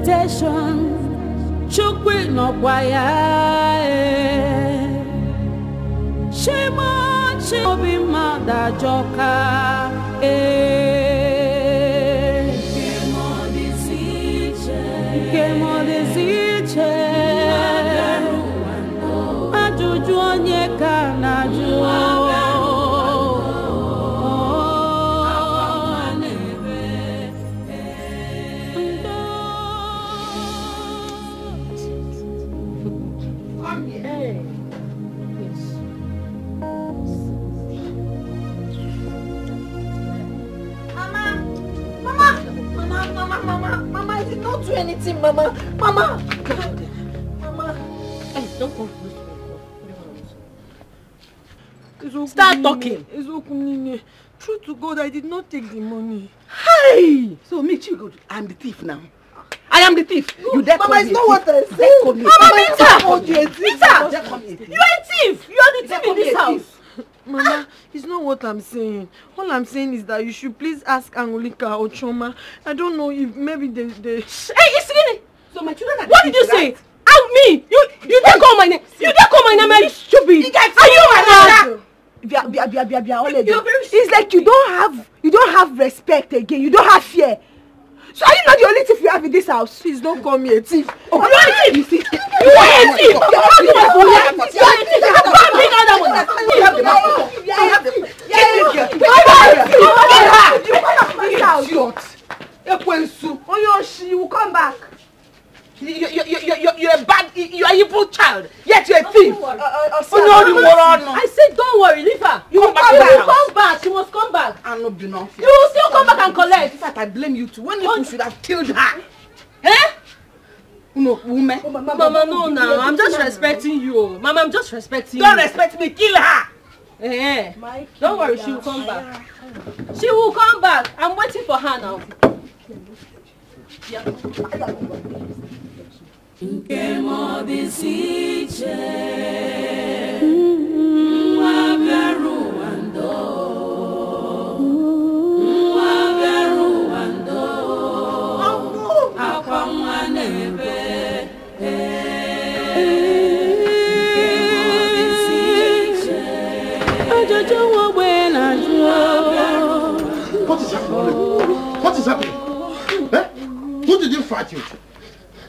molestation. Chukwu nọkwa ya talking. Ezokunine, true to God, I did not take the money. Hey! So me, Chigo, I'm the thief now. I am the thief. You dare Mama, it's not what. I You said. dare call me a Mama. Rita! I called you a thief. Rita! You dare call me a thief. You are a thief! You are the thief in this house! Mama, it's not what I'm saying. All I'm saying is that you should please ask Angolika or Choma. I don't know if maybe they... they... Hey, Isigini! So my children are What did you say? Out me! You you dare call my name! You dare call my name! Are you stupid? You Are you mad? Bia, bia, bia, bia, bia, all very It's like you don't have, you don't have respect again. You don't have fear. So are you not the only thief you have in this house? Please don't call me a thief. Oh, you are a thief. You see? You are a thief! You are a thief. You are a thief. You are a thief! Go and bring other one. You have the mouth. You have the You have the You are a thief. Idiot. Ekwensu. Oyoshi, you will come back. You, you, you, you, you, you're a bad, you are evil child. Yet you're a thief. Oh, no, you moron. I said don't worry, leave her. You will come back. will come back. She must come back. I no be no. You will still come back and collect. In fact, I blame you too. When you should have killed her. Eh? No, woman. Mama, no, no. I'm just respecting you. Mama, I'm just respecting Don't you. respect me. Kill her. Eh. Don't worry, she will come back. She will come back. I'm waiting for her now. Nke m ọ dịzi iche nwa bịara ụwa ndo nwa What is happening? What is happening? Eh? Who did you fight with?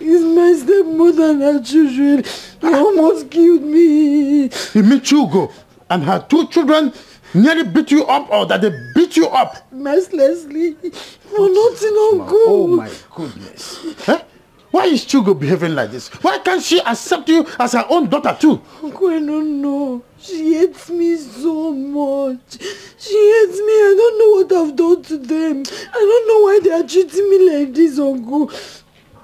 It's my stepmother and her children. They almost killed me. You mean Chugo and her two children nearly beat you up or that they beat you up? Mercilessly. For nothing, uncle. Oh my goodness. Eh? Why is Chugo behaving like this? Why can't she accept you as her own daughter too? Uncle, I don't know. She hates me so much. She hates me. I don't know what I've done to them. I don't know why they are treating me like this, Uncle.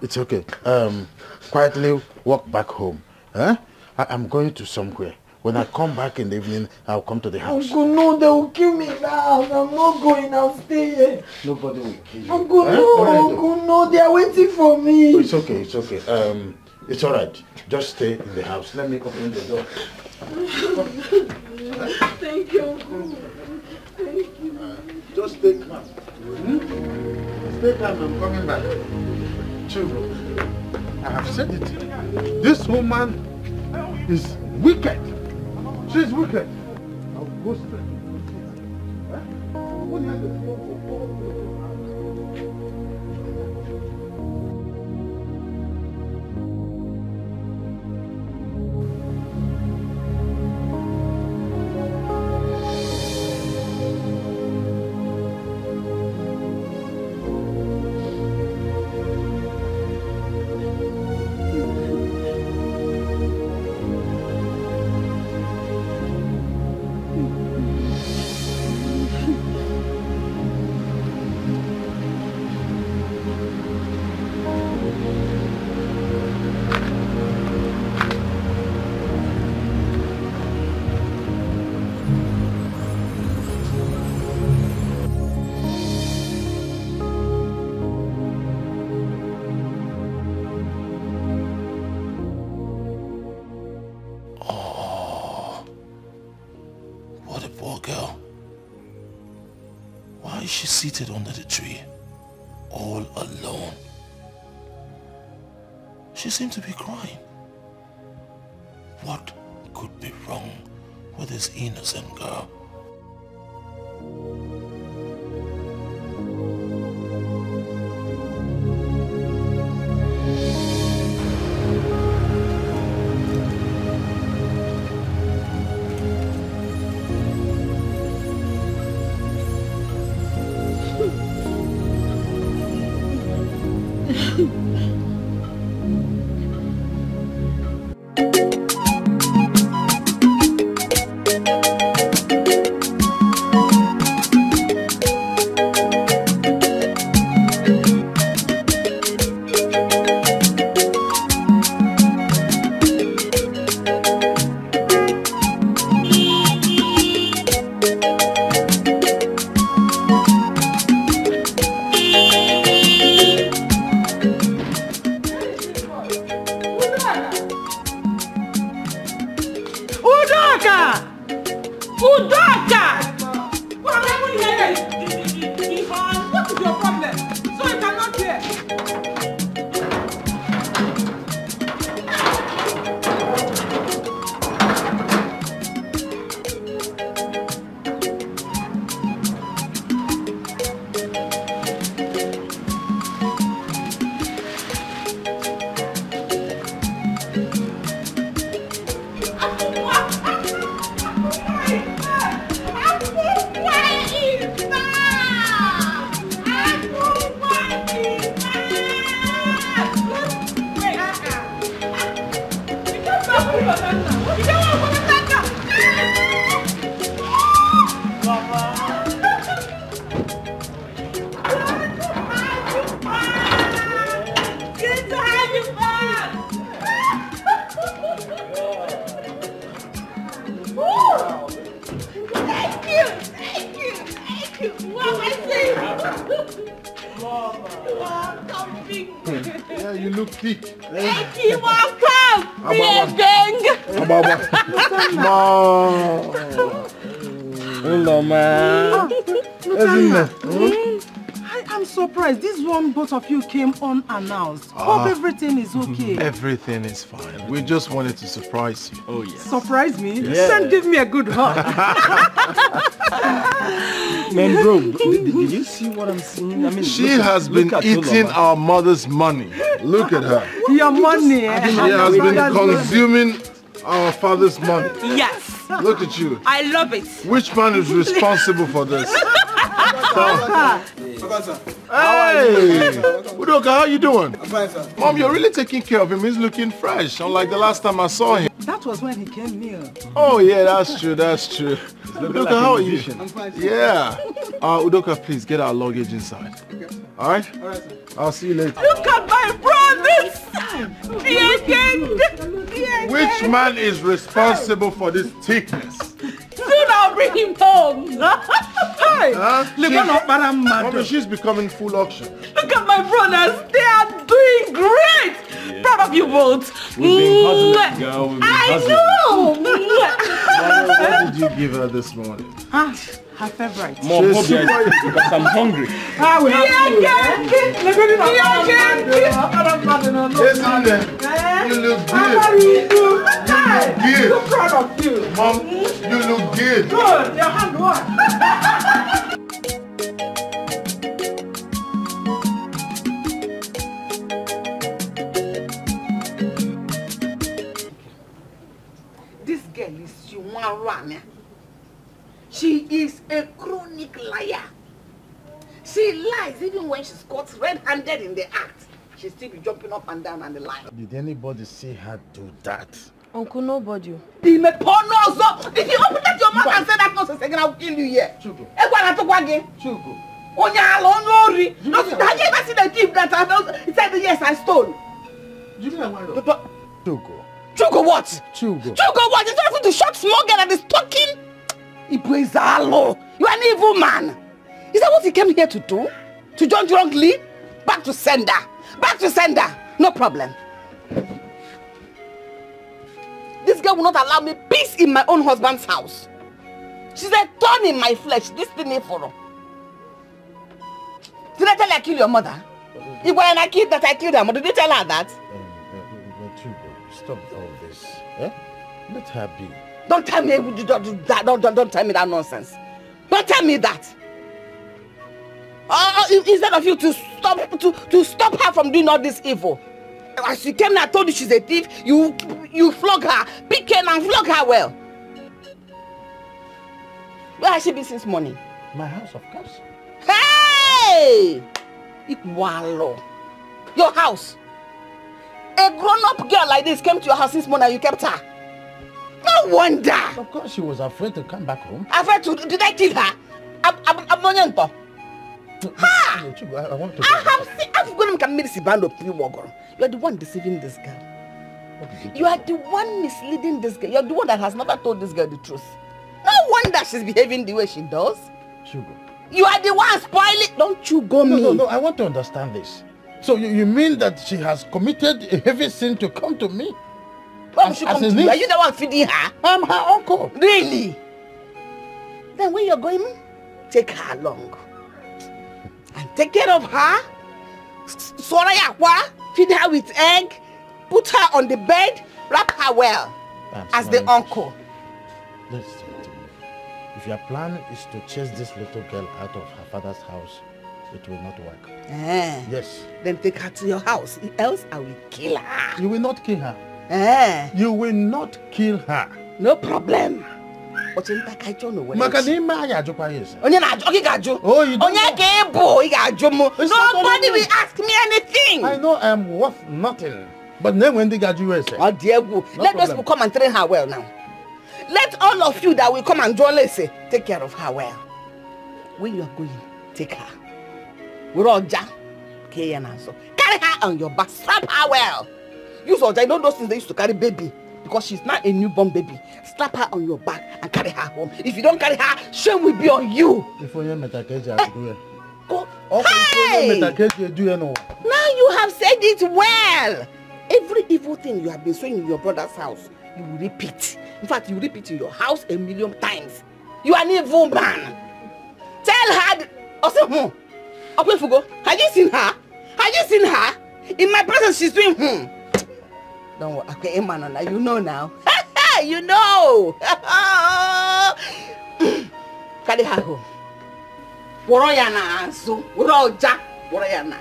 It's okay. Um, quietly walk back home. Eh? I, I'm going to somewhere. When I come back in the evening, I'll come to the house. Uncle, no, they will kill me now. I'm not going. I'll stay here. Nobody will kill you. Uncle, no, What are you doing? Uncle, no. They are waiting for me. Oh, it's okay, it's okay. Um, it's all right. Just stay in the house. Let me open the door. Thank you, Uncle. Thank you. Just stay calm. Hmm? Stay calm. I'm coming back. Children, I have said it. This woman is wicked. She's wicked. I'll go straight. Huh? She seemed to be crying. What could be wrong with this innocent girl? Unannounced. Ah. Hope everything is okay. Everything is fine. We just wanted to surprise you. Oh, yes. Surprise me? Yeah. Then give me a good hug. Man, bro, did, did you see what I'm seeing? I mean, She look has look been eating Uloma. our mother's money. Look at her. Your money. eh? She has Your been father's money. consuming our father's money. Yes, Look at you. I love it. Which man is responsible for this? Hey, Udoka, how you doing? I'm fine, sir. Mom, you're really taking care of him. He's looking fresh, unlike the last time I saw him. That was when he came near. Oh yeah, that's true. That's true. Udoka, like how are you? I'm fine, sir. Yeah. Uh, Udoka, please get our luggage inside. Okay. All right. All right, sir. I'll see you later. Look at my brothers. Dear gang. Dear Which man is responsible for this thickness? Soon I'll bring him home. Hey! Huh? She's- Mommy, she's becoming full auction. Look at my brothers. They are doing great. Proud of you both. We've been hustling, Mwah. girl. We've been I hustling. know. Mwah. Mommy, what did you give her this morning? Ah, her favorite. More She's hope super- behind it because I'm hungry. Ah, we have Dear food. gang. Dear gang. Listen there. You look good. How are good. you doing? Hey, good. so proud of you. Mom, you look good. Good, your hand work. Shumarwana. She is a chronic liar. She lies even when she's caught red-handed in the act. She still be jumping up and down and the lie. Did anybody see her do that? Uncle, nobody. The me porno also. If you open that your mouth and say that nonsense again, I'll kill you here. Chuku. Egwana to again. Ala onye ori. No, have you ever seen a thief that I he said yes I stole? Julia, why not? Chugo. Chugo what? Chugo. Chugo what? You don't have to shot small girl that is talking. Ibuezalo. You are an evil man. Is that what he came here to do? To join drunkenly? Back to sender. Back to sender. No problem. This girl will not allow me peace in my own husband's house. She's a thorn in my flesh. This thing is for her. Did I tell her I killed your mother? You were and I killed that I killed her mother. Did you tell her that? Um, uh, stop all this. Eh? Let her be. Don't tell me don't, don't, don't, don't, tell me that nonsense. Don't tell me that. Uh, instead of you to stop to, to stop her from doing all this evil. As she came and I told you she's a thief, you you flog her, pick her and flog her well. Where has she been since morning? My house, of course. Hey! Ikwalo. Your house. A grown-up girl like this came to your house this morning and you kept her. No wonder. Of course, she was afraid to come back home. Afraid to, did I kill her? Not Ha! No, I, I want to. I have seen, I've gone and made band of people. You are the one deceiving this girl. What is it? You are the one misleading this girl. You are the one that has never told this girl the truth. No wonder she's behaving the way she does. Chubu. You are the one spoiling. Don't you go No, me. no, no, I want to understand this. So you, you mean that she has committed a heavy sin to come to me? Why would she come to you? Are you the one feeding her? I'm her uncle. Really? Then when you're going, take her along. And take care of her. S- Swallow her feed her with egg, put her on the bed, wrap her well. I'm As the uncle. Listen to me. If your plan is to chase this little girl out of her father's house, it will not work. Eh. Yes. Then take her to your house. Else I will kill her. You will not kill her. Eh. You will not kill her. No problem. Ochinta ka ịchọ na Owerri Maka na ime anyị ajụkwa ya ese. Onye na-ajụ, gị ga-ajụ. Onye ka ị bụ, ị ga-ajụ m. Nobody will ask me anything. I know I am worth nothing. But na-enwe ndị ga-ajụ ya ese. Ọ dị egwu. Let those people come and train her well now. Let all of you that will come and join Lese take care of her well. When you are going, take her. Were ọja kee ya n'azụ. Carry her on your back, strap her well. Use ọja, you know those things they used to carry baby because she's not a newborn baby. Strap her on your back and carry her home. If you don't carry her, shame will be on you. Ife onye meta ka eji agụrụ ya. Go. Ọ bụ ife onye Hey! meta ka eji edu ya n'ụwa. Now you have said it well. Every evil thing you have been saying in your brother's house, you will repeat. In fact, you repeat in your house a million times. You are an evil man. Tell her. Also, hmm. Okwefugo, have you seen her? Have you seen her? In my presence, she's doing hmm. Don't worry. Okay, Emmanuel, you know now. you know. Carry her home. Wọrọ ya n'azụ, ọja, wọrọ ya na.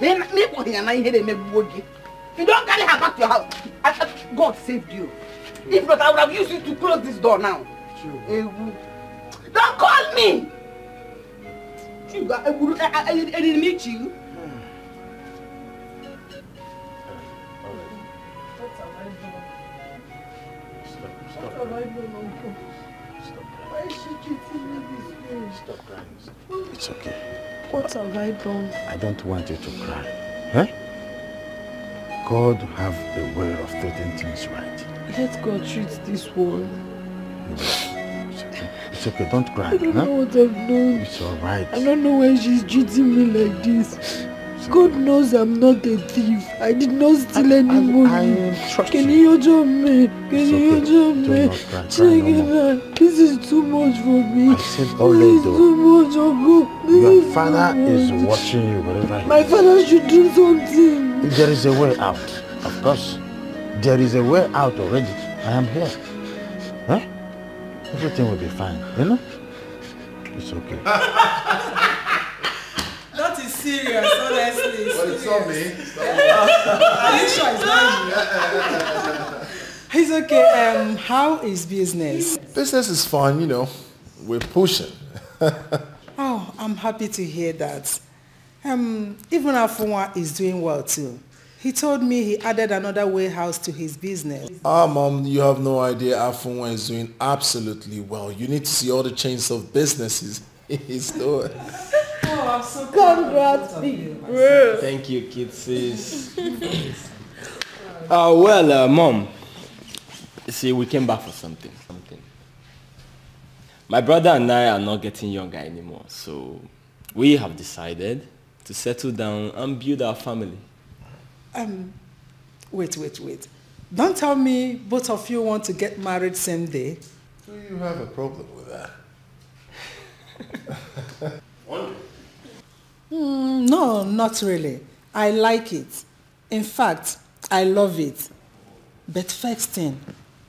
N'ịkpọ ya na ihe na-emegbuo gị. You don't carry her back to your house. God saved you. If not, I would have used you to close this door now. Ewu. Don't call me. Chuga, ewu, I, I, I didn't meet you. Stop, stop crying. Stop crying. Stop crying. It's okay. What have I done? I don't want you to cry. Huh? God have a way of treating things right. Let God treat this one. It's okay. It's okay. Don't cry. I don't Huh? know what I've done. It's all right. I don't know why she's treating me like this. God knows I'm not a thief. I did not steal any I, money. I trust Can you. hold me? Can It's you okay. hold Do me? Check no it more. out. This is too much for me. I said This only is though. too much, Uncle. This Your is father is watching you wherever he My is. father should do something. There is a way out, of course. There is a way out already. I am here. Huh? Everything will be fine, you know? It's okay. That is serious, honestly. Well, it's not me. Are you sure it's not you? It's okay. Um, how is business? Business is fun, you know. We're pushing. Oh, I'm happy to hear that. Um, even Afunwa is doing well too. He told me he added another warehouse to his business. Ah, mom, you have no idea. Afunwa is doing absolutely well. You need to see all the chains of businesses he's doing. Oh, I'm so Congrats, big bro. Thank you, kidsies. uh, well, uh, mom, see, we came back for something. Something. My brother and I are not getting younger anymore, so we have decided to settle down and build our family. Um, wait, wait, wait. Don't tell me both of you want to get married same day. Do you have a problem with that? Mm, no, not really. I like it. In fact, I love it. But first thing,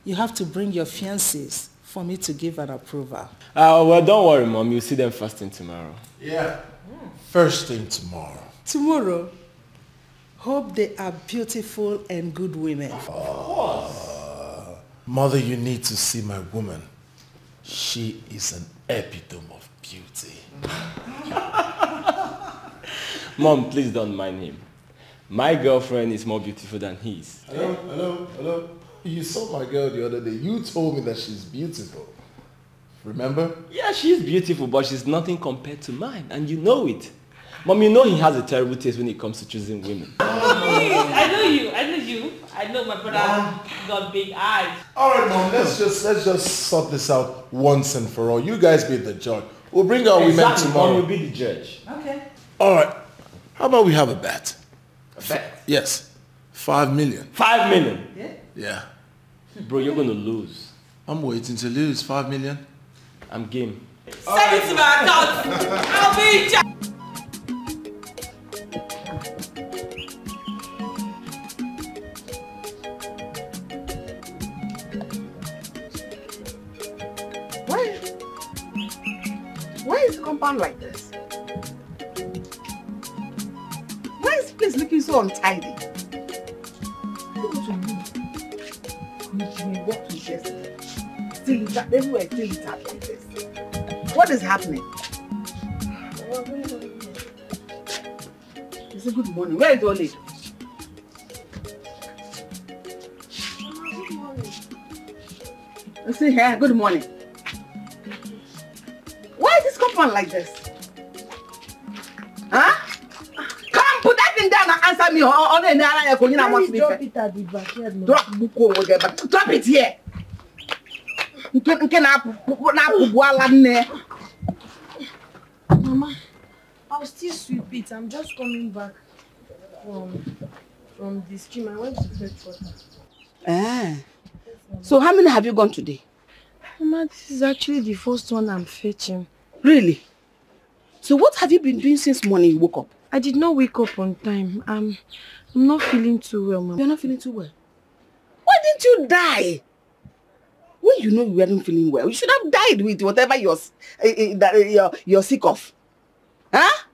you have to bring your fiancés for me to give an approval. Uh, well, don't worry, Mom. You'll see them first thing tomorrow. Yeah. First thing tomorrow. Tomorrow, hope they are beautiful and good women. Of course, Mother, you need to see my woman. She is an epitome of beauty. Mom, please don't mind him. My girlfriend is more beautiful than his. Hello, hello, hello. You saw my girl the other day. You told me that she's beautiful. Remember? Yeah, she's beautiful, but she's nothing compared to mine, and you know it. Mom, you know he has a terrible taste when it comes to choosing women. I know you. I know you. I know my brother ah. got big eyes. All right, mom. Let's just let's just sort this out once and for all. You guys be the judge. We'll bring our women Exactly, Mom tomorrow. will be the judge. Okay. All right. How about we have a bet? A bet. Yes. Five million. Five million. Yeah. Bro, you're gonna lose. I'm waiting to lose. Five million. I'm game. Send it to my account. I'll be Compound like this? Why is this place looking so untidy? Look what walk. Still is everywhere still that like this. What is happening? It's a good morning. Where is Ole? See here, good morning. This compound like this? Huh? Come, put that thing down and answer me. On the naira you know what's me. drop it at the backyard. Drop book over there, but drop it here. Nke nke na na ala nne. Mama, I'll still sweep it. I'm just coming back from from the stream. I went to fetch water. Eh. So how many have you gone today? Mama, this is actually the first one I'm fetching. Really? So what have you been doing since morning you woke up? I did not wake up on time. I'm, I'm not feeling too well, Mama. You're not feeling too well. Why didn't you die? When you know you weren't feeling well, you should have died with whatever you're, that, eh, you're, you're sick of. Huh?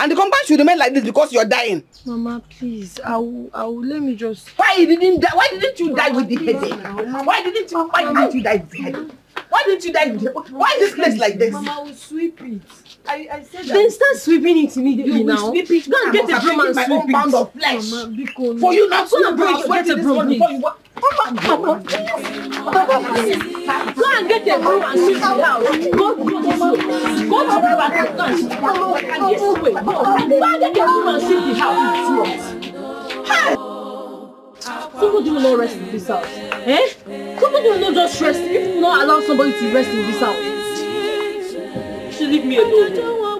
And the compound should remain like this because you're dying. Mama, please. I will, I will let me just. Why didn't die? Why didn't you die with the headache? Why didn't you? Why didn't you die with the headache? Why didn't you die Why is this place like this? Mama, will sweep it. I, I said that. Then start sweeping it immediately You now. sweep it Go and now. get a broom and sweep own pound it. of flesh. Mama, because For you not to Go and know, get- a broom. one before you wa- Go and get a broom and sweep the house. Go, go this way. Go to the back. Go and house. And this way. Go. Go and get a broom and sweep the house. Somebody will not rest in this house. Eh? Somebody will not just rest. If you not allow somebody to rest in this house. She leave me alone. Hello,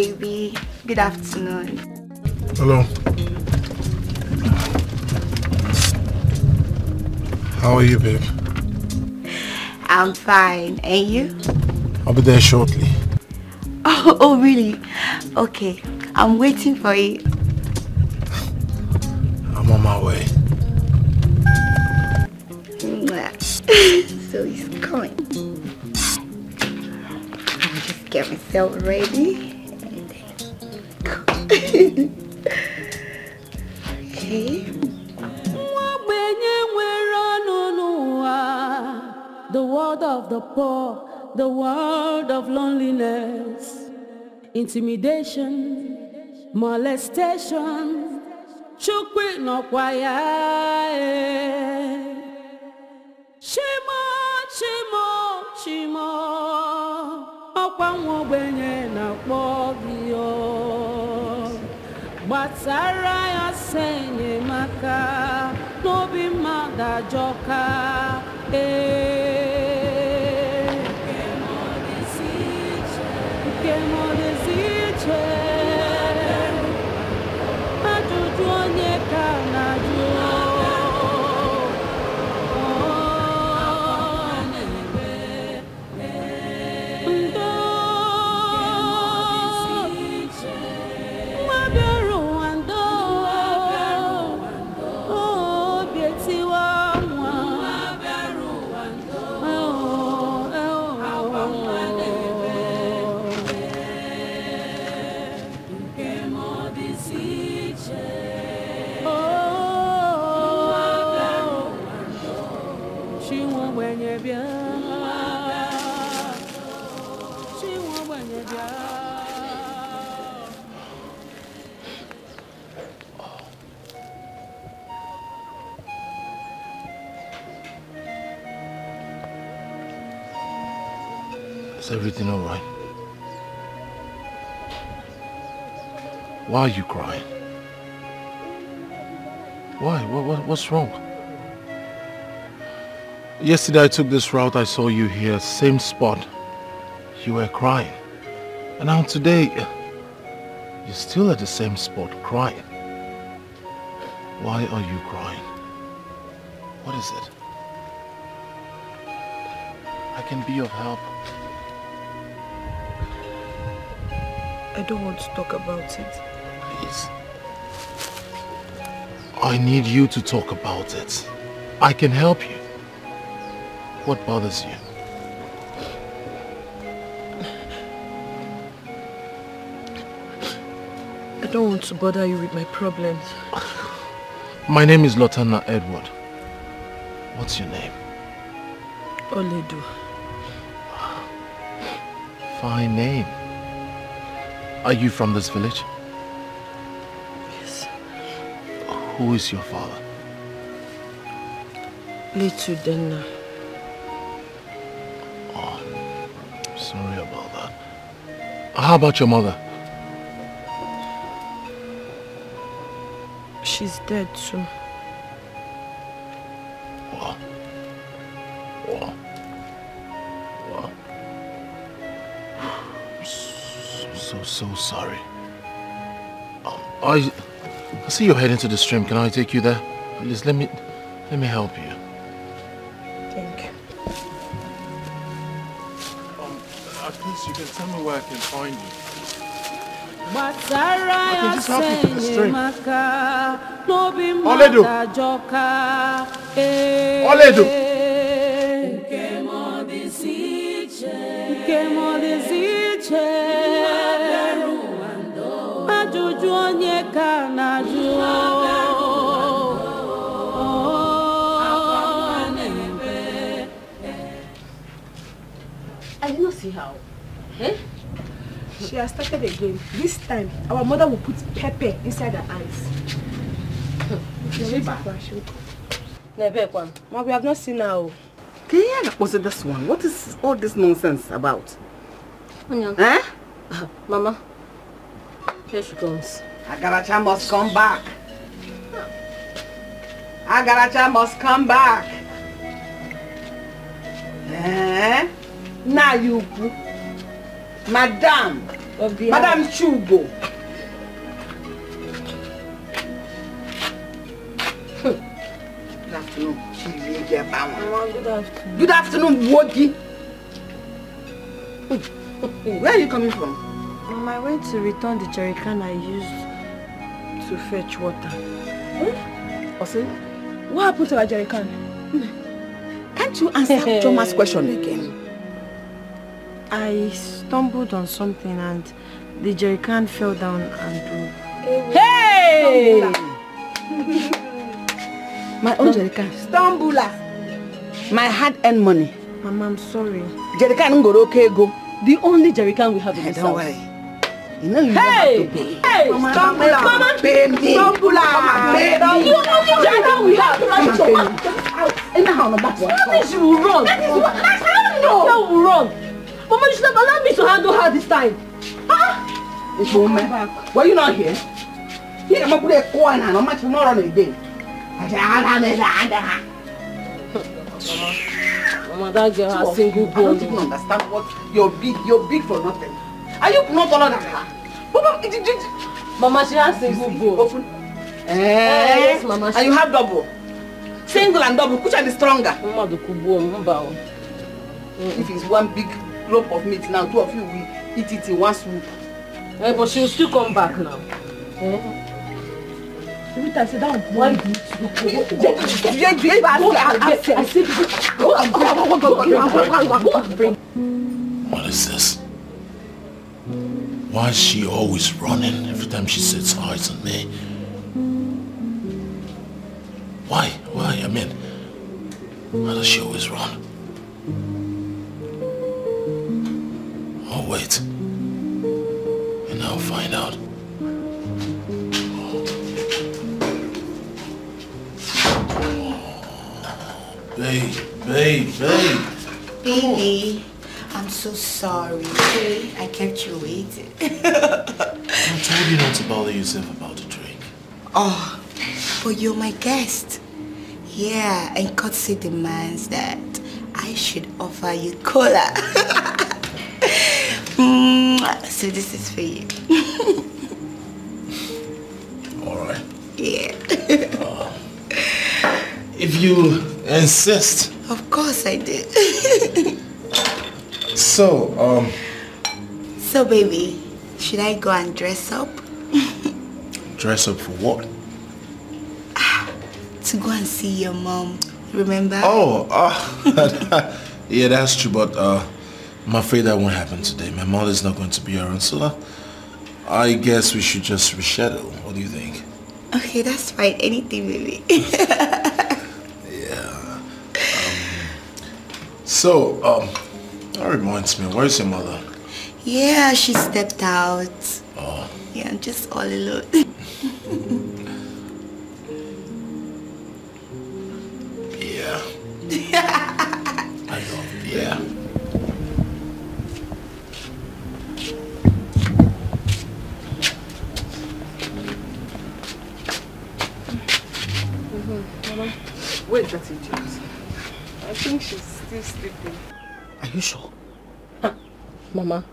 baby. Good afternoon. Hello. How are you, babe? I'm fine. And you? I'll be there shortly. Oh, oh, really? Okay. I'm waiting for you. I'm on my way. So he's coming. I'll just get myself ready. Okay. The world of the poor, the world of loneliness, intimidation, molestation, Chukwu nọkwa ya. eh. Chimo, chimo, chimo, ọkwa nwa na-akpọ gị o. gbasara ya ọsọ enyemaka n'obi mmadụ ajọka ee nke m ọ dịzi iche Why are you crying? Why? What, what, what's wrong? Yesterday I took this route, I saw you here, same spot. You were crying. And now today, you're still at the same spot, crying. Why are you crying? What is it? I can be of help. I don't want to talk about it. Please. I need you to talk about it. I can help you. What bothers you? I don't want to bother you with my problems. My name is Lotana Edward. What's your name? Oledu. Fine name. Are you from this village? Who is your father? Little Denna. Oh, sorry about that. How about your mother? She's dead too. Wow. Wow. Wow. So, so, so sorry. Um, I, I see you're heading to the stream. Can I take you there? Please, let me, let me help you. Thank you. Um, at least you can tell me where I can find you. gbasara I can just help you to the stream. enyemaka n'obi Oledo. mmadụ ajọka ee Oledo. She has started again. This time, our mother will put pepper inside her eyes. Nebekwan. Ma, we have not seen her. oh. Can you hear what's this one? What is all this nonsense about? Onyang. Eh? Mama. Here she comes. Agaracha must come back. Agaracha must come back. Eh? Now you, Madam, Madam Chubo. Good afternoon. Chidi Ejebawa. Mama, good afternoon. Wogi. Where are you coming from? On my way to return the jerry can I used to fetch water. Ose, what happened to our jerry can? Can't you answer Choma's question again? I stumbled on something and the jerry can fell down and Hey! My own jerrycan. Stambula. My hard-earned money. Mama, I'm sorry. Jerrycan ngoro okay go. The only jerry can we have in this Don't worry. You know you Hey! have to pay. Hey! Mama, Stambula! Come and pay me. Come and pay The me. only jerry can we have. And pay me. Anyhow, no, that's what. That means she will run. That is what- That's how no. That will run. Mama, you should have allowed me to handle her this time. Huh? This woman. Were you not here? Here, I'm going to go on and I'm much more on again. Mama, that girl has single I don't even understand what you're big. You're big for nothing. Are you not taller than her? Papa, it, it, it. Mama, she has single bone. Open. Eh, yes, Mama. And you have double. Single and double. Which one is stronger? Mama, the kubo, mba. If it's one big lump of meat now, two of you will eat it in one swoop. Eh, but she'll still come back now. Eh? Every time I say that why do you. What is this? Why is she always running every time she sets eyes on me? Why? Why? I mean, why does she always run? Oh, wait. And I'll find out. Babe, babe, babe. Baby, I'm so sorry. I kept you waiting. I told you not to bother yourself about the drink. oh, but you're my guest. Yeah, and courtesy demands that I should offer you cola. Mm, so this is for you. All right. Yeah. If you insist. of course I did. So, um, so baby, should I go and dress up? dress up for what? To go and see your mom. Remember? Oh, uh, yeah, that's true, but uh, I'm afraid that won't happen today. My mother's not going to be around, so I guess we should just reschedule. What do you think? Okay, that's fine. Anything, baby. Yeah. So, um, that reminds me, where's your mother? yeah, she stepped out. Oh, Yeah, I'm just all alone. yeah. I love yeah. Where is that idiot? I think she's still sleeping. Are you sure? Mama,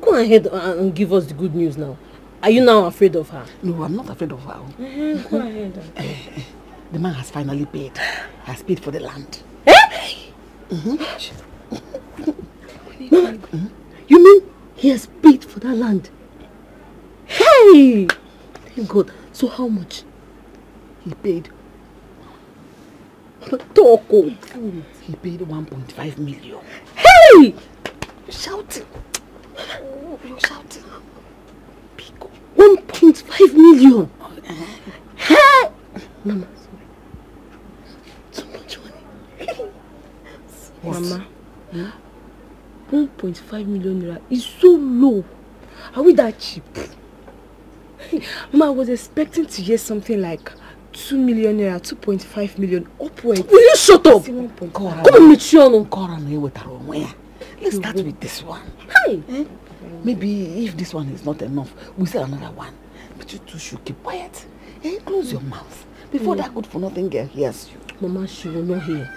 go ahead and give us the good news now. Are you now afraid of her? No, I'm not afraid of her. Mhm, Go hmm. ahead. Eh, eh, the man has finally paid. Has paid for the land. Eh? Mm-hmm. Hmm. Hmm. You mean he has paid for that land? Hey! Thank God. So how much? He paid. Talk. oh. He paid 1.5 million. Hey! You're shouting. You're shouting. 1.5 million. Uh-huh. Hey! Mama, sorry. Too much money. Mama, hmm? 1.5 million naira is so low. Are we that cheap? Mama, I was expecting to hear something like 2 million naira, 2.5 million upwards. Will you shut up? See, 1.5. Come on, Michiano. Kora no ewetara onwe ya. Let's start with this one. Hey! Eh? Maybe if this one is not enough, we say another one. But you two should keep quiet. Eh? Close your mouth before Mm. that good for nothing girl hears you. Mama, she will not hear.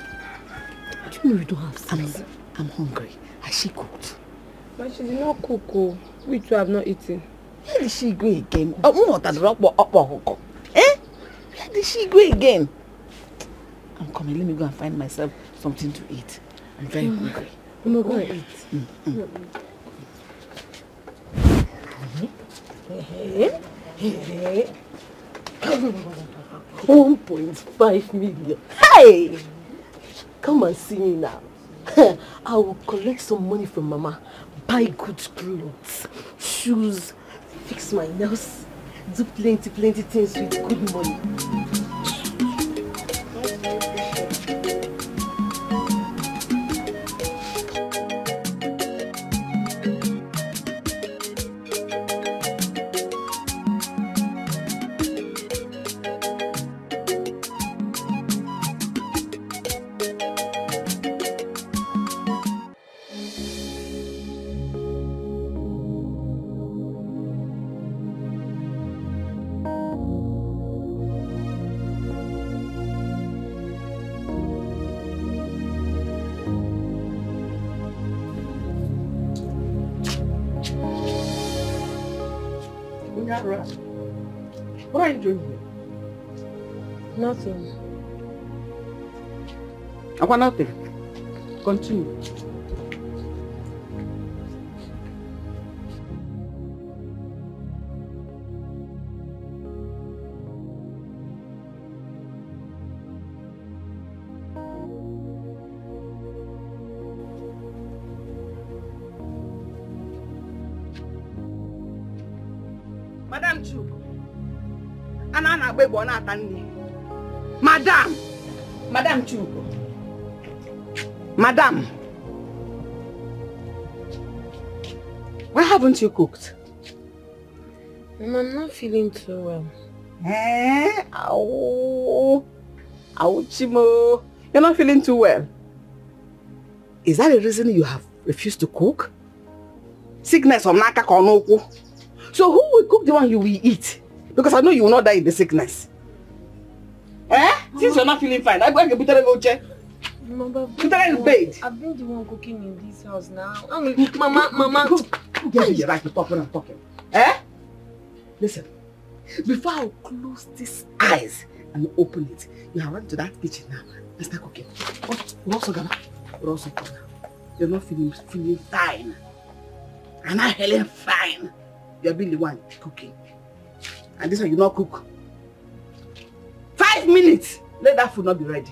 Do you know you don't have I'm, sense? I'm hungry. Has she cooked? But she did not cook. Oh. We two have not eaten. Where did she go again? Umo tadoro okpo okpo ọkụkọ. Eh? Where did she go again? I'm coming. Let me go and find myself something to eat. I'm very Mm. hungry. Mama, go and eat. Mm, mm. One point five million. Hey! Come and see me now. I will collect some money from Mama, buy good clothes, shoes, fix my nails, do plenty, plenty things with good money. Aqua, nothing. Continue. Madam Chuku, a na na-agba egbe ọ na-ata nri. Madam! Why haven't you cooked? I'm not feeling too well. Eh? Ow. Ouchimo. You're not feeling too well. Is that the reason you have refused to cook? Sickness of naka konoku. So who will cook the one you will eat? Because I know you will not die in the sickness. Eh? Since you're not feeling fine, I go and put go check. Mama, Put her in bed. I've been the one cooking in this house now. I'm, mama, mama. Get me right to talk when I'm talking. Eh? Listen. Before I close these eyes and open it, you have run to that kitchen now and start cooking. What? We're also gonna. We're also gonna. You're not feeling feeling fine. I'm not feeling fine. You're being the one cooking. And this one you not cook. Five minutes. Let that food not be ready.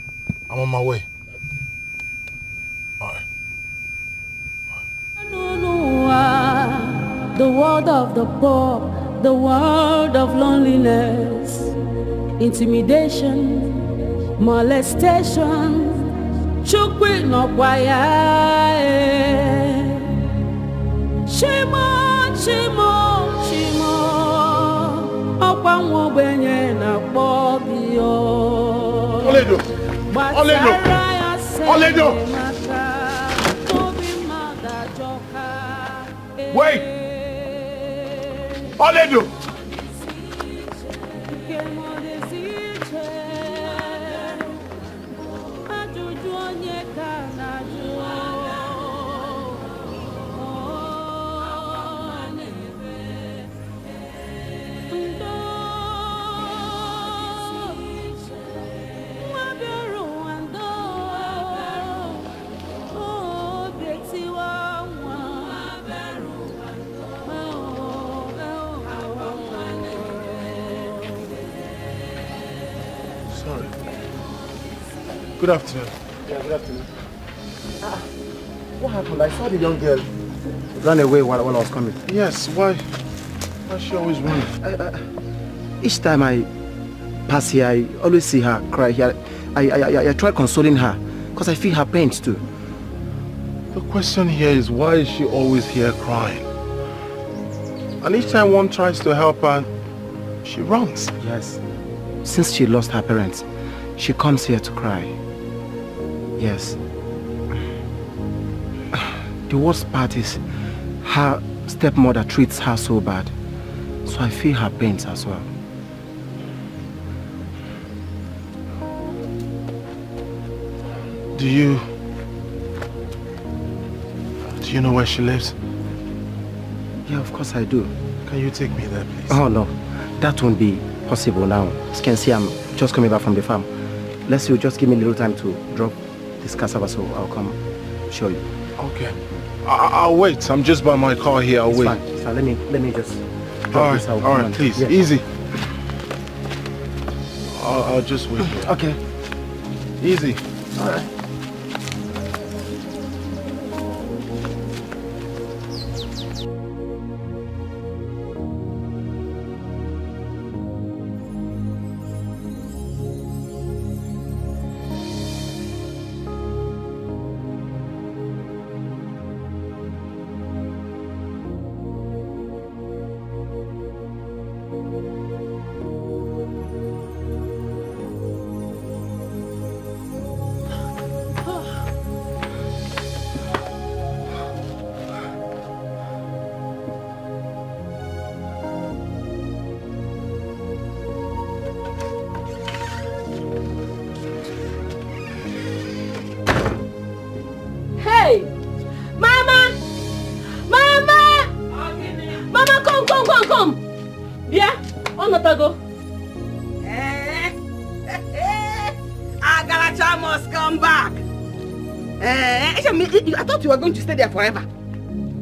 I'm on my way. All right. The world of the poor, the world of loneliness, intimidation, molestation, chukwi nọkwa ya eh. Chimo, chimo, chimo, ọkwa nwa ogbenye na-akpọ gị o ọlẹ́dọ̀ ọlẹ́dọ̀. wait ọlẹ́dọ̀. Good afternoon. Yeah, good afternoon. Ah, what happened? I saw the young girl run away while, when I was coming. Yes, why? Why she always running? I, I, each time I pass here, I always see her cry here. I, I, I, I try consoling her because I feel her pain too. The question here is why is she always here crying? And each time one tries to help her, she runs. Yes. Since she lost her parents, she comes here to cry. Yes. The worst part is her stepmother treats her so bad. So I feel her pains as well. Do you... Do you know where she lives? Yeah, of course I do. Can you take me there, please? Oh no, that won't be possible now. As you can see, I'm just coming back from the farm. Let's you just give me a little time to drop this cassava so I'll come show you. Okay. I I'll wait. I'm just by my car here. I'll It's wait. fine. It's fine. Let me let me just All this. right, all right, please, Yeah. easy. I'll, I'll just wait here. Okay. Easy. All right. There forever.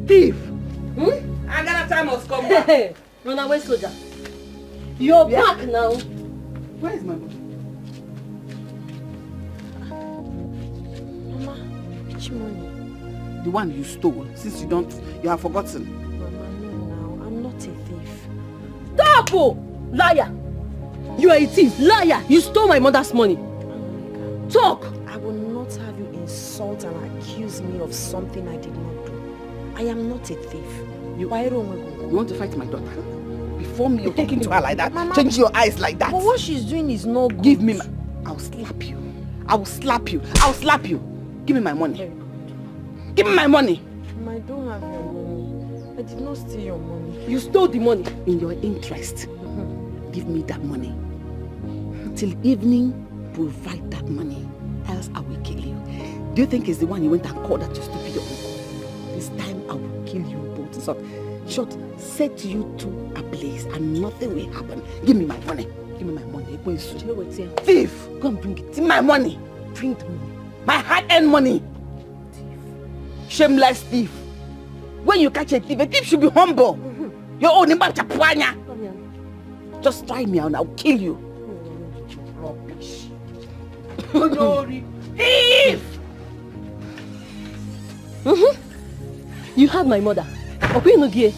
Thief. Hmm? Agaracha must come back. Run away, soldier. You're Yeah. back now. Where is my money? Mama, which money? The one you stole, since you don't, you have forgotten. Mama, no now. I'm not a thief. Stop! oh! Liar! You are a thief. Liar! You stole my mother's money. Talk! I will not have you insult and accuse me of something I did not do. I am not a thief. You, Why don't we you want to fight my daughter? Before me, you're talking to her like that. Mama. Change your eyes like that. But what she's doing is not good. Give me my... I'll slap you. I will slap you. I'll slap you. Give me my money. Give me my money. I don't have your money. I did not steal your money. You stole the money. In your interest. Give me that money. Till evening, provide that money. Else I will kill you. Do you think it's the one you went and called that you stupid uncle? This time I will kill you both. So, short, set you two ablaze and nothing will happen. Give me my money. Give me my money. Thief! Go and bring it. My money. Bring the money. My hard-earned money. Thief. Shameless thief. When you catch a thief, a thief should be humble. Your own name chapuanya. Just try me and I'll kill you. Rubbish. Onori. Thief! Mm-hmm. You had my mother. Okuinugie.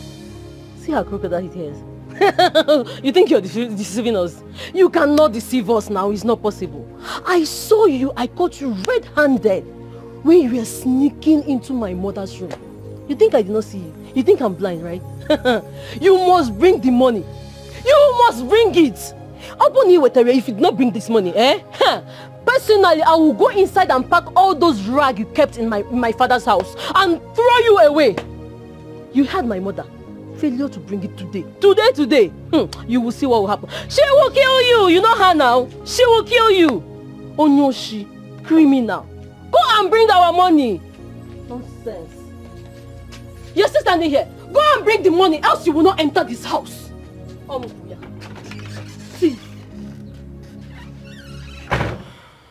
See how crooked that it is. you think you're deceiving us? You cannot deceive us now. It's not possible. I saw you. I caught you red-handed when you were sneaking into my mother's room. You think I did not see you? You think I'm blind, right? you must bring the money. You must bring it. Open you if you did not bring this money, eh? Personally, I will go inside and pack all those rags you kept in my, in my father's house and throw you away. You had my mother. Failure to bring it today. Today, today. Hmm, you will see what will happen. She will kill you. You know her now. She will kill you. Onyoshi, criminal. Go and bring our money. Nonsense. You're still standing here. Go and bring the money, else you will not enter this house. Um, yeah.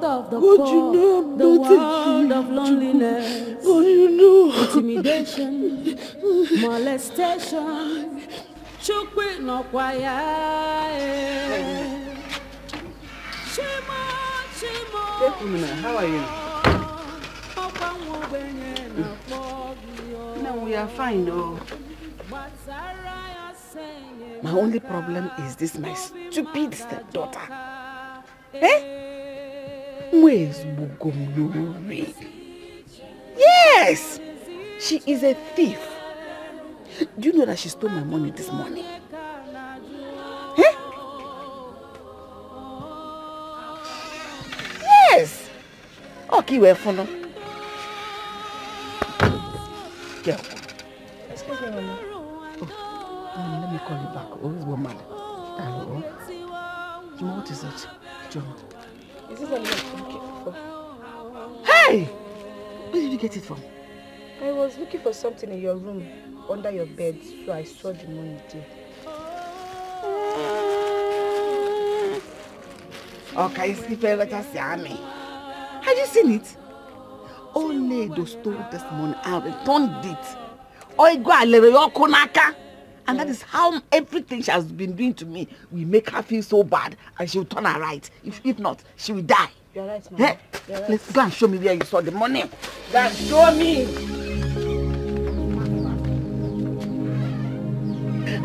world of the God, poor, you know the world of loneliness, God, you know. intimidation, molestation. Chukwu nọkwa ya. eh. Chimo, chimo, How are you? ọkwa nwa ogbenye na-akpọ gị o. No, we are fine, oh. My only problem is this my stupid stepdaughter. Eh? Where's Bugomlori? Yes! She is a thief. Do you know that she stole my money this morning? Eh? Yes! Okay, we're for no. Girl. Excuse me, Mama. Um, let me call you back. Oh, this woman. Hello. What is it? John. Is this what you're looking for? Hey! Where did you get it from? I was looking for something in your room under your bed, so I saw the money there. Okay, let us see me. Had you seen it? Only those stole this money and returned it. Oigo alere yoko naka. And that is how everything she has been doing to me will make her feel so bad and she will turn her right. If, if not, she will die. You're right, Mama. Eh? You're right. Let's go and show me where you saw the money. Go and show me.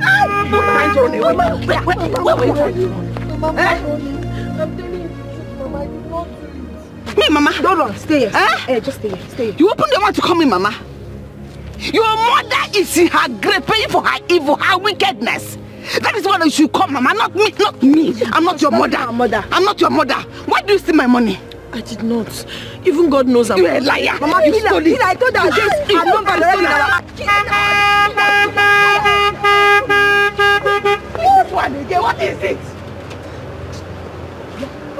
Ah, don't mind your name. Where, where, where, where, where, where, Mama, Eh? I'm telling you Mama. I did not do it. Me, Mama. Don't run. Stay here. Huh? Eh, just stay here. Stay here. You open the mouth to call me Mama. Your mother is in her grave paying for her evil, her wickedness. That is what you should call Mama, not me, not me. I'm not your mother. mother. I'm not your mother. Why do you steal my money? I did not. Even God knows I'm... You're a liar. Mama, you stole it. I told her this. Stole already. it. This one again, what is it?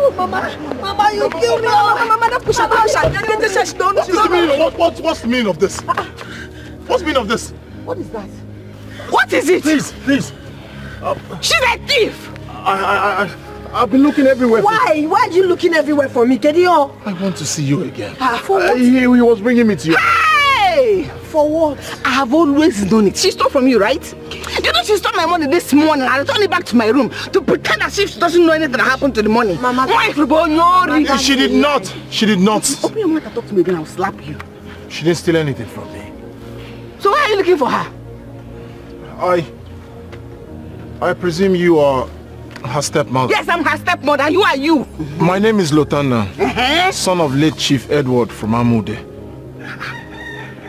Oh, Mama, Mama, you killed me. Mama, Mama, don't push her, don't push her. Don't push her. Don't? What, what, what's the meaning of this? What's the meaning of this? What is that? What is it? Please, please. She's a thief. I, I, I, I've been looking everywhere. for- Why? Why are you looking everywhere for me, Gideon? I want to see you again. Ah, for Uh, what? he, he was bringing me to you. Hey! For what? I have always known it. She stole from you, right? You know she stole my money this morning. I returned it back to my room to pretend as if she doesn't know anything that happened to the money. Mama- Why, Flubonyori? She did not. She did not. Open your mouth and talk to me again. I'll slap you. She didn't steal anything from me. So why are you looking for her? I... I presume you are her stepmother. Yes, I'm her stepmother. You are you. My name is Lotana, Uh-huh. son of late Chief Edward from Amude.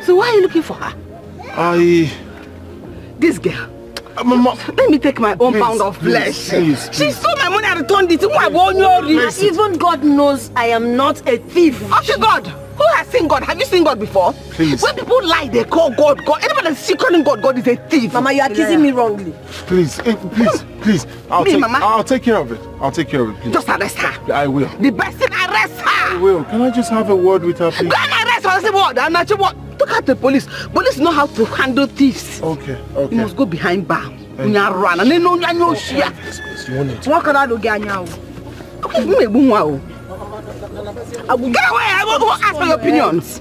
So why are you looking for her? I... This girl. Uh, Mama, Let me take my own Please, pound of please, flesh. please, She stole my money and returned it. Why won't you? Even God knows I am not a thief. Okay, God. Who has seen God? Have you seen God before? Please. When people lie, they call God God. Anybody that's calling God God is a thief. Mama, you are accusing me wrongly. please, eh, please, please. I'll Me, take, Mama. I'll take care of it. I'll take care of it, please. Just arrest her. I will. The best thing, arrest I her. will. Can I just have a word with her, please? Go and arrest her. I say what? And I say what? Out to the police. Police know how to handle thieves. Okay, You okay. must go behind bar. Unya run. And they know no. You want it? What can I do, Ganya? Okay, you make bunwa o. Get away. I won't ask for your opinions.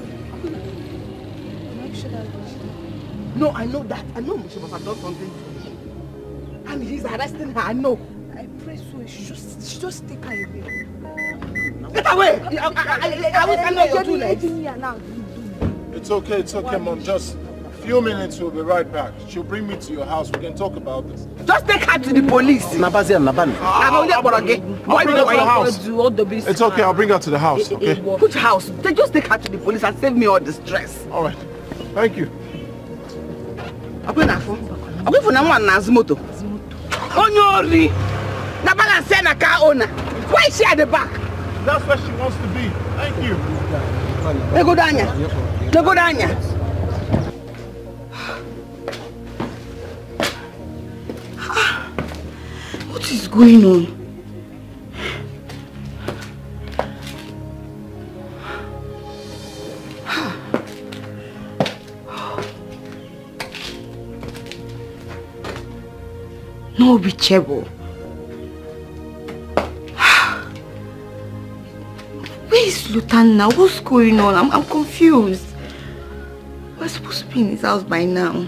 No, I know that. I know Mr. Papa done something to him. And he's arresting her. I know. I pray so. She just, she just take her away. Get away. I, I, I, I will stand on your two legs. It's okay, it's okay, Mom. Just few minutes, we'll be right back. She'll bring me to your house. We can talk about this. Just take her to the police. Nabazi and Nabani. I'm only about to I'll bring her to the house. Do all the business. It's okay, I'll bring her to the house, okay? Which house? They just take her to the police and save me all the stress. All right. Thank you. Akwai na afọ. Akwai ifo na nwa na-azụ moto. Onye ori. Na balance ya na car owner. Why is she at the back? That's where she wants to be. Thank you. Legodo anya. What is going on? No reachable. Where is Lutan now? What's going on? I'm, I'm confused. We're supposed to be in his house by now.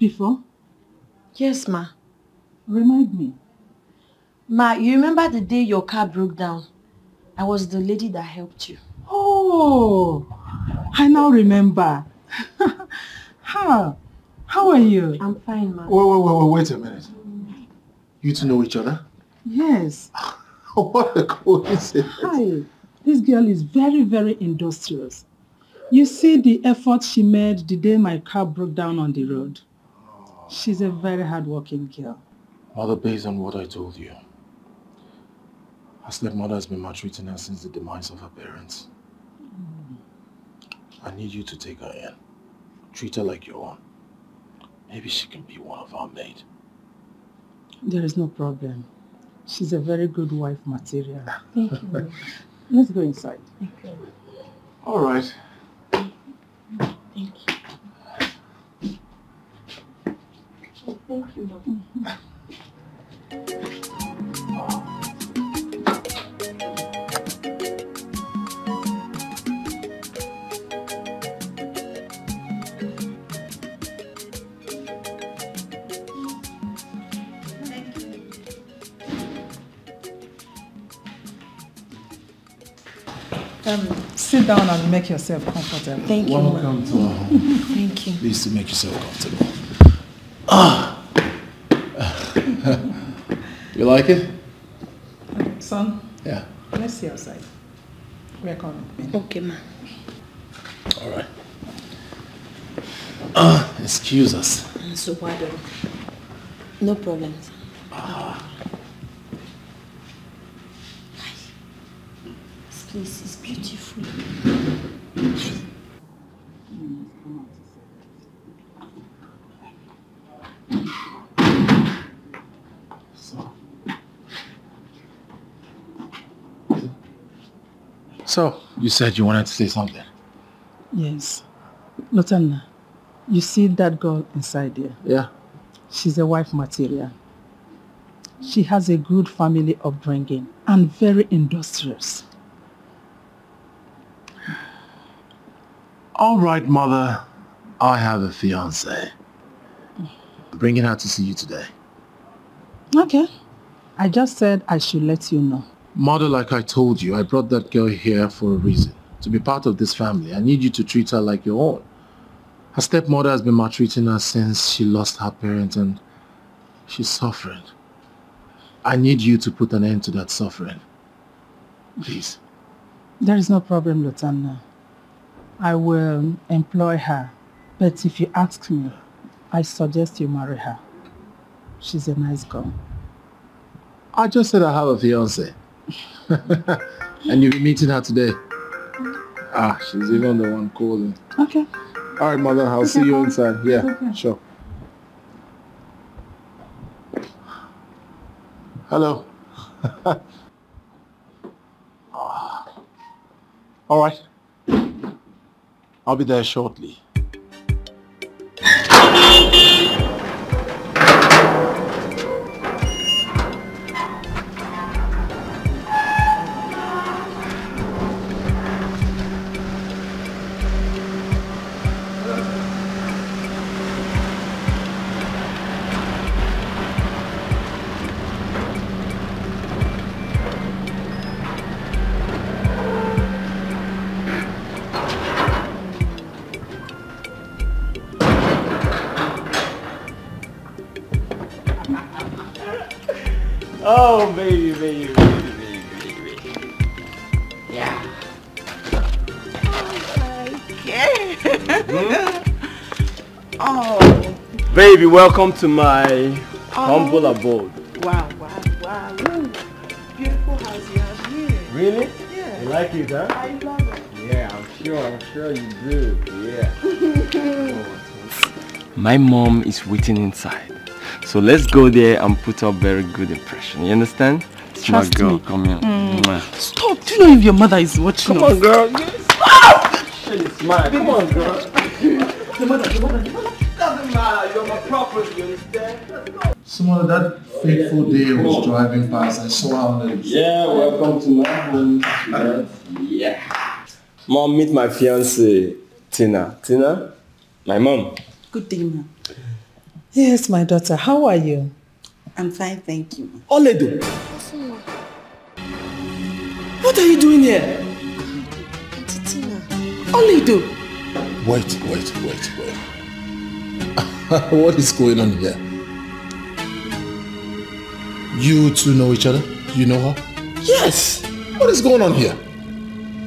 Before? Yes, ma. Remind me. Ma, you remember the day your car broke down? I was the lady that helped you. Oh, I now remember. How? How are you? I'm fine, ma. Wait, wait, wait, wait, wait a minute. You two know each other? Yes. what a coincidence. Hi. This girl is very, very industrious. You see the effort she made the day my car broke down on the road. She's a very hardworking girl. Mother, based on what I told you, her stepmother has been maltreating her since the demise of her parents. Mm. I need you to take her in. Treat her like your own. Maybe she can be one of our maid. There is no problem. She's a very good wife material. Thank you. Let's go inside. Okay. All right. Thank you. Oh, thank you, Mom. Um, sit down and make yourself comfortable. Thank you, Welcome to our home. Thank you. Please to make yourself comfortable. You like it? Son, Yeah. let's see outside. We're coming. Okay, ma. All right. Ah, excuse us. So what? No problems. This place is beautiful. So, you said you wanted to say something. Yes. Lotana, you see that girl inside there? Yeah. She's a wife material. She has a good family upbringing and very industrious. All right, mother. I have a fiance. Bringing her to see you today. Okay. I just said I should let you know. Mother, like I told you, I brought that girl here for a reason. To be part of this family. I need you to treat her like your own. Her stepmother has been maltreating her since she lost her parents and she's suffering. I need you to put an end to that suffering. Please. There is no problem, Lotana. I will employ her. But if you ask me, I suggest you marry her. She's a nice girl. I just said I have a fiance. and you'll be meeting her today. Ah, she's even the one calling. Okay. All right, mother. I'll see you inside. Yeah, Okay. sure. Hello. Ah. All right. I'll be there shortly. Oh, baby, baby, baby, baby, baby. Yeah. Oh, mm-hmm. oh. Baby, welcome to my oh. humble abode. wow, wow, wow. Ooh, beautiful house you have here. Really? Yeah. You like it, huh? I love it. Yeah, I'm sure, I'm sure you do. Yeah. My mom is waiting inside. So let's go there and put up very good impression. You understand? Smart Trust girl, me. come here. Mm. Stop! Do you know if your mother is watching Come us? on, girl. Shit is smart. Come on, girl. The mother, the mother, the mother. Doesn't matter. You're my property. You understand? Some that fateful day I was driving past, I saw her on the Yeah, welcome to my home. Yeah. Mom, meet my fiance, Tina. Tina, my mom. Good day, ma. Yes, my daughter. How are you? I'm fine, thank you. Oledo. What are you doing here? Oledo. Wait, wait, wait, wait. what is going on here? You two know each other? You know her? Yes. What is going on here?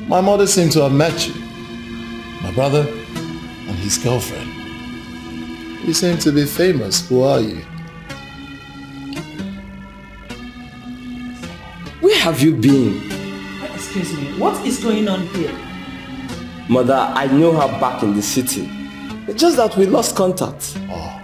My mother seemed to have met you. My brother and his girlfriend. You seem to be famous. Who are you? Where have you been? Excuse me, what is going on here? Mother, I know her back in the city. It's just that we lost contact. Oh.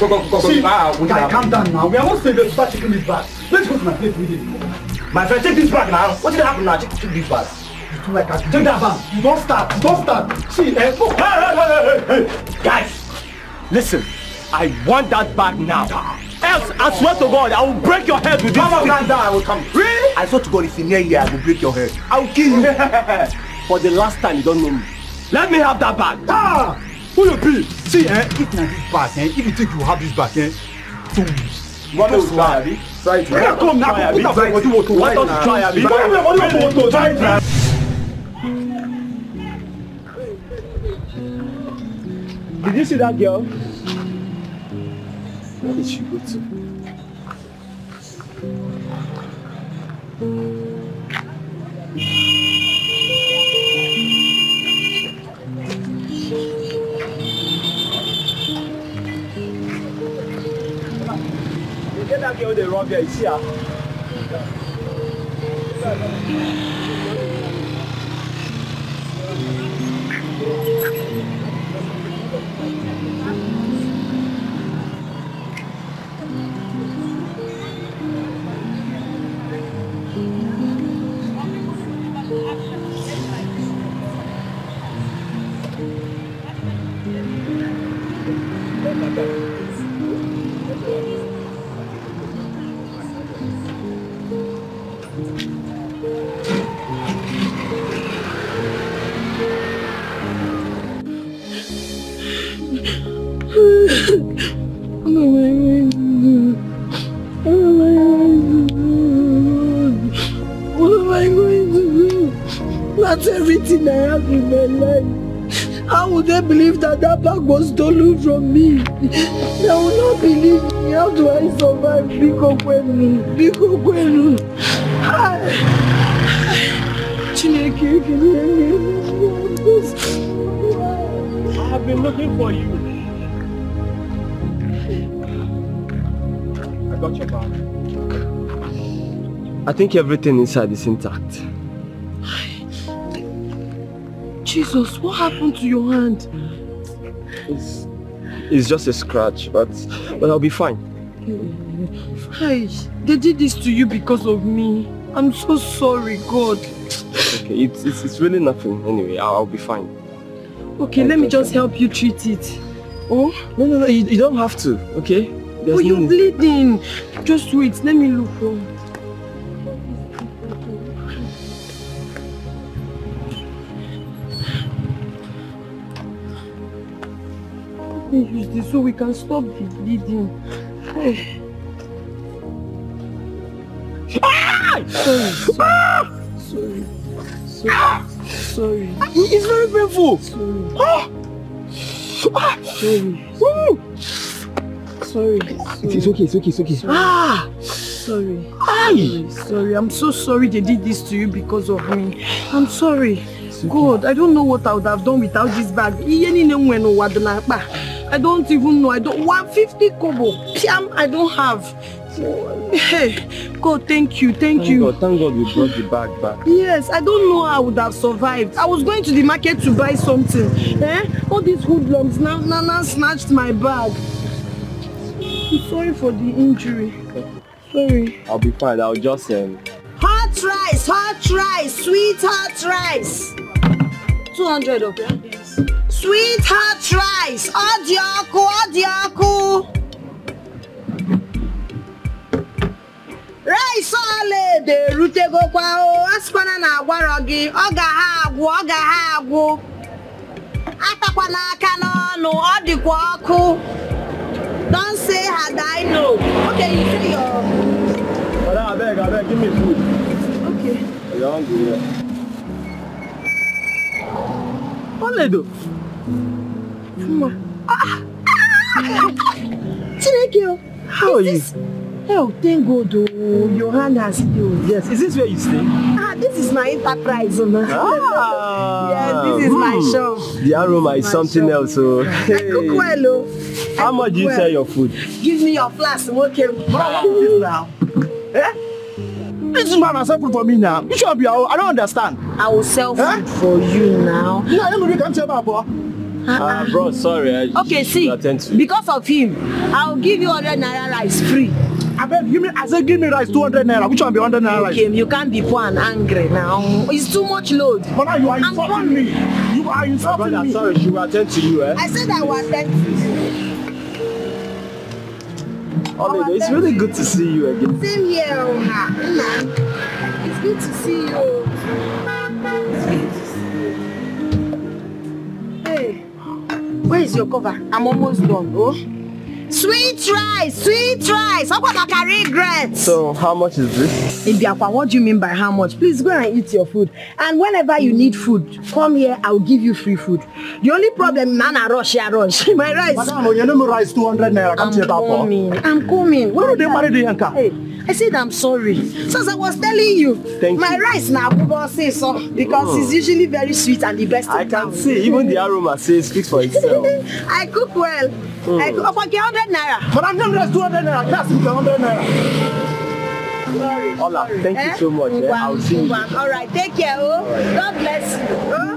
Go, go, go. See, Ah, we guy, calm down now. We are not here to start checking this bag. Let's go to my place with it. My friend, take this bag now. What did happen now? Check, check this bag. You too like us. Take that. You don't start. You don't start. See, eh? Oh. Hey, hey, hey, hey, hey. Guys, listen. I want that bag now. Else, I swear to God, I will break your head with this Come on, calm down. I will come. Really? I swear to God, if you near here, I will break your head. I will kill you. For the last time, you don't know me. Let me have that bag. Ah! Who you be? See, eh? If na this bag, eh? If you think you have this bag, eh? To Just try, lie. Abi? Try it. Yeah, come now. Put up for body water. Want us to try, Abi? Put up for body water. Try now. Did you see that girl? Where did she go to? That girl they run there, you see her? What life. How they believe that that bag was stolen from me? They will not believe me. How do I survive? Biko Kwenu. Biko Kwenu. Hi. Chineke, can you I have been looking for you. I got your bag. I think everything inside is intact. Jesus, what happened to your hand? It's, it's just a scratch, but, but I'll be fine. Hey, they did this to you because of me. I'm so sorry, God. Okay, it's, it's, it's really nothing anyway. I'll, I'll be fine. Okay, let me just help you treat it. Oh? No, no, no, you, you don't have to, okay? There's oh, no you're need. bleeding. Just wait, let me look for Let me use this so we can stop the bleeding. Hey. Sorry, sorry, ah! sorry, sorry, sorry. It's very painful. Sorry. Ah! Sorry. Sorry. It's okay, it's okay, it's okay. Ah! Sorry. Sorry. Sorry. I'm so sorry they did this to you because of me. I'm sorry. God, I don't know what I would have done without this bag. I don't even know. I don't 150 kobo. Piam, I don't have. Hey, God, thank you, thank, Thank you. God, thank God we brought the bag back. Yes, I don't know how I would have survived. I was going to the market to buy something. Eh? All these hoodlums now, now, now snatched my bag. sorry for the injury. Sorry. I'll be fine. I'll just um. Hot rice, hot rice, sweet hot rice. 200 okay? Yes. Sweet hot rice, ọ dị ọkụ, ọ dị ọkụ. Rice ọlaedo erutegokwa o, asịkwana na agwarọ gị, ọ ga-ha agwụ, ọ ga-ha agwụ. Atakwana aka n'ọnụ, ọ dịkwa ọkụ. Don't say had I know. Okay, you say your... Brother, abeg, abeg, give me food. Okay. You're hungry, yeah. Oledo. Chineke. How are you? Oh, thank God oh, your hand has healed. Yes, is this where you stay? Ah, this is my enterprise, oh. Ah, yes, this is my hmm. shop. The aroma is something else, so. I cook well, oh. How much do you well. sell your food? Give me your flask, okay? What is this now? Eh? This man has food for me now. You should be. I don't understand. I will sell food for you now. Yeah, I'm going to come tell my boy. Ah, bro, sorry. I Okay, see, because of him, I'll give you 100 naira rice free. I beg, give me, I said give me rice 200 naira. Which one be 100 naira rice? Okay, you can't be poor and angry now. It's too much load. But now you are I'm insulting me. You are insulting Brother, me. sorry, she will attend to you, eh? I said I was attend to you. Oledo, it's really good to see you again. Same here, oh, ha. Nna. It's good to see you. Where is your cover? I'm almost done, oh. Sweet rice, sweet rice. How about I regret? So, how much is this? Ibiakwa, what do you mean by how much? Please go and eat your food. And whenever you need food, come here, I'll give you free food. The only problem, man, I rush, I rush. My rice. Madam, you know rice 200 naira. Come I'm to your papa. coming. I'm coming. Why do they marry the yanka? Hey, I said I'm sorry. So as I was telling you, Thank my you. rice now Abubo say so because Oh. it's usually very sweet and the best I can town. see, even the aroma says speaks for itself. I cook well. I cook about 100 naira. But I'm not rice 200 naira. That's 100 naira. Sorry. Ola, thank you so much. Eh? Ngwa, I'll see you. ngwa. All right, take care. Oh, God bless you. Oh,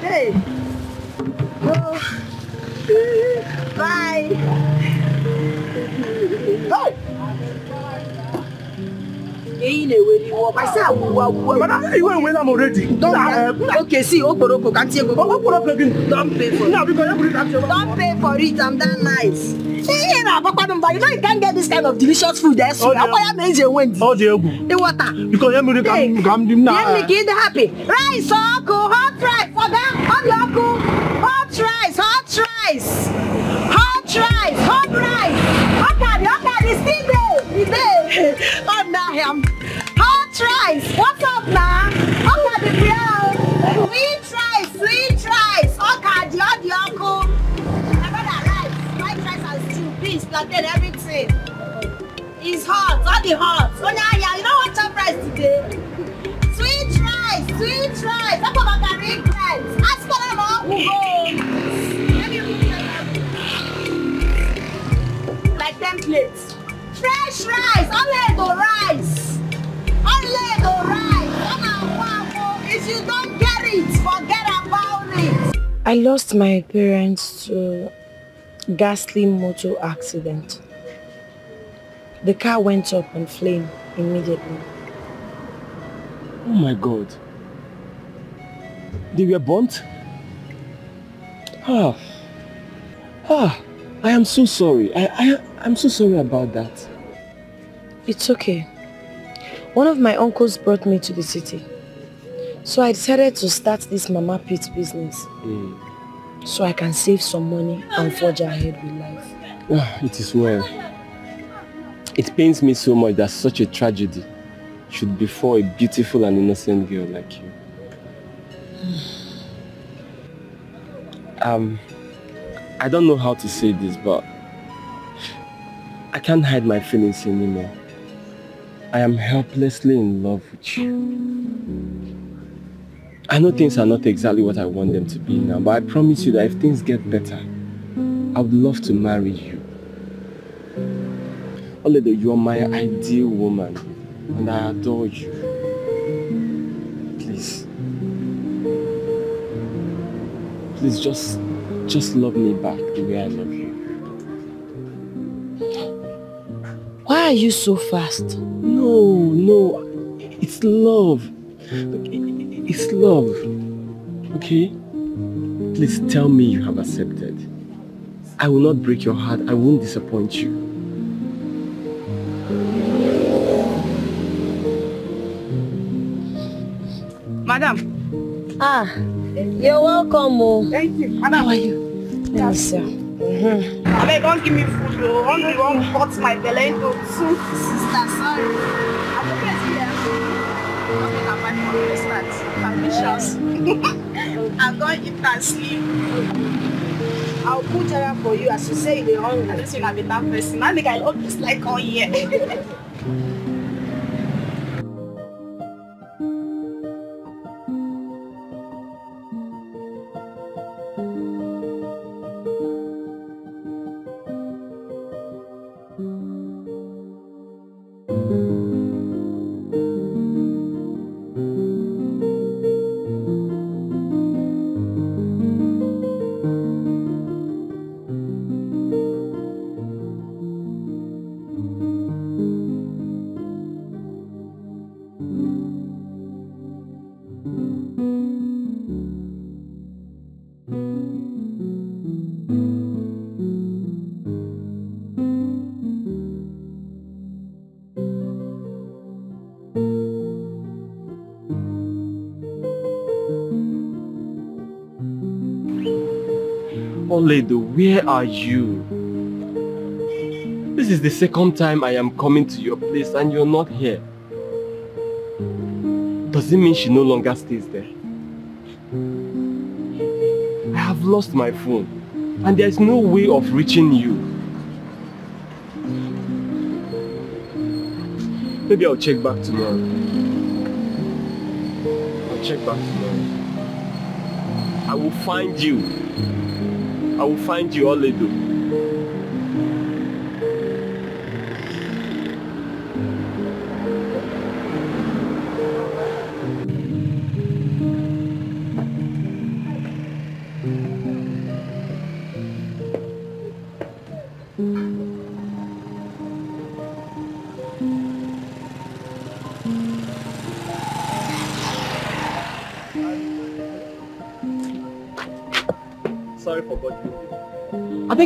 hey. Oh. Bye. Hey! Iwe ain't win am already. Don't eh, okay, see, okporoko, can what up again? Don't pay for it. because you put it at your Don't pay for it, I'm that nice. Ihe na papa number, you know you can't get this kind of delicious food. Oh, yeah. Akwa ya ma eji enwe ndị. Ọ dị egwu. Ịghọta? Because you mere Hey, ka m dị m na. Nye nri ka ị dị happy. Rice ọkụ, hot rice, ọga, ọ dị ọkụ. Hot rice, hot rice. Hot rice, hot rice. Ọ ka dị, ọ ka dị, still dey, e dey. Ọ n'ahịa m. Hot rice, what's up na? Ọ ka dị bịa o. Sweet rice, sweet rice. Ọ ka dị, ọ dị ọkụ. My brother, rice, white rice and stew, beans, plantain, everything. It's hot, all the hot. Onye ahịa, you don't want chop rice today. Sweet rice, sweet rice. That's what I rig rice. Ask for them all who go. Let me put them Like ten plates. Fresh rice, Oledo rice. Oledo rice. Ona wako. If you don't get it, forget about it. I lost my parents to ghastly motor accident. The car went up in flame immediately. Oh my god. They were burnt? Ah. Ah. I am so sorry. I, I, I'm so sorry about that. It's okay. One of my uncles brought me to the city. So I decided to start this Mama Pit business so I can save some money and forge ahead with life. Ah, it is well. It pains me so much that such a tragedy should befall a beautiful and innocent girl like you. Um, I don't know how to say this, but I can't hide my feelings anymore. I am helplessly in love with you. I know things are not exactly what I want them to be now, but I promise you that if things get better, I would love to marry you. Oledo, you are my ideal woman, and I adore you. Please. Please just, just love me back the way I love you. Why are you so fast? No, no. It's love. It's love. Okay? Please tell me you have accepted. I will not break your heart. I won't disappoint you. Madam. Ah, you're welcome. Oh. Thank you. Madam. How are you? Let me see. Mm-hmm. Abeg, don't give me food o. Hungry wan cut my belle into two. Sister, sorry. I forget here. Okay, na buy for restaurant. Ambitious. I'm going eat and sleep. I'll put jara for you as you say you dey hungry. This one na better person. Na make I look just like on here. Oledo, where are you? This is the second time I am coming to your place and you're not here. Does it mean she no longer stays there? I have lost my phone and there's no way of reaching you. Maybe I'll check back tomorrow. I'll check back tomorrow. I will find you. I will find you, Oledo.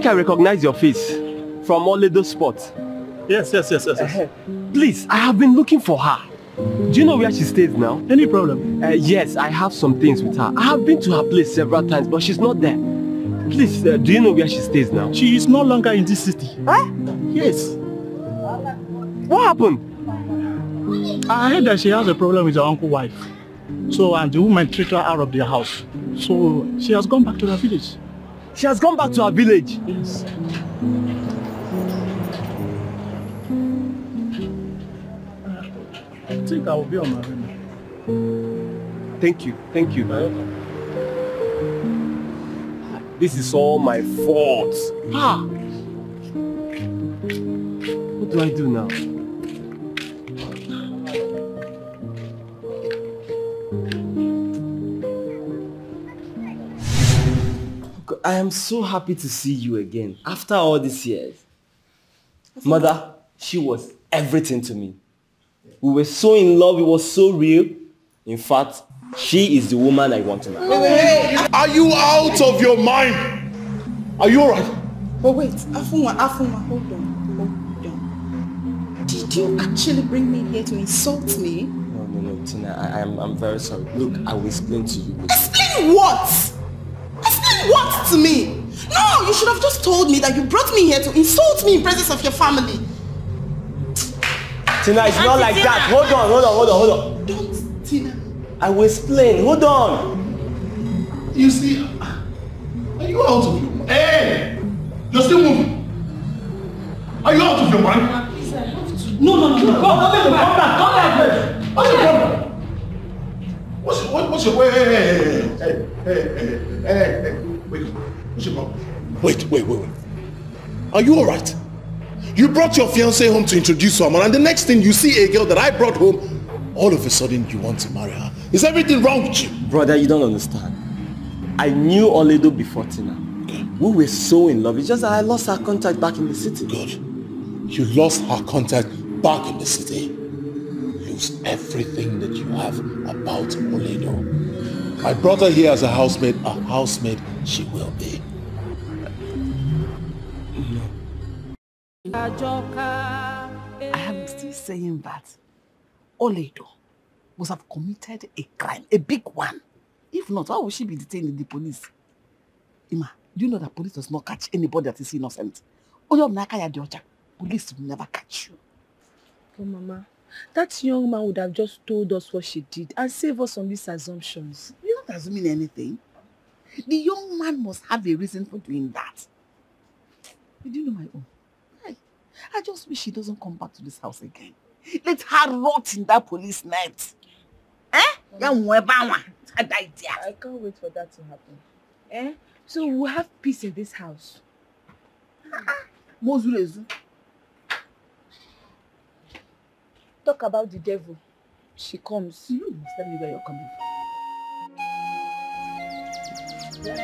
Think I recognize your face from Oledo Spot. Yes, yes, yes, yes. yes. Please, I have been looking for her. Do you know where she stays now? Any problem? Uh, yes, I have some things with her. I have been to her place several times, but she's not there. Please, uh, do you know where she stays now? She is no longer in this city. Huh? Yes. What happened? I heard that she has a problem with her uncle wife. So, and the woman treated her out of their house. So, she has gone back to her village. She has gone back to her village? Yes. I think I will be on my way. Thank you, thank you. This is all my fault. Ah. What do I do now? I am so happy to see you again after all these years. Mother, she was everything to me. We were so in love, it was so real. In fact, she is the woman I want to marry. Are you out of your mind? Are you alright? But wait, Afunwa, Afunwa, hold on, hold on. Did you actually bring me here to insult me? No, no, no, Tina, I, I'm, I'm very sorry. Look, I will explain to you. Explain what? Explain what to me? No, you should have just told me that you brought me here to insult me in presence of your family. Tina, it's not like that. Hold on, hold on, hold on, hold on. Don't, Tina. I will explain. Hold on. You see, are you out of your mind? Hey! You're still moving. Are you out of your mind? No, no, no, no. Come, come back, come back, come back, please. What's your problem? What's your, what, what's your, wait, hey, hey, hey, hey, hey, hey, hey, wait, what's your problem? Wait, wait, wait, wait. Are you alright? You brought your fiancée home to introduce someone and the next thing you see a girl that I brought home, all of a sudden you want to marry her. Is everything wrong with you? Brother, you don't understand. I knew Oledo before Tina. We were so in love. It's just that I lost our contact back in the city. Good. you lost her contact back in the city. Lose everything that you have about Oledo. My brother here as a housemaid, a housemaid she will be. I am still saying that Oledo must have committed a crime, a big one. If not, why would she be detained in the police? Ima, do you know that police does not catch anybody that is innocent? Police will never catch you. Oh, Mama, that young man would have just told us what she did and save us from these assumptions. Not assuming anything. The young man must have a reason for doing that. You know my own? I, I just wish he doesn't come back to this house again. Let her rot in that police net. Eh? Idea. I can't wait for that to happen. Eh? So we'll have peace in this house. Mozuru ezu. Talk about the devil. She comes. You must tell me where you're coming from. Eh?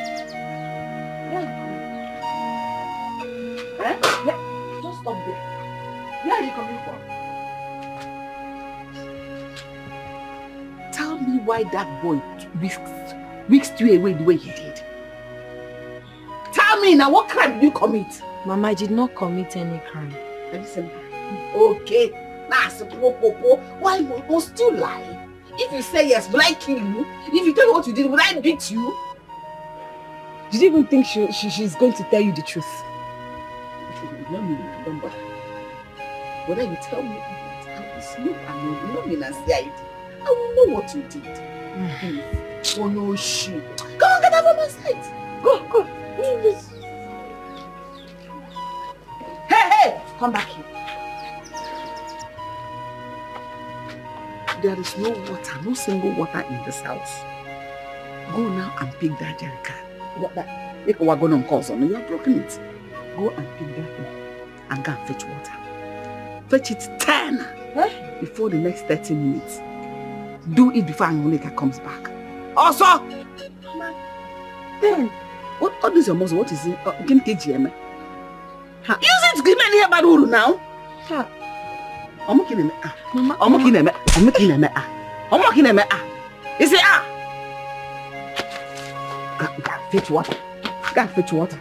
Yeah. Just stop there. Where are you coming from? Tell me why that boy whisked, whisked you away the way he did. Tell me now, what crime did you commit? Mama, I did not commit any crime. Listen, okay. Now, popo, why you must you lie? If you say yes, will I kill you? If you tell me what you did, will I beat you? Did you even think she, she, she's going to tell you the truth? No, me, remember. Whether you tell me that I will sleep and you know me and say it, I will know what you did. Mm. Oh no, shit. Go on, get out of my sight. Go, go. Hey, hey, come back here. There is no water, no single water in this house. Go now and pick that jerry can. What that? Make a wagon on cause on you have broken it. Go and pick that thing and go and fetch water. Fetch it 10 eh? before the next 30 minutes. Do it before Angonika comes back. Also, Mama, then, what, what is your muscle? What is it? Uh? Use it to give me any about now. Ha. ni mẹ ah ọmọ kí ni mẹ ọmọ kí ni mẹ ah ni mẹ ah you say ah fetch water ga fetch water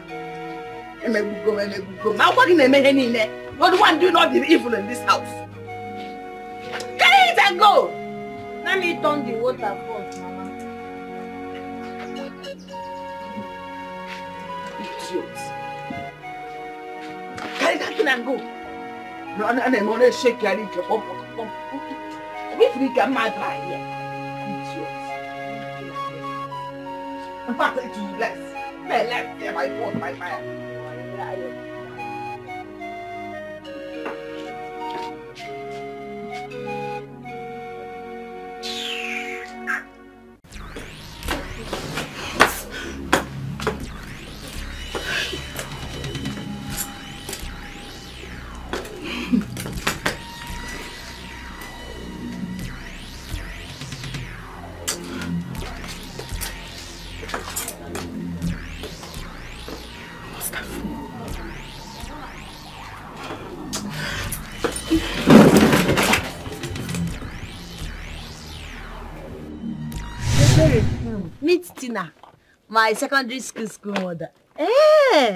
ẹmẹ gbogbo ma ọmọ kí ni mẹ ihe niile you're the one doing all the evil in this house carry it and go. Let me turn the water first, Mama. Idiot. Carry that thing and go. No, and and I'm gonna shake your leg. Pump, pump, pump. We freak a In fact, it is less. My my fourth, my. Tina, my secondary school school mother. Eh,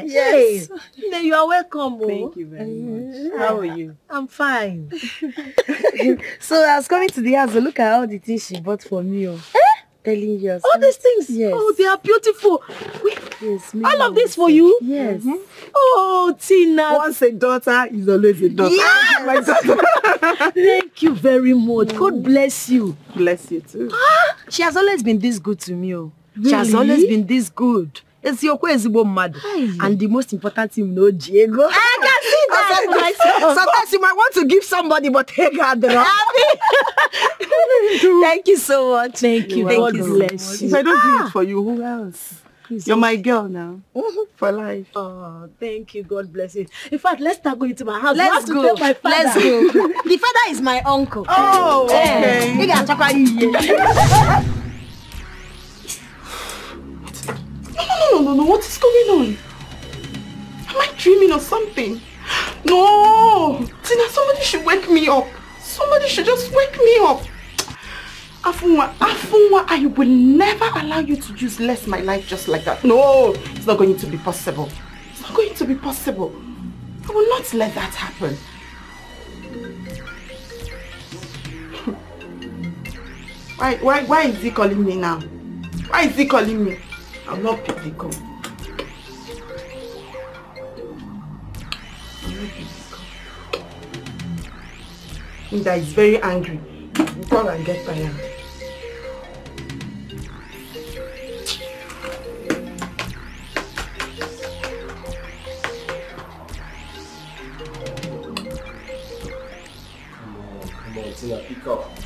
Yes. Hey, then you are welcome. Oh. Thank you very much. How are you? I'm fine. so I was coming to the house to look at all the things she bought for me. Oh. Eh? Telling you. All these things? Yes. Oh, they are beautiful. Yes, all of this for you? Yes. Oh, Tina. Once a daughter is always a daughter. Yes. My daughter. Thank you very much. God bless you. Bless you too. Ah, she has always been this good to me. Oh. She has always been this good. It's Eziokwu ezigbo mmadụ. And the most important thing, no Diego. I can see that. myself. Sometimes you might want to give somebody, but take her the Thank you so much. Thank you. You're Thank you welcome. so much. If I don't do it for you, who else? You're my girl now. Mm-hmm. For life. Oh, thank you. God bless you. In fact, let's start going to my house. Let's go. have to tell my father. Let's go. the father is my uncle. Oh, okay. Ị No, no, no, no, no. What is going on? Am I dreaming or something? No! Tina, somebody should wake me up. Somebody should just wake me up. Afunwa, Afunwa, I will never allow you to use less my life just like that. No, it's not going to be possible. It's not going to be possible. I will not let that happen. why, why, why is he calling me now? Why is he calling me? I'll not pick the call. That is very angry. Call and get tired. Come on, Tina, pick up.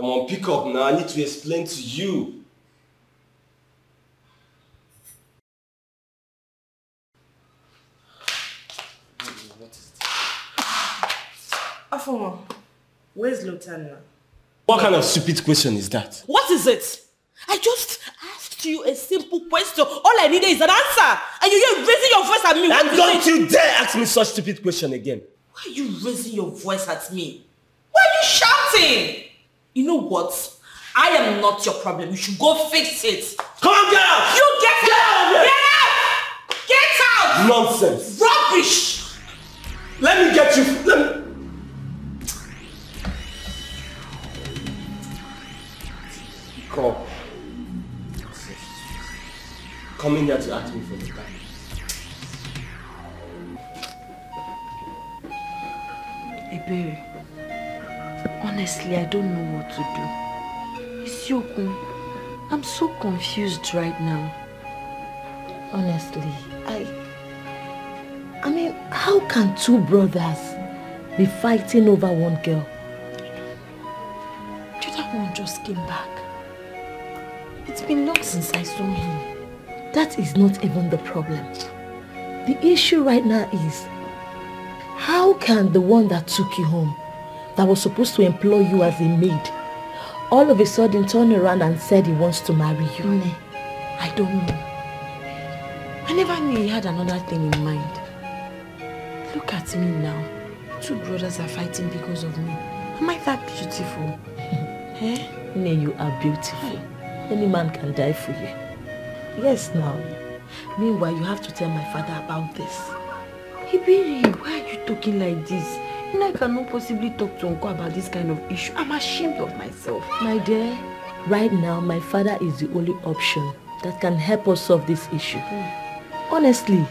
Come on, pick up now. I need to explain to you. Afunwa, where's Lutana? What kind of stupid question is that? What is it? I just asked you a simple question. All I needed is an answer. And you're raising your voice at me. And don't you dare ask me such stupid question again. Why are you raising your voice at me? Why are you shouting? You know what? I am not your problem. You should go fix it. Come on, get out! You get, Get out of here! Get out! Get out! Nonsense. Rubbish! Let me get you. Let me. Come. Come in here to ask me for the time. Ebere, honestly, I don't know what to do. Isiokun, I'm so confused right now. Honestly, I... I mean, how can two brothers be fighting over one girl? The other one just came back. It's been long since I saw him. That is not even the problem. The issue right now is how can the one that took you home, that was supposed to employ you as a maid, all of a sudden turned around and said he wants to marry you? I don't know. I never knew he had another thing in mind. Look at me now. Two brothers are fighting because of me. Am I that beautiful? eh? Nne, you are beautiful. Any man can die for you. Yes, now. Meanwhile, you have to tell my father about this. Ibiri, why are you talking like this? Know, I cannot possibly talk to Uncle about this kind of issue. I'm ashamed of myself. My dear, right now, my father is the only option that can help us solve this issue. Honestly,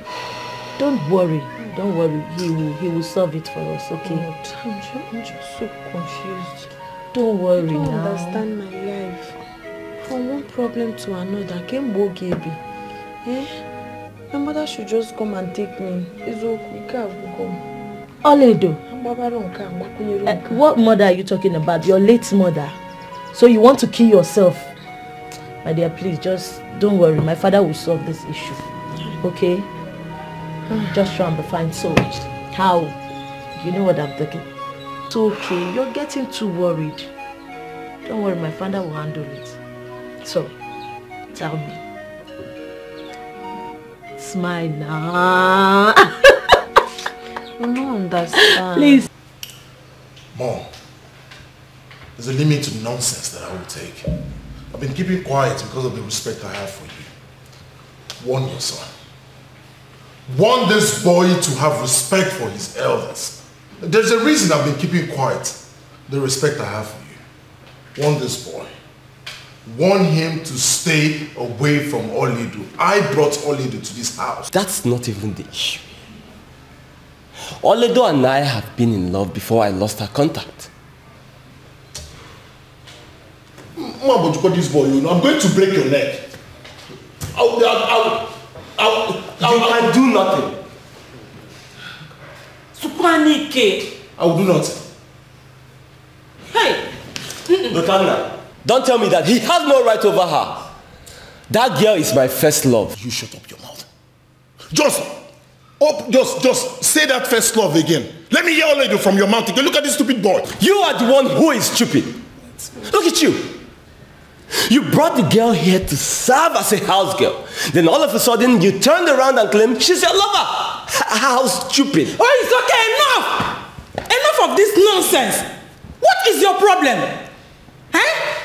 don't worry. Don't worry. He will, he will solve it for us, okay? I'm just, I'm just so confused. Don't worry I don't now. understand my life. From one problem to another. Kemgbe oge ebe. Eh? My mother should just come and take me. Eziokwu, ike agwụgo m. Oledo, Mgbabara nke a, mgbakwunyere uh, what mother are you talking about? Your late mother. So you want to kill yourself? My dear, please, just don't worry. My father will solve this issue. Okay? Just try and be fine. So, how? You know what I'm thinking. It's okay. You're getting too worried. Don't worry. My father will handle it. So, tell me. Smile now. I don't understand. Please. Mom, there's a limit to nonsense that I will take. I've been keeping quiet because of the respect I have for you. Warn your son. Warn this boy to have respect for his elders. There's a reason I've been keeping quiet. The respect I have for you. Warn this boy. Warn him to stay away from Oledo. I brought Oledo to this house. That's not even the issue. Oledo and I have been in love before I lost our contact. Mama, but you got this boy, you know, I'm going to break your neck. I'll, I'll, I'll, I'll, You can do nothing. Sukwanike. I will do nothing. Hey! Lotanna, don't tell me that he has no right over her. That girl is my first love. You shut up your mouth. Johnson, Oh, just, just say that first love again. Let me hear all of you from your mouth again. Look at this stupid boy. You are the one who is stupid. Look at you. You brought the girl here to serve as a house girl. Then all of a sudden, you turned around and claimed she's your lover. How stupid. Oh, it's okay. Enough. Enough of this nonsense. What is your problem? Eh?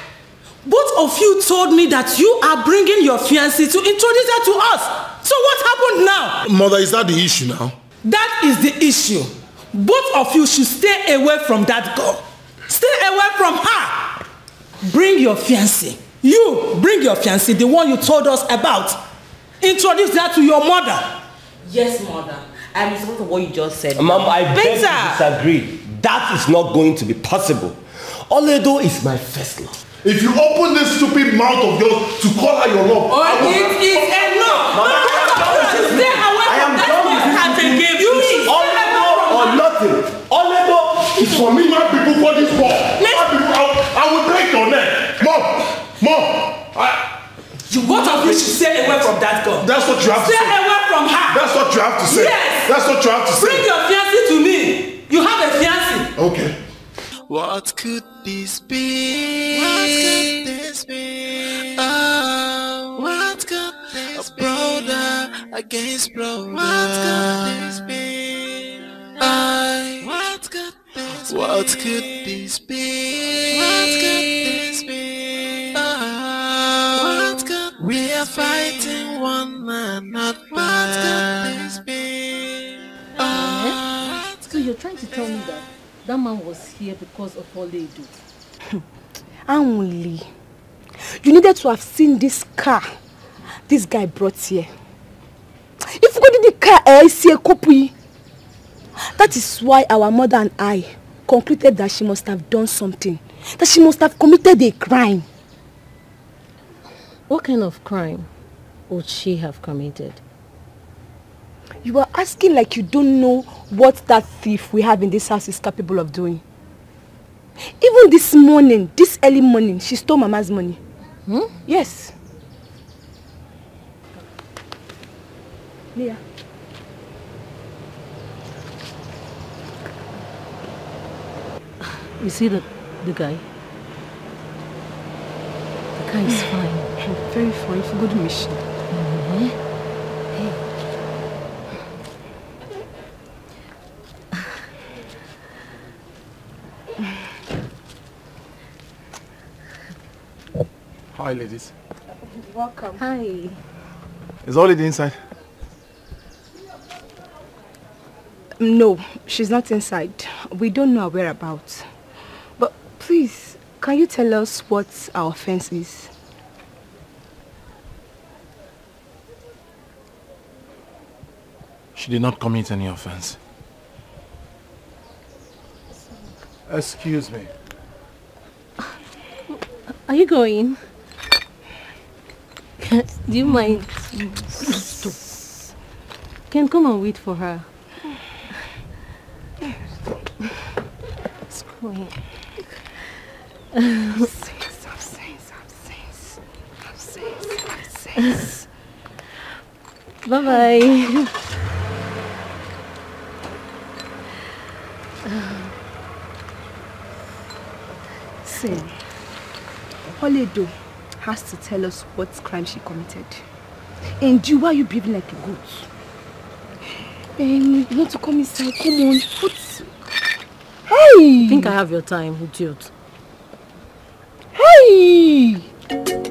Both of you told me that you are bringing your fiancée to introduce her to us. So what happened now? Mother, is that the issue now? That is the issue. Both of you should stay away from that girl. Stay away from her. Bring your fiancé. You, bring your fiancé, the one you told us about. Introduce that to your mother. Yes, mother. I'm in support of what you just said. Mom, I beg Peter! to disagree. That is not going to be possible. Oledo is my first love. If you open this stupid mouth of yours to call her your love, Oh, I will- it is enough. Mama, you should stay away I from am that done with this. You stay Oledo from or nothing. Oledo is for me, my people for this. My people, I, will- I will break your neck. Mom, mom, I, You both of you should stay away from that girl. that's what you have to Stay say. away from her. That's what you have to say. Yes. That's what you have to Bring say. your fiancé to me. You have a fiancé. Okay. What could this be? What could this be? Oh, what could this be? A brother against brother. What could this be? I. What could this be? What could this be? What could this be? Oh, what could we are fighting one another. What could this be? Oh, So you're trying to tell me that that man was here because of all they do? Only. You needed to have seen this car this guy brought here. If you go to the car, eh, see a copy. That is why our mother and I concluded that she must have done something. That she must have committed a crime. What kind of crime would she have committed? You are asking like you don't know what that thief we have in this house is capable of doing. Even this morning, this early morning, she stole Mama's money. Hmm? Yes. Leah. You see the, the guy? The guy is fine. Very fine for good mission. Hi, ladies. Welcome. Hi. Is all lady inside? No, she's not inside. We don't know her whereabouts. But please, can you tell us what our offense is? She did not commit any offense. Excuse me. Are you going? Do you mind? Can come and wait for her. Absence. Bye bye. See, Oledo has to tell us what crime she committed. And you, why are you behaving like a goat? Um, you want to come inside? Come on, put... Hey! I think I have your time, idiot. Hey!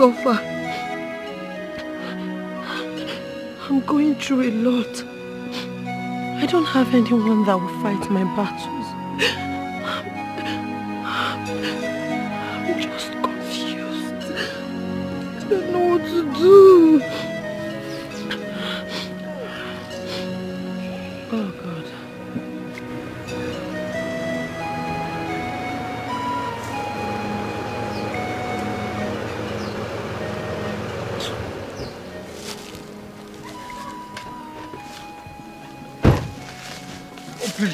suffer. I'm going through a lot. I don't have anyone that will fight my battles. I'm just confused. I don't know what to do.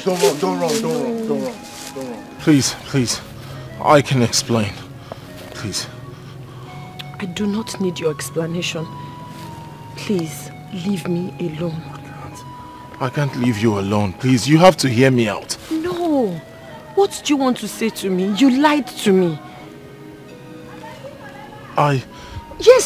Don't run, don't run, don't run, don't run, don't run. Please, please. I can explain. Please. I do not need your explanation. Please, leave me alone. I can't. I can't leave you alone. Please, you have to hear me out. No! What do you want to say to me? You lied to me. I...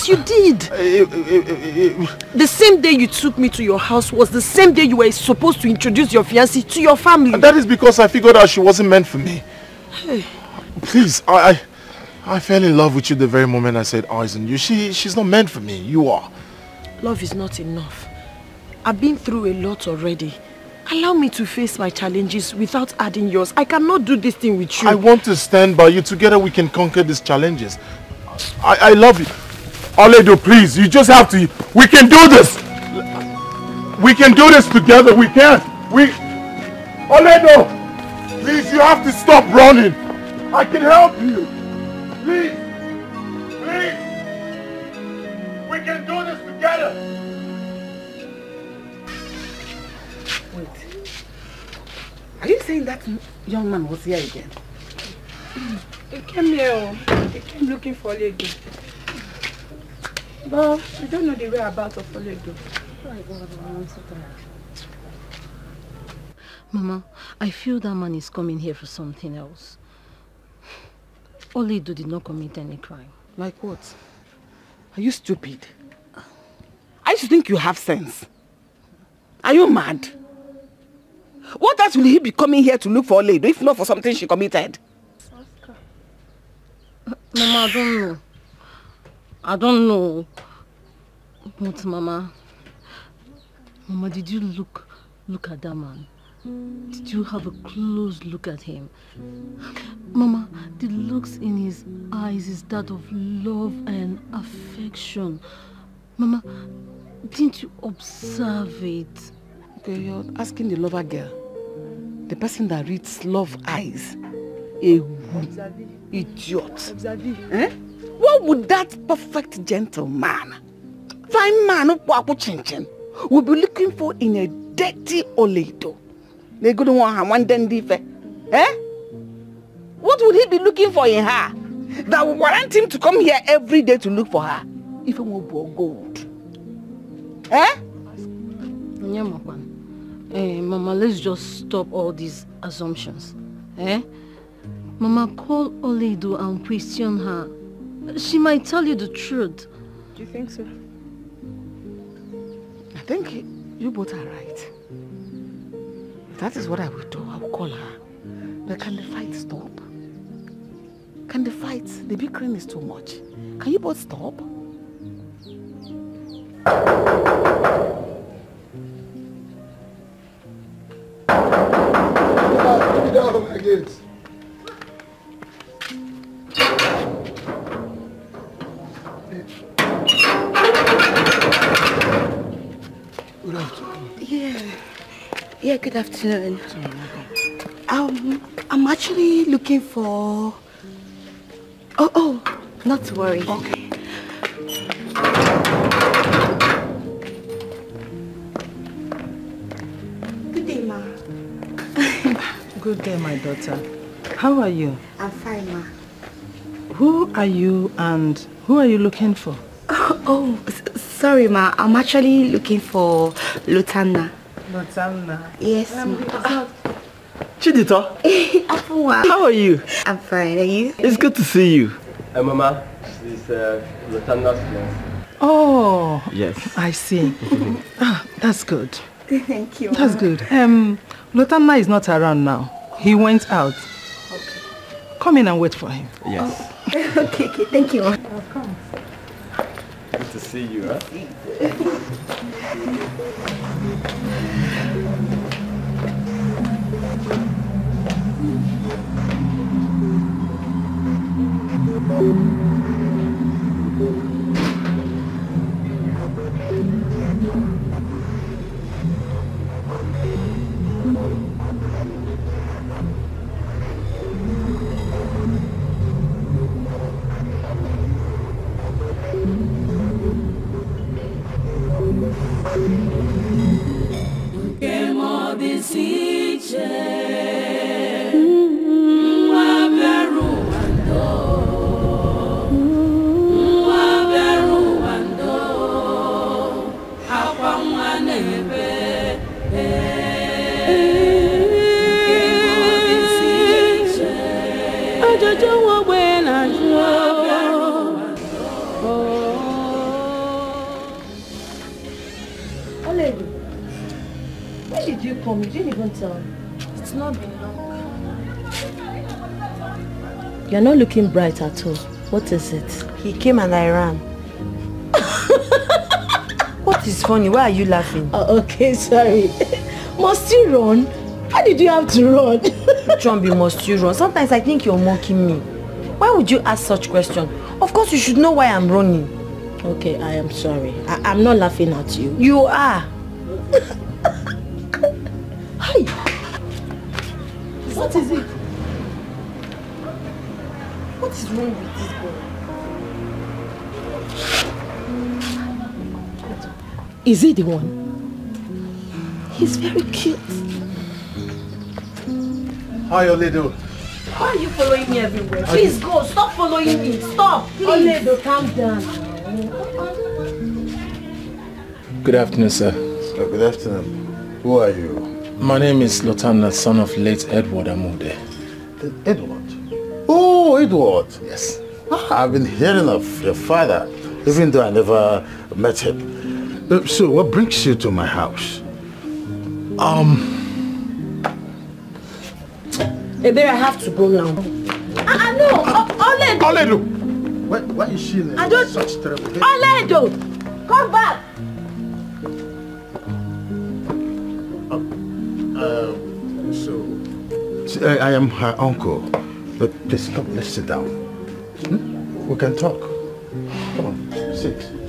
Yes, you did. Uh, uh, uh, the same day you took me to your house was the same day you were supposed to introduce your fiancé to your family. And that is because I figured out she wasn't meant for me. Hey. Please, I, I, I fell in love with you the very moment I said eyes on you. She, she's not meant for me. You are. Love is not enough. I've been through a lot already. Allow me to face my challenges without adding yours. I cannot do this thing with you. I want to stand by you. Together we can conquer these challenges. I, I love you. Oledo, please, you just have to. We can do this. We can do this together. We can. We. Oledo, please, you have to stop running. I can help you. Please. Please. We can do this together. Wait. Are you saying that young man was here again? He came here. oh. He came looking for Lady. But we don't know the whereabouts of Oledo. Mama, I feel that man is coming here for something else. Oledo did not commit any crime. Like what? Are you stupid? I used to think you have sense. Are you mad? What else will he be coming here to look for Oledo if not for something she committed? Mama, I don't know. I don't know. But Mama, Mama, did you look look at that man? Did you have a close look at him? Mama, the looks in his eyes is that of love and affection. Mama, didn't you observe it? Okay, you're asking the lover girl. The person that reads love eyes. A idiot. Eh? What would that perfect gentleman, fine man, Ukwaku Chinchin, will be looking for in a dirty Oledo? They to want her one den Eh? What would he be looking for in her that would warrant him to come here every day to look for her? If it were gold. Eh? Mama. Eh, Mama, let's just stop all these assumptions. Eh? Mama, call Oledo and question her. She might tell you the truth. Do you think so? I think you both are right. That is what I will do. I will call her. But can the fight stop? Can the fight, the bickering is too much. Can you both stop? Get out of my gates. Yeah. Yeah, good afternoon. Um, I'm actually looking for... Oh, oh, not to worry. Okay. Good day, ma. Good day, my daughter. How are you? I'm fine, ma. Who are you and who are you looking for? Oh, oh sorry, ma. I'm actually looking for Lotana. Lotana. Yes, ma. Chidito, Afunwa. how are you? I'm fine. Are you? It's good to see you. Hey, Mama, this is uh, Lotana's fiance. Oh, Yes. I see. ah, that's good. Thank you. That's good. Um, Lotana is not around now. He went out. Okay. Come in and wait for him. Yes. okay, okay. Thank you. ma. Good to see you, huh? You're not looking bright at all. What is it? He came and I ran. what is funny? Why are you laughing? Oh, okay, sorry. Must you run? Why did you have to run? Chombi, must you run? Sometimes I think you're mocking me. Why would you ask such question? Of course you should know why I'm running. Okay, I am sorry. I I'm not laughing at you. You are. Is he the one? He's very cute. How you little? Why are you following me everywhere? Please go. Stop following me. Stop. Please. Oledo, calm down. Good afternoon, sir. good afternoon. Who are you? My name is Lotana, son of late Edward Amude. Edward? Oh, Edward. Yes. Ah, I've been hearing of your father, even though I never met him. Uh, So, what brings you to my house? Um, Ebere, I have to go now. Ah, ah, no. O- Oledo. Oledo. Why, why is she in I don't- such terrible Oledo. Come back. Uh, so, See, I, I am her uncle. But please come, let's sit down. Hmm? We can talk. Come on, sit. Sit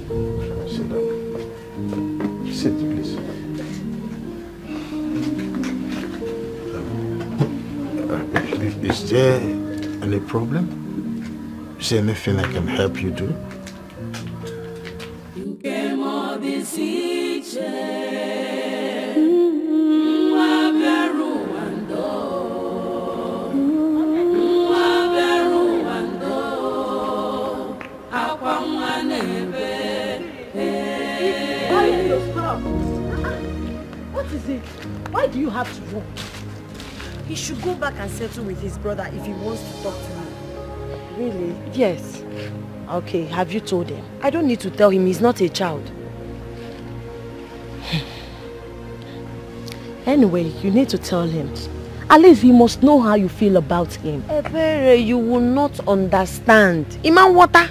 is- there any problem? Is there anything I can help you do? nwa na-ebe Oledo, stop. What is it? Why do you have to run? He should go back and settle with his brother if he wants to talk to me. Really? Yes. Okay, have you told him? I don't need to tell him he's not a child. Anyway, you need to tell him. At least he must know how you feel about him. Ebere, you will not understand. Iman water.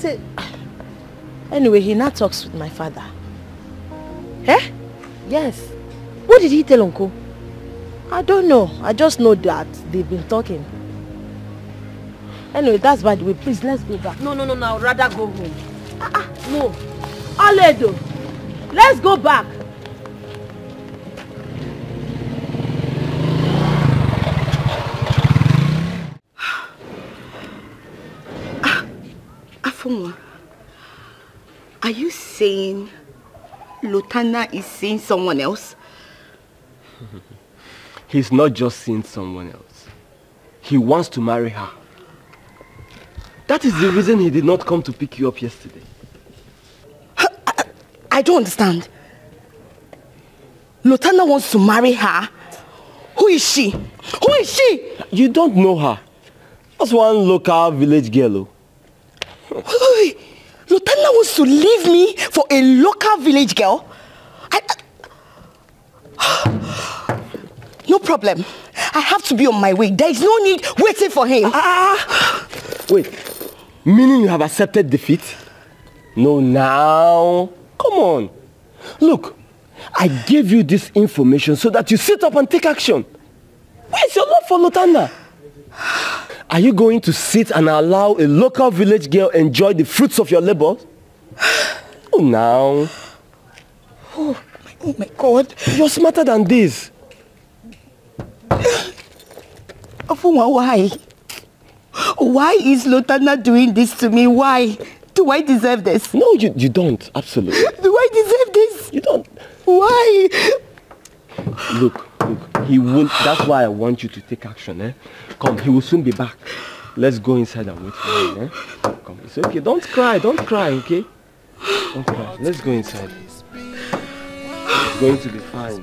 Anyway, he now talks with my father. Eh? Yes. What did he tell Uncle? I don't know. I just know that they've been talking. Anyway, that's by the way. Please, let's go back. No, no, no, no. I'd rather go home. Ah, ah, no. Oledo, let's go back. Afunwa, are you saying Lotana is seeing someone else? He's not just seeing someone else. He wants to marry her. That is the reason he did not come to pick you up yesterday. I don't understand. Lotana wants to marry her? Who is she? Who is she? You don't know her. That's one local village girl. oh. Wait. Lotana wants to leave me for a local village girl? I, I- no problem. I have to be on my way. There is no need waiting for him. Ah! Wait, meaning you have accepted defeat? No, now. Come on. Look, I gave you this information so that you sit up and take action. Where's your love for Lotana? Are you going to sit and allow a local village girl enjoy the fruits of your labor? Oh, now. Oh my God. You're smarter than this. Afunwa, why? Why is Lotana doing this to me? Why? Do I deserve this? No, you, you don't. Absolutely. Do I deserve this? You don't. Why? Look, look. He won't. That's why I want you to take action, eh? Come, he will soon be back. Let's go inside and wait for him, eh? Come, it's okay. Don't cry. Don't cry, okay? Don't cry. Let's go inside. It's going to be fine.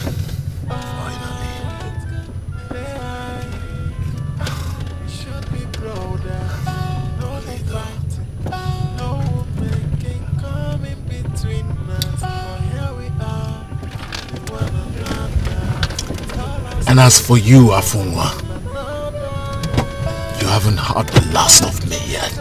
And as for you, Afunwa, you haven't heard the last of me yet.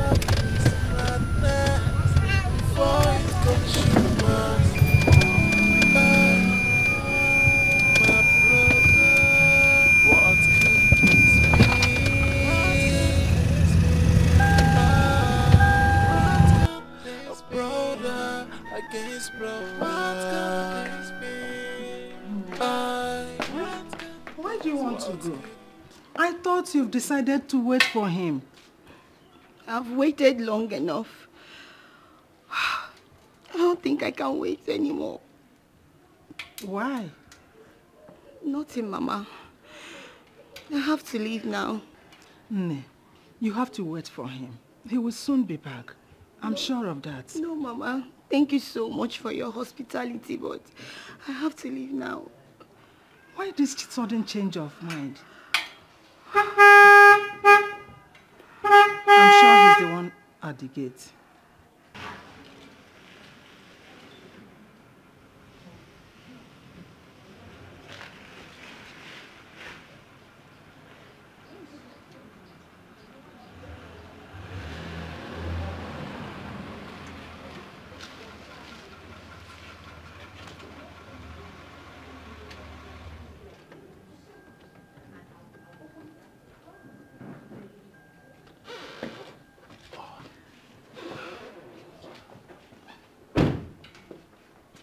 Brother against brother. Want to go? I thought you've decided to wait for him. I've waited long enough. I don't think I can wait anymore. Why? Nothing, Mama. I have to leave now. Nne, you have to wait for him. He will soon be back. I'm sure of that. No, Mama. Thank you so much for your hospitality, but I have to leave now. Why this sudden change of mind? I'm sure he's the one at the gate.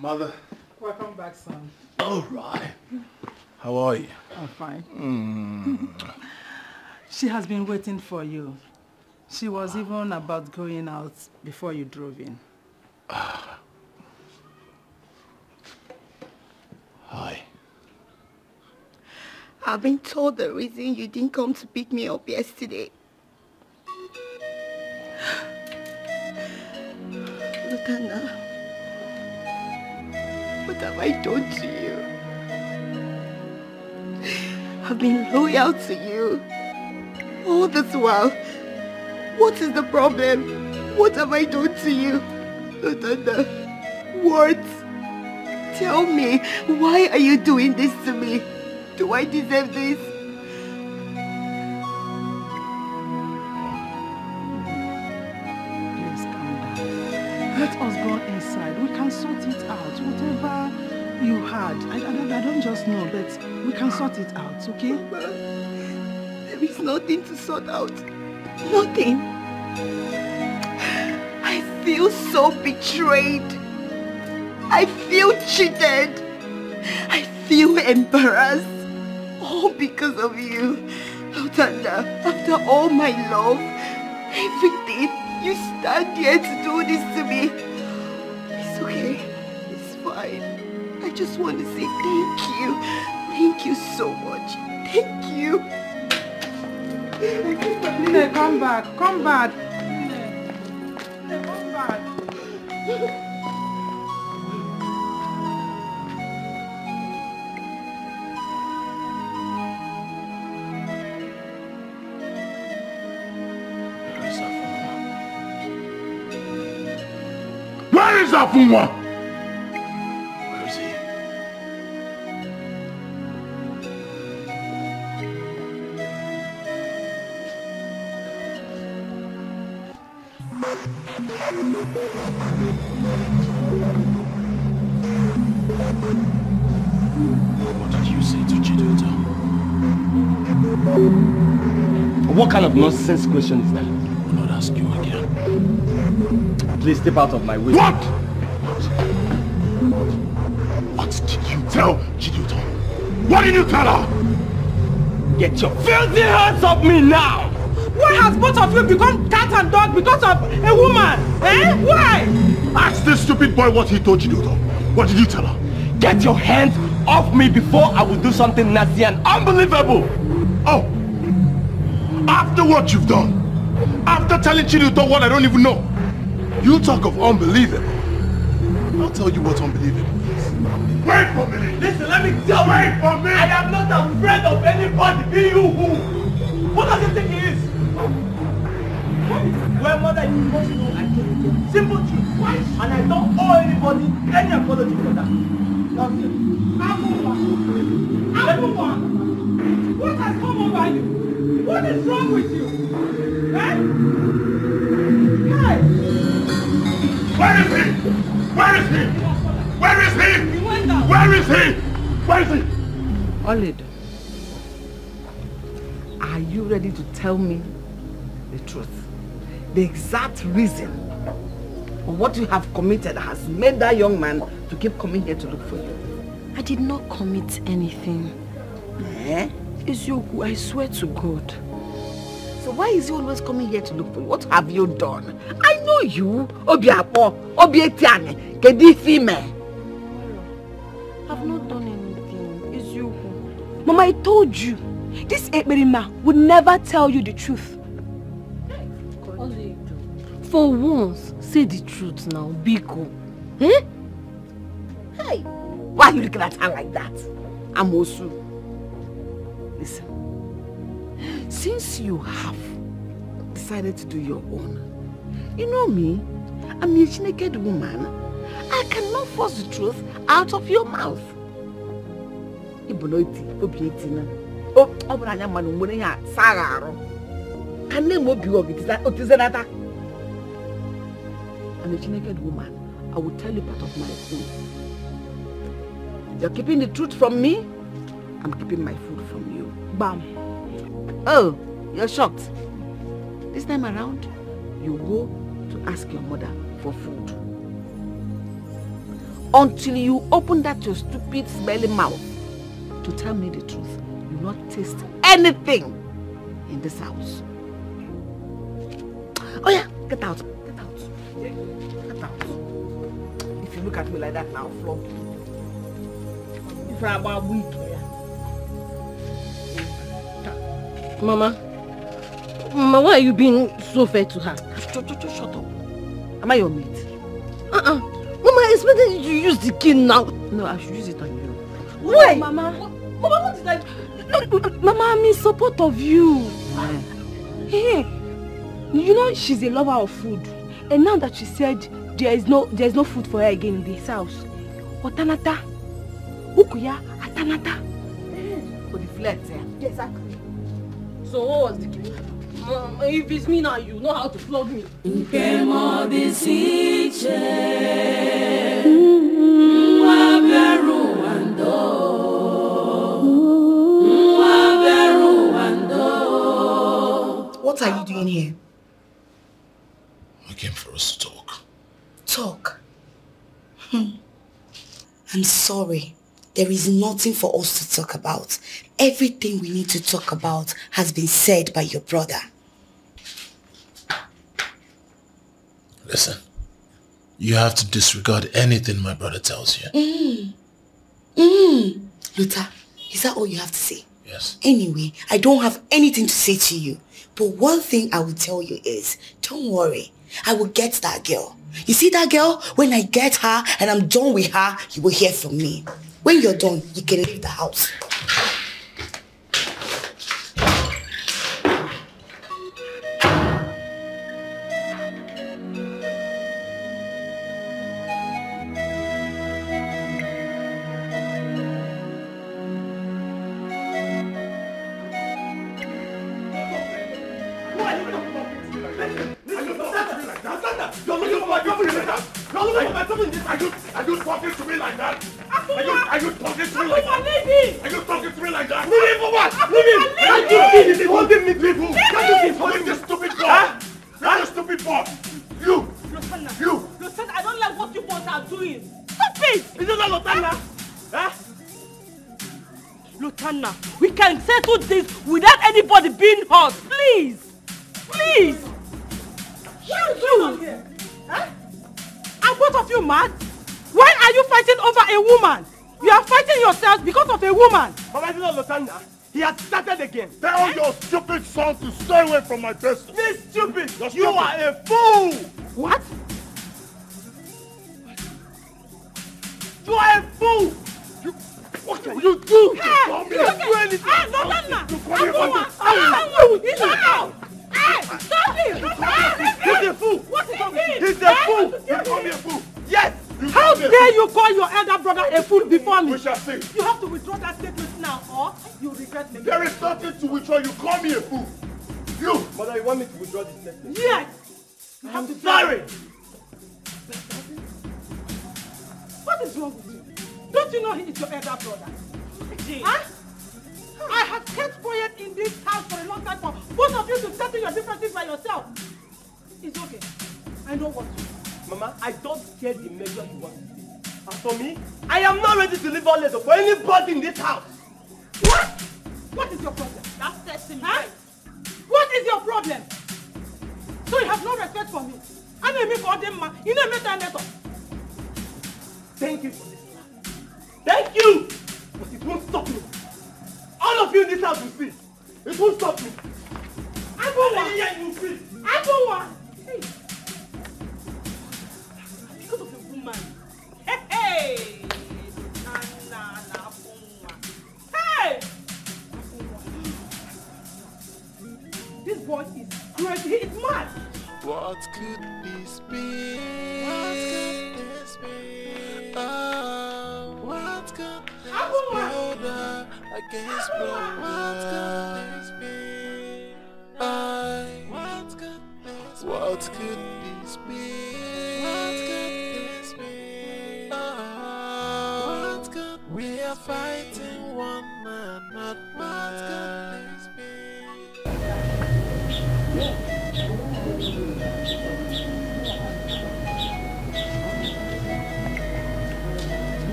Mother. Welcome back, son. All right. How are you? I'm fine. Mm. She has been waiting for you. She was even about going out before you drove in. Hi. I've been told the reason you didn't come to pick me up yesterday. Lotana, what have I done to you? I've been loyal to you all this while. What is the problem? What have I done to you? Lotana, what? Tell me, why are you doing this to me? Do I deserve this? Just know, but we can sort it out, okay? There is nothing to sort out. Nothing. I feel so betrayed. I feel cheated. I feel embarrassed. All because of you. Lotana, after all my love, everything, you stand here to do this to me. It's okay. It's fine. I just want to say thank you. Thank you so much. Thank you. Nne, come back. Come back. Nne, come back. Where is Afunwa? Of nonsense question is that? I'll not ask you again. Please step out of my way. What? What did you tell Chiduta? What did you tell her? Get your filthy hands off me now! Why has both of you become cat and dog because of a woman? Eh? Why? Ask this stupid boy what he told Chiduta. What did you tell her? Get your hands off me before I will do something nasty and unbelievable! Oh! After what you've done, after telling Chiduta what I don't even know, you talk of unbelievable. I'll tell you what's unbelievable is. Wait for me! Listen, let me tell you! Wait for me! I am not afraid of anybody, be you who! What does he think he is? Well, mother, you must know I told you simple truth. And I don't owe anybody any apology for that. That's it. Abuwa! Abuwa! What has come over you? What is wrong with you? Eh? Hey! Where is he? Where is he? Where is he? Where is he? Where is he? Olid, are you ready to tell me the truth? The exact reason of what you have committed has made that young man to keep coming here to look for you. I did not commit anything. Eh? Ezioku, I swear to God. So why is he always coming here to look for you? What have you done? I know you. Obiapo, Obietiane, Kedi female. I've not done anything. Ezioku. Mama, I told you. This Ekberima would never tell you the truth. For once, say the truth now, Biko. Eh? Hey, why are you looking at her like that? I'm Amosu. Listen, since you have decided to do your own, you know me, I'm a naked woman. I cannot force the truth out of your mouth. Otizenata. I'm a naked woman. I will tell you part of my food. You're keeping the truth from me. I'm keeping my food. Bam. Oh, you're shocked. This time around, you go to ask your mother for food. Until you open that your stupid smelly mouth to tell me the truth, you will not taste anything in this house. Oh yeah, get out. Get out. Get out. If you look at me like that now, you. If I'm weak, Mama. Mama, why are you being so fair to her? Shut, shut, shut up. Am I your mate? Uh-uh. Mama, I expected you to use the key now. No, I should use it on you. Why? Mama. Mama, what did I... No, Mama, I'm in support of you. Hey, you know she's a lover of food. And now that she said there is no there is no food for her again in this house. Otanata. Ukuya, atanata. For the flirt, eh? Exactly. So what was the? Mama, if it's me now, you know how to flog me. Nke mo dị si iche, nwa bịara ụwa ndo. Nwa bịara ụwa ndo. What are you doing here? I came for us to talk. Talk. Hmm. I'm sorry. There is nothing for us to talk about. Everything we need to talk about has been said by your brother. Listen, you have to disregard anything my brother tells you. Mm. Mm. Luther, is that all you have to say? Yes. Anyway, I don't have anything to say to you. But one thing I will tell you is, don't worry. I will get that girl. You see that girl? When I get her and I'm done with her, you will hear from me. When you're done, you can leave the house. My business. This stupid! You're you are a fool! What? You are a fool! You, what can you do? Hey, you okay? Do anything. Hey, Lutana! You come here, Abuwa! Bandit. Abuwa! He's out! Hey, stop! He's a fool! What is? He's a fool! You call me a fool! Yes! How dare you call your elder brother a fool before me? We shall see. You have to withdraw that statement now or you regret me. There is nothing to withdraw. You call me a fool. You! You want withdraw this statement? Yes! You have to Sorry! What is wrong with you? Don't you know he is your elder brother? Huh? I have kept quiet in this house for a long time for both of you to settle your differences by yourself. It's okay. I know what to do. Mama, I don't care the measure you want to take. As for me, I am not ready to leave all letter for anybody in this house. What? What is your problem? That's testing huh? What is your problem? Have no respect for me. I know me for them man. You know me time better. Thank you for this. Thank you! But it won't stop me. All of you in this house will see. It won't stop me. Abuwa! Yeah, you will see. Abuwa! Hey. Because of the woman. Hey, hey! This boy is crazy. He is mad. What could this be? What could this be? Oh, what could this brother against brother? What could this be? I, what could this be? What could this be? What could this be? Oh, what could we are fighting one man, not what could this be?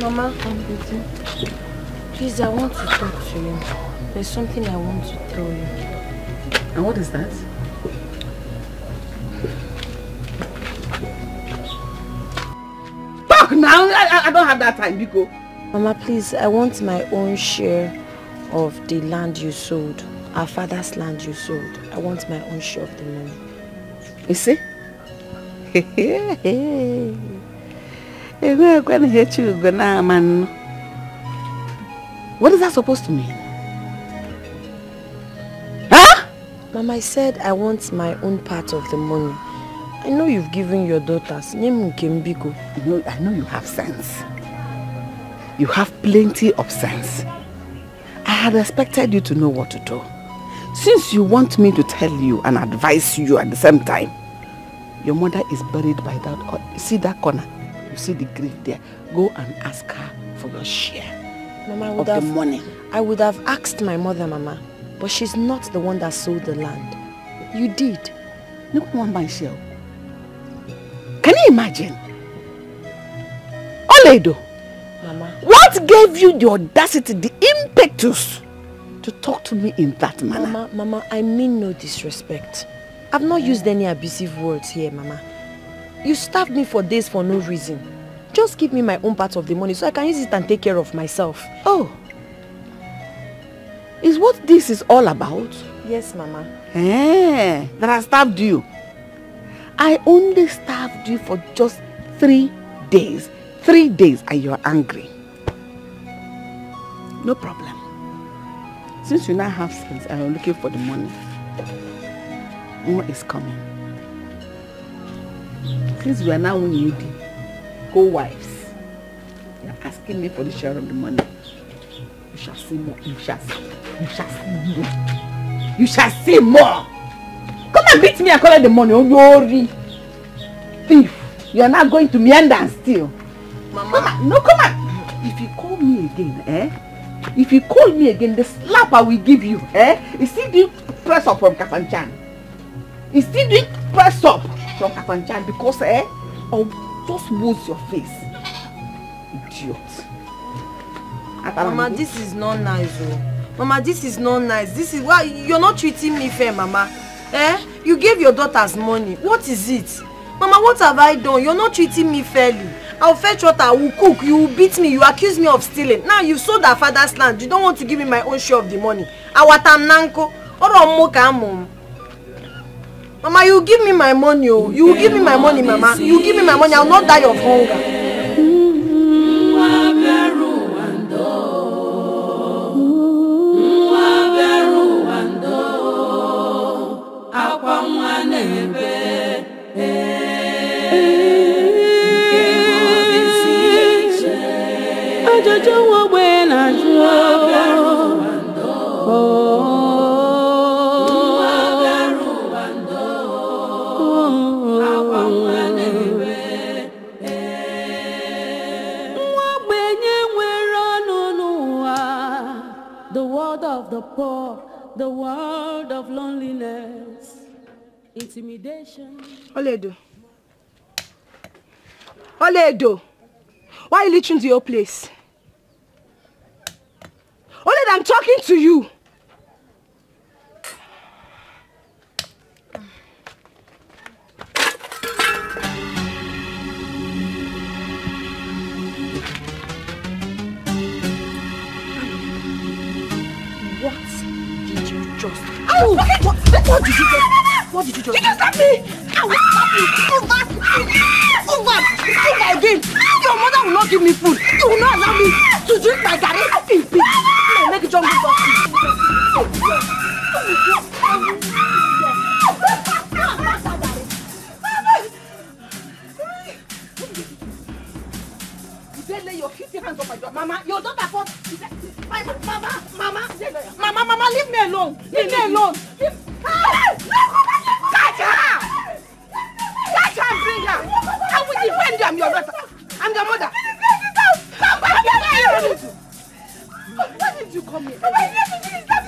Mama, I'm busy. please, I want to talk to you. There's something I want to tell you. And what is that? Talk now! I, I, don't have that time, Biko. Mama, please, I want my own share of the land you sold. Our father's land you sold. I want my own share of the money. You see? Enwekwana ihe chi ugo na-ama nnu. What is that supposed to mean? Huh? Mama, I said I want my own part of the money. I know you've given your daughters. Name Kembiko. I know, I know you have sense. You have plenty of sense. I had expected you to know what to do. Since you want me to tell you and advise you at the same time, your mother is buried by that. cor- see that corner? You see the grave there? Go and ask her for your share Mama, I of would the have, money. I would have asked my mother, Mama, but she's not the one that sold the land. You did. No one my share. Oh. Can you imagine? Oledo, Mama. what gave you the audacity, the impetus to talk to me in that manner? Mama, Mama, I mean no disrespect. I've not used any abusive words here, Mama. You starved me for days for no reason. Just give me my own part of the money so I can use it and take care of myself. Oh. Is what this is all about? Yes, Mama. Eh, that I starved you. I only starved you for just three days. Three days and you're angry. No problem. Since you now have sense and you're looking for the money, more is coming. Since we are now needy, co-wives, you're asking me for the share of the money. You shall see more. You shall see. You shall see more. You shall see more. Come and beat me and collect the money. Oh, Yori. Thief. You are not going to meander and steal. Mama. Come on. No, come on. If you call me again, eh? If you call me again, the slap I will give you, eh? Is still doing press up from Kafanchan. Is still doing press up from Kafanchan because, eh? I'll just wound your face. Idiot. Mama, this is not nice, oh. Mama, this is not nice. This is why you're not treating me fair, Mama. Eh? You gave your daughters money. What is it? Mama, what have I done? You're not treating me fairly. I'll fetch water, I will cook, you will beat me, you accuse me of stealing. Now you've sold our father's land. You don't want to give me my own share of the money. Awatam nanko. Oro ka mum. Mama, you give me my money, oh. You give me my money, Mama. You give me my money, I'll not die of hunger. Poor the world of loneliness intimidation Oledo. Oledo. Why are you leeching to your place? Oledo, I'm talking to you. Just... Ow! What, what did you just... What did you just... You just slapped me! Ow! Slap me! Over! Over again! Your mother will not give me food. You will not allow me to drink my garri in peace. No, make jungle You your daughter. Mama, your daughter fought. My, mama, mama, mama, mama, leave me alone. Leave me alone. Leave... Catch her! Catch her and bring her. I will defend you. I'm your daughter. I'm your mother. Come back here. Why did you come here?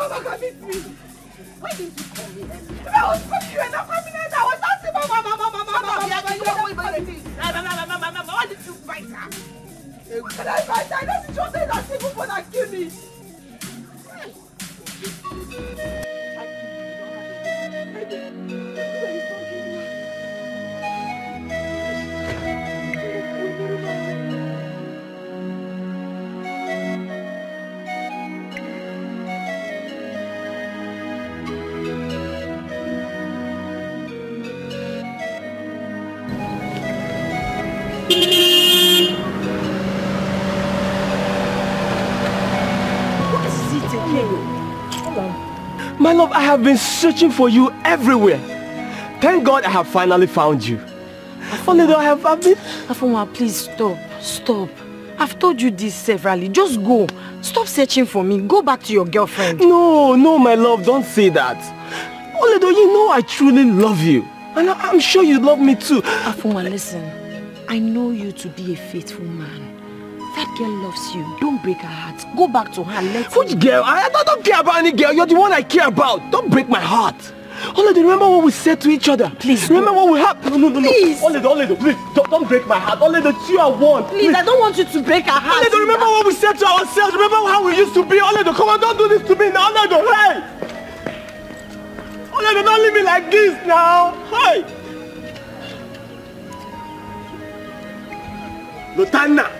Come back, you will come back and meet me. Why didn't you come here? I was coming, you were not coming out. I was asking Mama, Mama, Mama, Mama, Mama, Mama, you were waiting. Mama, Mama, Mama, Mama, why did you fight her? Can I fight her? I know she just said that people for that kill me. What My love, I have been searching for you everywhere. Thank God I have finally found you. Only though I have, I've been... Afonwa, please stop. Stop. I've told you this severally. Just go. Stop searching for me. Go back to your girlfriend. No, no, my love, don't say that. Only though you know I truly love you. And I, I'm sure you love me too. Afonwa, listen. I know you to be a faithful man. Girl loves you. Don't break her heart. Go back to her let Which girl? I, I don't care about any girl. You're the one I care about. Don't break my heart. Oledo, remember what we said to each other? Please. Remember what we had? No, no, no, no. Please. Oledo, Oledo, please. Don't, don't break my heart. Oledo, it's you I want. Please, I don't want you to break her heart. Oledo, remember what we said to ourselves? Remember how we used to be? Oledo, come on, don't do this to me now. Oledo, hey! Oledo, don't leave me like this now. Hey! Lotana!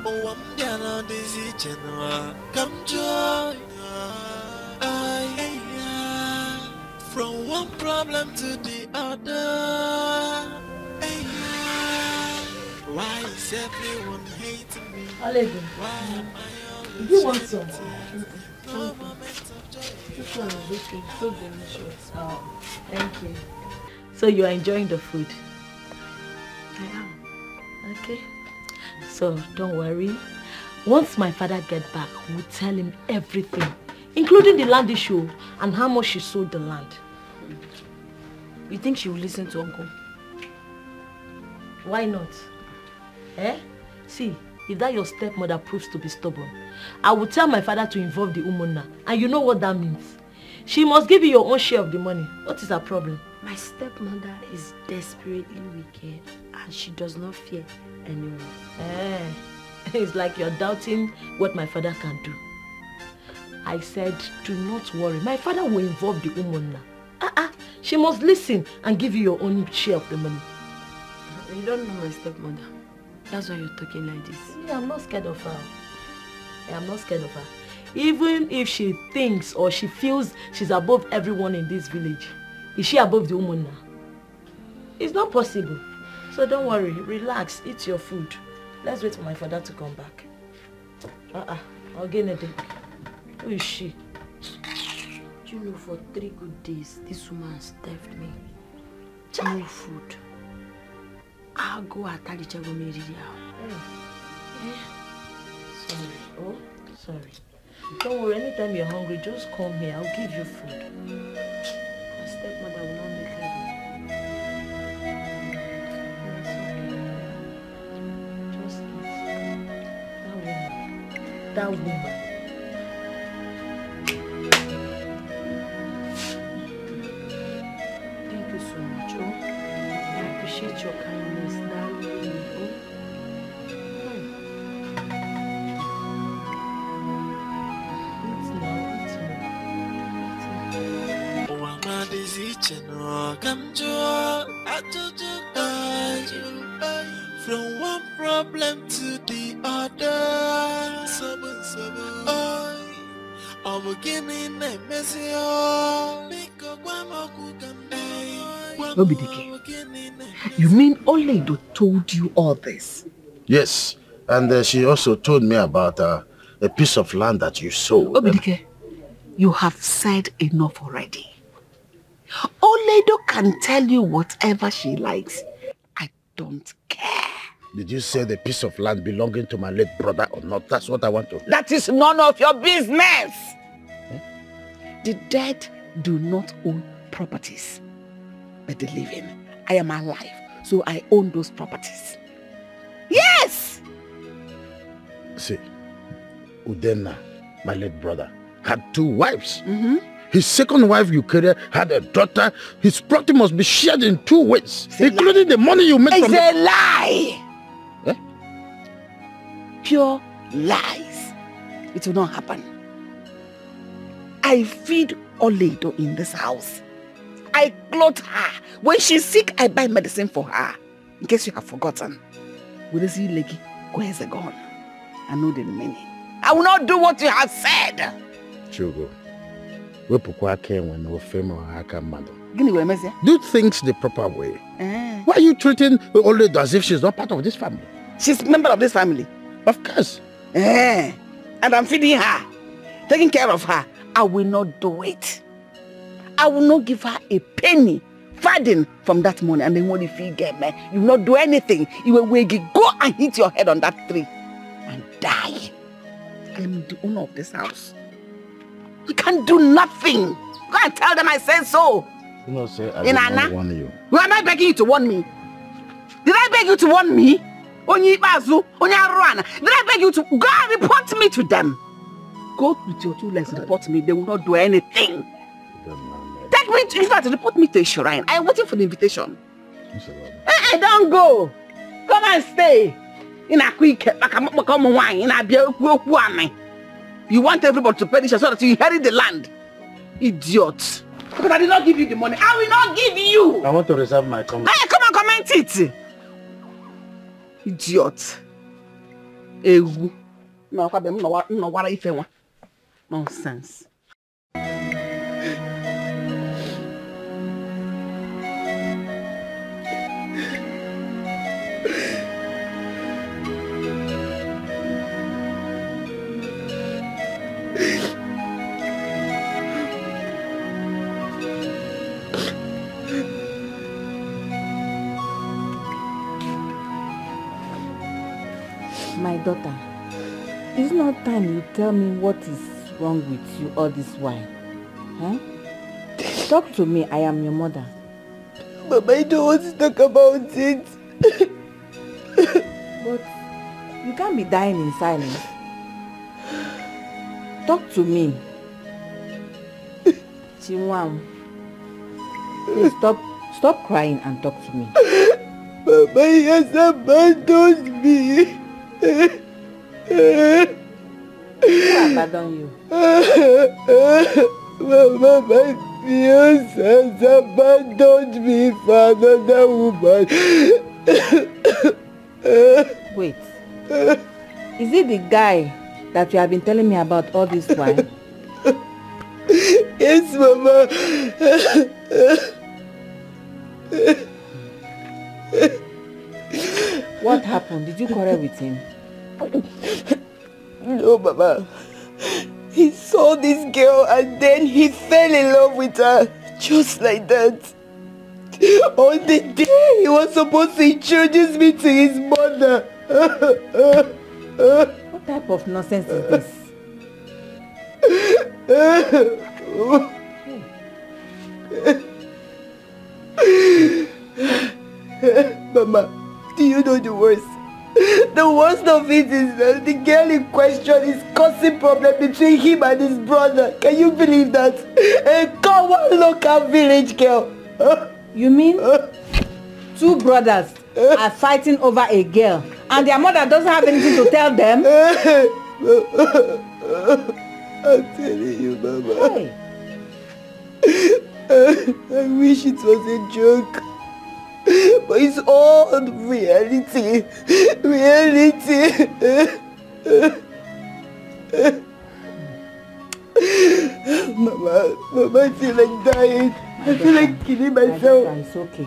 okwu ka m nụ. gwa m ọ bụ gịnị na-emezi m o ọ bụ gịnị na-eme Oi, ụwa m bịara dịzi iche n'ụwa ka m jụọ Oi, yeah. from one problem to the other Hey, yeah. why is everyone hating me Oliver, why am I do you want some? no moment of joy This one is okay, so delicious. Oh, thank you. So you are enjoying the food? I am. Okay. So don't worry. Once my father get back, we'll tell him everything, including the land issue and how much she sold the land. You think she will listen to uncle? Why not? Eh? See, if that your stepmother proves to be stubborn, I will tell my father to involve the umuna, and you know what that means. She must give you your own share of the money. What is her problem? My stepmother is desperately wicked and she does not fear anyone. Eh, it's like you're doubting what my father can do. I said, do not worry. My father will involve the umuna. Ah ah, she must listen and give you your own share of the money. You don't know my stepmother. That's why you're talking like this. Yeah, I'm not scared of her. I am not scared of her. Even if she thinks or she feels she's above everyone in this village, is she above the woman now? It's not possible. So don't worry, relax, eat your food. Let's wait for my father to come back. Uh-uh, I'll get a drink. Who is she? Do you know for three good days this woman starved me. No food. I'll go atalicha go marry hmm. eh? Sorry. Oh, sorry. Don't worry, anytime you're hungry, just come here. I'll give you food. My stepmother will not That woman. Thank you so much, oh. I appreciate your kindness, darling. Oh. from one problem to ọ bụ gịnị na-emezi biko gwa m okwu ka m. Obidike, you mean Oledo told you all this? Yes, and uh, she also told me about uh, a piece of land that you sold. Obidike, you have said enough already. Oledo can tell you whatever she likes. I don't care. Did you say the piece of land belonging to my late brother or not? That's what I want to. That is none of your business. The dead do not own properties, but the living. I am alive, so I own those properties. Yes! See, Udenna, my late brother, had two wives. Mm-hmm. His second wife, Eukarya, had a daughter. His property must be shared in two ways, including the money you make It's from a the... lie! Eh? Pure lies. It will not happen. I feed Oledo in this house. I clothe her. When she's sick, I buy medicine for her. In case you have forgotten. With this legi, where's the gone? I know the remaining. I will not do what you have said. Chugo, wepụkwa aka enwe na ofe ma aka mmadụ. Gịnị wee mezie? Do things the proper way. Eh. Why are you treating Oledo as if she's not part of this family? She's a member of this family. Of course. Eh. And I'm feeding her, taking care of her. I will not do it. I will not give her a penny farthing from that money. And then what if you get me? You will not do anything. You will wake go and hit your head on that tree and die. I am the owner of this house. You can't do nothing. Go and tell them I said so. You know, say I In Anna? warn you. Who am I begging you to warn me? Did I beg you to warn me? Onye Ikpeazu, Onye Aruana. Did I beg you to go and report me to them? Go with your two legs, report me. They will not do anything. Take me to, in fact, report me to a shrine. I am waiting for the invitation. Eh, eh, don't go. Come and stay. In a quick, like a nwaanyị na-abịa okwu okwu anị. You want everybody to perish so that you inherit the land. Idiot. Because I did not give you the money. I will not give you. I want to reserve my comment. Hey, come and comment it. Idiot. Ewu. No, kwa be no no wara ife nwa. Nonsense. My daughter, it's not time you tell me what is wrong with you all this while. Huh? Talk to me, I am your mother. Mama, I don't want to talk about it. But you can't be dying in silence. Talk to me. Chinwam, please stop, stop crying and talk to me. Mama, he has abandoned me. Who abandoned you? Mama, my fiance has abandoned me for another woman. Wait. Is it the guy that you have been telling me about all this while? Yes, Mama. What happened? Did you quarrel with him? No, Mama. He saw this girl and then he fell in love with her. Just like that. On the day he was supposed to introduce me to his mother. What type of nonsense is this? Mama, do you know the worst? The worst of it is that the girl in question is causing problem between him and his brother. Can you believe that? A common local village girl. You mean two brothers are fighting over a girl and their mother doesn't have anything to tell them? I'm telling you, Mama. I wish it was a joke. But it's all reality. Reality. Mama, Mama, I feel like dying. I feel like killing myself. It's okay.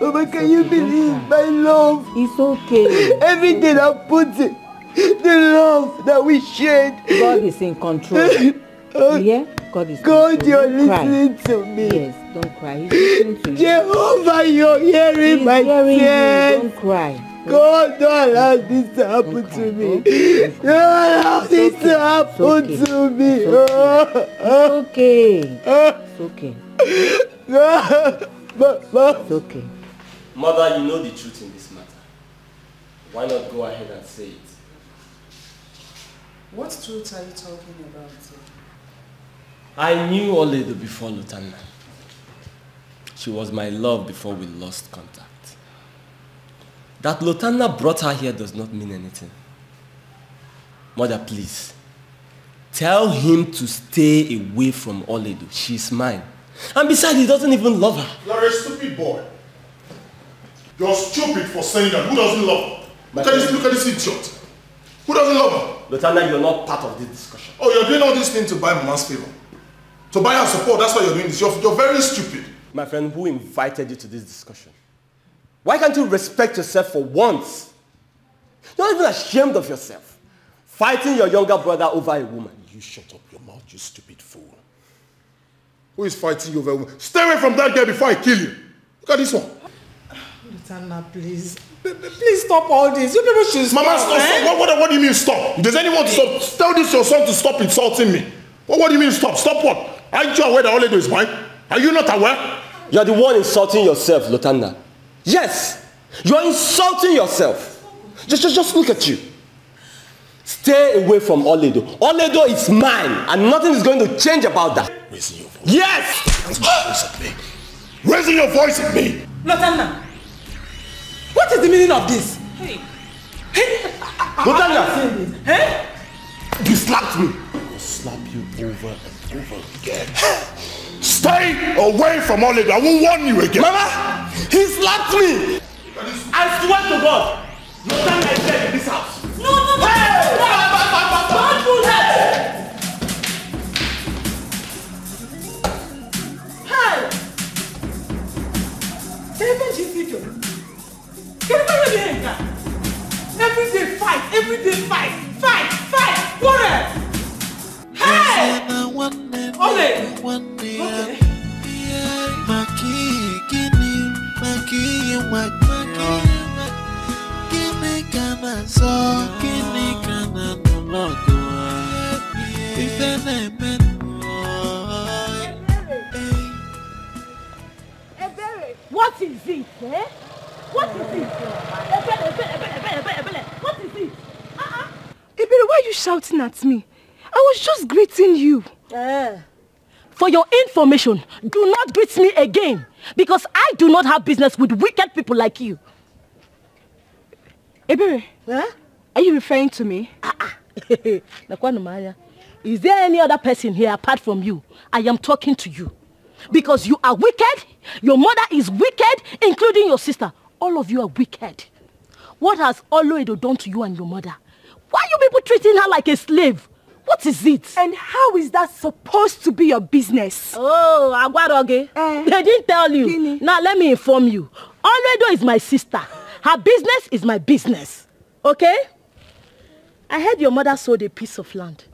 Mama, can you believe my love? It's okay. Everything I put in, the love that we shared. God is in control. You hear? God is God, you're Don't cry. listening to me. Yes, don't cry. He's listening to you. Jehovah, you're hearing He's my hearing you. tears. Don't cry. God, don't allow this to happen to me. Don't allow this to happen to me. It's okay. It's okay. It's okay. Mother, you know the truth in this matter. Why not go ahead and say it? What truth are you talking about? I knew Oledo before Lotana. She was my love before we lost contact. That Lotana brought her here does not mean anything. Mother, please. Tell him to stay away from Oledo. She's mine. And besides, he doesn't even love her. You're a stupid boy. You're stupid for saying that. Who doesn't love her? Look at this, look at this idiot. Who doesn't love her? Lotana, you're not part of this discussion. Oh, you're doing all these things to buy Mama's favor. To buy her support, that's why you're doing this. You're, you're very stupid. My friend, who invited you to this discussion? Why can't you respect yourself for once? You're not even ashamed of yourself. Fighting your younger brother over a woman. You shut up your mouth, you stupid fool. Who is fighting you over a woman? Stay away from that girl before I kill you. Look at this one. Lotana, please. B- b- Please stop all this. You people should stop. Mama, stop, eh? stop. What, what, what do you mean stop? Does anyone stop? Tell this your son to stop insulting me. What, what do you mean stop? Stop what? Aren't you aware that Oledo is mine? Are you not aware? You're the one insulting yourself, Lotanda. Yes, you're insulting yourself. Just, just, just look at you. Stay away from Oledo. Oledo is mine, and nothing is going to change about that. Raising your voice. Yes! Raising your voice at me. Raising your voice at me. Lotana, what is the meaning of this? Hey. Hey. Lotanda! Eh? You slapped me. I will slap you over and over again. Stay away from Oledo. I won't warn you again. Mama, he slapped me. I swear to God, no time like that in this house. No, no, no. Hey! Don't do that. Hey! Kẹ́lẹ́fẹ́ jí sí jọ. Kẹ́lẹ́fẹ́ yóò yẹ nǹkan. Everyday fight, everyday fight, fight, fight, quarrel. Hey! Ole! Okay. What is it, eh? What is it? Ebele, ebele, ebele, ebele, ebele. What is it? Ebere, why are you shouting at me? I was just greeting you. Eh. For your information, do not greet me again because I do not have business with wicked people like you. Ebere, eh? are you referring to me? Ah, ah. Nakwanu Maya, Is there any other person here apart from you? I am talking to you. Because you are wicked, your mother is wicked, including your sister. All of you are wicked. What has Oledo done to you and your mother? Why are you people treating her like a slave? What is it? And how is that supposed to be your business? Oh, Agwaroge. They didn't tell you. Now let me inform you. Oloedo is my sister. Her business is my business. Okay? I heard your mother sold a piece of land.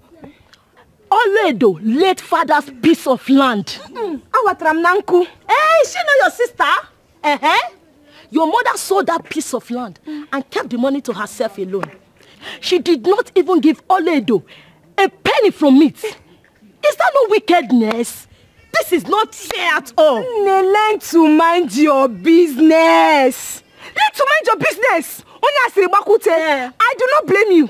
Oloedo, late father's piece of land. Awatram Nanku. Hey, is she not your sister? Uh-huh. Your mother sold that piece of land and kept the money to herself alone. She did not even give Oledo a penny from it. Is that no wickedness? This is not fair at all. Learn to mind your business. Learn to mind your business. Onye asiri gbakute. I do not blame you.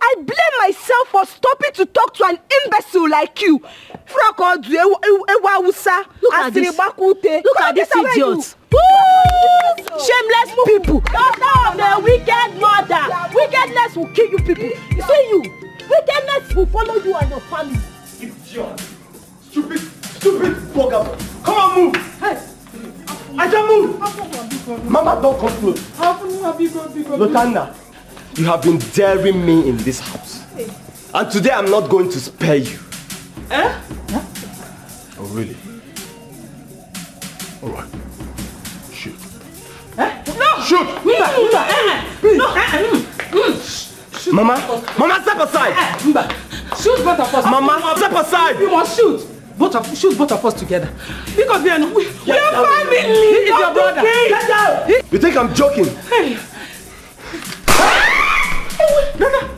I blame myself for stopping to talk to an imbecile like you. Froko du ewu ewu Hausa. Look at Asiri this. Look at idiot. Shameless people. Daughter of the wicked mother. Wickedness will kill you people. You see you. Wickedness will follow you and your family. Idiot. Stupid, stupid bugger. Come on, move. Hey. I can move. Mama, don't come close. Lotanda, you have been daring me in this house. And today I'm not going to spare you. Eh? Oh, really? All right. Shoot. No! Shoot! Mba, Mba, eh, eh. No. Eh, eh. Mama, Mama, step aside. Eh, Mba, shoot both of us. Mama, step aside. You must shoot. Both of shoot both of us together. Because we are we, we are family. He is your brother. Get down. You think I'm joking? Hey.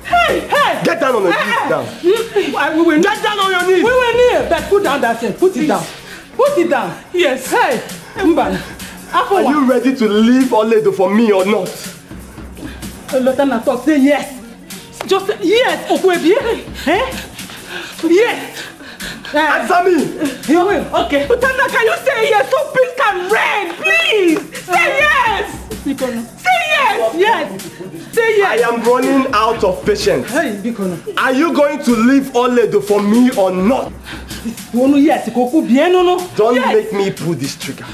Hey, hey! Get down on your Eh, knees eh. down. Mm, we were Get down on your knees. We were near, but put down that thing. Put it down. Put it down. Yes. Hey, Mba. Are you ready to leave Oledo for me or not? Lotana talk. Say yes. Just yes. Okwebie. Eh? Yes. Answer me. You will. Okay. Lotana, can you say yes so peace can reign? Please. Say yes. Say yes. Yes. Say yes. I am running out of patience. Are you going to leave Oledo for me or not? Yes. Don't yes. make me pull this trigger.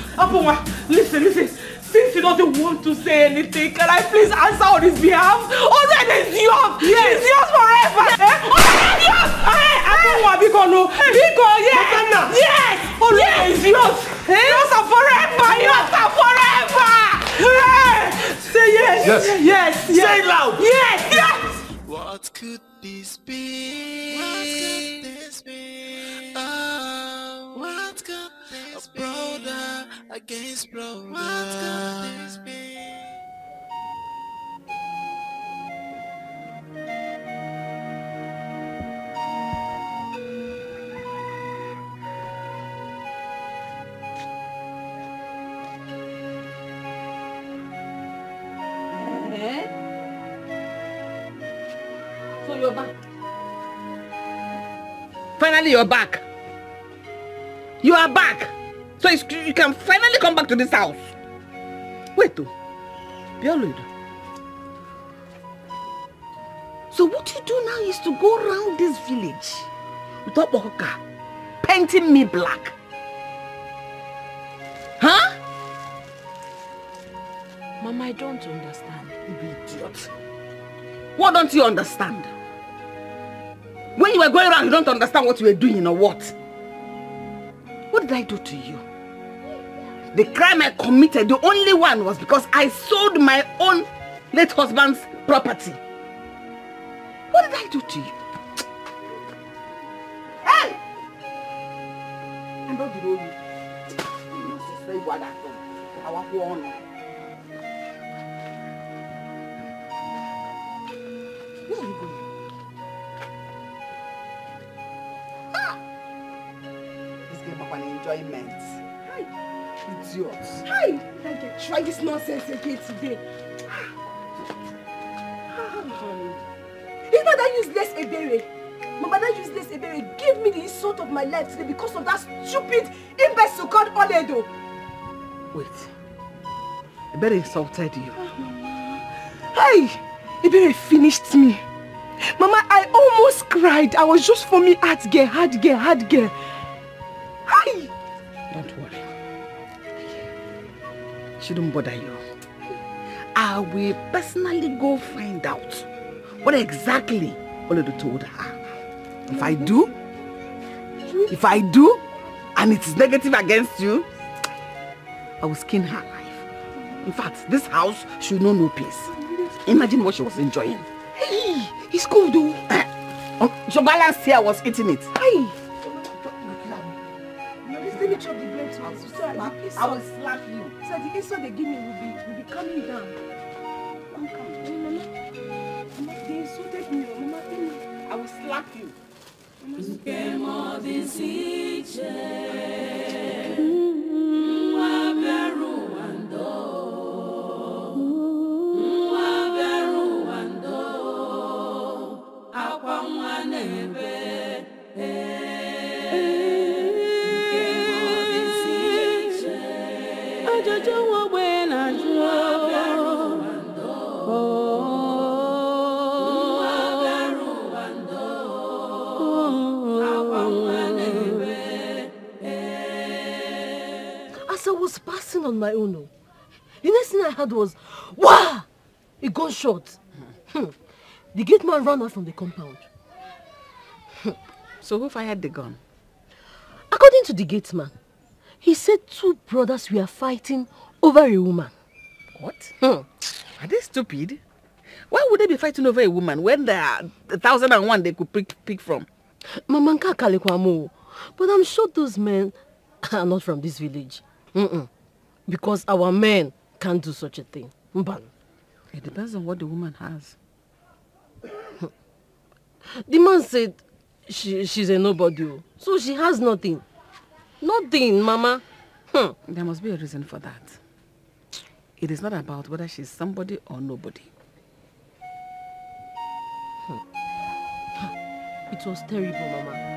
Listen, listen. Since he doesn't want to say anything, can I please answer on his behalf? Already is yours. Yes. It's yours forever. Eh? Already is yours. Hey, Apunwa, Biko no. Biko, yes. Yes. Already is yours. Yours are forever. Yours are forever. Hey. Say yes. Yes. Yes. yes. Say it loud. Yes. Yes. What could this be? What could this be? This brother against brother? What could this be? Eh? So you're back. Finally, you're back. You are back. So you can finally come back to this house. Wait, though. Bioloid. So what you do now is to go around this village with Opoka painting me black. Huh? Mama, I don't understand. You idiot. What don't you understand? When you were going around, you don't understand what you were doing or what? What did I do to you? The crime I committed, the only one was because I sold my own late husband's property. What did I do to you? Hey! I'm not the. You. I. Where are you going? Ah! Enjoyment. Hi. Hi! I can try this nonsense again today. It's not that useless Ebere. Mama, that useless Ebere gave me the insult of my life today because of that stupid imbecile called Oledo. Wait. Ebere insulted you. Ah, hey! Ebere finished me. Mama, I almost cried. I was just for me hard girl, hard girl, hard girl. Hi! Don't worry. Shouldn't bother you. I will personally go find out what exactly Oledo told her. If I do, if I do, and it is negative against you, I will skin her alive. In fact, this house should know no peace. Imagine what she was enjoying. Hey, it's cool though. Uh, your balance here was eating it. Hey! Please let me the bread too. So that the insult, I will slap you. So the insult they give me will be, will be coming down. Come, come. Mama. Mama, they insulted me. Mama, tell me. I will slap you. Ajụjụ was passing on my own, the next thing I heard was, Wah! A gunshot. Hmm. The gate man ran out from the compound. So who fired the gun? According to the gate man, he said two brothers were fighting over a woman. What? Are they stupid? Why would they be fighting over a woman when there are a thousand and one they could pick, pick from? Mama nka but I'm sure those men are not from this village. Mm-mm. Because our men can't do such a thing. Mban. It depends on what the woman has. The man said she, she's a nobody, oh. so she has nothing. Nothing, Mama. Hmm. There must be a reason for that. It is not about whether she's somebody or nobody. It was terrible, Mama.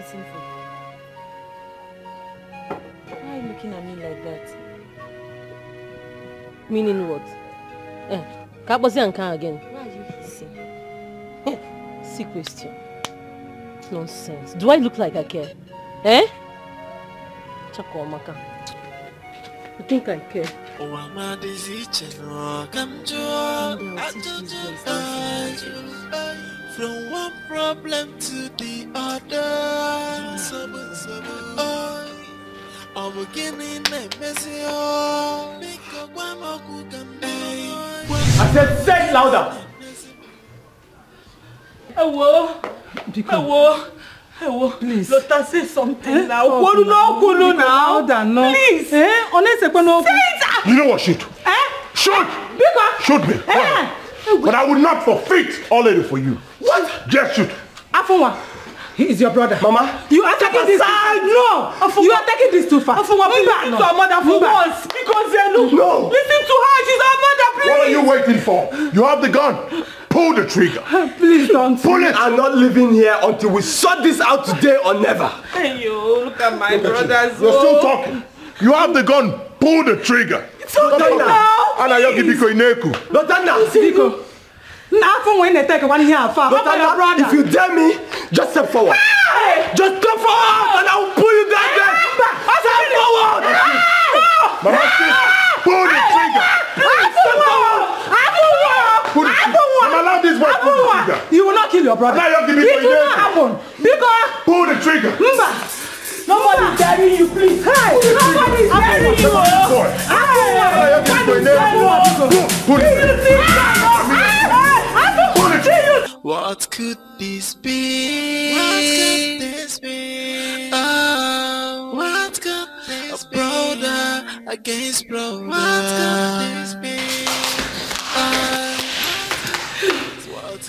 Hitting for? Why are you looking at me like that? Meaning what? Eh, Kabosi and Khan again. Why are you hissing? See question. Nonsense. Do I look like I care? Eh? Chakomaka. You think I care? ụwa amadịghị iche nọ ka m jụọ ajụjụ ajụ from one problem to the other nsogbu nsogbu Oi, ọ bụ gịnị na-emezi ọ biko gwa m okwu ka m nụ. I said, say it louder. Ewo! Ewo! Please. Lota, say something now. Talk Kwolu no kwolu Speak now. louder, no. Please. Eh? Onesekwe no. Say it. You know what? Shoot. Eh? Shoot. Because. Shoot me. Eh? But I will not forfeit all lady for you. What? Just shoot. Afunwa, he is your brother. Mama. You are taking this. aside. No. Afunwa. You are taking this too far. Afunwa, please listen to our mother for Mba. once. Because they look. No. Listen to her. She's our mother, please. What are you waiting for? You have the gun. Pull the trigger. Please don't. Pull it. I'm not leaving here until we sort this out today or never. Hey, you. Look at my brothers. You're still oh. talking. You have the gun. Pull the trigger. It's okay now. Ana yogi biko ineku. Lotana. Biko. Now, from when they take one here, far. About your brother? If you dare me, just step forward. Hey! Just step forward and I will pull you down there. Step forward. Mama. Pull the trigger. Pull the trigger. I'm allowed this way. Pull the trigger. You will not kill your brother. Now giving It me will the not happen. Because. Pull the trigger. Mba. Nobody is daring you, please. Hey, nobody is daring you. Boy. Hey, Now you're giving me the Pull it. What could this be? What could this be? Oh, what could this be? Brother against brother. What could this be? Oh, what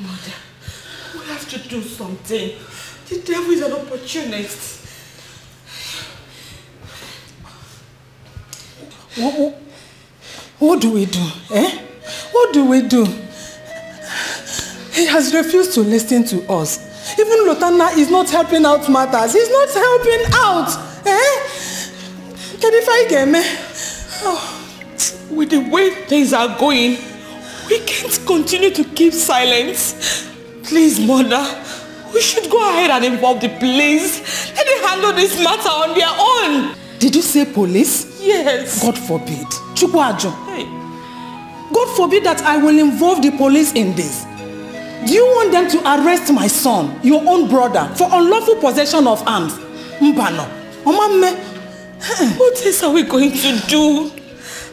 Mother, we have to do something. The devil is an opportunist. What, what, what do we do? Eh? What do we do? He has refused to listen to us. Even Lotana is not helping out matters. He's not helping out. Eh? Kedifai Geme. Oh. With the way things are going, we can't continue to keep silence. Please, mother, we should go ahead and involve the police. Let them handle this matter on their own. Did you say police? Yes. God forbid. Chukwajo. Hey. God forbid that I will involve the police in this. Do you want them to arrest my son, your own brother, for unlawful possession of arms? Mbano. Omame. What else are we going to do?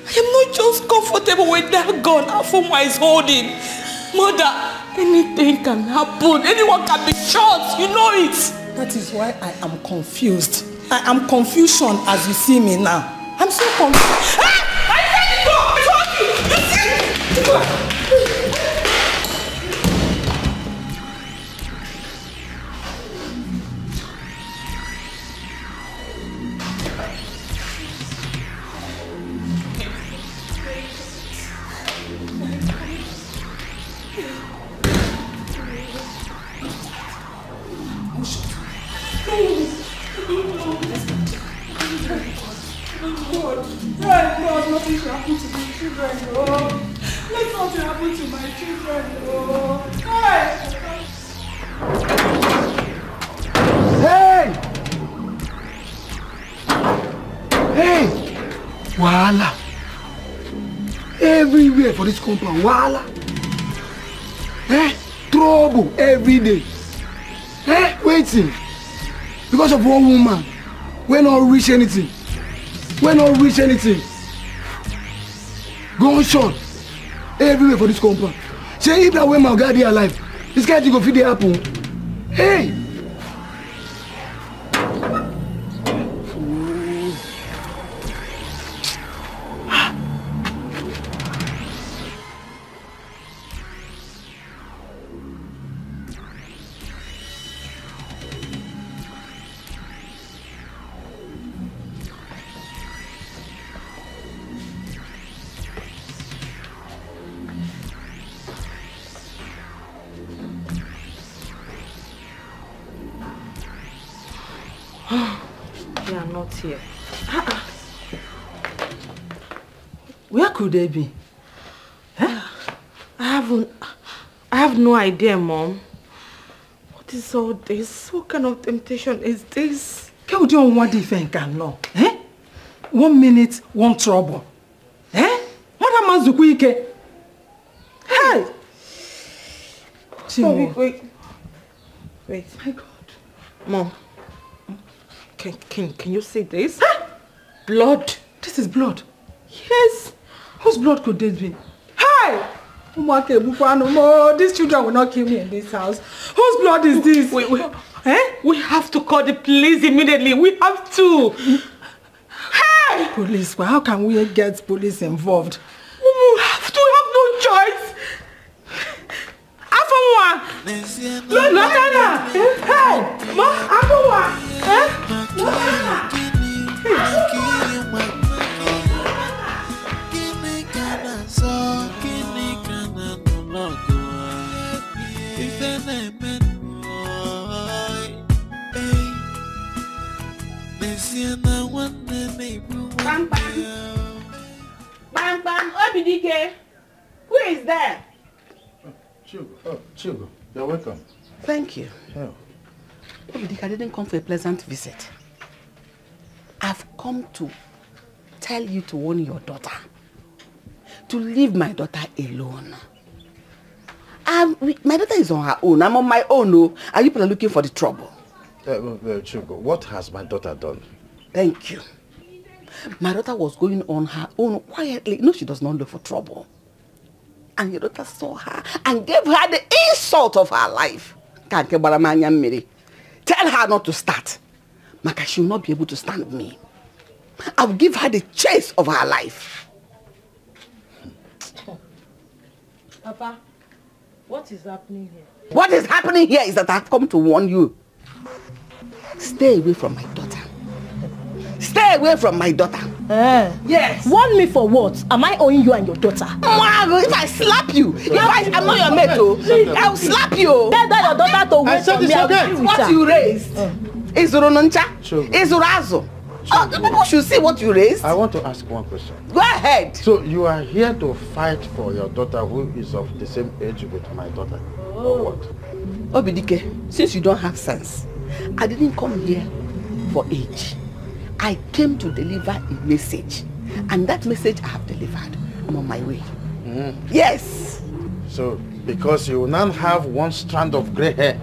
I am not just comfortable with that gun Afoma is holding. Mother, anything can happen. Anyone can be shot. You know it. That is why I am confused. I am confusion as you see me now. I'm so confused. Ah! See? Compound, wahala. Eh? Trouble every day. Eh? Waiting. Because of one woman. We not reach anything. We not reach anything. Gunshot. Everywhere for this compound. Say if that way my oga alive, this of thing go fit dey happen. Hey! Be? Huh? I haven't. I have no idea, Mom. What is all this? What kind of temptation is this? Kẹ́ o di ohun wá di ìfẹ́ nǹkan náà. Eh? One minute, one trouble. Eh? Dá máa zùkú ike. Hey! Oh, wait, wait. Wait. My God. Mom. Can, can, can you see this? Blood. This is blood. Yes. Whose blood could this be? Hey! Ụmụaka egbukwanụ m. Oh, these children will not kill me in this house. Whose blood is this? Wait, wait. Eh? We have to call the police immediately. We have to. Hey! Police, well, how can we get police involved? We have to have no choice. Afọnwa. Lọtana. Hey! Ma, Afọnwa. Eh? Lọtana. Bam, bam. Bam, bam. Obidike. Who is there? Chigo, oh, Chigo, you're welcome. Thank you. Yeah. Obidike, I didn't come for a pleasant visit. I've come to tell you to warn your daughter. To leave my daughter alone. Um, we- my daughter is on her own. I'm on my own. Oh. Are you people looking for the trouble? Uh, well, well, what has my daughter done? Thank you. My daughter was going on her own quietly. No, she does not look for trouble. And your daughter saw her and gave her the insult of her life. Ka nke gbara m anya mmiri. Tell her not to start. Maka she will not be able to stand me. I will give her the chase of her life. Papa, what is happening here? What is happening here is that I've come to warn you. Stay away from my daughter. Stay away from my daughter. Eh? Yes. Warn me for what? Am I owing you and your daughter? Mwago, if I slap you, if I, I'm not your mate, oh, I will slap you. Tell that your daughter to wait for me. What her. you raised? Ịzụrụ ncha? Ịzụrụ azụ? Ah, oh, the people should see what you raised. I want to ask one question. Go ahead. So you are here to fight for your daughter who is of the same age with my daughter? Or oh. what? Obidike, since you don't have sense, I didn't come here for age. I came to deliver a message. And that message I have delivered. I'm on my way. Hmm. Yes. So because you now have one strand of gray hair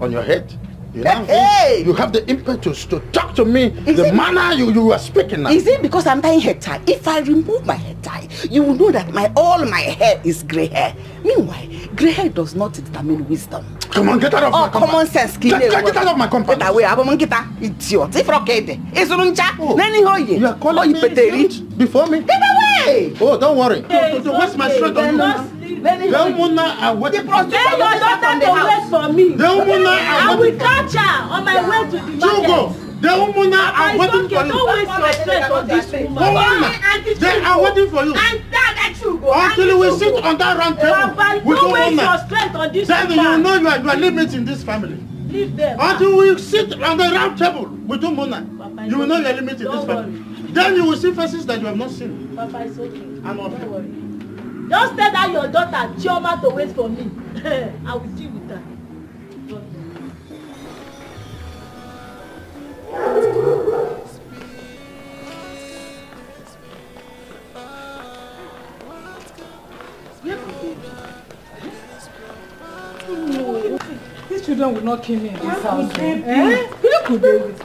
on your head, you now think you have the impetus to talk to me the manner you, you are speaking now. Is it because I'm tying head tie? If I remove my head tie, you will know that my all my hair is grey hair. Meanwhile, grey hair does not determine wisdom. Come on, get out of oh, my compound. common sense. Get- get- get out of my compound. Get away, abom nkita. Idiot. If rockede. Isuru ncha. Nani hoye. You are calling me peteri. Before me? Get away. Oh, don't worry. To, to, to waste my strength on you. The woman waiting for Tell your daughter to wait for me. The woman I are will catch her on my way to the market. Chugo, the woman are waiting okay. for you. Don't waste your strength on this woman. What woman? They are waiting for you. Until we sit on that round table with don't the waste woman. your strength on this Then you woman. know you are, you are limits in this family. Leave them. Until we sit on the round table with Umuna, you will know you are limited in this Don't family. Then you will see faces that you have not seen. Papa, it's okay. I'm not Don't worry. Just tell that your daughter, Chioma, to wait for me. I will deal with her. These children will not kill me in this house. Eh? Who could they with?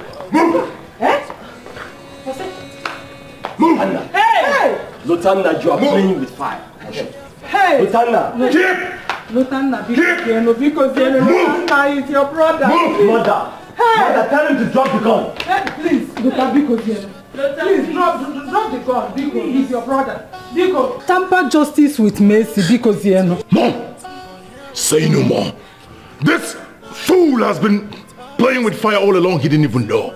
Eh? Move! Hey! Lotanda, you are playing with fire. Hey! Lotanda! Lutanda, Biko, Biko, Lutanda is your brother. Move, mother! Hey! Mother, tell him to drop the gun. Hey, please, Lutanda, Biko, Please, drop, drop the gun, Biko. He's your brother. Biko. Tamper justice with mercy, Biko Zieno. Mom! Say no more. This fool has been playing with fire all along he didn't even know.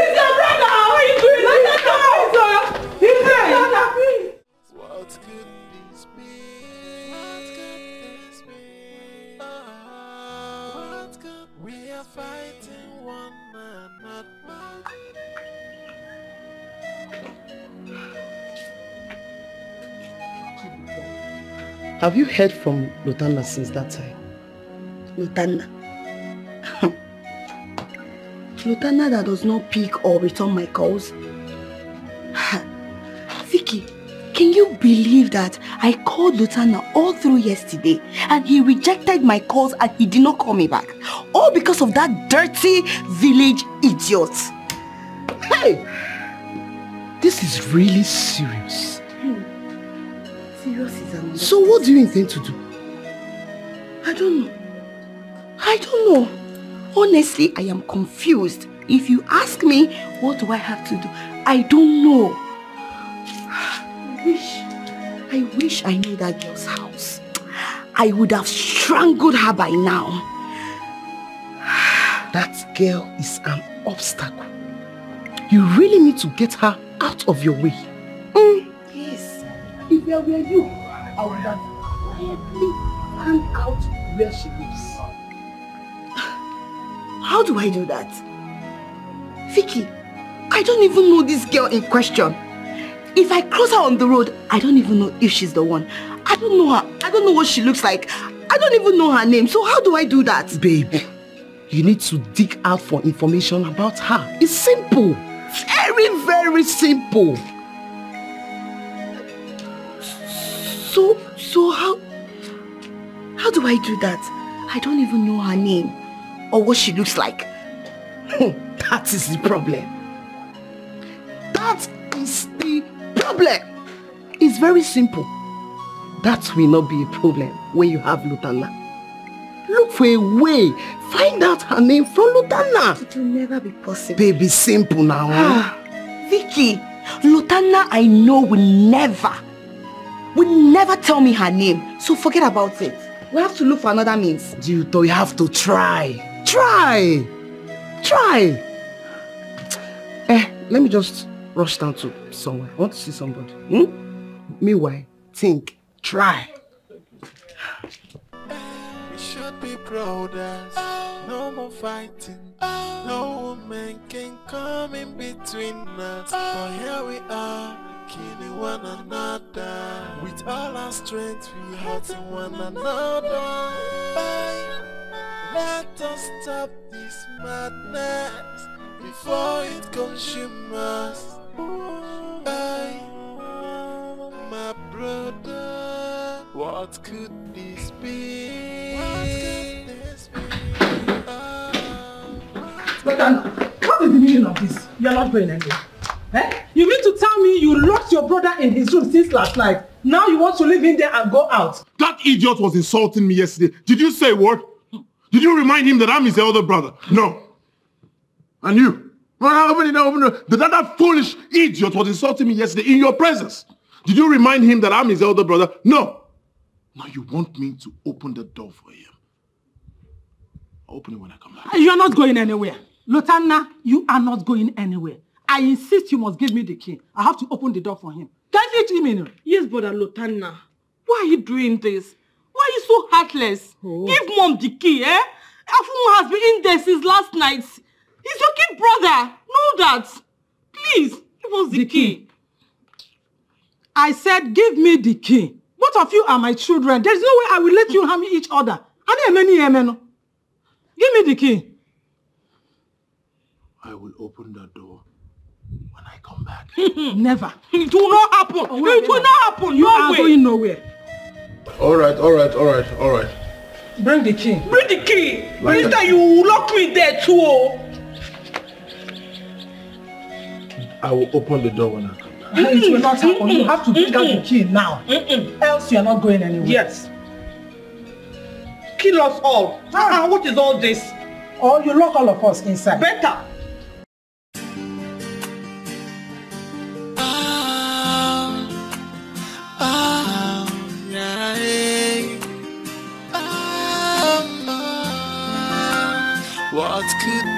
Have you heard from Lutanda since that time? Lutanda. Lutanda that does not pick or return my calls. Vicky, can you believe that I called Lotana all through yesterday and he rejected my calls and he did not call me back? All because of that dirty village idiot. Hey! This is really serious. Serious is another. So what do you intend to do? I don't know. I don't know. Honestly, I am confused. If you ask me, what do I have to do? I don't know. I wish, I wish I knew that girl's house. I would have strangled her by now. That girl is an obstacle. You really need to get her out of your way. Mm, yes. If I were you, I would have quietly found out where she lives. How do I do that? Vicky, I don't even know this girl in question. If I cross her on the road, I don't even know if she's the one. I don't know her. I don't know what she looks like. I don't even know her name. So how do I do that? Babe, you need to dig out for information about her. It's simple. Very, very simple. So, so how, how do I do that? I don't even know her name or what she looks like. that is the problem. That is the problem. It's very simple. That will not be a problem when you have Lotana. Look for a way. Find out her name from Lotana. It will never be possible. Baby, simple now. Ah, Vicky, Lotana I know will never, will never tell me her name. So forget about it. We have to look for another means. Dude, you have to try. Try. Try. Eh, let me just rush down to somewhere. I want to see somebody. Hmm? Meanwhile, think. Try. We should be brothers, no more fighting. No woman can come in between us. But here we are, killing one another. With all our strength, we hurting one another. Bye. Let us stop this madness before it consumes us. Bye. My brother, what could this be? Lotana, what is the meaning of this? You're not going anywhere. Eh? You mean to tell me you locked your brother in his room since last night? Now you want to leave him there and go out? That idiot was insulting me yesterday. Did you say a word? Did you remind him that I'm his elder brother? No. And you? No, no, open it, no, open it. That, that foolish idiot was insulting me yesterday in your presence. Did you remind him that I'm his elder brother? No. Now you want me to open the door for him. I'll open it when I come back. You're not going anywhere. Lotana, you are not going anywhere. I insist you must give me the key. I have to open the door for him. Can you let him in? Yes, brother Lotana. Why are you doing this? Why are you so heartless? Oh. Give mom the key, eh? Afumu has been in there since last night. He's your kid brother. Know that. Please, give us the, The key. key. I said, give me the key. Both of you are my children. There's no way I will let you harm each other. Give me the key. I will open the door when I come back. Never. It will not happen. Oh, wait, it will not happen. You no are way. going nowhere. All right, all right, all right, all right. Bring the key. Bring the key. Like Mister, a- you lock me there too. oh. I will open the door when I come back. It will not happen. You have to bring out the key now. Else you are not going anywhere. Yes. Kill us all. Ah, what is all this? Or you lock all of us inside. Better. What could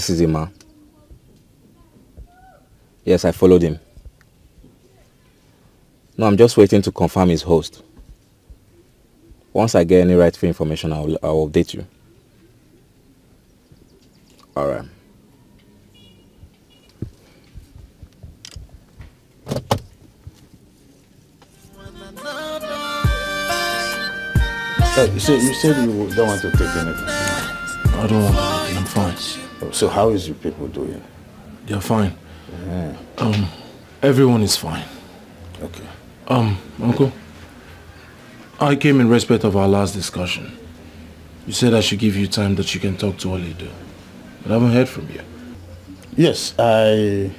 This is Ima. Yes, I followed him. No, I'm just waiting to confirm his host. Once I get any rightful information, I'll, I'll update you. Alright. Said, you said you don't want to take anything. I don't want anything. I'm fine. So how is your people doing? They're fine. Yeah. Um, everyone is fine. Okay. Um, Uncle, I came in respect of our last discussion. You said I should give you time that you can talk to Oledo. But I haven't heard from you. Yes, I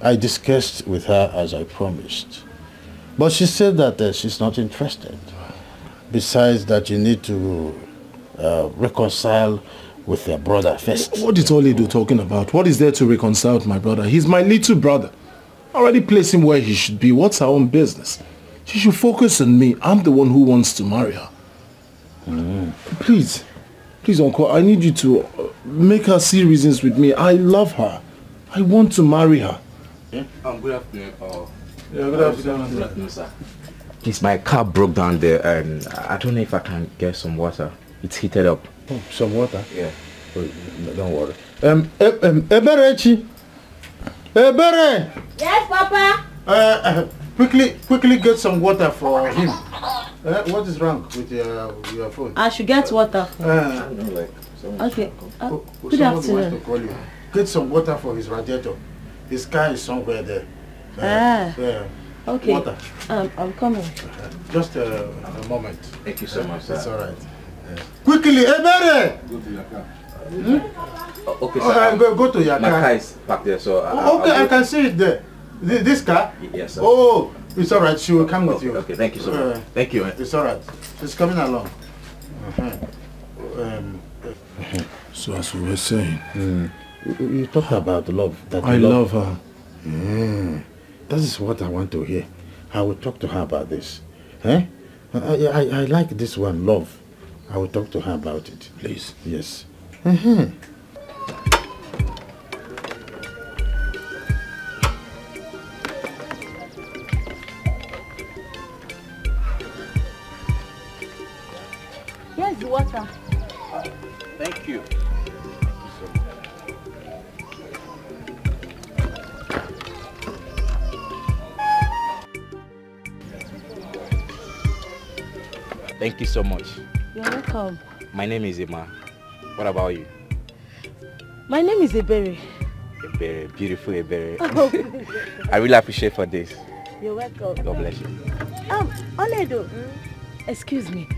I discussed with her as I promised. But she said that uh, she's not interested. Besides that, you need to uh, reconcile with your brother first. What is Oledo talking about? What is there to reconcile with my brother? He's my little brother. I already place him where he should be. What's her own business? She should focus on me. I'm the one who wants to marry her. Please, please, Uncle, I need you to uh, make her see reasons with me. I love her. I want to marry her. Um, good afternoon. Uh, Yeah, good afternoon. Good afternoon, sir. Please, my car broke down there and I don't know if I can get some water. It's heated up. Oh, some water? Yeah. Oh, no, don't worry. Um, e- um, Eberechi. Ebere! Yes, Papa. Uh, uh, quickly, quickly get some water for him. Uh, what is wrong with your, your phone? I should get water. Uh, Okay. Uh, Oh, good somebody wants to call you. Get some water for his radiator. His car is somewhere there. Uh, Ah. yeah. Okay. Water. Um, I'm coming. Just uh, a moment. Thank you so much, sir. It's all right. Quickly, Ebere! Hmm? Oh, okay, Oh, sir. uh, go, go to your My car. car is parked there, so I, Oh, okay, I'll I can see it there. Th- This car? Yes, sir. Oh, it's all right. She will come with you. Okay, thank you so much. Uh, Thank you. It's all right. She's coming along. Uh-huh. Um, So as we were saying, you, you talk about love. That I you love her. Yeah. That is what I want to hear. I will talk to her about this. Eh? I, I, I like this one, love. I will talk to her about it. Please. Yes. Uh-huh. Here's the water. Thank you. Thank you so much. You're welcome. My name is Emma. What about you? My name is Ebere. Ebere, beautiful Ebere. Oh. I really appreciate for this. You're welcome. God bless you. Um, Oledo. Excuse me.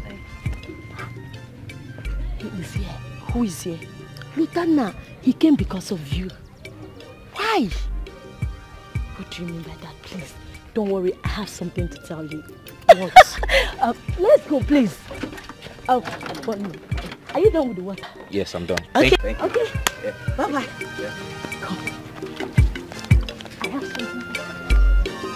He is here. Who is here? Lotana. He came because of you. Why? What do you mean by that, please? Don't worry, I have something to tell you. What? um, let's go, please. Oh, but. Are you done with the water? Yes, I'm done. Okay, Thank, thank you. okay. Yeah. Bye-bye. Yeah. I have something.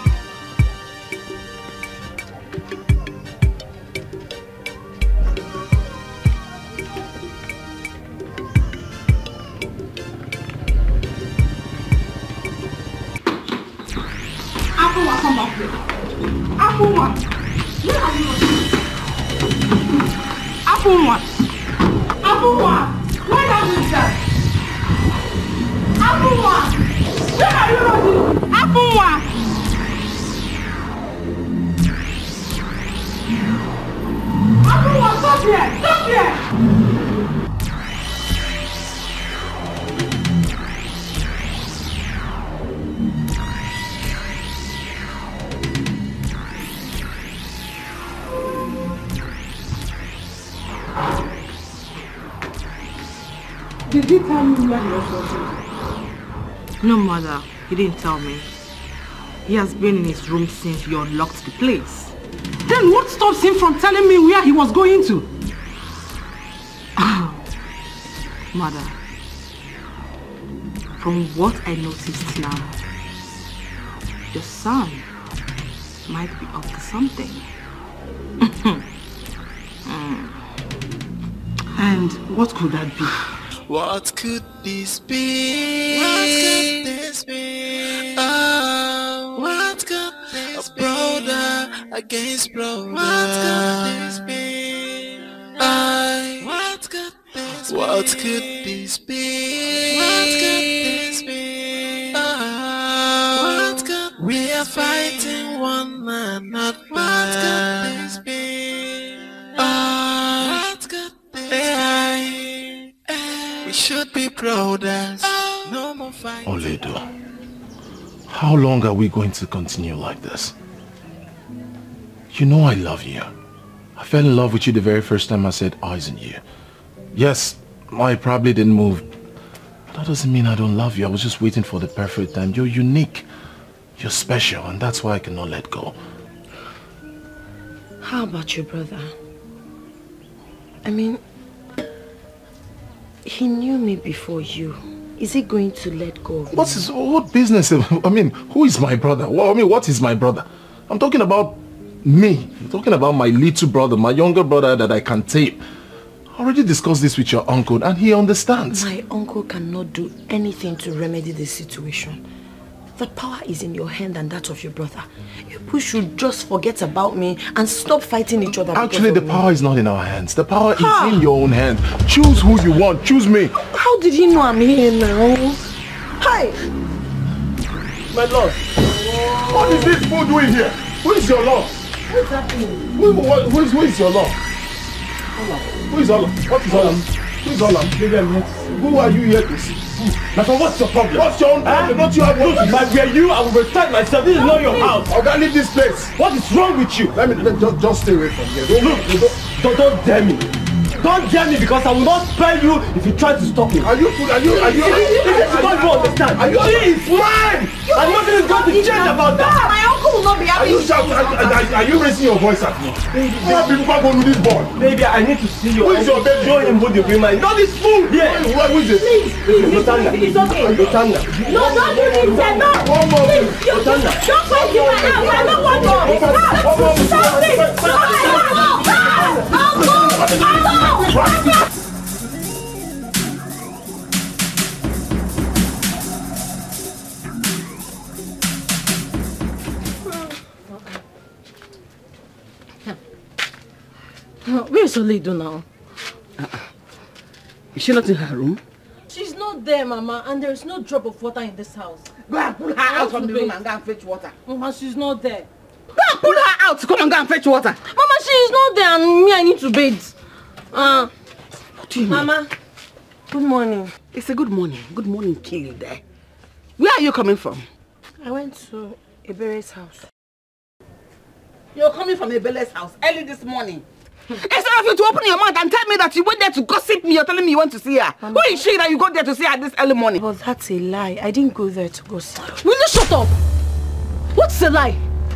Afunwa, come back here. Afunwa. Where are you? Afunwa. Afunwa. Where are you, sir? Afunwa. Where are you running? Afunwa. Afunwa, stop here. Stop here. No, mother. He didn't tell me. He has been in his room since you unlocked the place. Then what stops him from telling me where he was going to? Mother, from what I noticed now, your son might be up to something. Mm. And what could that be? What could this be? What could this be? Oh, what could this be? A brother against brother. What could this be? I, what could this be? What could this be? What could this be? Oh, what could we are fighting one another. What could We should be brothers. No more fighting. Oledo, how long are we going to continue like this? You know I love you. I fell in love with you the very first time I set eyes on you. Yes, I probably didn't move. But that doesn't mean I don't love you. I was just waiting for the perfect time. You're unique. You're special, and that's why I cannot let go. How about your brother? I mean, he knew me before you. Is he going to let go of What's his, what business? I mean, who is my brother? Well, I mean, what is my brother? I'm talking about me. I'm talking about my little brother, my younger brother that I can tame. I already discussed this with your uncle and he understands. My uncle cannot do anything to remedy the situation. The power is in your hand and that of your brother. You should just forget about me and stop fighting each other. Actually, of the me. power is not in our hands. The power Ha! is in your own hands. Choose who you want. Choose me. How did he know I'm here now? Hi! My lord. What is this fool doing here? Who is your lord? What's happening? Who, who, who, is, who is your lord? Who is Allah? What is Allah? Who is Allah? Who are you here to see? Now, what's your problem? What's your own problem? Not you have Look, if I were you, I would respect myself. This is not your house. I'll go leave this place. What is wrong with you? Let me let, just, just stay away from here. Don't, Look, don't, don't dare me. Don't dare me because I will not spare you if you try to stop me. Are you fool? Are you? Are you? Are you? This is what you understand. Are you? She is mine. And nothing is going to change about that. My uncle will not be Are happy. you shouting? Are, are, are you raising your voice at me? More people can go to this boy. Baby, I need to see your Who is your baby? Show him who the woman is. Not this fool here. Who, is it? Lotanda. It's okay. Lotanda. No, don't do this. No. One more. Please, you, you, don't fight him right now. I don't want to. Stop. Stop this. Stop. Stop. Stop. Where is Oledo now? Is she not in her room? She's not there, Mama, and there is no drop of water in this house. Go and pull her out from the room and go and fetch water. Mama, she's not there. Go pull her out. Come and go and fetch water. Mama, she is not there, and me, I need to bathe. Uh, What do you mean? Mama, good morning. It's a good morning. Good morning, kill. Where are you coming from? I went to Ebere's house. You're coming from Ebere's house early this morning. Instead of you to open your mouth and tell me that you went there to gossip me, you're telling me you want to see her. Who is she that you go there to see her this early morning? Well, that's a lie. I didn't go there to gossip. Will you shut up? What's a lie?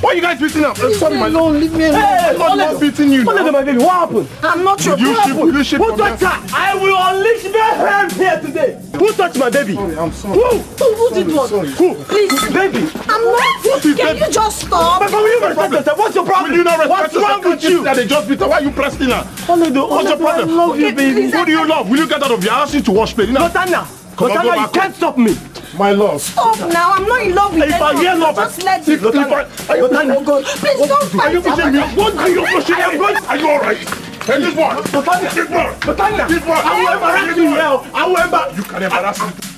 Why are you guys beating up? Uh, sorry, my alone, leave me alone. I'm not, not beating you. Oledo, now. my baby, what happened? I'm not your you did you ship Who touched her? I will unleash mayhem here today. Who touched my baby? Sorry, I'm sorry. Who? Who, who did what? sorry. Who? Please. Baby. I'm not. What is Can that? you just stop? But will you respect yourself? What's your problem? Will you not respect What's wrong with you? That they just beat her. Why are you pressing her? What's your Oledo, I problem? love you, baby. Who do you love? Will you get out of here? I asked you to wash plate. Now, Lotana. Come on, go Lotana, you can't stop me. my love. Stop now. I'm not in love with If I anyone. hear love, Just let If, me. I, are you, Lotana. oh God, Please what- don't Are you fight. pushing me? What are you pushing me? Are you alright? Hey, this one. Lotana. This one. Lotana. This one. I will embarrass you. I will embarrass You can embarrass me.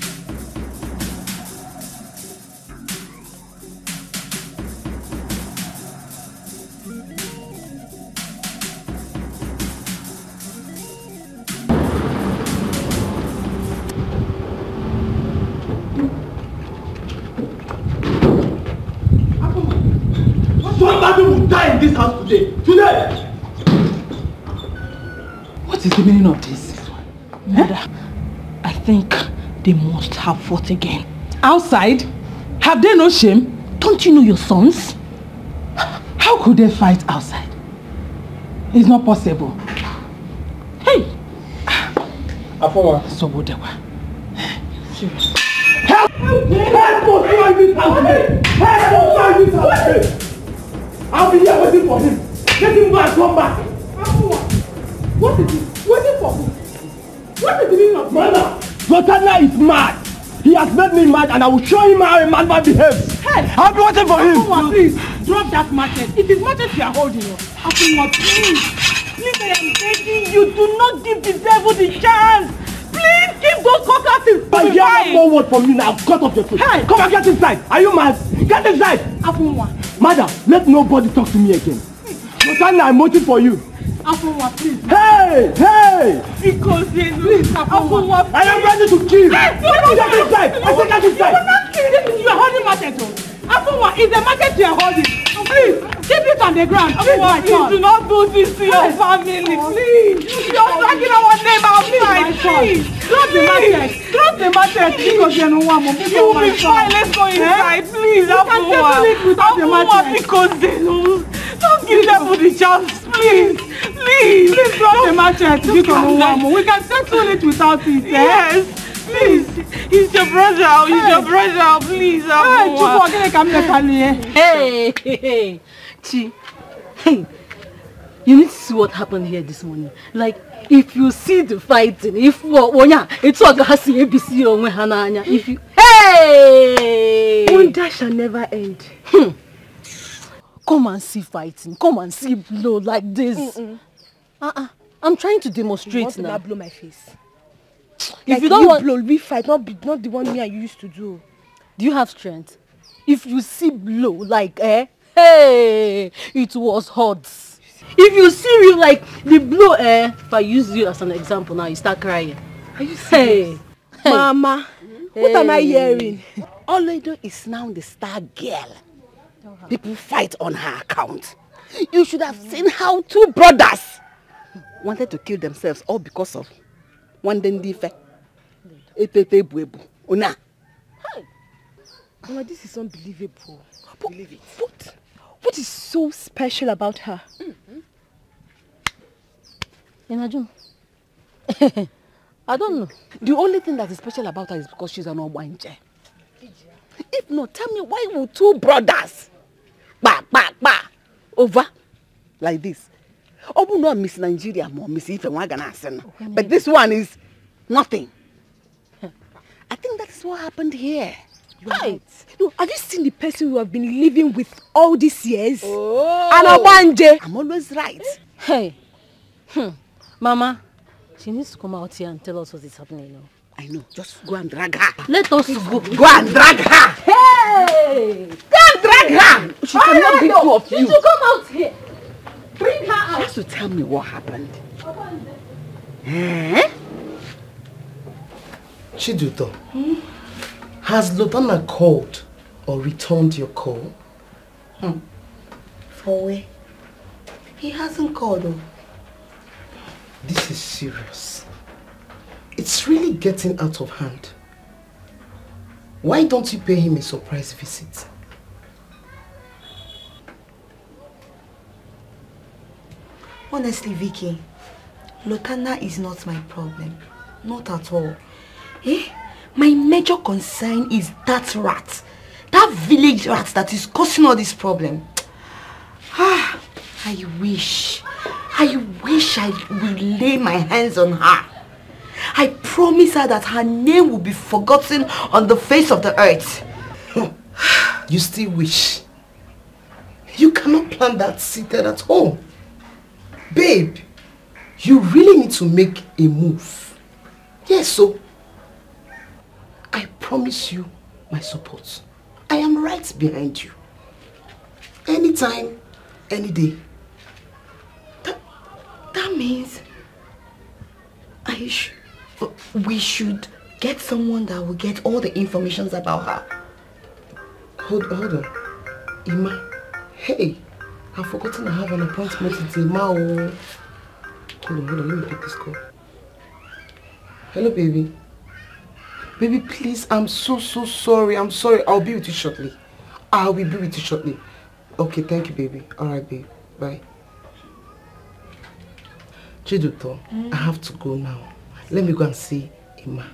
Today. Today! What is the meaning of this? Mother, I think they must have fought again. Outside? Have they no shame? Don't you know your sons? How could they fight outside? It's not possible. Hey! Afowa. Sobodewa. Seriously. Help! Help for throwing this house today! Help for I'll be here waiting for him. Let him and come back. What is this? Waiting for who? What is the meaning of Mother, Zotana is mad. He has made me mad and I will show him how a madman behaves. Hey! I'll be waiting for him. Afunwa, please, drop that machete. It is machete you are holding. Afunwa, please. Please, I am begging you, do not give the devil the chance. Please, give those caucuses I hear one more word from you now. Cut off your foot. Hey! Come and get inside. Are you mad? Get inside. Afunwa, Madam, let nobody talk to me again. Zotana, I'm waiting for you. Afunwa, please. Hey! Hey! Because they please, Afunwa, I am ready to kill. Hey, no, Let no, me get no, inside. no, I said You inside. will not kill this. You are holding machete. Afunwa, it's a machete you are holding. Please, keep it on the ground. Please, my Please do not do this to your family, please. You're dragging our name outside, please. Drop the machete. Drop the machete because you don't want me. You will be fine. Let's go inside, please. You can settle it without the machete. because they don't. Don't give them the chance, please. Please. Please drop the machete because want me. We can settle it without it. eh? Yes. Please. He's your brother. He's your brother. Please, Hey. Chukwu, ogene ka m lekali eh? Hey, hey, hey. Chi, hey, you need to see what happened here this morning. Like, if you see the fighting, if Wonya, it's all gas ABC onwe ha n'anya. If you, hey, Wonder shall never end. Hmm. Come and see fighting. Come and see blow like this. Uh-uh. I'm trying to You demonstrate to now. blow my face. If Like you don't want, blow, we fight, not be, not the one me and you used to do. do you have strength? If you see blow like eh, hey, it was hot. If you see real like the blow eh, if I use you as an example now, you start crying. Are you Hey, hey. Mama, what am I Hey. hearing? Oledo is now the star girl. People fight on her account. You should have seen how two brothers wanted to kill themselves all because of one dendife. Epepe buebu. Una. Mama, this is unbelievable. Believe it. What? What is so special about her? Inajun. I don't know. The only thing that is special about her is because she's an Ogbanje. If not, tell me why would two brothers ba ba ba over like this? Obu not Miss Nigeria more Miss Ife Wagana But this one is nothing. I think that is what happened here. Right. No, have you seen the person who have been living with all these years? Oh. Anabanje. I'm always right. Hey, hmm. Mama, she needs to come out here and tell us what is happening now. I know. Just go and drag her. Let us go. Go and drag her. Hey! Go and drag her. She cannot be two of She you. should come out here. Bring her out. Just to tell me what happened. Eh? Chiduto, has Lotana called or returned your call? Hmm. For where? He hasn't called though. This is serious. It's really getting out of hand. Why don't you pay him a surprise visit? Honestly, Vicky, Lotana is not my problem. Not at all. Eh? My major concern is that rat. That village rat that is causing all this problem. Ah, I wish, I wish I will lay my hands on her. I promise her that her name will be forgotten on the face of the earth. You still wish. You cannot plan that seated at home. Babe, you really need to make a move. Yes, so promise you my support. I am right behind you. Anytime, any day. That that means I sh uh, we should get someone that will get all the information about her. Hold, hold on. Ima, hey, I've forgotten I have an appointment with Emma. oh. Hold on, hold on, let me pick this call. Hello, baby. Baby, please, I'm so, so sorry. I'm sorry. I'll be with you shortly. I will be with you shortly. Okay, thank you, baby. Alright, babe. Bye. Chiduto, I have to go now. Let me go and see Emma.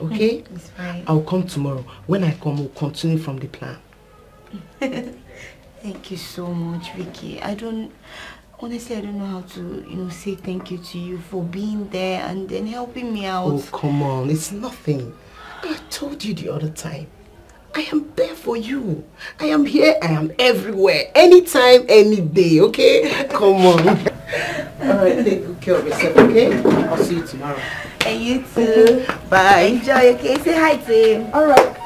Okay? It's fine. I'll come tomorrow. When I come, we'll continue from the plan. Thank you so much, Vicky. I don't, honestly, I don't know how to, you know, say thank you to you for being there and then helping me out. Oh, come on. It's nothing. I told you the other time. I am there for you. I am here. I am everywhere. Anytime, any day, okay? Come on. Alright, take good care of yourself, okay? I'll see you tomorrow. And you too. Bye. Enjoy, okay? Say hi to him. Alright.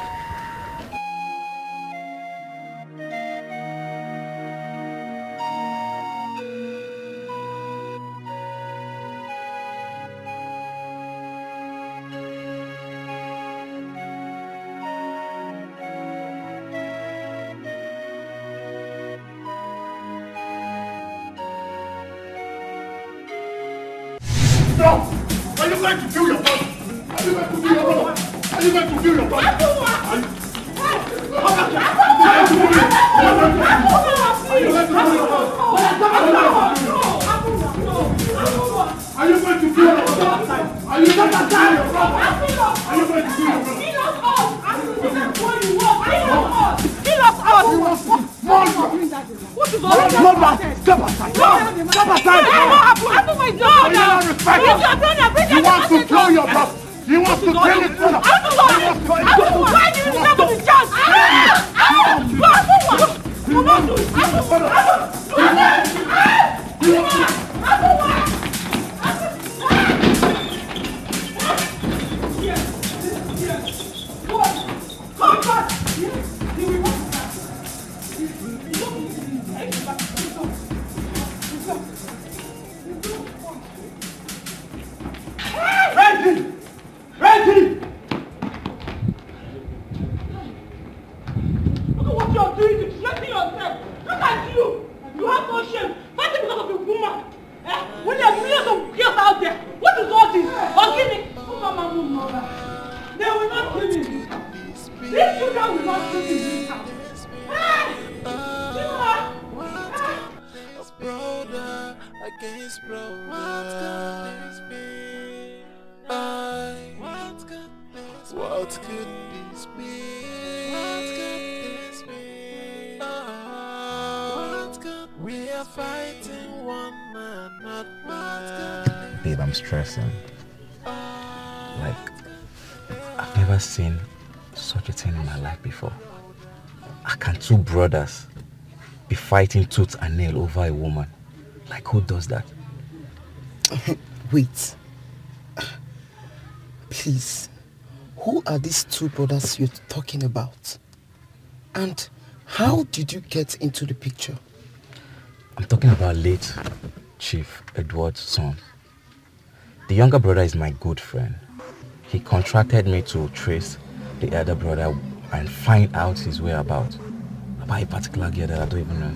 Fighting tooth and nail over a woman? Like, who does that? Wait. Please. Who are these two brothers you're talking about? And how did you get into the picture? I'm talking about late Chief Edward's son. The younger brother is my good friend. He contracted me to trace the elder brother and find out his whereabouts about a particular girl that I don't even know.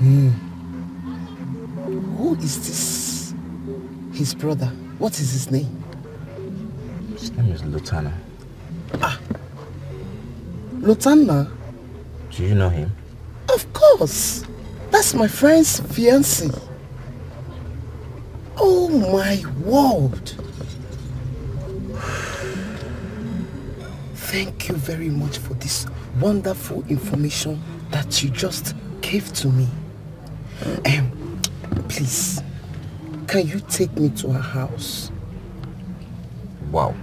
Hmm. Who is this? His brother. What is his name? His name is Lotana. Ah! Lotana? Do you know him? Of course. That's my friend's fiancé. Oh my word. Thank you very much for this wonderful information that you just gave to me. Um, please, can you take me to her house? Wow.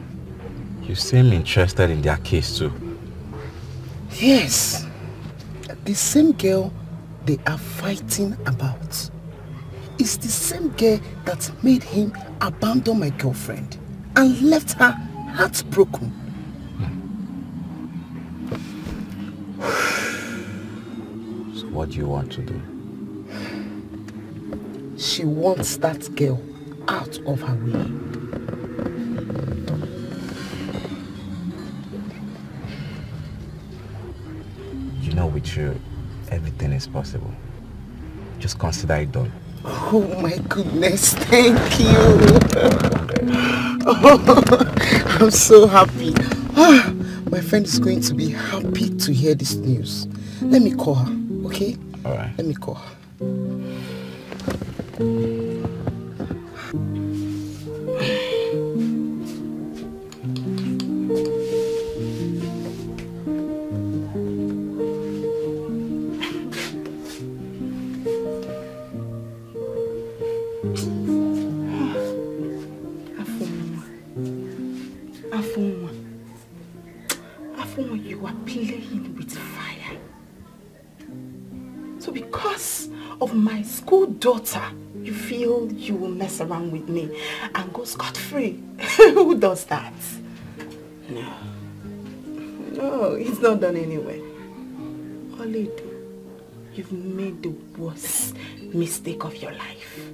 You seem interested in their case too. Yes. The same girl they are fighting about is the same girl that made him abandon my girlfriend and left her heartbroken. So what do you want to do? She wants that girl out of her way. You know with you, everything is possible. just consider it done. Oh my goodness, thank you. Oh, I'm so happy. Ah. My friend is going to be happy to hear this news. Let me call her, okay? Alright. Let me call her. Daughter, you feel you will mess around with me and go scot-free. Who does that? No. No, it's not done anyway. Oledo, you've made the worst mistake of your life.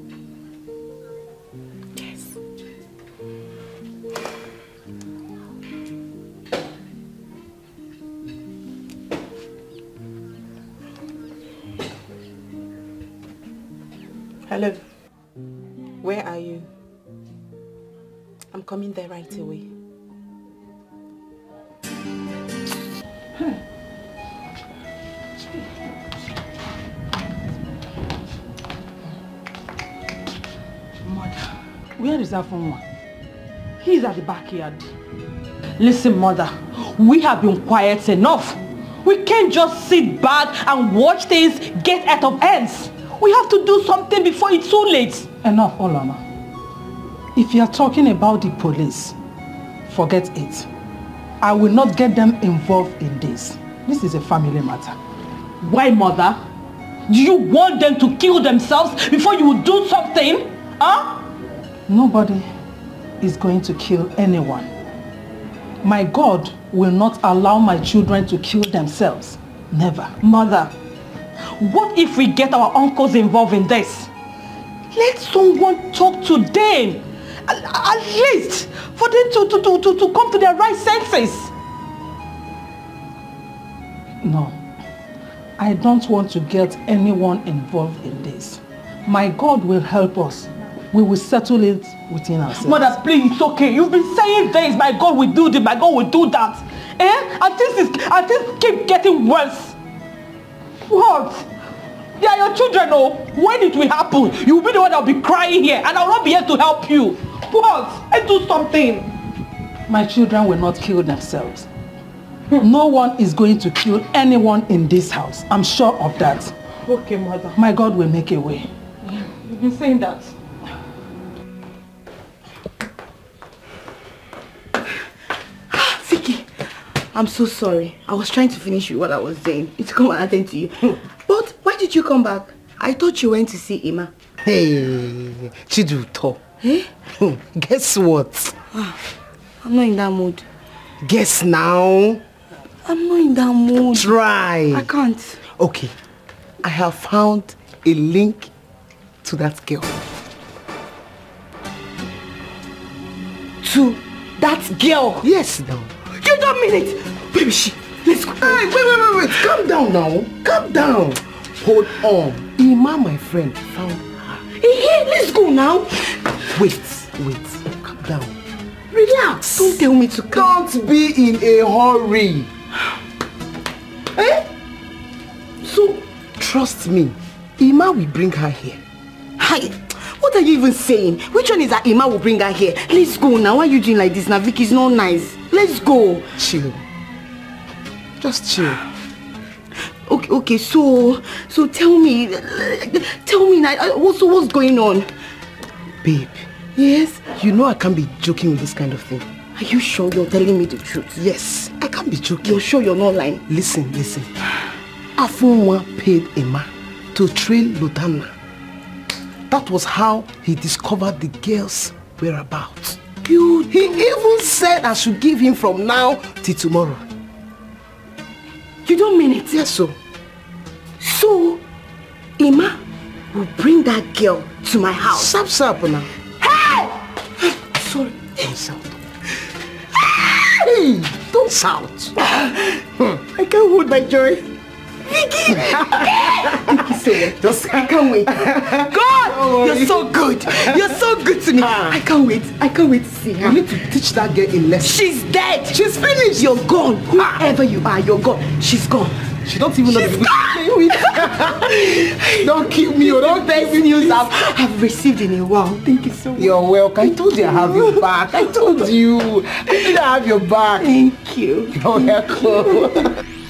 Hello. Where are you? I'm coming there right away. Mother, where is Afunwa? He's at the backyard. Listen, mother, we have been quiet enough. We can't just sit back and watch things get out of hands. We have to do something before it's too late. Enough, Olama. If you are talking about the police, forget it. I will not get them involved in this. This is a family matter. Why, mother? Do you want them to kill themselves before you do something? Huh? Nobody is going to kill anyone. My God will not allow my children to kill themselves. Never. Mother, what if we get our uncles involved in this? Let someone talk to them. At, least for them to, to, to, to, to come to their right senses. No. I don't want to get anyone involved in this. My God will help us. We will settle it within ourselves. Mother, please, it's okay. You've been saying this. My God will do this. My God will do that. Eh? And this is, and this keep getting worse. What? They are your children, oh. When it will happen, you will be the one that will be crying here, and I will not be here to help you. What? Let's do something. My children will not kill themselves. No one is going to kill anyone in this house. I'm sure of that. Okay, mother. My God will make a way. You've been saying that. I'm so sorry. I was trying to finish with what I was saying. It's come and attend to you. But why did you come back? I thought you went to see Emma. Hey, Chiduto. Eh? Guess what? Ah, I'm not in that mood. Guess now. I'm not in that mood. Try. I can't. Okay. I have found a link to that girl. To that girl? Yes, now. You don't mean it. Baby, she. Let's go. Hey, wait, wait, wait, wait. Calm down now. Calm down. Hold on. Ima, my friend, found her. Hey, hey, let's go now. Wait, wait. Calm down. Relax. Don't tell me to calm. Don't be in a hurry. eh? So, trust me. Ima will bring her here. Hi. What are you even saying? Which one is that Ima will bring her here? Let's go now. Why are you doing like this now? Vicky, it's not nice. Let's go. Chill. Just chill. Okay, okay, so, so tell me, tell me now, uh, what's, what's going on? Babe. Yes? You know I can't be joking with this kind of thing. Are you sure you're telling me the truth? Yes, I can't be joking. You're sure you're not lying? Listen, listen. Afunwa paid Emma to train Lotana. That was how he discovered the girl's whereabouts. You, he even said I should give him from now till tomorrow. You don't mean it? Yes, so. So, Emma will bring that girl to my house. Sap sap now. Hey! Sorry. Don't shout. Hey! Don't shout. I can't hold my joy. Just, I can't wait. God, you're so good. You're so good to me. Ah. I can't wait. I can't wait to see her. You need to teach that girl a lesson. She's dead. She's finished. You're gone. Ah. Whoever you are, you're gone. She's gone. She don't even know the people with. don't kill me. or Don't best news I've, I've received in a while. Thank you so much. You're welcome. I told you I have your back. I told you. I did I have your back. Thank you. You're welcome.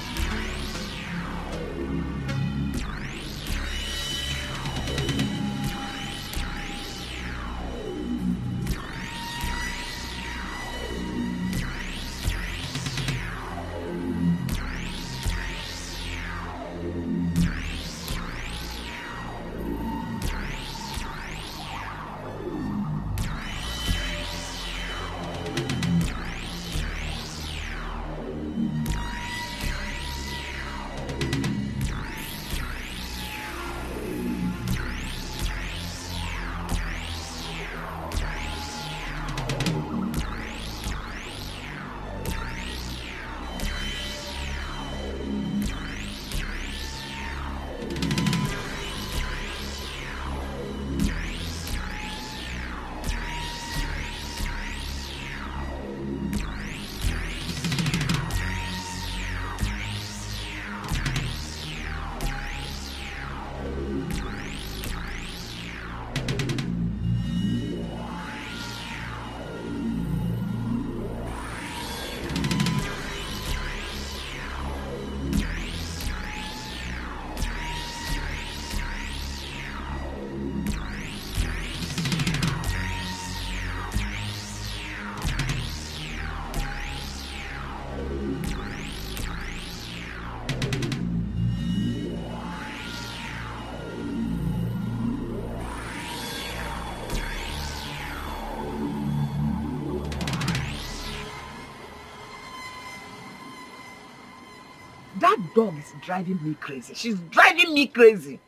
driving me crazy. She's driving me crazy.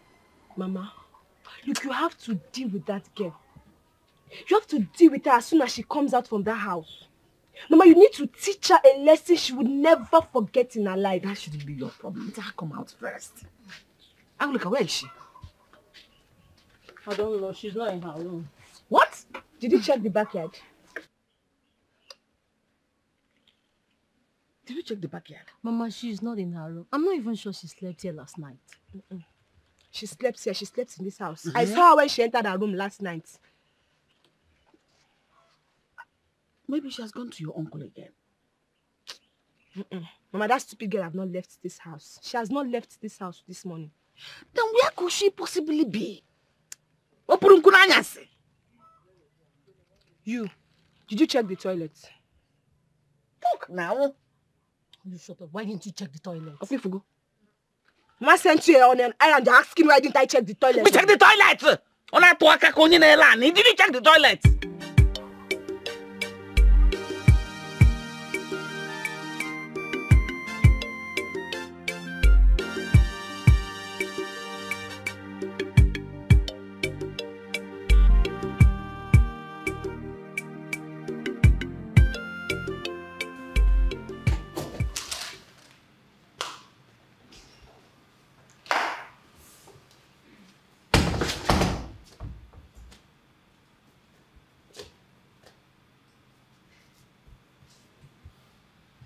Mama, look, you have to deal with that girl. You have to deal with her as soon as she comes out from that house. Mama, you need to teach her a lesson she would never forget in her life. That shouldn't be your problem. Let her come out first. Angelica, where is she? I don't know. She's not in her room. What? Did you check the backyard? Did you check the backyard? Mama, she's not in her room. I'm not even sure she slept here last night. Mm-mm. She slept here. She slept in this house. Mm-hmm. I saw her when she entered her room last night. Maybe she has gone to your uncle again. Mama, that stupid girl have not left this house. She has not left this house this morning. Then where could she possibly be? You, did you check the toilet? Look now. You shut up. Why didn't you check the toilet? Okay, Fugu. Mama sent you on an errand asking why didn't I check the toilet? We check the toilet! Ona tuaka konyi na elani. Did you check the toilet?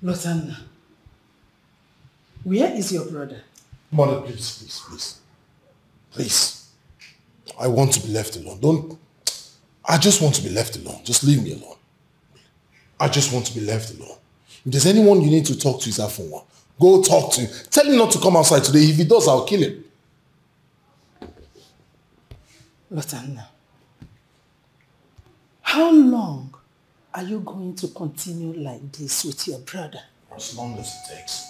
Lotanna, where is your brother? Mother, please, please, please. Please. I want to be left alone. Don't... I just want to be left alone. Just leave me alone. I just want to be left alone. If there's anyone you need to talk to, is Afunwa. Go talk to him. Tell him not to come outside today. If he does, I'll kill him. Lotanna, how long are you going to continue like this with your brother? As long as it takes.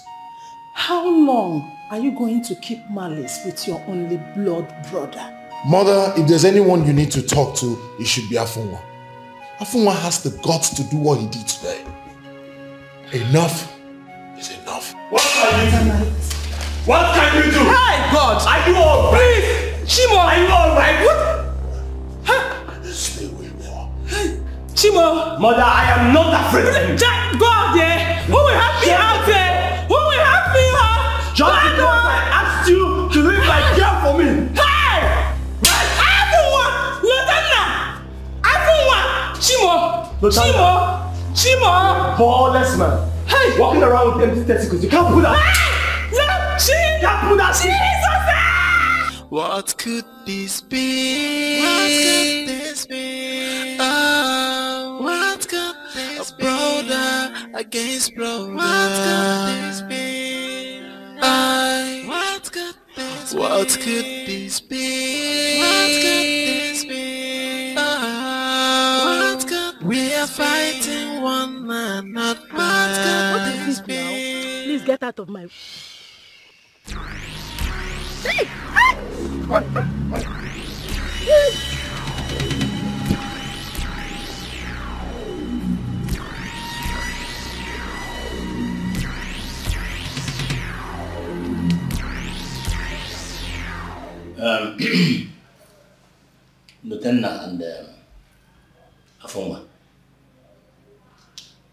How long are you going to keep malice with your only blood brother? Mother, if there's anyone you need to talk to, it should be Afunwa. Afunwa has the guts to do what he did today. Enough is enough. What can you do? What can you do? Hey, God! Are you all right? Chimo! Are you all right? What? Chimo. Mother, I am not afraid of you. Jack, go out there. Who will help me out there? Who will help me out? Just I because know. I asked you to leave my girl for me. Hey! Right. Everyone, Lotana. Everyone. Chimo. Lotana. Chima. Chima. Ballers, man. Hey. Walking around with empty testicles. You can't put that. Hey! No, Chima. You can't put that. Jesus, man. What could this be? What could this be? Oh, what could this be? brother against brother. What could this be? I, what could this be? What could this be? What could this be? Oh, what could we are fighting one man, not bad. What is this now? Please get out of my... Lieutenant and um, Afoma,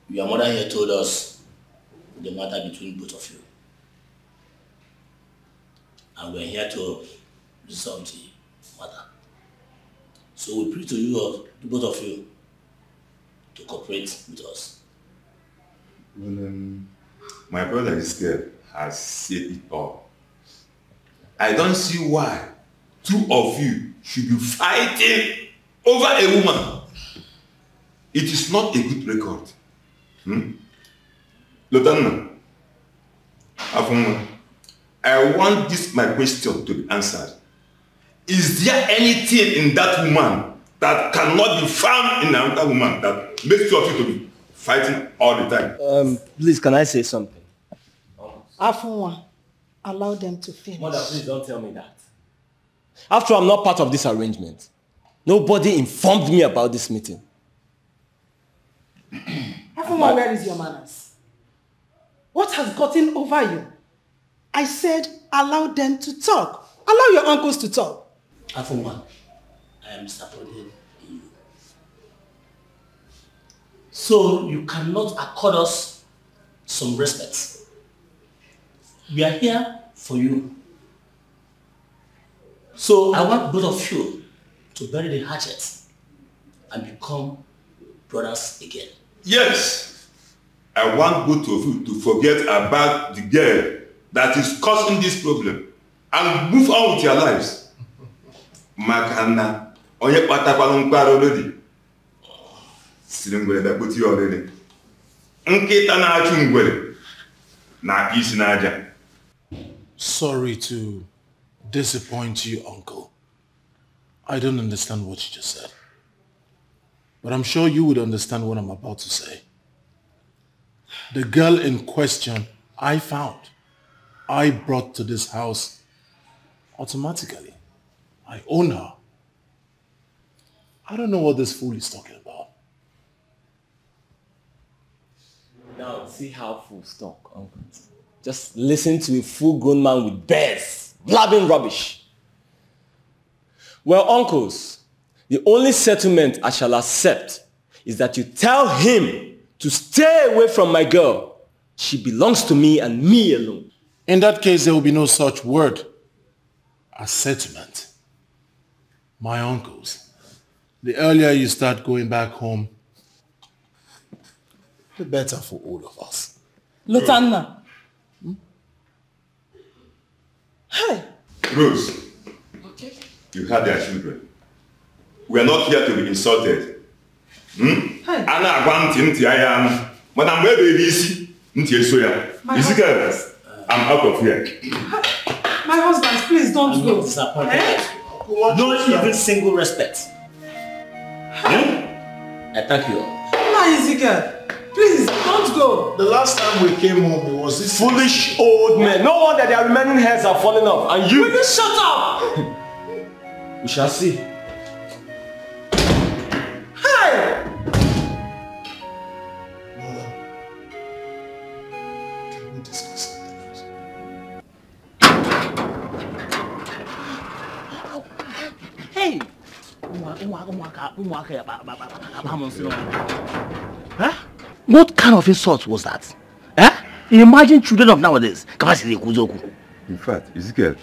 your mother here told us the matter between both of you. And we're here to resolve the matter. So we pray to you, all, both of you, to cooperate with us. Well, um, my brother Ezekiel has said it all. I don't see why two of you should be fighting over a woman. It is not a good record. Hmm? Lieutenant, Afuma, I want this my question to be answered. Is there anything in that woman that cannot be found in another woman that makes two of you to be fighting all the time? Um, please, can I say something? Afunwa, allow them to finish. Mother, please don't tell me that. After all, I'm not part of this arrangement. Nobody informed me about this meeting. Afunwa, where is your manners? What has gotten over you? I said allow them to talk. Allow your uncles to talk. Afuma, I am disappointed in you. So you cannot accord us some respect. We are here for you. So I want both of you to bury the hatchet and become brothers again. Yes, I want both of you to forget about the girl that is causing this problem and move on with your lives. Maka na onye kpatakwala mkpara olodi siri na-achụ n'aja. Sorry to disappoint you, uncle. I don't understand what you just said. But I'm sure you would understand what I'm about to say. The girl in question I found, I brought to this house automatically. I own her. I don't know what this fool is talking about. Now, see how fools talk, uncle. Just listen to a full-grown man with bears, blabbing rubbish. Well, uncles, the only settlement I shall accept is that you tell him to stay away from my girl. She belongs to me and me alone. In that case, there will be no such word as settlement. My uncles, the earlier you start going back home, the better for all of us. Lieutenant. Hi. Rose, Okay. you had their children. We are not here to be insulted. Hmm? A na-agwa ntị ntị anya anụ mana mgbe ebe isi ntị eso ya. Ezekiel, I'm out of here. My husband, please don't I'm go. not disappointed. Eh? No even single respect. I thank you all. No, Ezekiel. Please, don't go. The last time we came home, it was this Foolish old man. No wonder their remaining hairs are falling off. And you... Will you shut up? We shall see. What kind of insult was that? Eh? Imagine children of nowadays. In fact, Ezekiel,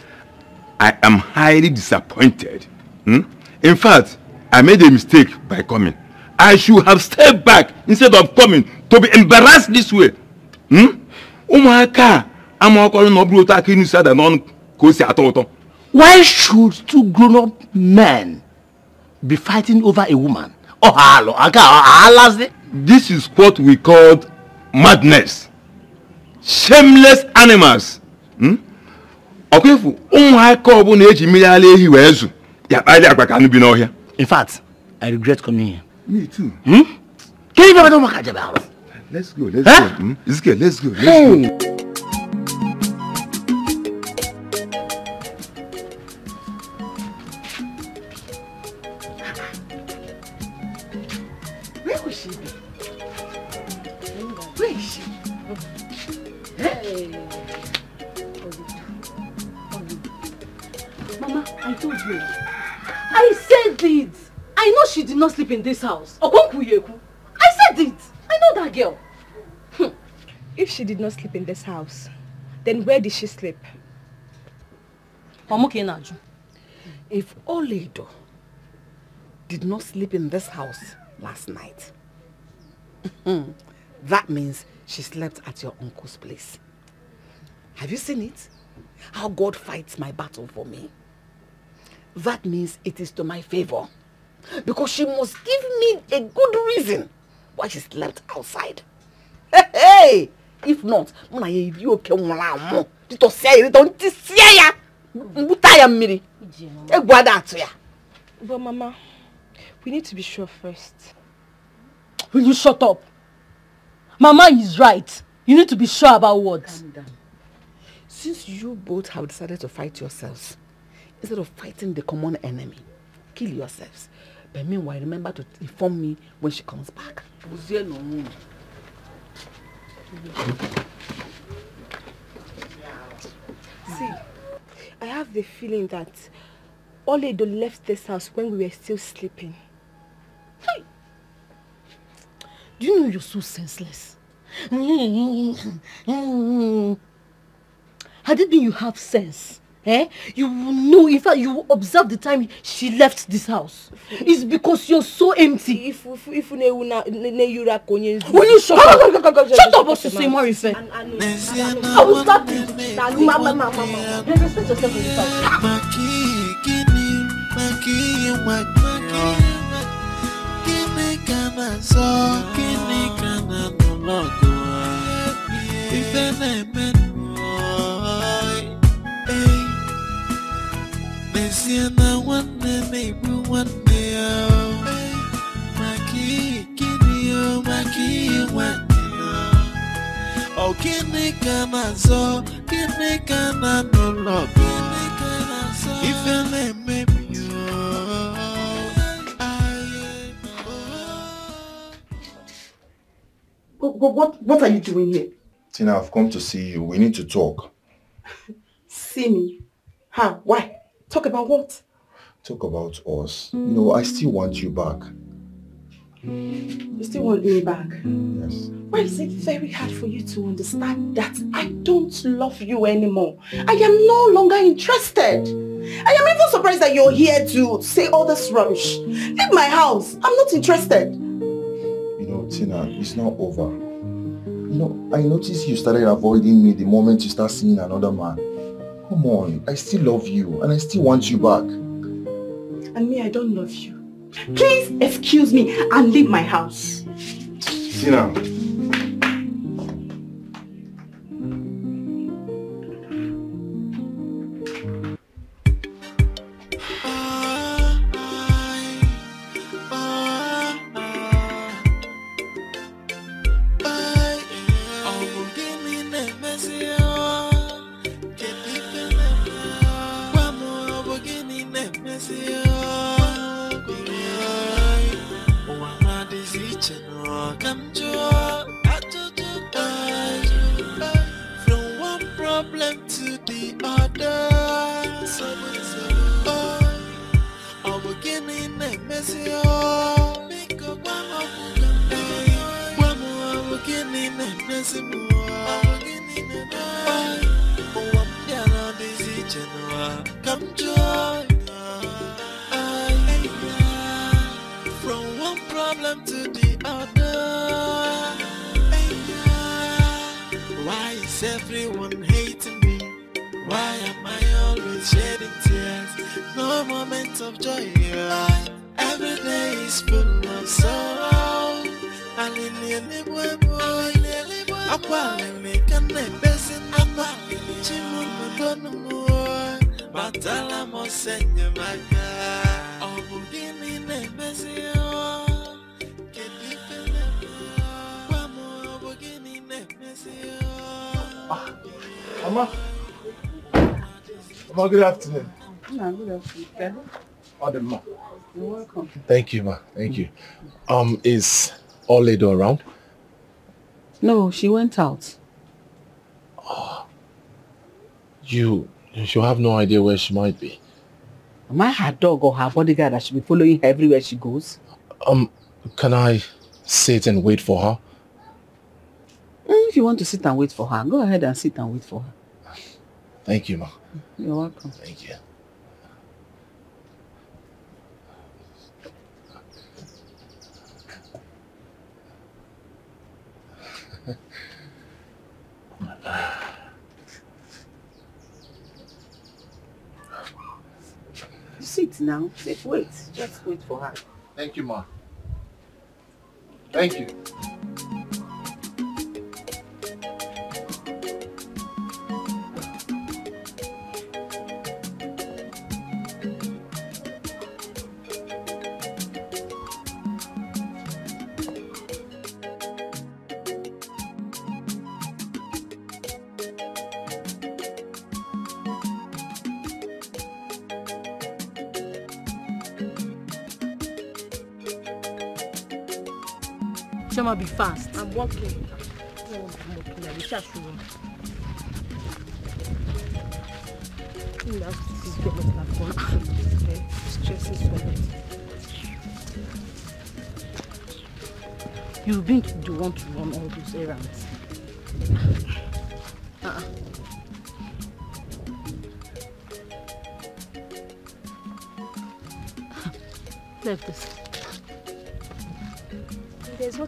I am highly disappointed. Hmm? In fact, I made a mistake by coming. I should have stayed back instead of coming to be embarrassed this way. Hmm? ụmụaka a amakwara na ọ bụrụ otu aka inu si ada n'ọnụ ka o si atọ ụtọ Why should two grown-up men be fighting over a woman? Oh, hello, okay, This is what we call madness. Shameless animals. Hmm? ọkwa efu ụmụaka ọbụla eji mmiri ara ehi wee zụ ya kparịa agwa ka anụ bi n'ọhịa In fact, I regret coming here. Me too. Hmm? Can you ever maka jabe aro? Let's go, let's go. Hmm? Ezekiel, let's go, let's Hey. In this house. Ogonkuyeku. I said it. I know that girl. If she did not sleep in this house, then where did she sleep? Mamuke Naju. If Oledo did not sleep in this house last night, that means she slept at your uncle's place. Have you seen it? How God fights my battle for me. That means it is to my favor. Because she must give me a good reason why she slept outside. Hey, hey! If not, mụ na ya eri oke nwụrụ anwụ. Dịtọsịa ya, dịtọsịa ya. Mbuta ya mmiri. Egwu ada atụ ya. But Mama, we need to be sure first. Will you shut up? Mama is right. You need to be sure about what? Since you both have decided to fight yourselves, instead of fighting the common enemy, kill yourselves. But meanwhile, remember to inform me when she comes back. See, I have the feeling that Oledo left this house when we were still sleeping. Do you know you're so senseless? Mm-hmm. Mm-hmm. Mm-hmm. Had it been you have sense, eh? You will know, in fact, you will observe the time she left this house. It's because you're so empty. If if if ne una ne yura konye. Will you shut up? Shut up, what you say, Marife. I will start this. Mama, mama, mama. Respect yourself in this house. Gịnị ka na-azọ gịnị ka na-anụ n'ọgụ a? Ife na-eme Ei, n'ezie na nwanne na-egbu nwanne ya maka ihe gịnị o maka ihe nwanne ya ọ gịnị ka na-azọ gịnị ka na-anụ n'ọgụ ife na-emebi But, but what, what are you doing here? Tina, I've come to see you. We need to talk. See me? Huh? Why? Talk about what? Talk about us. You know, I still want you back. You still want me back? Yes. Why is it very hard for you to understand that I don't love you anymore? I am no longer interested. I am even surprised that you're here to say all this rubbish. Leave my house. I'm not interested. You know, Tina, it's not over. You know, I noticed you started avoiding me the moment you start seeing another man. Come on, I still love you and I still want you back. And me, I don't love you. Please excuse me and leave my house. Tina. Ọ Mama, good afternoon. good afternoon. Pardon, ma. You're welcome. Thank you, ma. Thank you. Um, is Oledo around? No, she went out. Oh, You, you have no idea where she might be. Am I her dog or her bodyguard that should be following her everywhere she goes? Um, can I sit and wait for her? Mm, If you want to sit and wait for her, go ahead and sit and wait for her. Thank you, ma. You're welcome. Thank you. Sit now. Sit, wait. Just wait for her. Thank you, ma. Thank you. Shema, be fast. I'm walking. I'm walking. I wish I should. You have to see get what I've gone. Okay, Stresses for me. You've been the one to run all those errands. Uh-uh. Left this.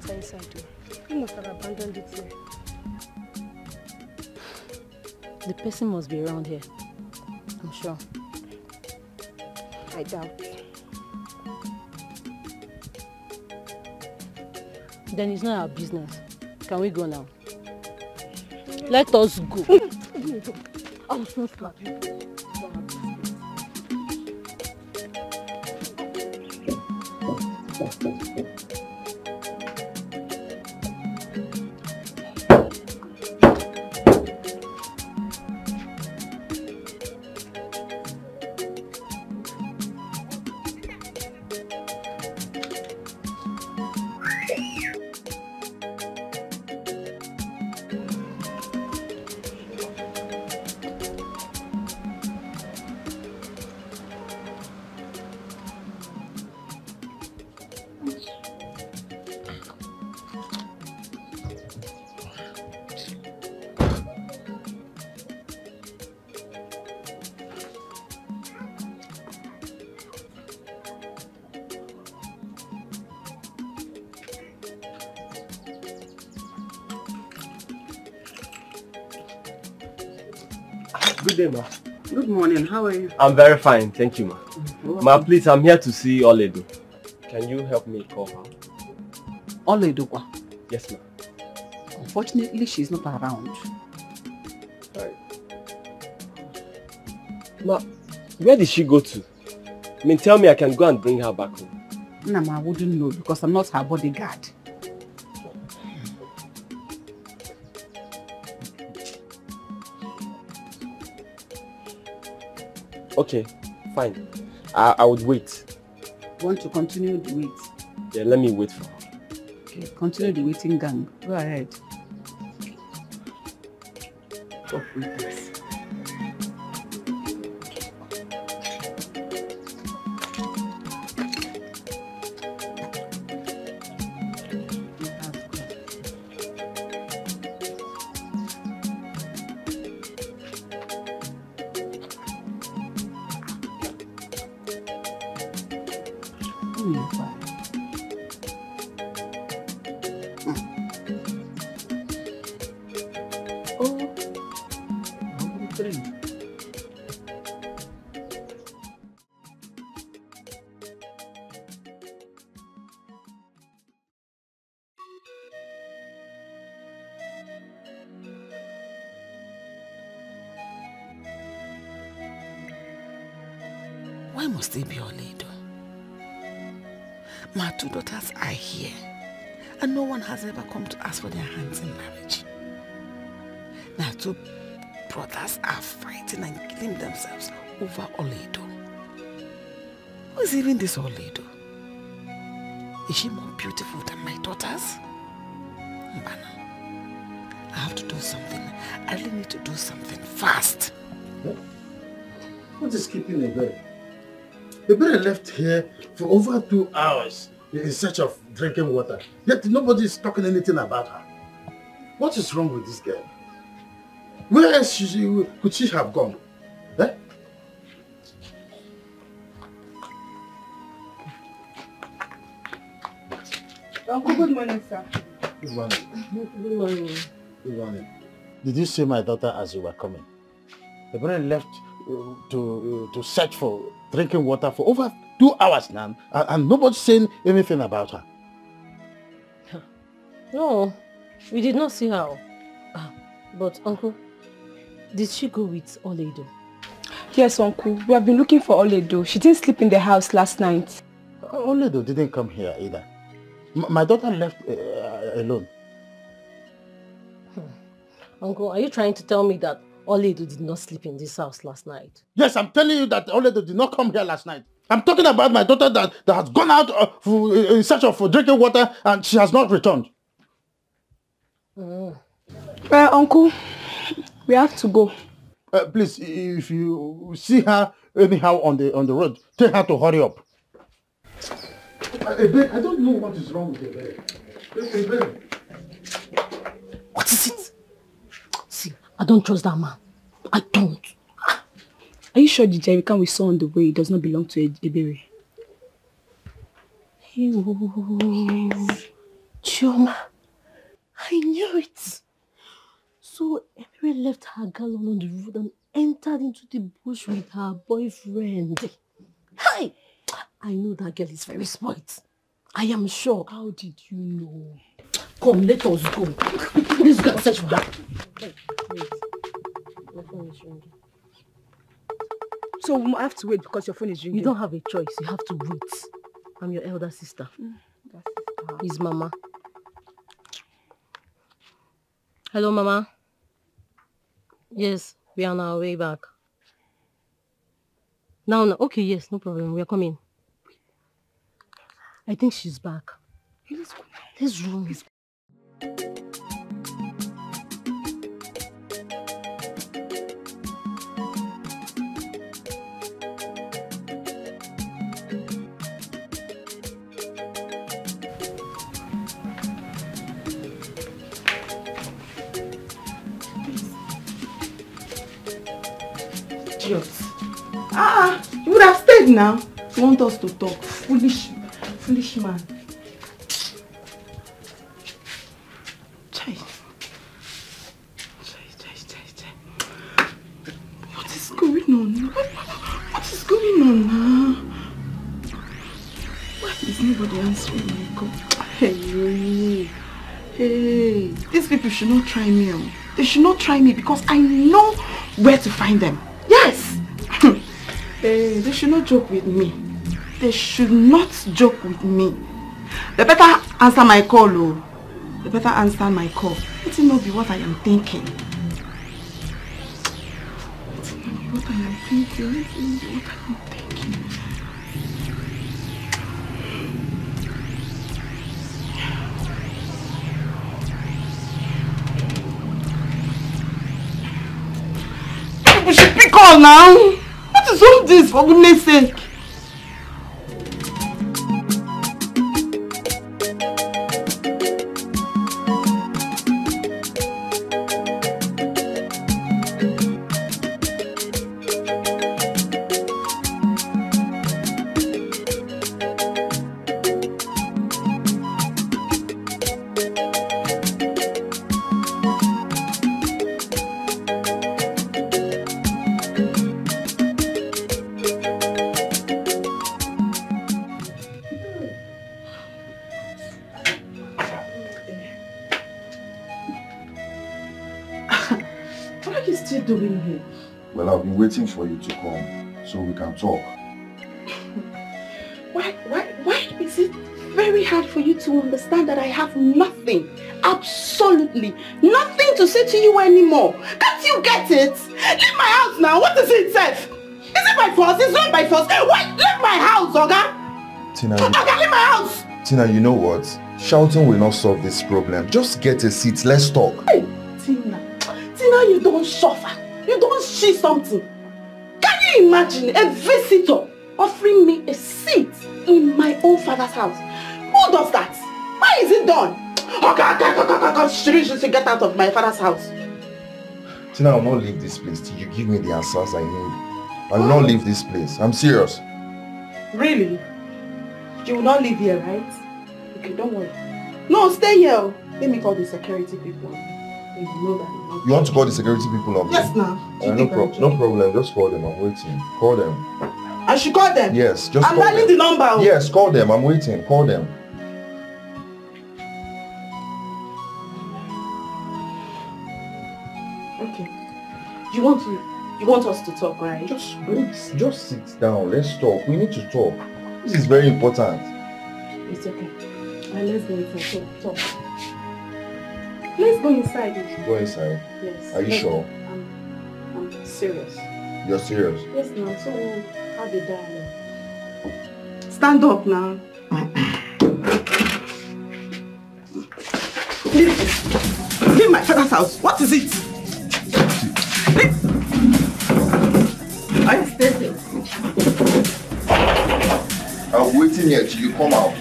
Water inside. You must have abandoned it here. The person must be around here. I'm sure. I doubt. Then it's not our business. Can we go now? Let us go. I will not slap you. You? I'm very fine, thank you, ma. Ma, please, I'm here to see Oledo. Can you help me call her? Oledokwa. Yes, ma. Unfortunately, she's not around. Right. Ma, where did she go to? I mean, tell me I can go and bring her back home. Nah, ma, I wouldn't know because I'm not her bodyguard. Okay, fine. I, I would wait. Want to continue the wait? Yeah, let me wait for her. Okay, continue the waiting gang. Go ahead. Oh, this Oledo? Is she more beautiful than my daughters? Mbana, I have to do something. I really need to do something fast. What is keeping Ebere? Ebere left here for over two hours in search of drinking water. Yet nobody is talking anything about her. What is wrong with this girl? Where else could she have gone? Uncle, good morning, sir. Good morning. Good morning. Good morning. Did you see my daughter as you were coming? Ebere left uh, to uh, to search for drinking water for over two hours now, and, and nobody's saying anything about her. No, we did not see her. Ah, But uncle, did she go with Oledo? Yes, Uncle. We have been looking for Oledo. She didn't sleep in the house last night. Oledo didn't come here either. My daughter left uh, alone. Uncle, are you trying to tell me that Oledo did not sleep in this house last night? Yes, I'm telling you that Oledo did not come here last night. I'm talking about my daughter that, that has gone out uh, for, in search of for drinking water and she has not returned. Well, Uncle, we have to go. Uh, please, if you see her anyhow on the on the road, tell her to hurry up. Ebe, I don't know what is wrong with Ebe. Ebe. What is it? See, I don't trust that man. I don't. Ah. Are you sure the jerrycan we saw on the way does not belong to Ebere? Chioma, I knew it. So Ebere left her gallon on the road and entered into the bush with her boyfriend. Hi! I know that girl is very smart. I am sure. How did you know? Come, let us go. Go and search for that. Wait, wait. My phone is ringing. So we have to wait because your phone is ringing. You don't have a choice. You have to wait. I'm your elder sister. Mm, His mama. Hello, mama. Yes, we are on our way back. Now, now. Okay, yes, no problem. We are coming. I think she's back. Let's go. Let's run. Let's go. Ah, you would have stayed now. You want us to talk. Foolish, foolish man. Chai. Chai, chai. What is going on? What, is going on now? Why is nobody answering my call? Hey, hey, these people should not try me. oh. They should not try me because I know where to find them. Yes. hey, they should not joke with me. They should not joke with me. They better answer my call, oh. They better answer my call. Let it not be what I am thinking. What I am thinking. What I am thinking. We should pick on now. What is all this for goodness sake? Tina, you know what? Shouting will not solve this problem. Just get a seat. Let's talk. Hey, Tina. Tina, you don't suffer. You don't see something. Can you imagine a visitor offering me a seat in my own father's house? Who does that? Why is it done? Okay, okay, okay, okay, okay. Shiri get out of my father's house. Tina, I will not leave this place till you give me the answers I need. I will not leave this place. I'm serious. Really? You will not live here, right? Okay, don't worry. No, stay here. Let me call the security people. They know that You want to call the security people on Yes, now. Uh, no, pro no problem. Just call them. I'm waiting. Call them. I should call them? Yes, just I'm dialing the number. oh. Yes, call them. I'm waiting. Call them. Okay. You want to you want us to talk, right? Just just sit down. Let's talk. We need to talk. This is very important. It's okay. Alright, let's go inside. Talk. Let's go inside. Go inside. Yes. Are you let's- sure? I'm, I'm serious. You're serious. Yes, now. So we'll have a dialogue. Stand up now. Leave, leave my father's house. What is it? Leave. I stay there. I'm waiting here till you come out.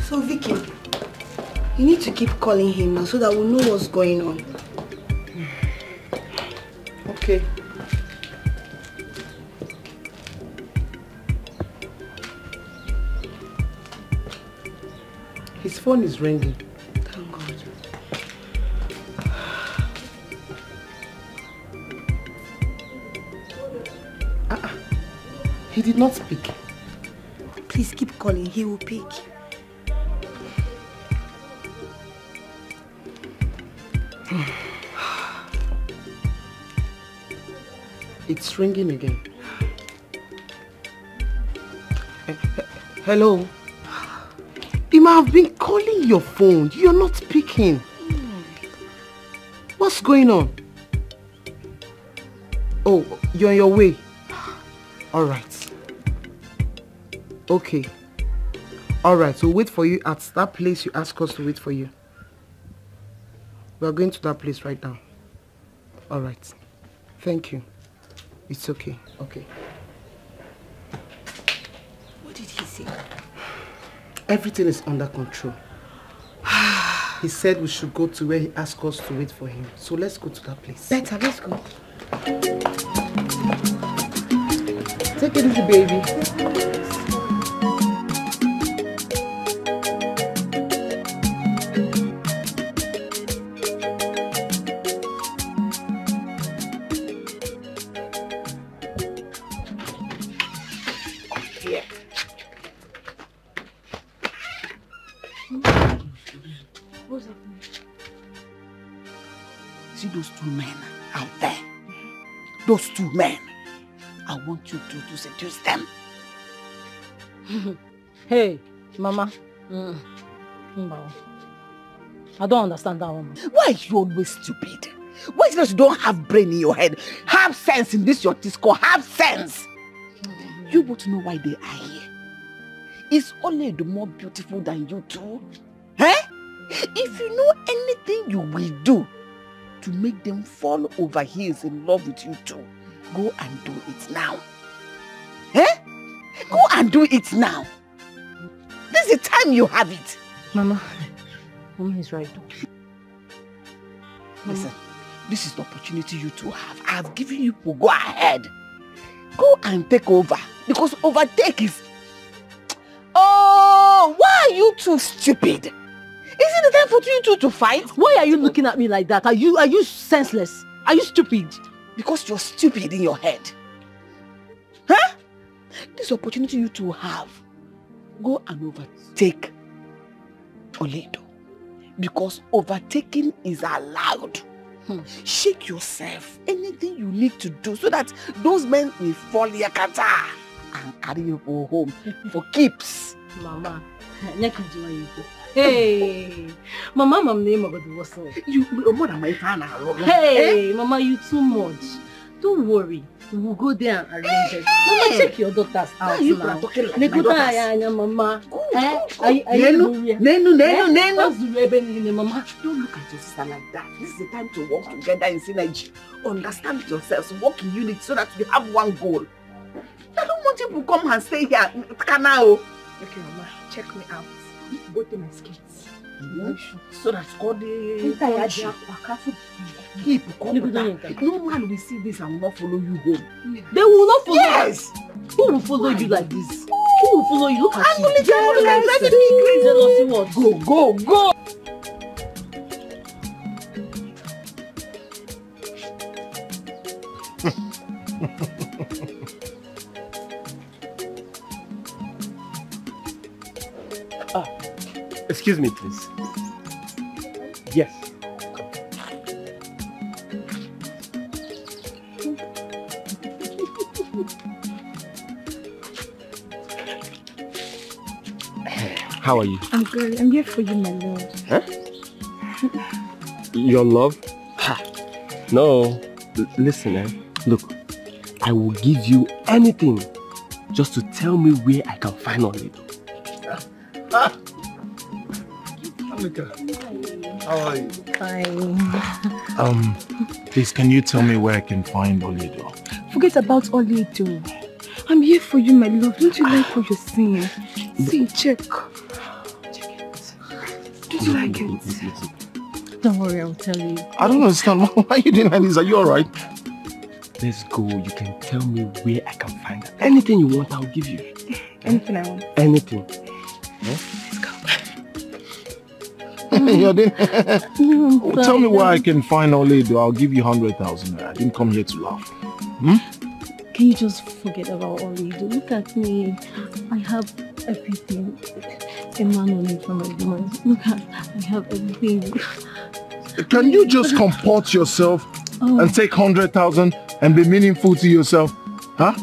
So Vicky, you need to keep calling him now so that we'll know what's going on. Phone is ringing. Thank God. He did not speak. Please keep calling, he will pick. It's ringing again. Hello? Might have been calling your phone. You're not picking. What's going on? Oh, you're on your way. All right. Okay. All right, so wait for you at that place you asked us to wait for you. We are going to that place right now. All right. Thank you. It's okay. Okay. What did he say? Everything is under control. he said we should go to where he asked us to wait for him. So let's go to that place. Better, let's go. Take it easy, baby. Those two men out there? Those two men. I want you to, to seduce them. hey, Mama. Mm. I don't understand that woman. Why are you always stupid? Why is it you don't have brain in your head? Have sense in this your disco. Have sense. You both know why they are here. Is only the more beautiful than you two? Eh? If you know anything you will do to make them fall over heels in love with you too. go and do it now. Eh? Go and do it now. This is the time you have it. Mama, Mama is right. Listen, this is the opportunity you two have. I have given you to go ahead. Go and take over. Because overtake is... Oh, why are you two stupid? Is it the time for you two to fight? Why are you looking at me like that? Are you are you senseless? Are you stupid? Because you're stupid in your head. Huh? This opportunity you two have, go and overtake Oledo. Because overtaking is allowed. Hmm. Shake yourself. Anything you need to do so that those men will fall yakata and carry you home for keeps. Mama, Hey, Mama, Mama, name of the what's? You, your mother, my fan, Hey, eh? Mama, you too much. Don't worry. We will go there and arrange it. Mama, check your daughters out you now. talking like They my go there, daughters. Anya, Mama. Eh? Nenu, Nenu, Nenu. What's the rebel in Mama? Don't look at your sister like that. This is the time to work together in synergy. Understand yourselves, work in unity so that we have one goal. I don't want you to come and stay here. Kanao. Okay, Mama, check me out. Go to my skates. So that all the Enter your country keep down. No man will see this and will not follow you home. They will not follow Yes. Who will follow you like this? Who will follow you? Look at I'm you. crazy. Jealousy what? Go, go, go. Ah, excuse me, please. Yes. How are you? I'm good. I'm here for you, my love. Huh? Your love? Ha. No. L- listen, eh? Look, I will give you anything just to tell me where I can find Oledo. Anika, how are you? Fine. Um, please, can you tell me where I can find Oledo? Forget about Oledo. I'm here for you, my love. Don't you like what you're seeing? See, check. Check it. Don't you like it? Don't worry, I'll tell you. I don't understand. Why are you doing like this? Are you alright? Let's go. You can tell me where I can find her. Anything you want, I'll give you. Anything I want. Anything. You're doing... I'm tell me where I can find Oledo. I'll give you 100,000. I didn't come here to laugh. Hmm? Can you just forget about all you do? Look at me. I have everything. A man only from a woman. Look at I have everything. Can you just comport yourself Oh. and take 100,000 and be meaningful to yourself? Huh?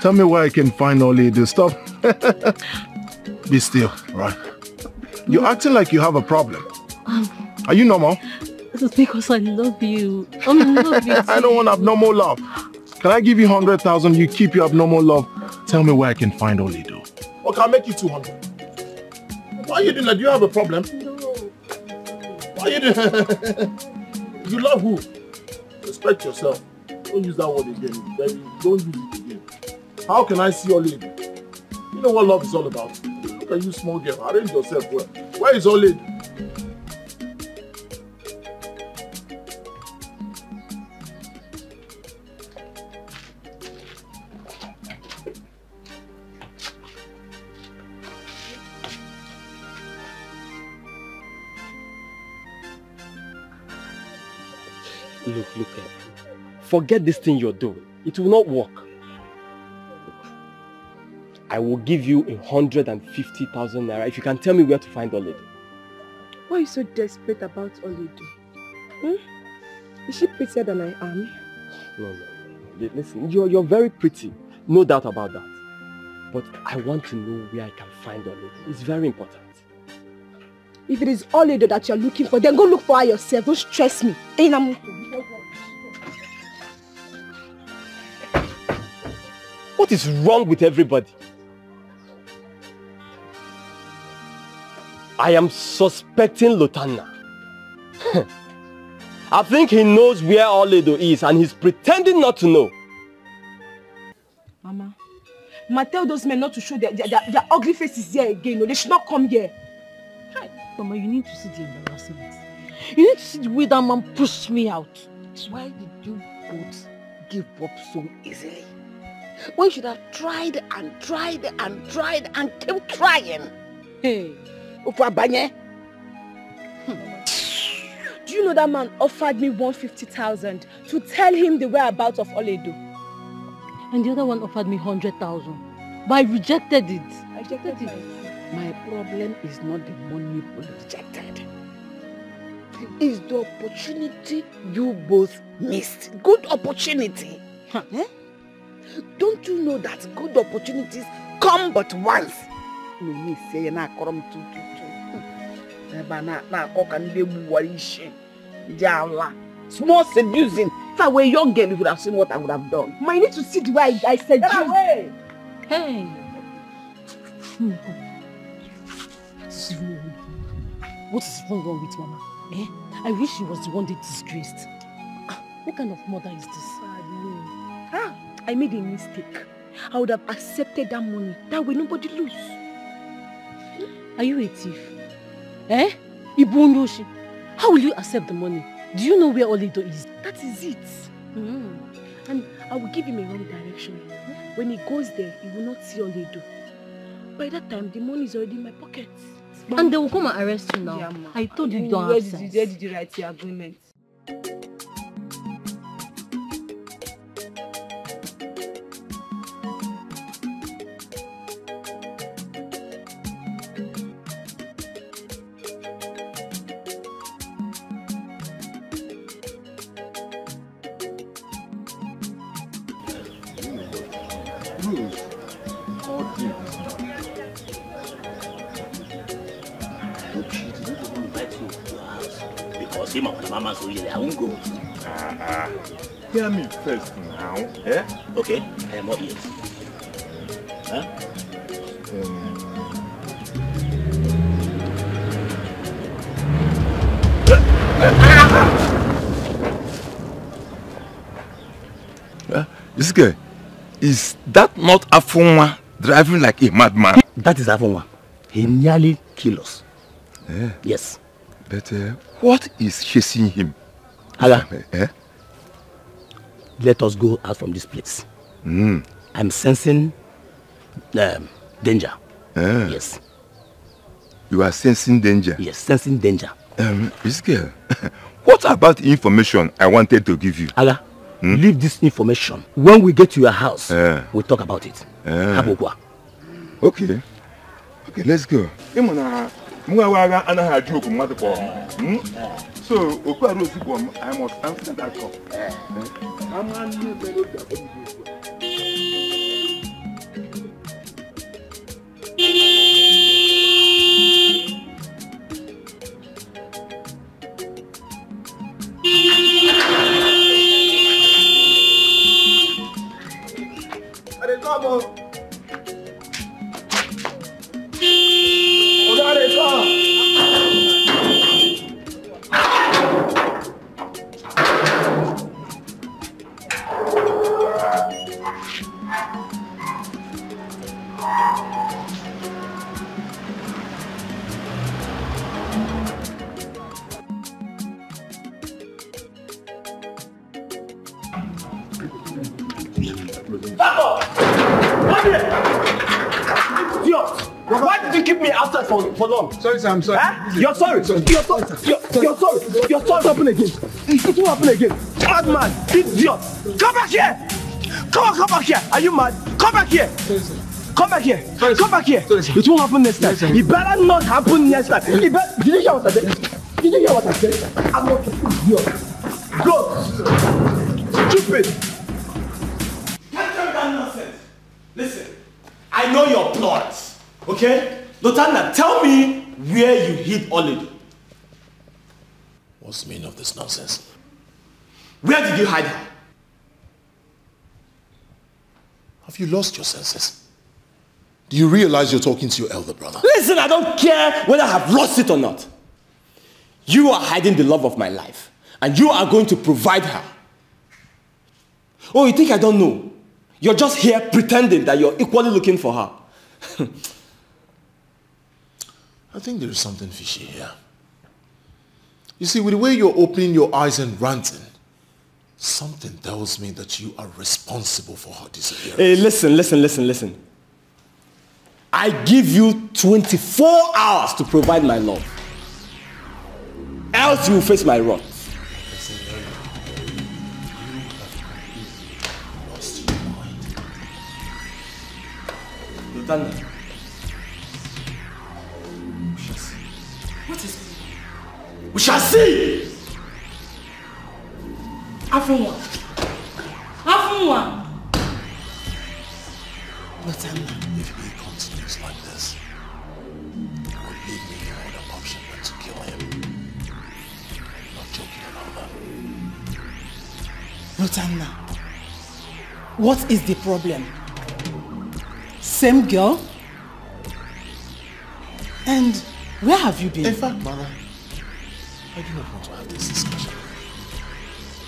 Tell me where I can find Oledo. Stop. be still, right? You're acting like you have a problem. Um, Are you normal? this is because I love you. In love with I don't want abnormal love. Can I give you 100,000? You keep your abnormal love. Tell me where I can find Oledo. Okay, I'll make you 200. Why are you doing that? Do you have a problem? No. Why are you doing that? You love who? Respect yourself. Don't use that word again. Very- Don't use it again. How can I see Oledo? You know what love is all about. Look at you, small girl. Arrange yourself well. Where is Oledo? Forget this thing you're doing. It will not work. I will give you a hundred and fifty thousand naira if you can tell me where to find Oledo. Why are you so desperate about Oledo? Hmm? Is she prettier than I am? No, no, no. Listen, you're, you're very pretty. No doubt about that. But I want to know where I can find Oledo. It's very important. If it is Oledo that you're looking for, then go look for her yourself. Don't stress me. What is wrong with everybody? I am suspecting Lotana. I think he knows where Oledo is and he's pretending not to know. Mama, Mama, tell those men not to show their, their, their, their ugly faces here again. No, they should not come here. Mama, you need to see the embarrassment. You need to see the way that man pushed me out. Why did you both give up so easily? When you should have tried and tried and tried and kept trying. Hey, ofu abanye. Do you know that man offered me 150,000 to tell him the whereabouts of Oledo? And the other one offered me 100,000. But I rejected it. I rejected it. My problem is not the money you rejected. It's the opportunity you both missed. Good opportunity. Eh? Don't you know that good opportunities come but once? No, me say na akọrọ tu tu tu. Ebe na na-akọ ka ndị egbuwara isi. Ndị ala. Small seducing. If I were a young girl, you would have seen what I would have done. Ma, you need to see the way I, I said Get you. away! Hey. What is wrong wrong with Mama? Eh? I wish she was the one they disgraced. Ah, What kind of mother is this? Ah, I made a mistake. I would have accepted that money. That way nobody lose. Are you a thief? Eh? Ibu Onyoshi. How will you accept the money? Do you know where Olido is? That is it. And I will give him a wrong direction. When he goes there, he will not see Oledo. By that time, the money is already in my pocket. And they will come and arrest you now. Yeah, ma. I told you you don't have sense. Where did you write your agreement? I won't go. Ah, ah. Hear me first now. Eh? Okay, I am all ears. Huh? Um, Uh, this guy, is that not Afunwa driving like a madman? That is Afunwa. He nearly killed us. Yeah. Yes. But uh, what is chasing him? Aga, Eh? let us go out from this place. Mm. I'm sensing um, danger. Eh. Yes. You are sensing danger? Yes, sensing danger. Um, girl, what about information I wanted to give you? Aga, leave this information. When we get to your house, Eh. we'll talk about it. Eh. Habokwa. Okay. Okay, let's go. ịmụ na mụ agha agha anaghị ajụ okwu mmadụ kpọrọ m. Hmm? so okpu arụ ozugbo m i must answer that call. Eh? Ama ihe mere o ji akpọ m ugbu a. I dey come o. Why did me outside for, for long? Sorry, sir, I'm sorry. Huh? You're sorry. You're sorry. You're, you're sorry. You're sorry. Happen again. It won't happen again. Bad man. Idiot. Come back here. Come on, come back here. Are you mad? Come back here. Come back here. Come back here. It won't happen next time. It better not happen next time. It better, did you hear what I said? Did you hear what I said? I'm not an idiot. Go. Stupid. Can't tell that nonsense. Listen, I know your plots, okay? Lotana, tell me where you hid Oledo. What's the meaning of this nonsense? Where did you hide her? Have you lost your senses? Do you realize you're talking to your elder brother? Listen, I don't care whether I have lost it or not. You are hiding the love of my life, and you are going to provide her. Oh, you think I don't know? You're just here pretending that you're equally looking for her. I think there is something fishy here. You see, with the way you're opening your eyes and ranting, something tells me that you are responsible for her disappearance. Hey, listen, listen, listen, listen. I give you 24 hours to provide my love. Else you will face my wrath. Lotana. We shall see! Afunwa. Afunwa. Lotana. If he continues like this, he will leave me no other option but to kill him. Not joking about that. Lotana. What is the problem? Same girl? And where have you been? In fact, mother, I do not want to have this discussion.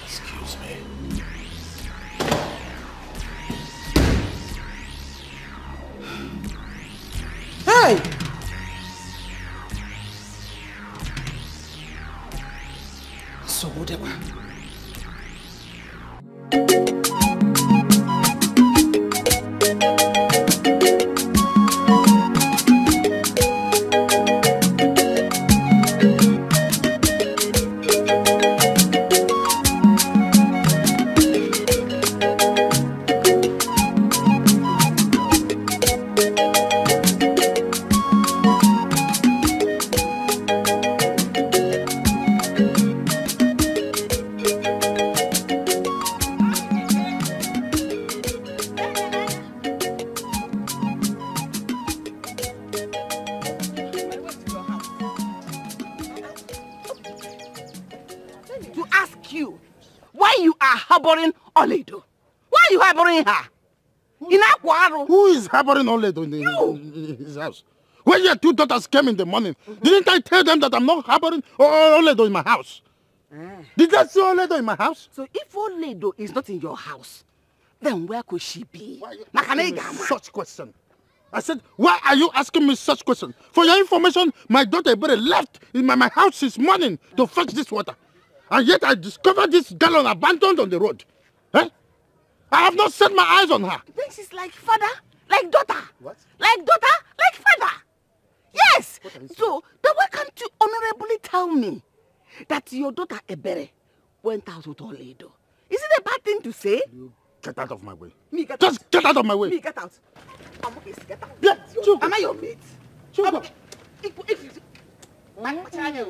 Excuse me. Hey! So whatever. Who is harboring Oledo in, the, in his house? When your two daughters came in the morning, didn't I tell them that I'm not harboring Oledo in my house? Did I see Oledo in my house? So if Oledo is not in your house, then where could she be? asking me such question. I said, why are you asking me such question? For your information, my daughter Ebere left in my, my house this morning to fetch this water. And yet I discovered this gallon abandoned on the road. Eh? I have not set my eyes on her. Then she's like father, like daughter. What? Like daughter, like father. Yes. So then why can't you honorably tell me that your daughter Ebere went out with Oledo? Is it a bad thing to say? Get out of my way. Me get Just out. get out of my way. Me get out. I'm okay, get out. Yeah, Am I your mate? Chuba. If, if you... Man, Pachanya,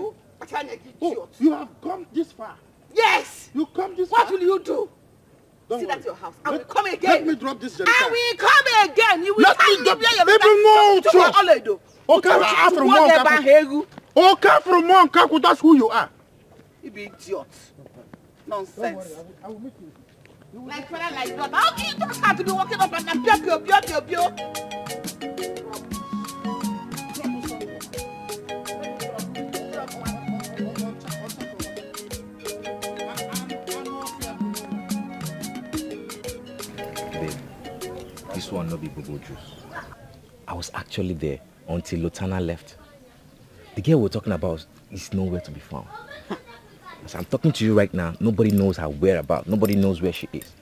oh, you have come this far. Yes. You come this What far. will you do? Don't See worry. that's your house. I will Let- come again. Let me drop this I jerrycan. will come again. You will Let tell me me drop- where your Even more daughter- truck. Oledo. Okay, Utu- I from Utu- one Wogeba Kaku. Hegu. Okay, from one Kaku, that's who you are. You be idiot. Nonsense. Like father, like daughter. How can you just have to be walking up and down? Pio, pio, pio, pio, pio. This one no be bobo juice. I was actually there until Lotana left. The girl we're talking about is nowhere to be found. As I'm talking to you right now, nobody knows her whereabouts. Nobody knows where she is.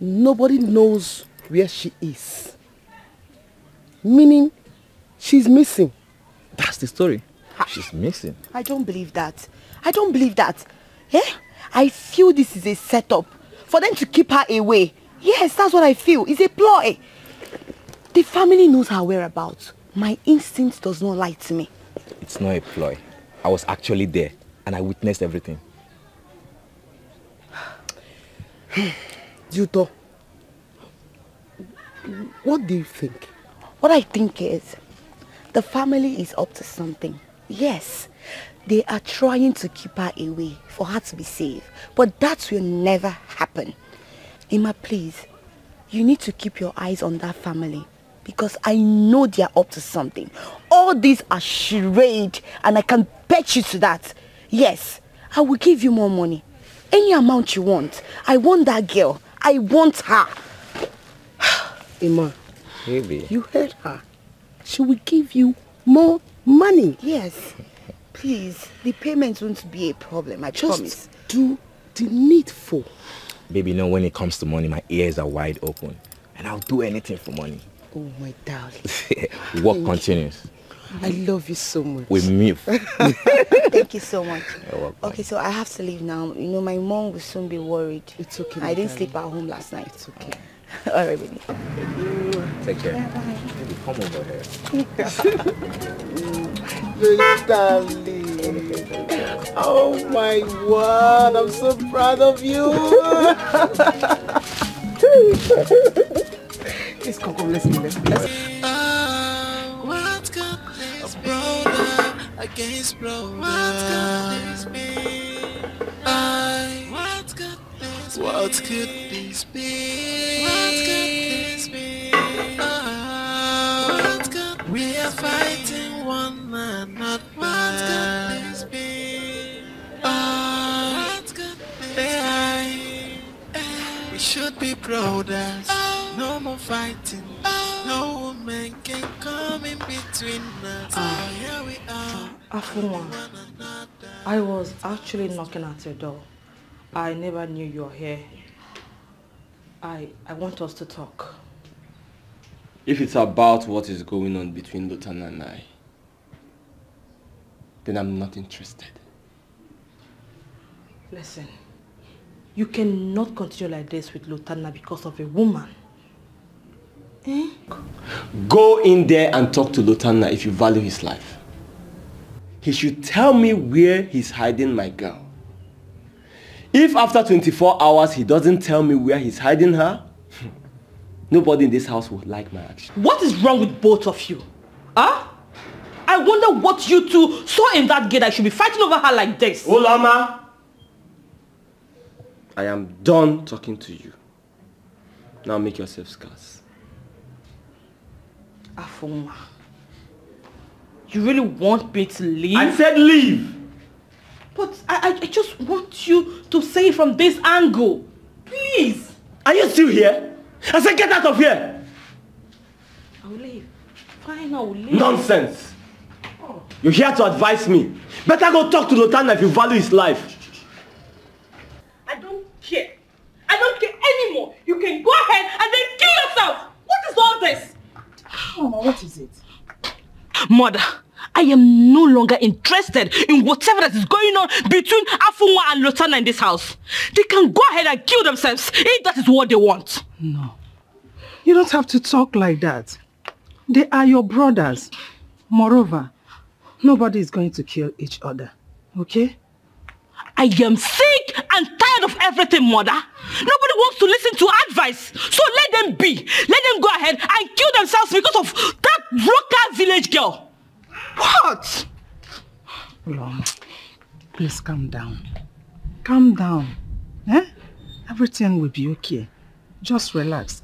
Nobody knows where she is. Meaning, she's missing. That's the story. She's missing. I don't believe that. I don't believe that. Eh? I feel this is a setup for them to keep her away. Yes, that's what I feel. It's a ploy. Eh, the family knows her whereabouts. My instinct does not lie to me. It's not a ploy. I was actually there and I witnessed everything. Juto, what do you think? What I think is, the family is up to something. Yes, they are trying to keep her away for her to be safe. But that will never happen. Emma, please, you need to keep your eyes on that family because I know they are up to something. All these are charade and I can bet you to that. Yes, I will give you more money. Any amount you want. I want that girl. I want her. Emma, Baby. you heard her. She will give you more money. Yes. Please, the payment won't be a problem, I Just promise. do the needful. Baby, you know when it comes to money, my ears are wide open. And I'll do anything for money. Oh, my darling. Work continues. I love you so much. We move. Thank you so much. Welcome. Okay, so I have to leave now. You know, my mom will soon be worried. It's okay. I didn't darling. sleep at home last night. It's okay. All right, baby. Take care. Baby, come over here. Baby darling. Oh my word, I'm so proud of you. Please come, come, let's go, let's go. Let's go. What could this brother against brother? What could this be? I, what could this What could this be? What could this be? What could we are fighting one another? What could this be? Ah, what could this? We should be brothers. No more fighting. No woman can come in between us. Oh, here we are. Afunwa, I was actually knocking at your door. I never knew you were here. I, I want us to talk. If it's about what is going on between Lutan and I, then I'm not interested. Listen, you cannot continue like this with Lutana because of a woman. Eh? Go in there and talk to Lutana if you value his life. He should tell me where he's hiding my girl. If after 24 hours he doesn't tell me where he's hiding her, nobody in this house would like my action. What is wrong with both of you? Huh? I wonder what you two saw in that gate that should be fighting over her like this. Olama! I am done talking to you. Now make yourself scarce. Afunwa, you really want me to leave? I said leave! But I, I, I just want you to say it from this angle. Please. Are you still here? I said get out of here! I will leave. Fine, I will leave. Nonsense! You're here to advise me. Better go talk to Lotana if you value his life. I don't care. I don't care anymore. You can go ahead and then kill yourself. What is all this? Mama, what is it? Mother, I am no longer interested in whatever that is going on between Afunwa and Lotana in this house. They can go ahead and kill themselves if that is what they want. No. You don't have to talk like that. They are your brothers. Moreover, nobody is going to kill each other. Okay? I am sick and tired of everything, mother. Nobody wants to listen to advice. So let them be. Let them go ahead and kill themselves because of that broker village girl. What? Lom, please calm down. Calm down. Eh? Everything will be okay. Just relax.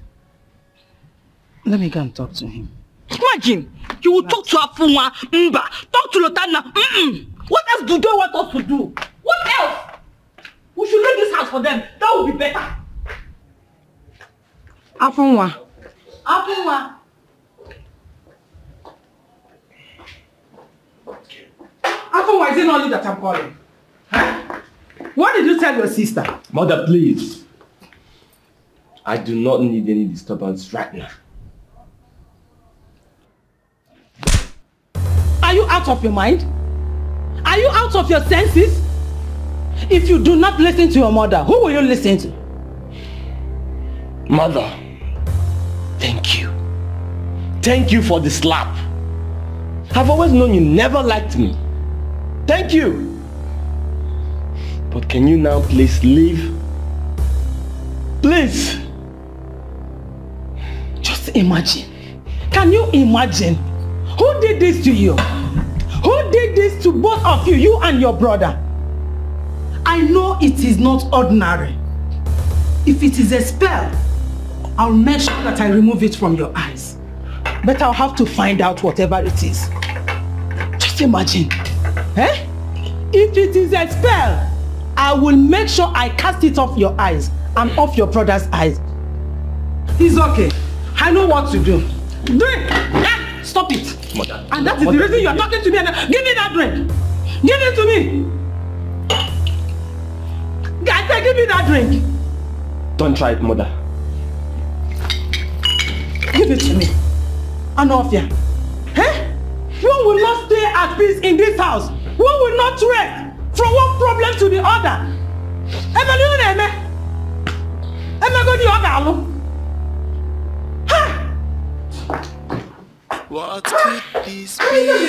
Let me go and talk to him. Imagine, you will talk to Afunwa, Mba, talk to Lotana, mm-mm. What else do they want us to do? What else? We should leave this house for them. That would be better. Afunwa. Afunwa. Afunwa, is it not you that I'm calling? Huh? What did you tell your sister? Mother, please. I do not need any disturbance right now. Are you out of your mind? Are you out of your senses? If you do not listen to your mother, who will you listen to? Mother, thank you. Thank you for the slap. I've always known you never liked me. Thank you. But can you now please leave? Please. Just imagine. Can you imagine? Who did this to you? Who did this to both of you, you and your brother? I know it is not ordinary. If it is a spell, I'll make sure that I remove it from your eyes. But I'll have to find out whatever it is. Just imagine. Eh? If it is a spell, I will make sure I cast it off your eyes and off your brother's eyes. It's okay. I know what to do. Drink! Ah, stop it! Mother. And that is the reason you are talking to me. And give me that drink. Give it to me. I said, give me that drink. Don't try it, mother. Give it to me. Anofia. Eh? One will not stay at peace in this house. One will not rest from one problem to the other. Ebe ni unu eme? Emego di ọ ga-alụ. What could this be?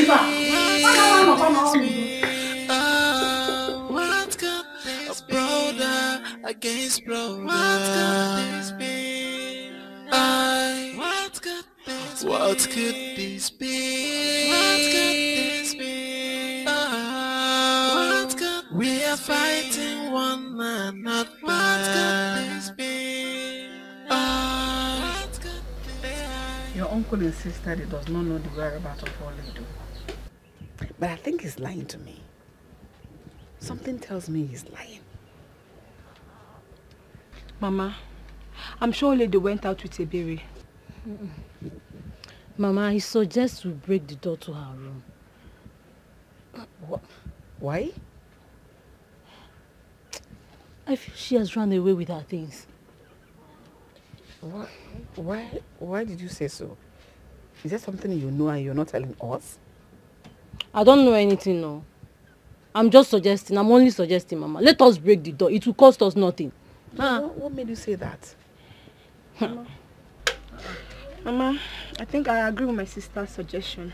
What could this be? Oh, what could this be? Brother against brother. What could this be? I, what could this be? What could this be? What could this be? Ah, what could we are fighting one another. What could this be? Uncle insisted he does not know the whereabouts of Oledo. But I think he's lying to me. Something tells me he's lying. Mama, I'm sure Lady went out with Ebere. Mama, he suggests we break the door to her room. What? Why? I feel she has run away with her things. Why, why, why did you say so? Is there something you know and you're not telling us? I don't know anything, no. I'm just suggesting. I'm only suggesting, Mama. Let us break the door. It will cost us nothing. What, what made you say that? Mama, I think I agree with my sister's suggestion.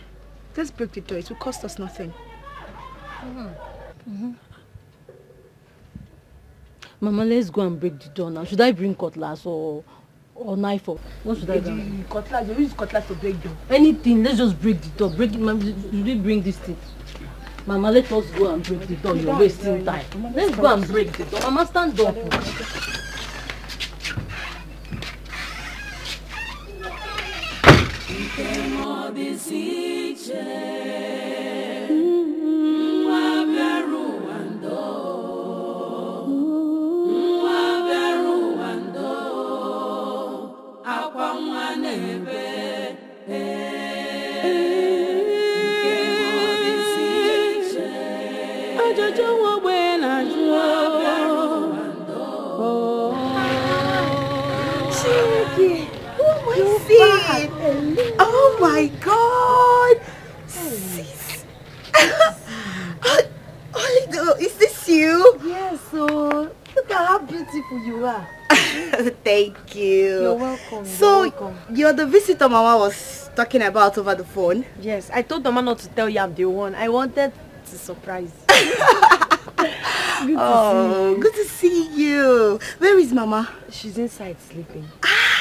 Let's break the door. It will cost us nothing. Mm-hmm. Mama, let's go and break the door now. Should I bring cutlass or or knife or what should I do? The cutlass, you use cutlass to break door. Anything. Let's just break the door. Break it. Should we bring this thing? Mama, let us go and break the door. You're wasting time. Let's go and break the door. Mama, stand up. Ajụjụ nwa ogbenye na-ajụ Chiki, who am I seeing? Oh my god! Sis. Oledo, is this you? Yes, so look at how beautiful you are. Thank you. You're welcome. So, you're welcome. you're the visitor Mama was talking about over the phone? Yes, I told Mama not to tell you I'm the one. I wanted to surprise. Good oh, good to see you. Where is Mama? She's inside sleeping. Ah,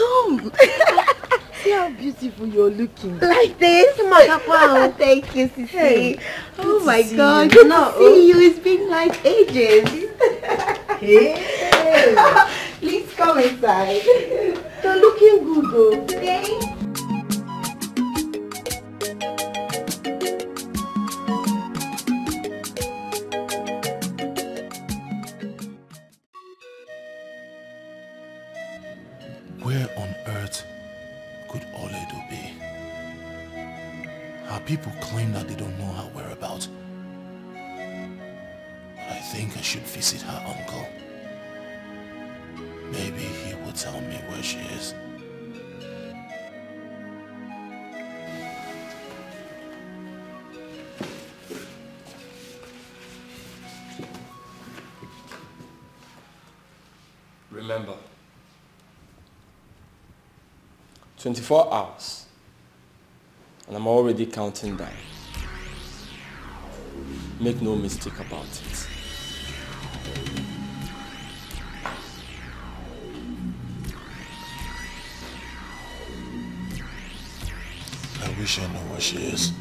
Come. See how beautiful you're looking. Like this? Thank you, Sissy. Hey, oh my god, you. good to see you. It's been like ages. hey. Please come inside. You're looking good though. Thanks. 24 hours, and I'm already counting down. Make no mistake about it. I wish I knew where she is.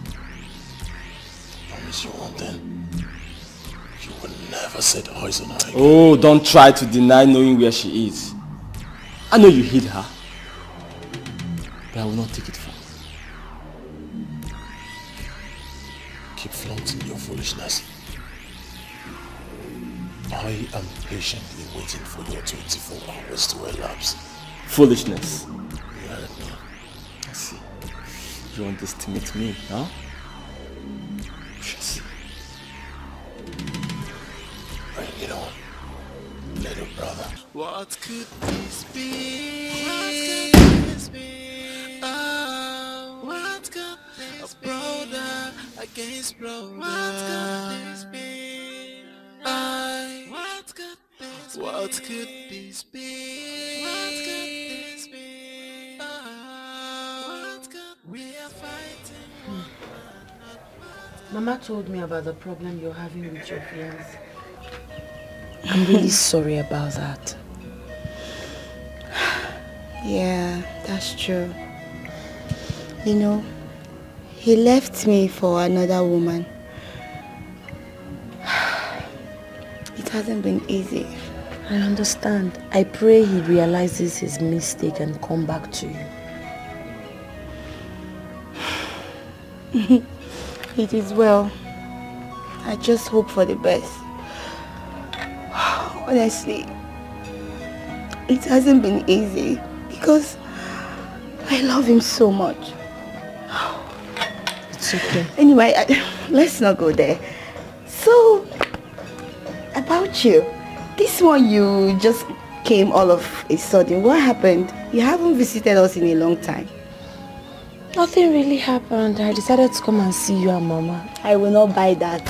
Promise you one thing. You will never set eyes on her again. Oh, don't try to deny knowing where she is. I know you hid her, but I will not take it from you. Keep flaunting your foolishness. I am patiently waiting for your 24 hours to elapse. Foolishness. You heard me. I see. You underestimate me, huh? We shall see. Bring it on, little brother. What could this be? What could this be? Oh, brother against brother. What could this be? I, what could this be? What could this be? Oh, what could this be? What could we are fighting? Hmm. Mama told me about the problem you're having with your fiance. I'm really sorry about that. Yeah, that's true. You know, he left me for another woman. It hasn't been easy. I understand. I pray he realizes his mistake and come back to you. it is well. I just hope for the best. Honestly, it hasn't been easy because I love him so much. It's okay. Anyway, I, let's not go there. So, about you, this one you just came all of a sudden. What happened? You haven't visited us in a long time. Nothing really happened. I decided to come and see you and Mama. I will not buy that.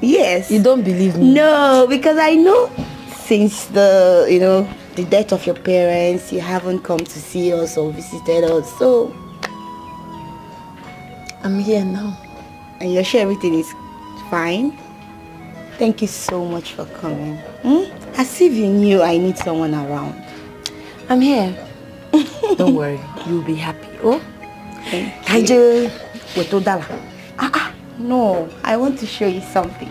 Yes. You don't believe me? No, because I know since the, you know, the death of your parents, you haven't come to see us or visited us. So, I'm here now. And you're sure everything is fine? Thank you so much for coming. Hmm? As if you knew I need someone around. I'm here. Don't worry, you'll be happy. Oh? Thank you. Ah, ah, no, I want to show you something.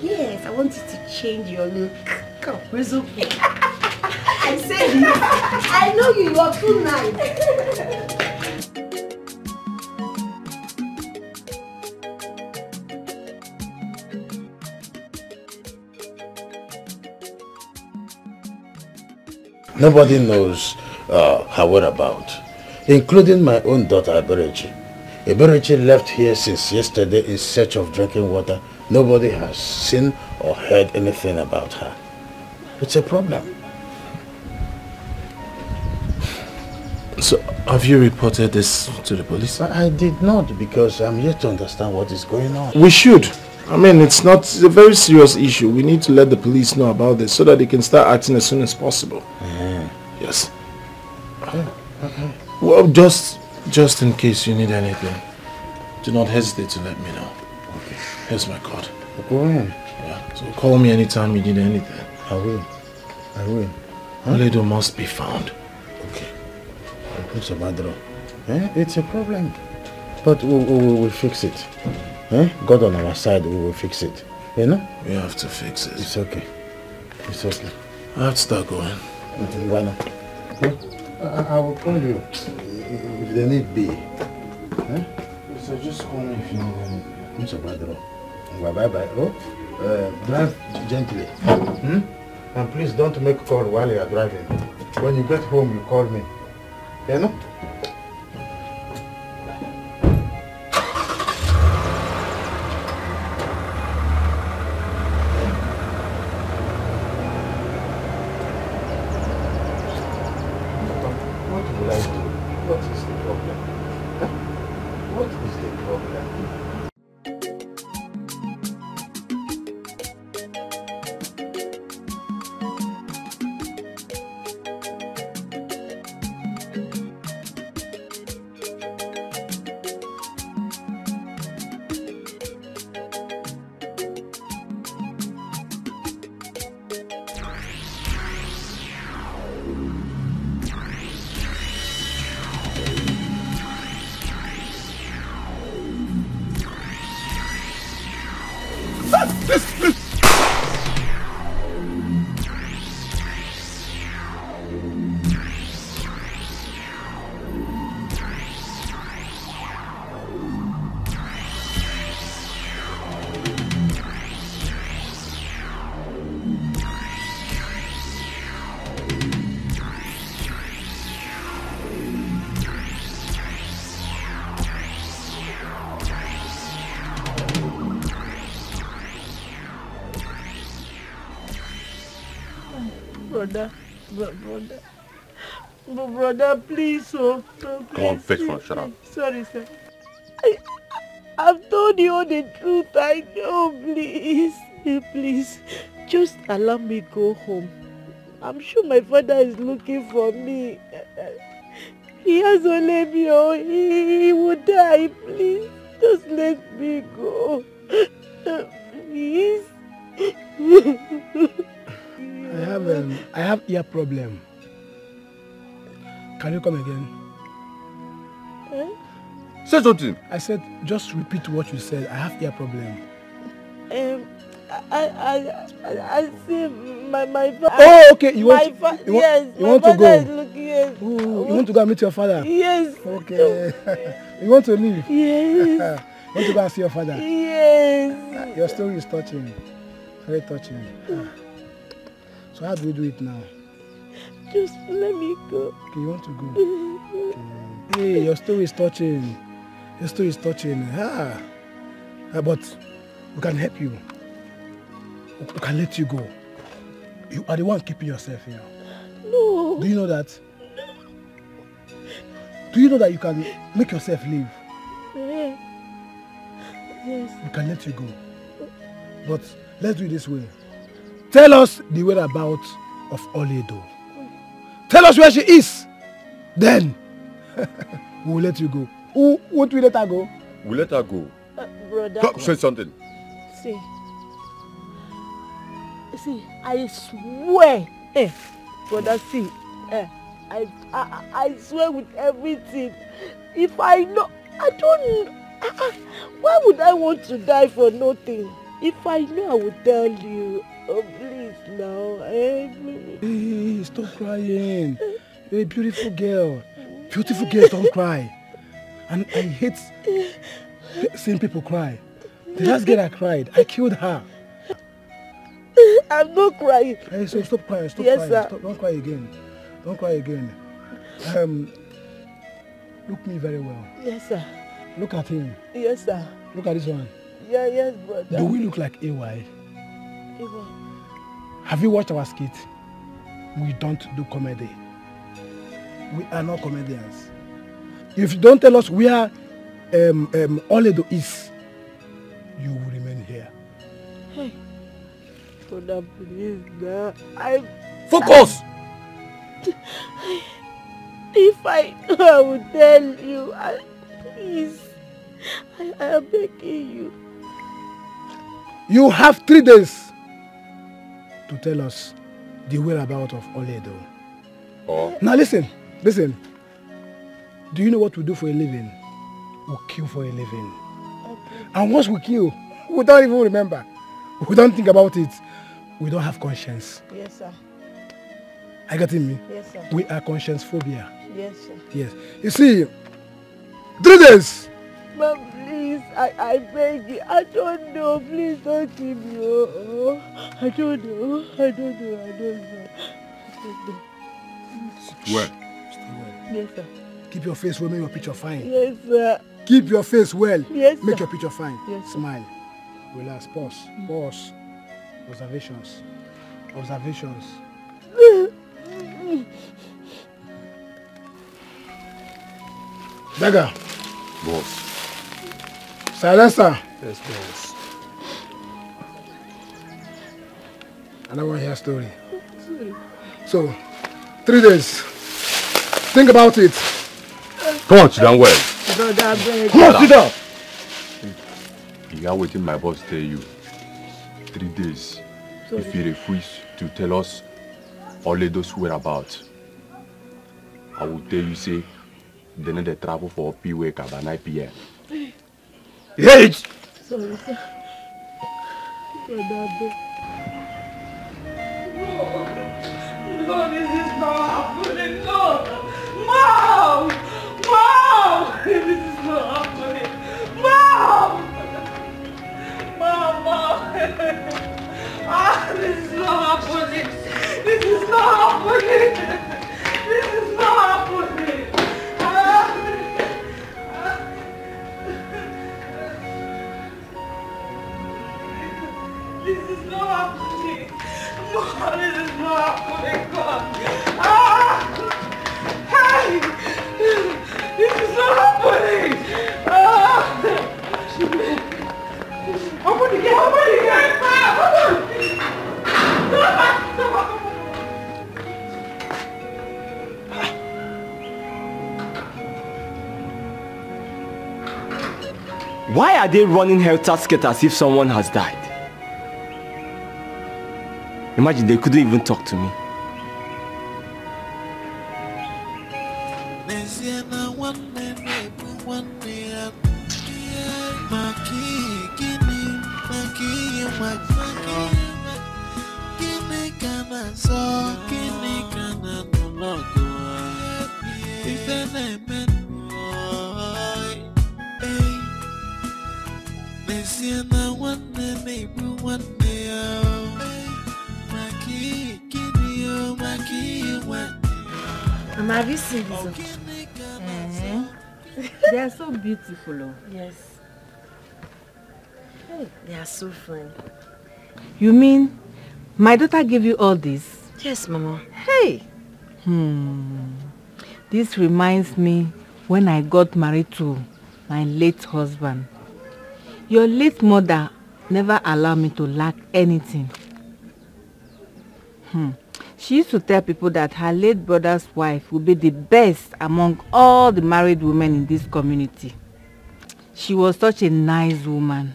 Yes, I want you to change your look. Come, resume. I said. I know you, you are too nice. Nobody knows uh, her whereabouts, including my own daughter, Eberechi. Eberechi left here since yesterday in search of drinking water. Nobody has seen or heard anything about her. It's a problem. So, have you reported this to the police? I I did not because I'm yet to understand what is going on. We should. I mean, it's not it's a very serious issue. We need to let the police know about this so that they can start acting as soon as possible. Yes. Well, just just in case you need anything, do not hesitate to let me know. Okay. Here's my card. Go ahead. Yeah. So call me anytime you need anything. I will. I will. Oledo must be found. Okay. It's a matter. Eh? It's a problem. But we, we, we will fix it. Eh? God on our side, we will fix it. You know? We have to fix it. It's okay. It's okay. I have to start going. Why not? I, I will call you if they need be. Eh? So just call me if you need anything. It's a matter. Bye bye. Oh, uh, drive gently. Hmm? And please don't make call while you are driving. When you get home, you call me. You know? Brother, bro- brother, Bro- brother, please, oh, no, Come on, please, fetch one, shut up. Sorry, sir. I, I've told you all the truth. I know, please. Please, just allow me go home. I'm sure my father is looking for me. He has only me. Oh, he, he will die. Please, just let me go. Please. I have um, I have ear problem. Can you come again? Eh? Say something. I said just repeat what you said. I have ear problem. Um, I, I, I, I see my, my father. Oh, okay. You want, my fa- you want, yes, you my want to go? Is looking, yes. Ooh, you want to go and meet your father? Yes. Okay. you want to leave? Yes. you want to go and see your father? Yes. Your story is touching. Very touching. So how do we do it now? Just let me go. Okay, you want to go? Okay. Hey, your story is touching. Your story is touching. Ah. Ah, but we can help you. We can let you go. You are the one keeping yourself here. No. Do you know that? Do you know that you can make yourself leave? Eh. Yes. We can let you go. But let's do it this way. Tell us the whereabouts of Oledo. Tell us where she is. Then we will let you go. Who won't we let her go? We let her go. Uh, brother. Say something. See. See, I swear. Eh, brother, see. Eh, I, I, I swear with everything. If I know, I don't. Uh, why would I want to die for nothing? If I know, I would tell you. Oh, please now. Eh, please. Hey, stop crying. You're a beautiful girl. Beautiful girls don't cry. And I hate seeing people cry. The last girl I cried, I killed her. I'm not crying. Hey, so stop crying. Stop Yes, crying. sir. Stop, don't cry again. Don't cry again. Um, look me very well. Yes, sir. Look at him. Yes, sir. Look at this one. Yeah, yes, brother. Do we look like AY? Ewa. Have you watched our skit? We don't do comedy. We are not comedians. If you don't tell us where um, um, Oledo is, you will remain here. Hey. Brother, please now. I. Focus! If I know, I will tell you. I, please. I, I am begging you. You have three days to tell us the whereabouts of Oledo. Oh. Now listen, listen. Do you know what we do for a living? We kill for a living. Okay. And once we kill, we don't even remember. We don't think about it. We don't have conscience. Yes, sir. Are you getting me? Yes, sir. We are conscience phobia. Yes, sir. Yes. You see, three days. But please, I, I beg you. I don't know. Please don't kill me. Oh, oh. I don't know. I don't know. I don't know. I don't know. Well, Yes, sir. Keep your face well, make your picture fine. Yes, sir. Keep your face well. Yes, Make sir. your picture fine. Yes, sir. Smile. Relax. Pause. Pause. Observations. Observations. Beggar. boss. Silencer. Yes, boss. I don't want to hear story. So, three days. Think about it. Come on, sit down well. Brother, Come on, sit down. You are waiting my boss tell you. Three days. If you refuse to tell us only those whereabouts, I will tell you say they need to travel for P wake by 9 p.m. It? Sorry, sir. Beg. No, this is not happening. No. Mom! Mom! This is not happening. Mom! Mom, mom. Ah, this is not happening. This is not happening. This is not happening. Why are they running helter-skelter as if someone has died? Imagine they couldn't even talk to me. Have you seen this one? They are so beautiful. Oh. Yes. They are so fine. You mean my daughter gave you all this? Yes, Mama. Hey! Hmm. This reminds me when I got married to my late husband. Your late mother never allowed me to lack anything. Hmm. She used to tell people that her late brother's wife would be the best among all the married women in this community. She was such a nice woman.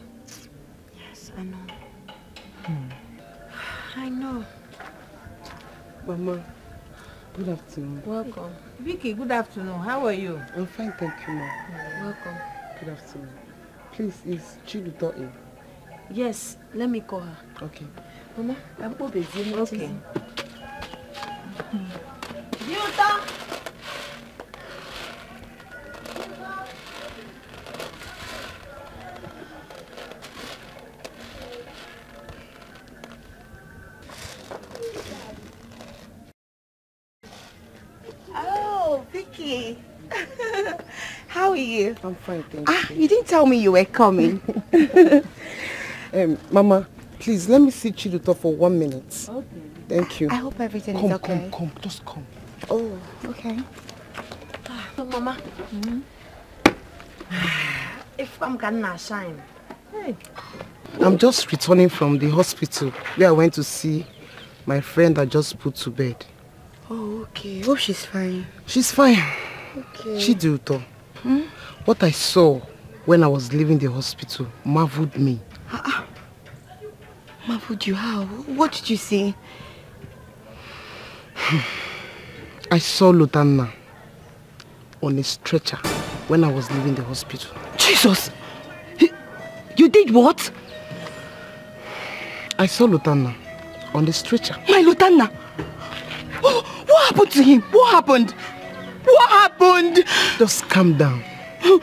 Yes, I know. Hmm. I know. Mama, good afternoon. Welcome. Vicky, good afternoon. How are you? I'm fine, thank you, ma. Welcome. Good afternoon. Please, is Chiluto in? Yes, let me call her. Okay. Mama, I'm busy. Okay. Yuta! Oh, Vicky. How are you? I'm fine, thank Ah, you didn't tell me you were coming. Um, Mama, please let me see Chiluto for one minute. Okay. Thank you. I hope everything come, is okay. Come, come, just come. Oh, okay. Oh, Mama. Mm-hmm. If I'm gonna shine. Hey. I'm just returning from the hospital where I went to see my friend that just put to bed. Oh, okay. Hope she's fine. She's fine. Okay. Chiduto, Hmm? what I saw when I was leaving the hospital marveled me. Ah, ah. Marveled you how? What did you see? I saw Lotana on a stretcher when I was leaving the hospital. Jesus! You did what? I saw Lotana on the stretcher. My Lotana! Oh, what happened to him? What happened? What happened? Just calm down.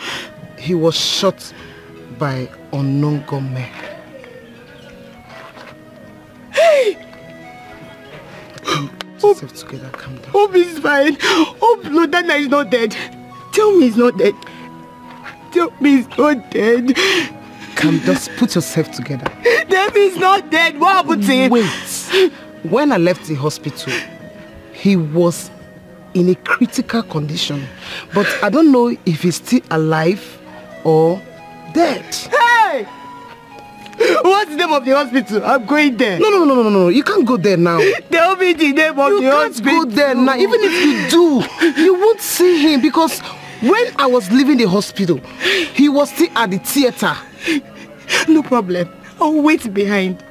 He was shot by unknown gunmen. Hey! Yourself together, calm down. Hope he's fine. Hope Lotana is not dead. Tell me he's not dead. Tell me he's not dead. Calm, just put yourself together. Tell me he's not dead. What happened to him? Wait. When I left the hospital, he was in a critical condition. But I don't know if he's still alive or dead. What's the name of the hospital? I'm going there. No, no, no, no, no, no. You can't go there now. Tell me the name of you the can't hospital. go there now. Even if you do, you won't see him because when I was leaving the hospital, he was still at the theater. No problem. I'll wait behind.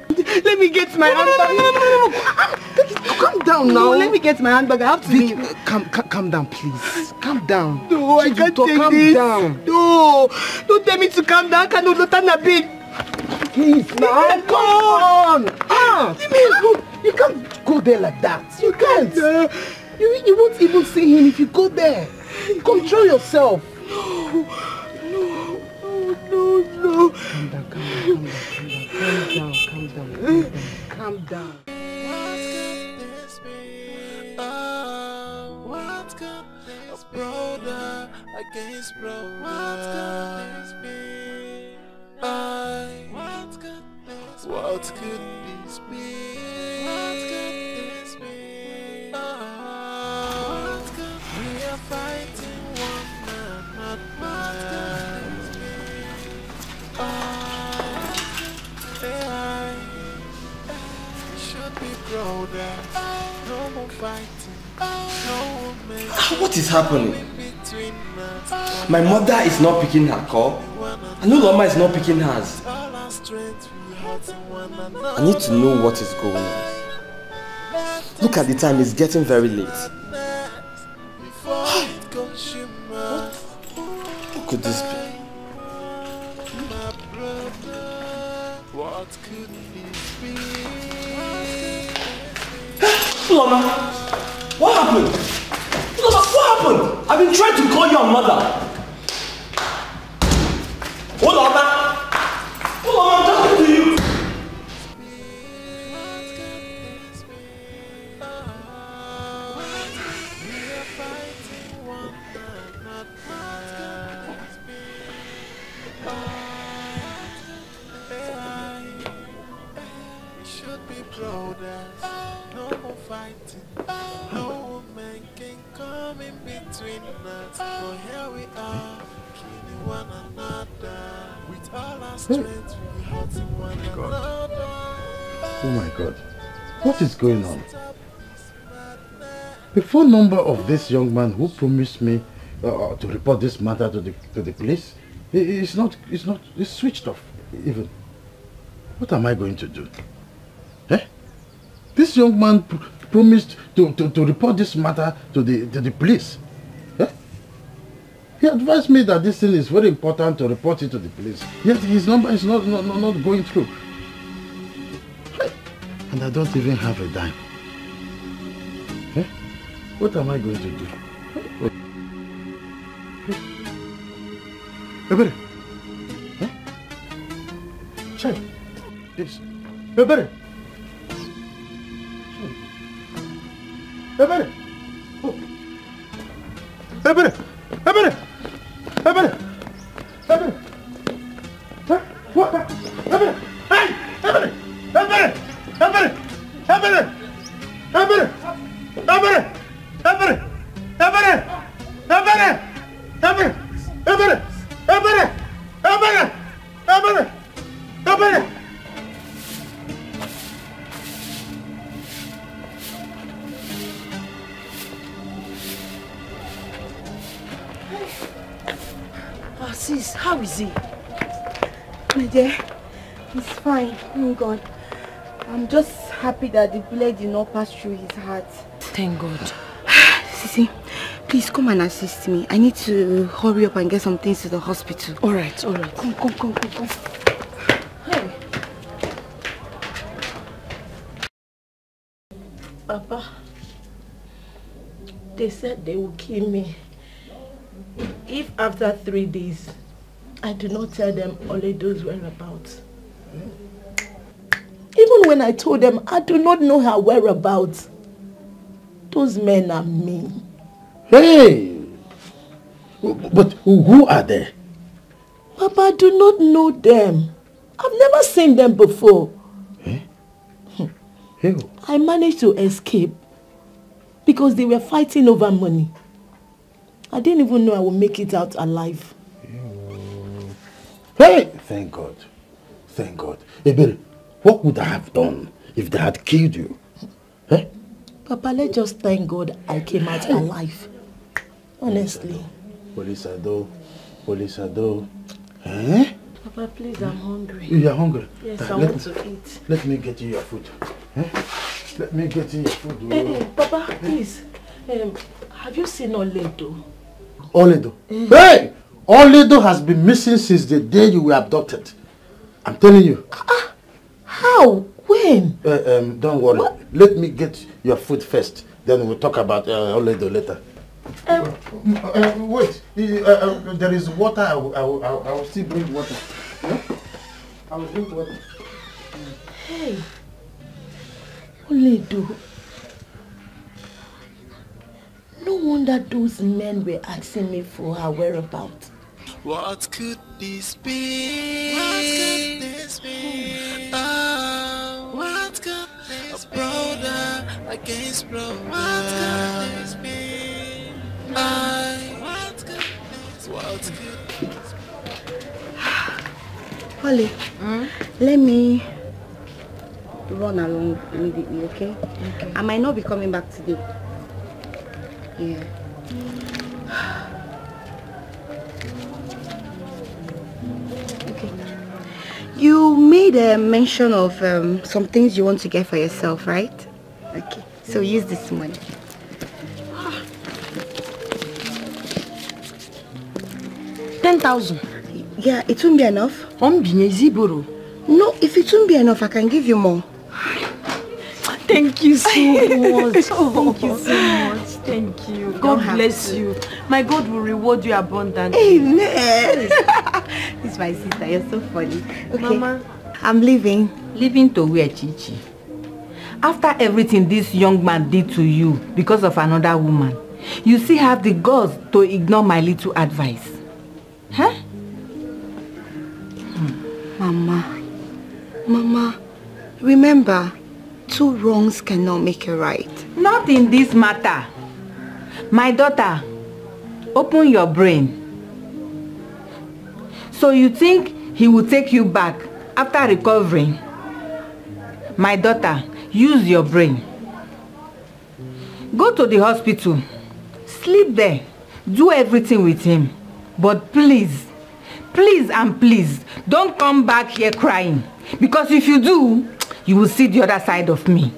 Let me get my handbag. No, no, no, no, no. Calm down now. No, let me get my handbag. I have to Vic, leave. calm, calm, calm down, please. Calm down. No, I can't take calm this. down. No, don't tell me to calm down. Can you not a bit? Please, now, come on. Ah, you can't go there like that. You can't. You, you won't even see him if you go there. Control yourself. No, no, no. Calm down, calm down, calm down, calm down, calm down, calm down. What could this brother against brother? What could this be? I, what could this what could this be? What could this be? We are fighting one man, not mine. What is happening? My mother is not picking her call, and Uloma is not picking hers. I need to know what is going on. Look at the time, it's getting very late. Who could this be? What could this be? What happened? Uloma, what happened? I've been trying to call your mother. Uloma! Uloma, I'm talking to us. For here we are, killing one another. With all our strength, we hurting one another. Oh my God. What is going on? The phone number of this young man who promised me uh, to report this matter to the to the police is not is not is switched off even. What am I going to do? Eh? This young man pr promised to, to, to report this matter to the to the police. Eh? He advised me that this thing is very important to report it to the police. Yet his number is not not, not, going through. And I don't even have a dime. Eh? What am I going to do? Ebere. Eh? Chai. Yes. Ebere. Ebere. Oh. Ebere. Ebere. やめるやめるやめるはいやめるやめるやめるやめるやめるやめるやめるやめるやめるやめるやめるやめるやめるやめるやめる Ah, sis, how is he? My dear, he's fine. Thank God. I'm just happy that the bullet did not pass through his heart. Thank God. Sisi, please come and assist me. I need to hurry up and get some things to the hospital. All right, all right. Come, come, come, come, come. Hey. Papa, they said they will kill me if after three days I do not tell them Oledo's whereabouts. Even when I told them I do not know her whereabouts, those men are mean. Hey! But who are they? Papa, I do not know them. I've never seen them before. Eh? Hey, I managed to escape because they were fighting over money. I didn't even know I would make it out alive. Hey! Thank God. Thank God. Ebere, what would I have done if they had killed you? Papa, let's just thank God I came out alive. Honestly. Police Ado, Police Ado. Eh? Papa, please, I'm hungry. You are hungry? Yes, Uh, I want me- to eat. Let me get you your food. Eh? Let me get you your food. Eh, eh, Papa, please. Um, have you seen Oledo? Oledo. Hey! Oledo has been missing since the day you were abducted. I'm telling you. How? When? Uh, um, don't worry. Let me get your food first. Then we'll talk about uh, Oledo later. Um, Uh, wait. Uh, uh, there is water. I will, I will, I will- I will still bring water. Yeah? I will drink water. hey. Oledo. No wonder those men were asking me for her whereabouts. What could this be? What could this be? Oh, what could this a brother against brother? What could this be? I, what could this? What could this Holly, hmm? let me run along immediately, okay? Okay. I might not be coming back today. Yeah. Okay. You made a mention of um, some things you want to get for yourself, right? Okay. So use this money. Ten thousand. Yeah, it won't be enough. No, if it won't be enough, I can give you more. Thank you so much. Thank you so much. Thank you. God have bless to. you. My God will reward you abundantly. Amen. It's my sister. You're so funny. Okay. Mama. I'm leaving. Leaving to where, Chichi? After everything this young man did to you because of another woman, you still have the guts to ignore my little advice. Huh? Mama. Mama. Remember, two wrongs cannot make a right. Not in this matter. My daughter, open your brain. So you think he will take you back after recovering? My daughter, use your brain. Go to the hospital. Sleep there. Do everything with him. But please, please and please, don't come back here crying. Because if you do, you will see the other side of me.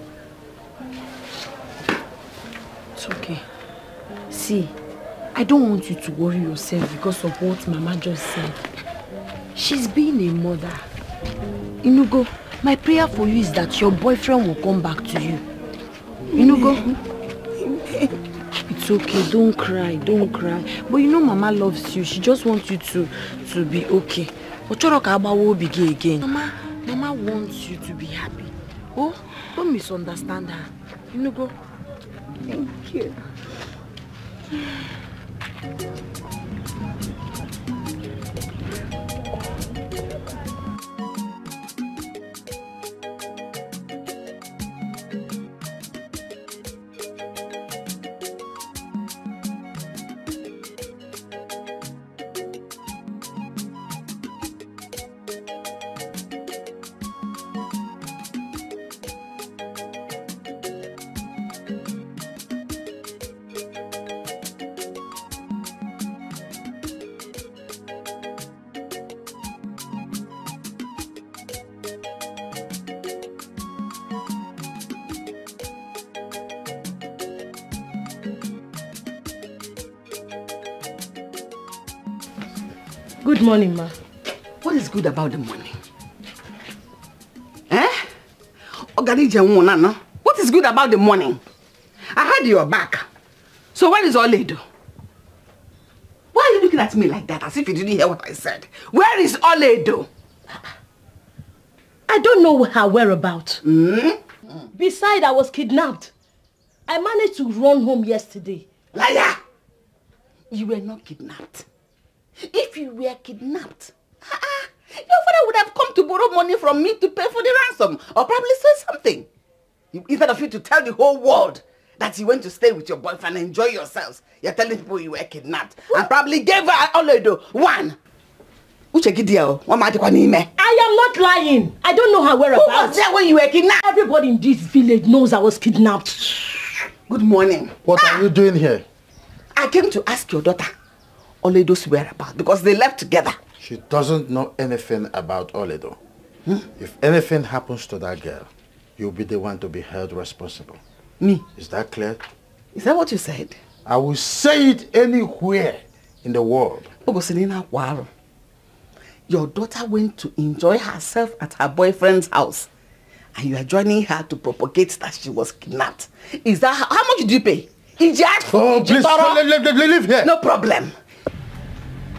It's okay. See, I don't want you to worry yourself because of what Mama just said. She's being a mother. Inugo, my prayer for you is that your boyfriend will come back to you. Inugo, it's okay. Don't cry. Don't cry. But you know Mama loves you. She just wants you to to be okay. Ochoro ka agbawa obi gị again. Mama, Mama wants you to be happy. Oh, don't misunderstand her. Inugo. Thank you. Thank you. Morning, ma. What is good about the morning? Eh? Ogadije Nwana, What is good about the morning? I had your back. So where is Oledo? Why are you looking at me like that as if you didn't hear what I said? Where is Oledo? I don't know her whereabouts. Hmm? Besides, I was kidnapped. I managed to run home yesterday. Liar! You were not kidnapped. If you were kidnapped, ah, your father would have come to borrow money from me to pay for the ransom or probably say something. Instead of you to tell the whole world that you went to stay with your boyfriend and enjoy yourselves, you're telling people you were kidnapped and probably gave her Oledo one. Uche Gideon, one man n'ime. I am not lying. I don't know her whereabouts. Who was there when you were kidnapped? Everybody in this village knows I was kidnapped. Good morning. What are you doing here? I came to ask your daughter Oledo's whereabouts because they left together. She doesn't know anything about Oledo. Hmm? If anything happens to that girl, you'll be the one to be held responsible. Me? Is that clear? Is that what you said? I will say it anywhere in the world. Ogosinina Waro, your daughter went to enjoy herself at her boyfriend's house and you are joining her to propagate that she was kidnapped. Is that how, how much did you pay? Ijak? Oh, please, leave, leave, leave here. No problem.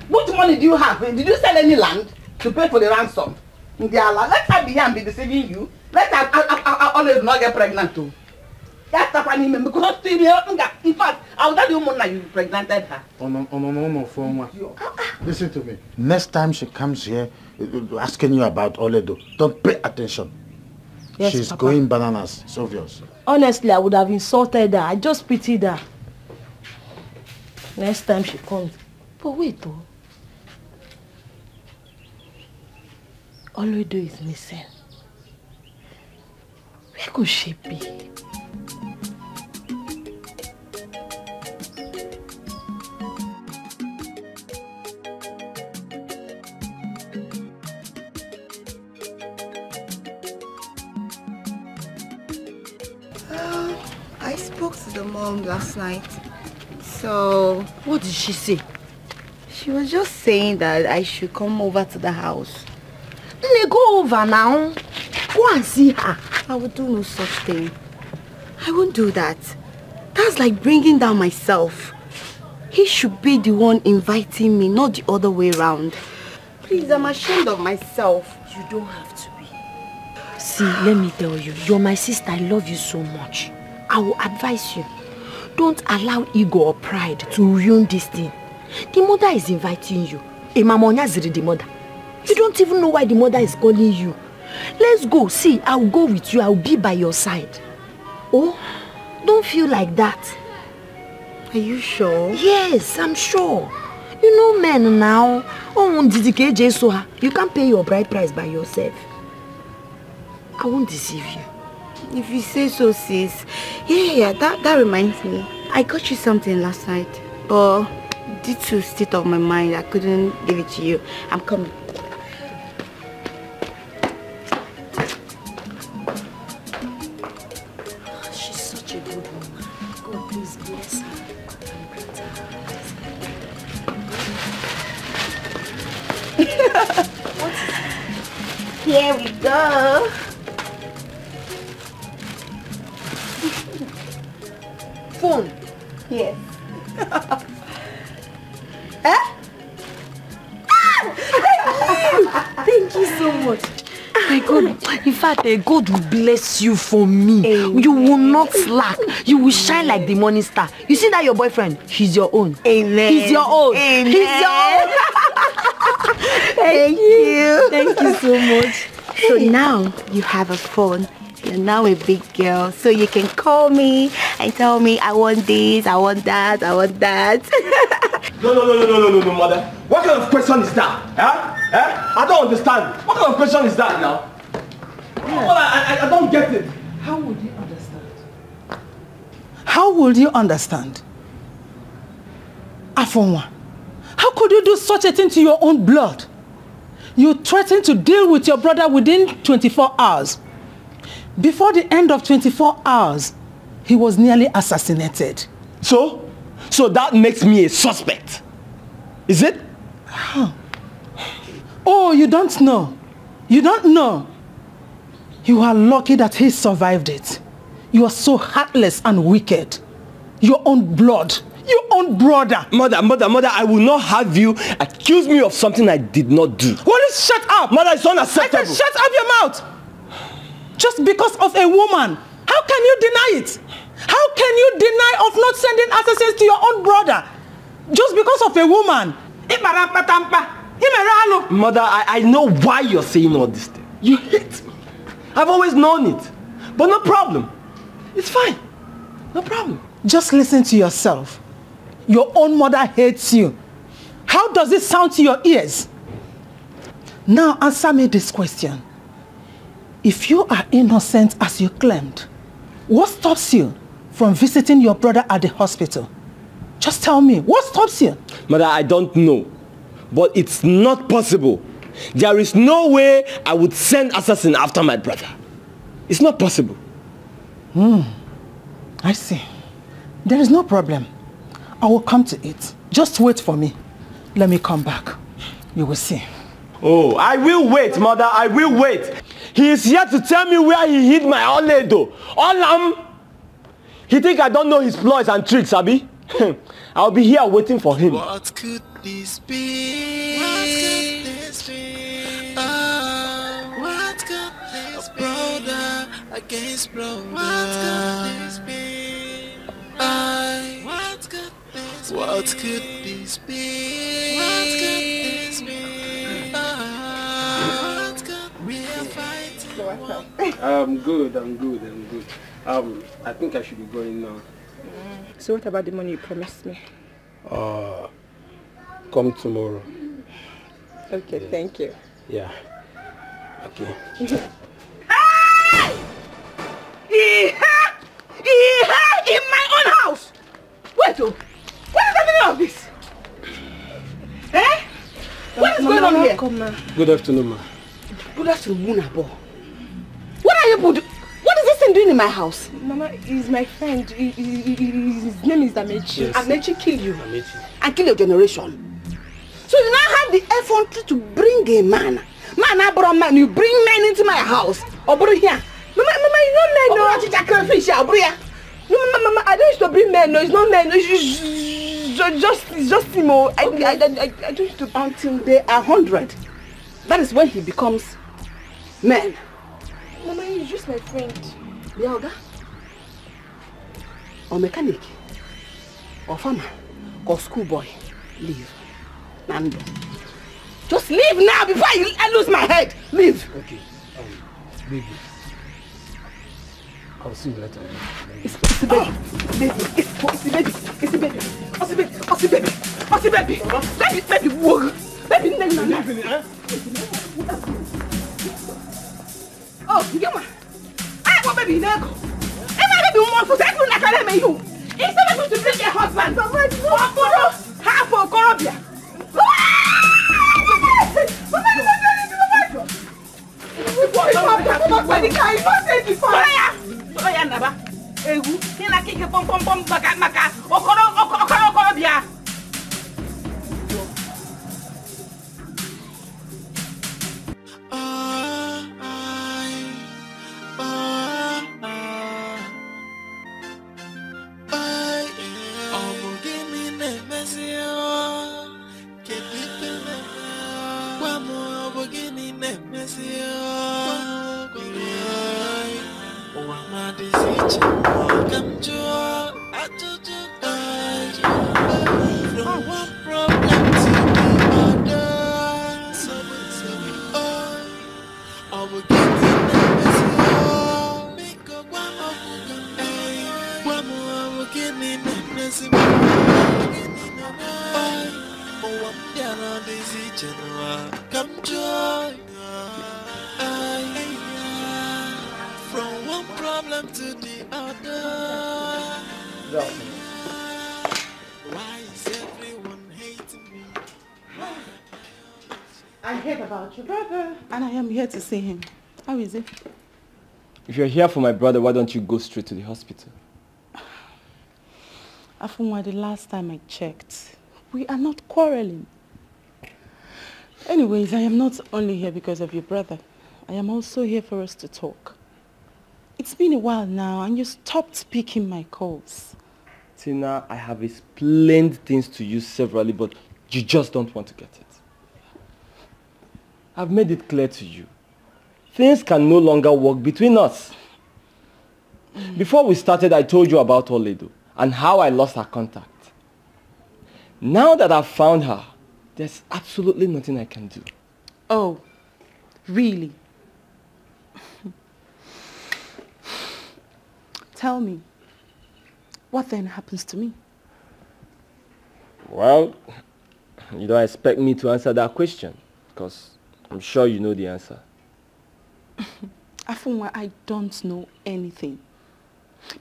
What money do you have? Did you sell any land to pay for the ransom? Ndiala, let her be here and be deceiving you. Let her I, I, I, always not get pregnant too. That's the funny man because still here, in fact, I would tell you woman that you impregnated her. Oh, no, oh, no, no, no, for one. Listen to me. Next time she comes here uh, asking you about Oledo, don't pay attention. Yes, She's Papa. going bananas. It's obvious. Honestly, I would have insulted her. I just pitied her. Next time she comes. But wait though. Oledo is missing. Where could she be? Uh, I spoke to the mom last night. So... What did she say? She was just saying that I should come over to the house. Go over now. Go and see her. I will do no such thing. I won't do that. That's like bringing down myself. He should be the one inviting me, not the other way around. Please, I'm ashamed of myself. You don't have to be. See, let me tell you, you're my sister. I love you so much. I will advise you. Don't allow ego or pride to ruin this thing. The mother is inviting you. Emamonya ziri the mother. You don't even know why the mother is calling you. Let's go. See, I'll go with you. I'll be by your side. Oh, don't feel like that. Are you sure? Yes, I'm sure. You know men now. Oh, you can't pay your bride price by yourself. I won't deceive you. If you say so, sis. Yeah, yeah, yeah. That, that reminds me. I got you something last night. But due to state of my mind, I couldn't give it to you. I'm coming. Here we go. Phone. Yes. Ah! Thank you so much. My God, in fact, God will bless you for me. You will not slack. You will shine like the morning star. You see that your boyfriend? He's your own. Amen. He's your own. Amen. He's your own. Thank you. Thank you so much. So now you have a phone. You're now a big girl, so you can call me and tell me I want this, I want that, I want that. No, no, no, no, no, no, no, no, mother. What kind of question is that? Huh? Huh? I don't understand. What kind of question is that now? Well, I, I, I don't get it. How would you understand? How would you understand? Afunwa, how could you do such a thing to your own blood? You threatened to deal with your brother within 24 hours. Before the end of 24 hours, he was nearly assassinated. So? So that makes me a suspect. Is it? Huh. Oh, you don't know. You don't know. You are lucky that he survived it. You are so heartless and wicked. Your own blood. Your own brother. Mother, mother, mother, I will not have you accuse me of something I did not do. What is shut up? Mother, it's unacceptable. I said shut up your mouth. Just because of a woman. How can you deny it? How can you deny of not sending assassins to your own brother? Just because of a woman. Mother, I, I know why you're saying all this thing. You hate me. I've always known it. But no problem. It's fine. No problem. Just listen to yourself. Your own mother hates you. How does it sound to your ears? Now answer me this question. If you are innocent as you claimed, what stops you from visiting your brother at the hospital? Just tell me, what stops you? Mother, I don't know. But it's not possible. There is no way I would send assassin after my brother. It's not possible. Hmm. I see. There is no problem. I will come to it. Just wait for me. Let me come back. You will see. Oh, I will wait, mother. I will wait. He is here to tell me where he hid my Oledo. Olam. He think I don't know his ploys and tricks, Abi? I'll be here waiting for him. What could this be? What could this be? Oh, what could this be? Brother against brother. What could this be? I, what could this be? What could this be? What could this be? I'm good, I'm good, I'm good. Um, I think I should be going now. So what about the money you promised me? Uh, come tomorrow. Okay, thank you. Yeah. Okay. In my own house! Wait, oh! What is the of this? Eh? What is going on here? Good afternoon, ma. Good afternoon, Abo. What are you? What is this thing doing in my house? Mama, he's my friend. He, he, he, his name is Amechi. Yes. Amechi killed you Amechi. and kill your generation. So you now have the effrontery to bring a man. Man, I brought man. You bring men into my house. Or bring here. Mama, Mama, it's not men, no. Or chicha crayfish, or bring here. No, Mama, Mama, I don't used to bring men. No, it's not men. No, it's just, just, it's just him. Oh, I, Okay. I, I, I, I don't used to. Until they are hundred. That is when he becomes man. Mama, he's just my friend. The oga or mechanic. Or farmer. Or schoolboy. Leave. Nando. Just leave now before I, I lose my head. Leave. Okay. Um, baby. I'll see you later. it's, it's the baby. The baby. It's, it's the baby. It's the baby. It's the baby. It's the baby. It's the baby. Baby baby whoa baby baby baby oh you get one I want baby nego if I baby one for second like I me you instead of you to bring your husband. Okoro half okorobia egwu ị na-aka ike kpọmkpọmkpọm maka maka okoro okoro okoro bịa here to see him. How is he? If you're here for my brother, why don't you go straight to the hospital? Afunwa, the last time I checked, we are not quarreling. Anyways, I am not only here because of your brother. I am also here for us to talk. It's been a while now and you stopped picking my calls. Tina, I have explained things to you severally, but you just don't want to get it. I've made it clear to you. Things can no longer work between us. Before we started, I told you about Oledo and how I lost her contact. Now that I've found her, there's absolutely nothing I can do. Oh, really? Tell me, what then happens to me? Well, you don't expect me to answer that question because I'm sure you know the answer. Afunwa, I don't know anything.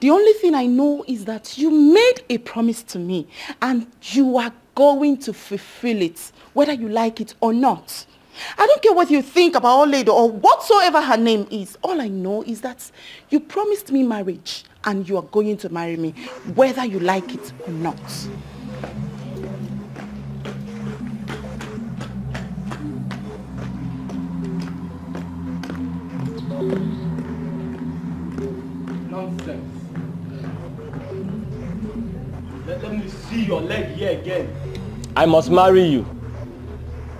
The only thing I know is that you made a promise to me and you are going to fulfill it, whether you like it or not. I don't care what you think about Oledo or whatsoever her name is. All I know is that you promised me marriage and you are going to marry me, whether you like it or not. Nonsense. Let, let me see your leg here again. I must marry you.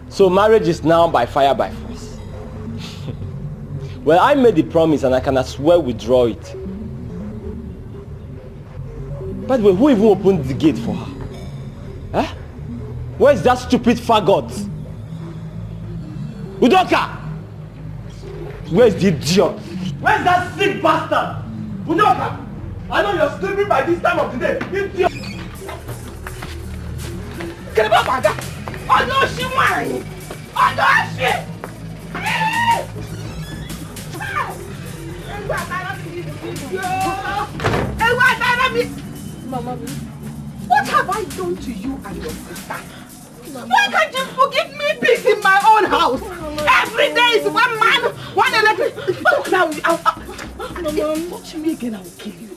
So marriage is now by fire by force. well, I made the promise and I can as well withdraw it. By the way, who even opened the gate for her? Eh? Huh? Where's that stupid faggot? Udoka! Where's the idiot? Where's that sick bastard? Udoka! I know you're sleeping by this time of the day. Idiot! Kẹ̀lẹ́bà bàdá, ọ̀nà òṣì wáyé, ọ̀nà òṣì. Ewu àtàrà mi. Ewu àtàrà mi. Mama, What have I done to you and your sister? Why can't you forgive me peace in my own house? Every day is one man, one electric. Look now, I'll, I'll, Mama, touch me again, I will kill you.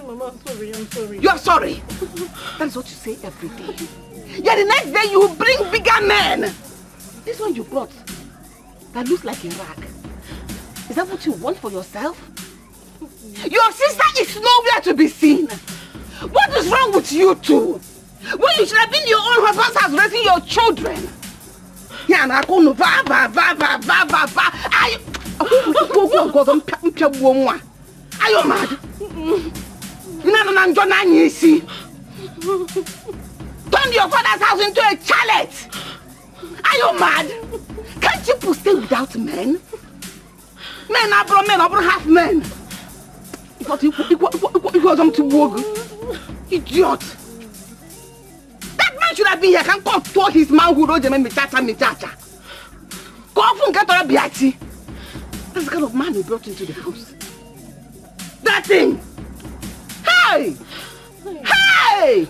Mama, I'm sorry, I'm sorry. You are sorry. That is what you say every day. Yeah, the next day you bring bigger men. This one you brought, that looks like a rag. Is that what you want for yourself? Your sister is nowhere to be seen. What is wrong with you two? When you should have been in your own husband's house raising your children. Yeah, na ako no va va va va va va va. Ayo, ako ko ko ko mpia mpia buo nwa. Ayo mad. Ina na na njo na anya isi. Turn your father's house into a chalet. Are you mad? Can't you people stay without men? Men are bro men, are half men. It was it was on to work. Idiot. Man should have been here. Can for his manhood. Oh, me chacha, me chacha. Go off and get on a biati. That's the kind of man he brought into the house. That thing. Hey! Hey!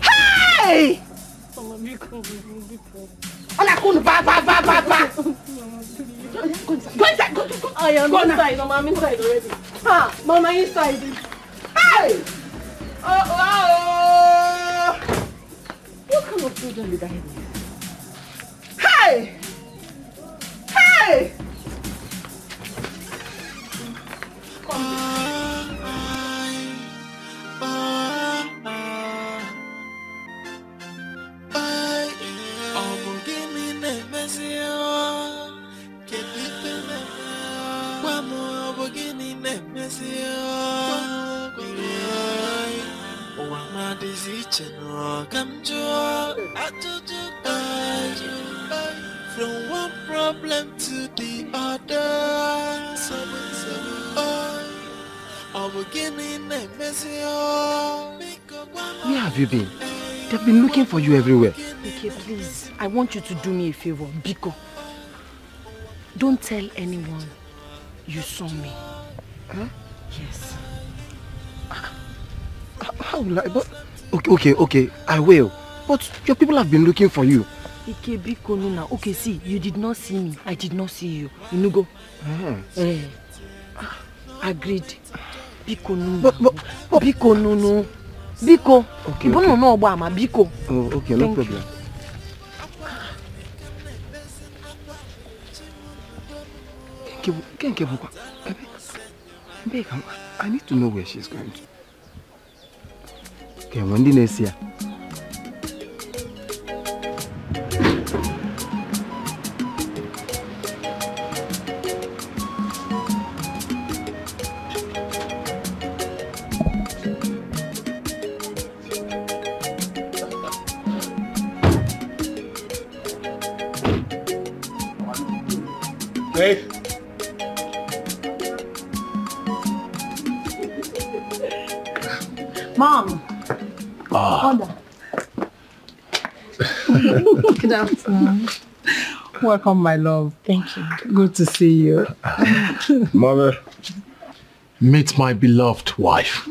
Hey! Ona kun ba ba ba ba ba. Go inside. Go, go, go. I am Go inside, Mama. I'm inside already. Ah, Mama, inside. Hey! Oh, oh, oh. What kind of children did I have? Hey! Hey! Ọ bụ gịnị ka m jụọ ajụjụ ka from one problem to the other ọ bụ gịnị na-emezi Where have you been? They've been looking for you everywhere. Okay, please. I want you to do me a favor. Biko. Don't tell anyone you saw me. Huh? Yes. How will I? But okay, okay, okay. I will. But your people have been looking for you. Ike Biko Nuna. Okay, see, you did not see me. I did not see you. Inugo. Eh. Agreed. Biko Nuna. Biko Nunu. Biko. Okay, Ibo okay. no ogba Biko. Oh, okay, no Thank you. problem. Kenke, Kenke, Bukwa. Babe, I'm- I need to know where she's going to. Okay, when did I see her? Hey. Mom. Ah. Order. Good afternoon. Welcome, my love. Thank you. Good to see you. Mother, meet my beloved wife.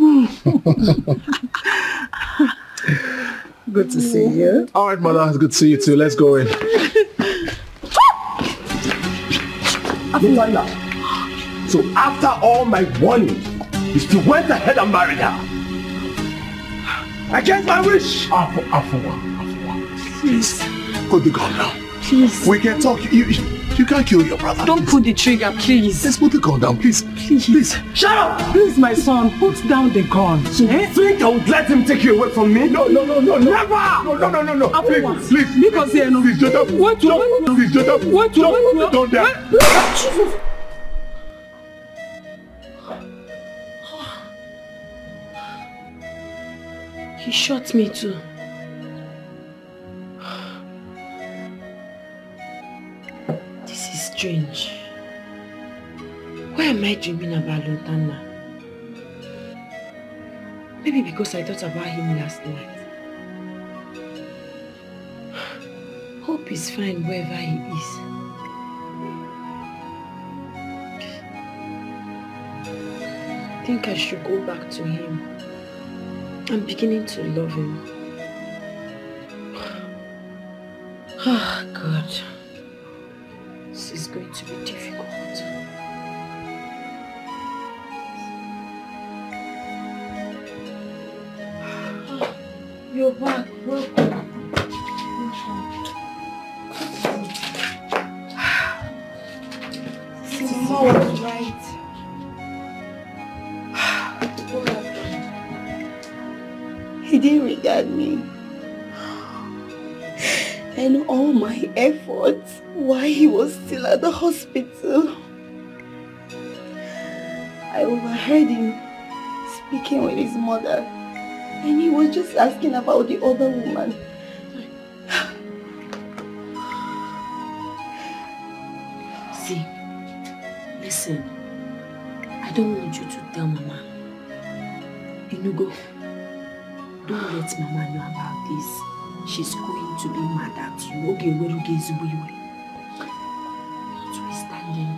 Good to see you. All right, mother, it's good to see you too. Let's go in. So after all my warning, you still went ahead and married her. Against my wish. After, after what? Please. Put the gun down. Please. We can talk. You, you, you can't kill your brother. Don't put the trigger, please. Let's put the gun down, please. Please. Please. Shut up! Please, my son, put down the gun. So you think I would let him take you away from me? No, no, no, no, never! No, no, no, no, no. Please, please. Because here, no. Please, Jota. Wait, wait, wait. Please, Jota. Wait, wait, Don't wait, put the He shot me too. This is strange. Why am I dreaming about Lotana? Maybe because I thought about him last night. Hope is fine wherever he is. I think I should go back to him. I'm beginning to love him. Ah, God. This is going to be difficult. You're back. Welcome. Mama was right. He didn't regard me. And all my efforts while he was still at the hospital. I overheard him speaking with his mother. And he was just asking about the other woman. See, listen. I don't want you to tell Mama. Inugo, don't let Mama know about this. She's going to be mad at you. Okay, where you get Notwithstanding,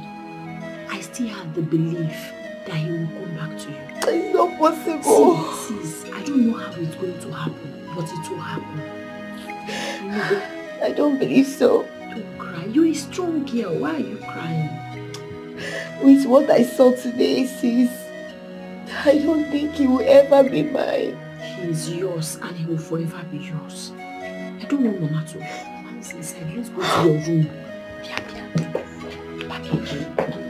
I still have the belief that he will come back to you. It's not possible. See, sis, I don't know how it's going to happen, but it will happen. I don't believe so. Don't cry. You're a strong girl. Why are you crying? With what I saw today, sis, I don't think he will ever be mine. He is yours and he will forever be yours. I don't want Mama to. Mama's inside. Let's go to your room. Bia, bia. Package. Mama!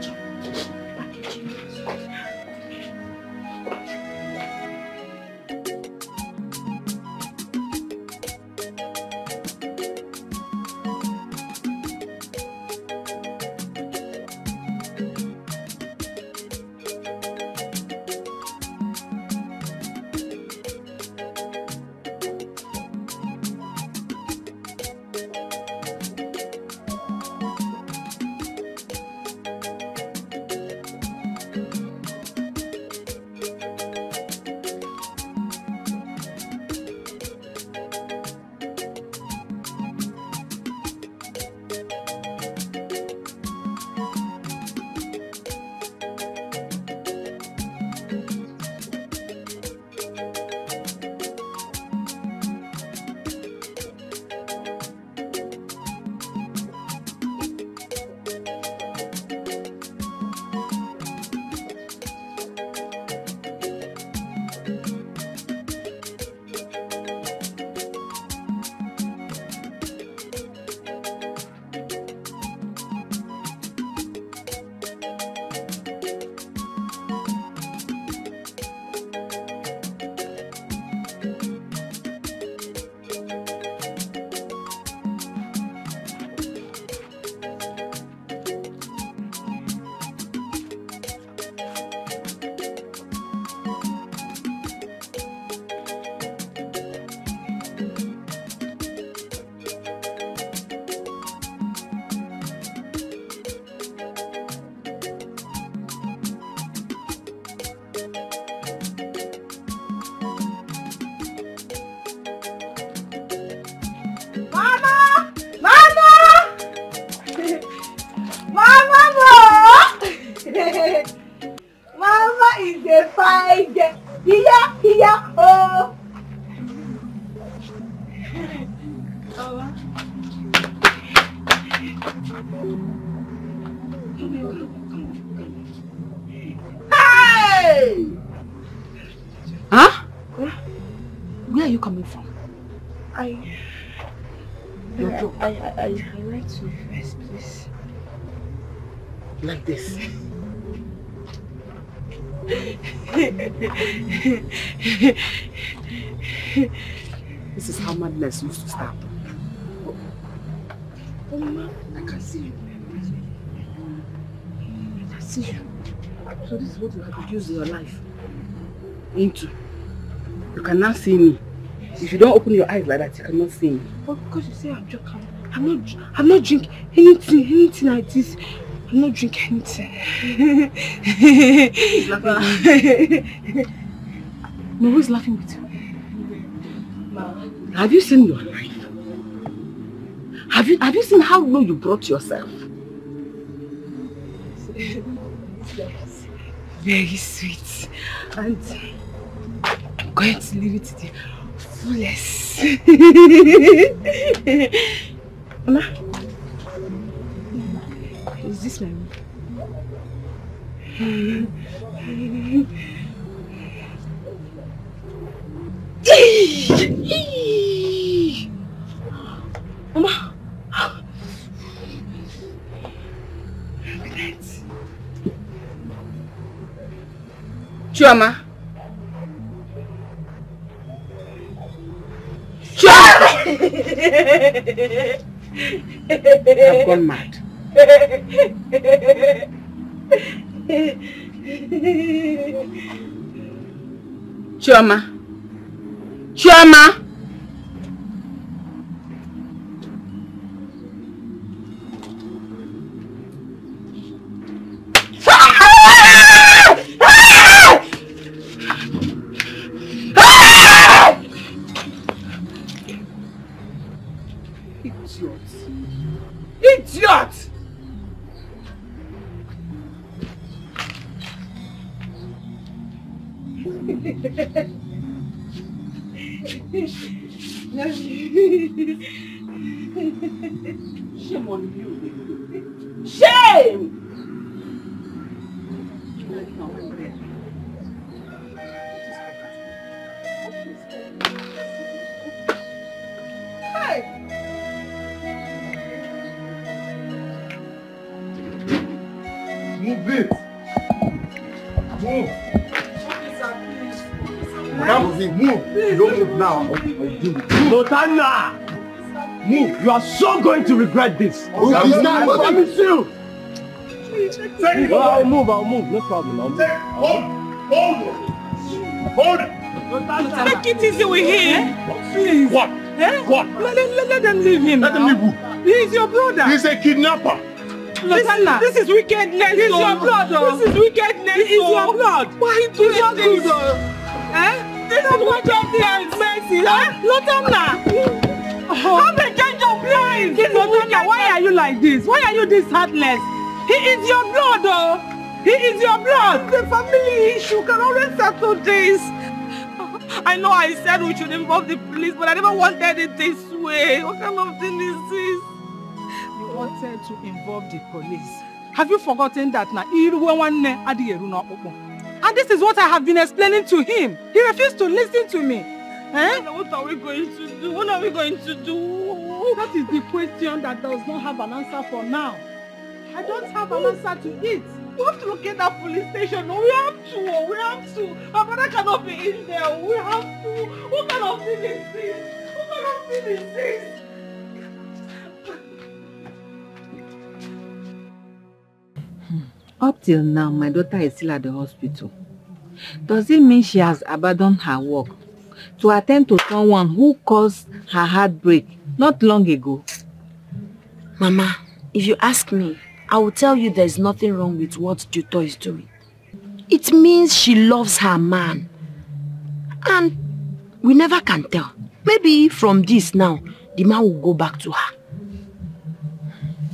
Like this. this is how madness used to start. Oh, Mama, I can see you. I can see you. So this is what you have to use your life into. You cannot see me. If you don't open your eyes like that, you cannot see me. but because you say I'm joking, I'm not, I'm not drink anything, anything like this. I'm not drink anything. Who's laughing? no, who's laughing with you? Have you seen your life? Have you have you seen how low you brought yourself? Very sweet. And I'm going to leave it to the fullest. Mama, is this my room? Mama. Good night. Chioma. Chioma! I've gone mad. Chioma. Chioma. You. Move! You are so going to regret this. Oh, I he's not- I promise you. Take Well, I'll move, I'll move. No problem. I'll move. Hold. Hold. Hold it. Take it easy with him. Please. What? Eh? What? Let, let, let them leave him. Let them leave who? He is your brother. He's a kidnapper. This, this is wickedness. He's oh. your blood. This is wickedness. It is your blood. Why do It's not this? good, Eh? This is what your parents mercy. Eh? Lotamna. Have a change. This is wicked. Why are you like this? Why are you this heartless? He is your blood, oh. He is your blood. The family issue can always settle this. I know I said we should involve the police, but I never wanted it this way. What kind of thing is this? You wanted to involve the police. Have you forgotten that now? Iruwe nwanne adịghị eru n'ọkpụkpụ. And this is what I have been explaining to him. He refused to listen to me. Eh? What are we going to do? What are we going to do? That is the question that does not have an answer for now. I don't have an answer to it. We have to locate that police station. We have to. We have to. My brother cannot be in there. We have to. What kind of thing is this? What kind of thing is this? Up till now, my daughter is still at the hospital. Does it mean she has abandoned her work to attend to someone who caused her heartbreak not long ago? Mama, if you ask me, I will tell you there's nothing wrong with what Juto is doing. It means she loves her man. And we never can tell. Maybe from this now, the man will go back to her.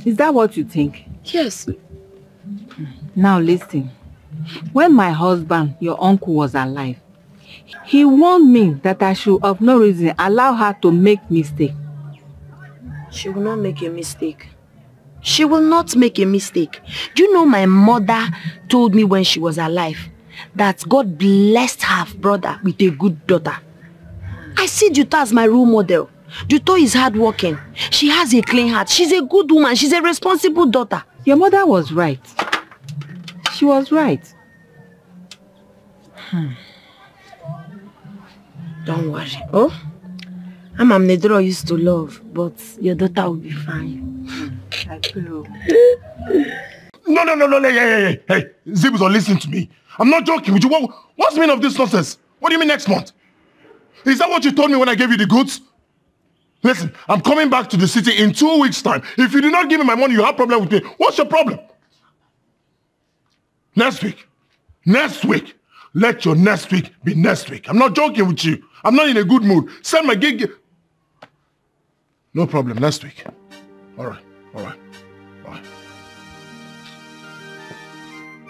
Is that what you think? Yes. Now listen. When my husband, your uncle, was alive, he warned me that I should of no reason allow her to make mistake. She will not make a mistake. She will not make a mistake. Do you know my mother told me when she was alive that God blessed her brother with a good daughter. I see Juto as my role model. Juto is hardworking. She has a clean heart. She's a good woman. She's a responsible daughter. Your mother was right. She was right. Hmm. Don't worry. Oh, I'm Amnedro used to love, but your daughter will be fine. I feel. No, no, no, no, hey, hey, hey, hey. Zibuzon, listen to me. I'm not joking with you. What, what's the meaning of this nonsense? What do you mean next month? Is that what you told me when I gave you the goods? Listen, I'm coming back to the city in two weeks' time. If you do not give me my money, you have problem with me. What's your problem? Next week. Next week. Let your next week be next week. I'm not joking with you. I'm not in a good mood. Send my gig. No problem. Next week. All right. All right. All right.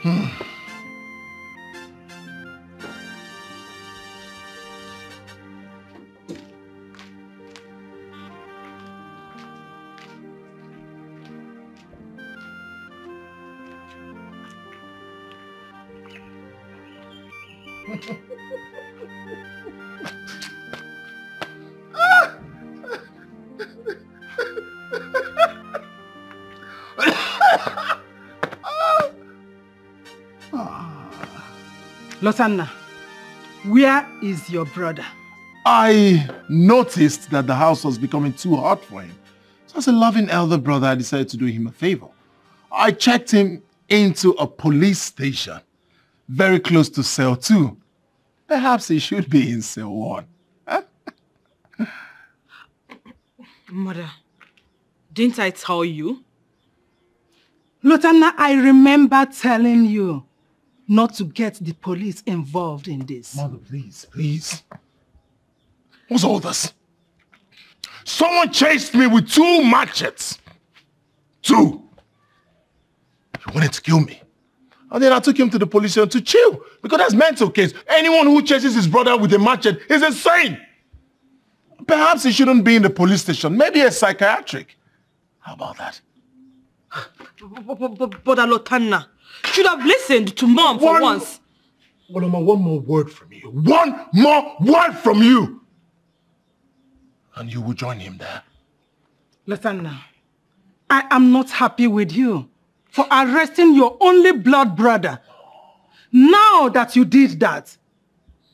Hmm. Lotana, where is your brother? I noticed that the house was becoming too hot for him. So as a loving elder brother, I decided to do him a favor. I checked him into a police station very close to cell 2. Perhaps he should be in cell 1. Mother, didn't I tell you? Lotana, I remember telling you not to get the police involved in this. Mother, please, please. What's all this? Someone chased me with two machetes. Two. He wanted to kill me. And then I took him to the police station to chill. Because that's mental case. Anyone who chases his brother with a machete is insane. Perhaps he shouldn't be in the police station. Maybe a psychiatric. How about that? But Lotana, should have listened to mom for One- once. Waloma, one more word from you. One more word from you. And you will join him there. Lotana, I am not happy with you for arresting your only blood brother. Now that you did that,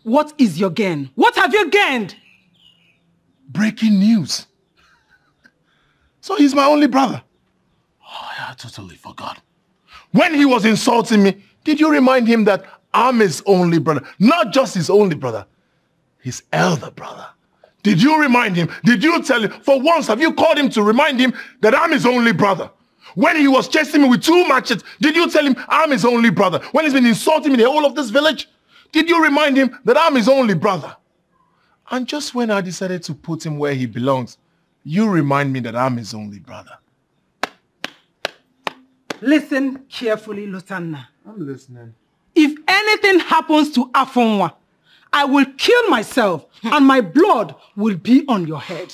what is your gain? What have you gained? Breaking news. So he's my only brother. Oh, I totally forgot. When he was insulting me, did you remind him that I'm his only brother? Not just his only brother, his elder brother. Did you remind him? Did you tell him? For once, have you called him to remind him that I'm his only brother? When he was chasing me with two machetes, did you tell him I'm his only brother? When he's been insulting me the whole of this village, did you remind him that I'm his only brother? And just when I decided to put him where he belongs, you remind me that I'm his only brother. Listen carefully, Lotanna. I'm listening. If anything happens to Afonwa, I will kill myself and my blood will be on your head.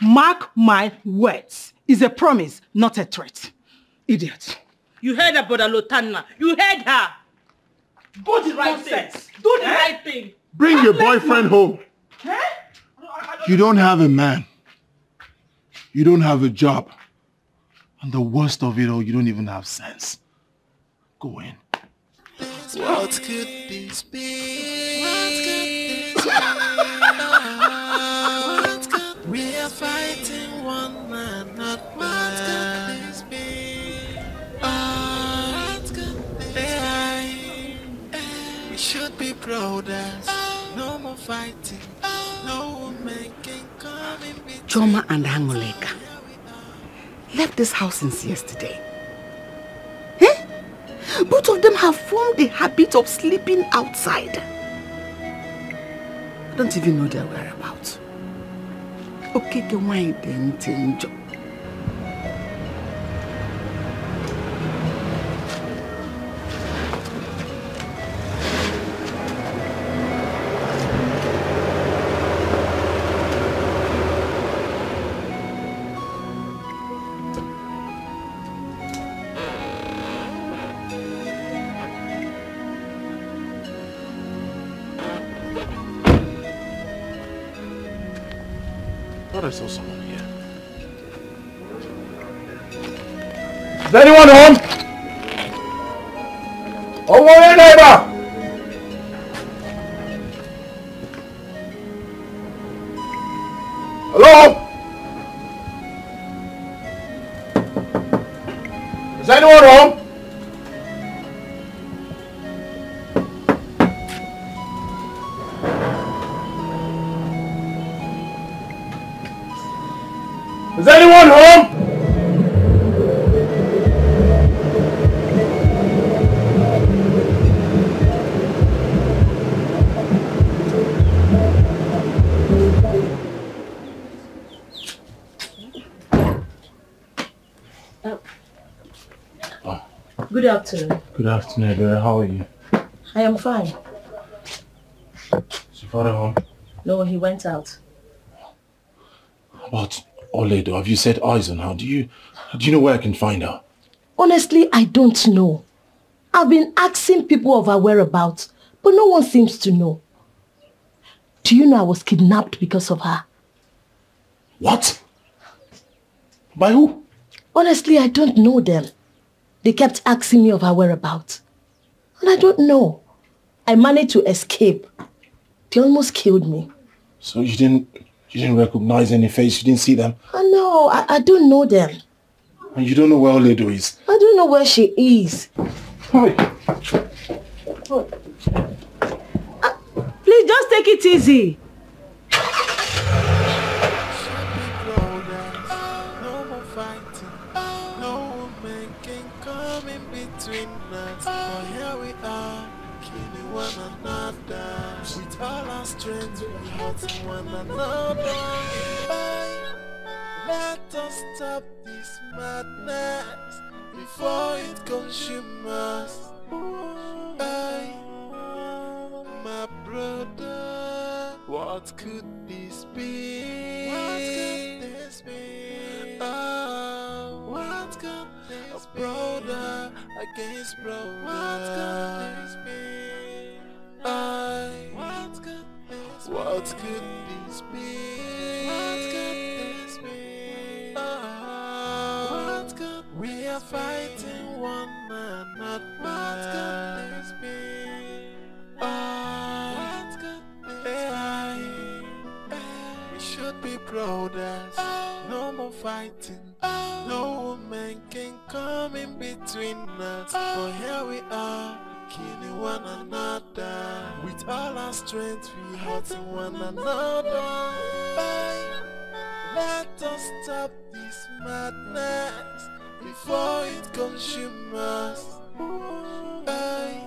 Mark my words. It's a promise, not a threat. Idiot. You heard her, brother Lotanna. You heard her. Do the right thing. Do the right thing. Bring your boyfriend home. You don't have a man. You don't have a job. And the worst of it all, you don't even have sense. Go in. What could this be? What could this be? What could we are fighting one man, not what could this be? Oh, what could this be? We should be brothers. Oh. No more fighting. Oh. No more making coming between. Chioma and Hangoleka left this house since yesterday. Eh? Both of them have formed the habit of sleeping outside. I don't even know their whereabouts. Okay, get wine then Is Good afternoon. Good afternoon, Dora. How are you? I am fine. Is your father home? No, he went out. About Oledo, have you set eyes on her? Do you, do you know where I can find her? Honestly, I don't know. I've been asking people of her whereabouts, but no one seems to know. Do you know I was kidnapped because of her? What? By who? Honestly, I don't know them. They kept asking me of her whereabouts. And I don't know. I managed to escape. They almost killed me. So you didn't you didn't recognize any face, you didn't see them? I know, I, I don't know them. And you don't know where Oledo is. I don't know where she is. Hi. Uh, please just take it easy. Another. With all our strength, we hurting one another. Bye. Let us stop this madness before it consumes us. Bye. My brother, what could this be? What could this be? Oh, what could this A brother against brother. What could this be? I, what could this be? What could this be? What could this be? Oh, what we are fighting one another. What could this be? Oh, what could this be? We should be brothers. Oh. No more fighting. Oh. No woman can come in between us. Oh. For here we are, killing one another. With all our strength, we hurting one another. Bye. Let us stop this madness before it consumes us. Bye.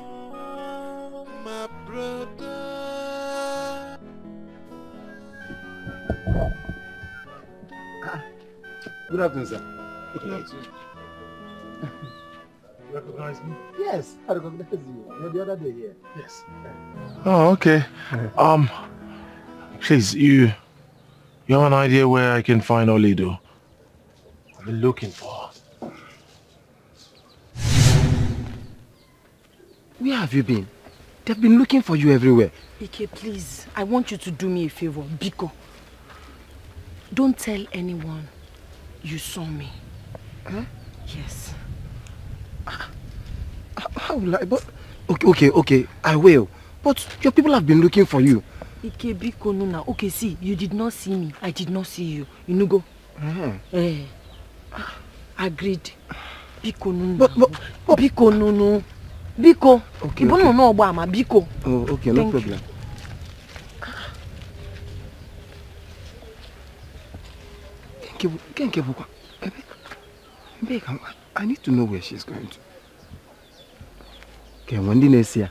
My brother. Ah, good afternoon, sir. Good afternoon. Recognize me? Yes, I recognize you. You're the other day here. Yes. Oh, okay. Um, please, you, you have an idea where I can find Oledo? I've been looking for her. Where have you been? They've been looking for you everywhere. Ike, please, I want you to do me a favor. Biko, don't tell anyone you saw me. Huh? Yes. How will I? But, okay, okay, okay, I will. But your people have been looking for you. Ike Ikebi Konuna, okay, see, you did not see me. I did not see you. You know, go. Mm. Eh, agreed. Biko Nuna. But, but, but, Biko Nunu. Biko. Okay, Ibo okay. no know Obama, Biko. Oh, okay, no Thank no problem. You. Kenke bu, kenke bu kwa. Ebe, ebe kwa. I need to know where she's going to. Okay, when did I see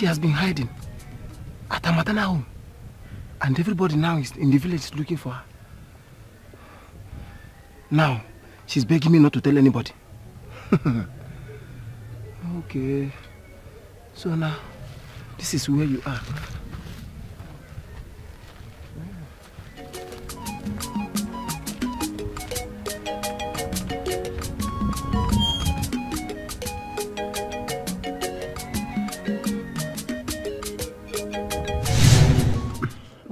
she has been hiding at her maternal home, and everybody now is in the village looking for her. Now, she's begging me not to tell anybody. okay, so now this is where you are.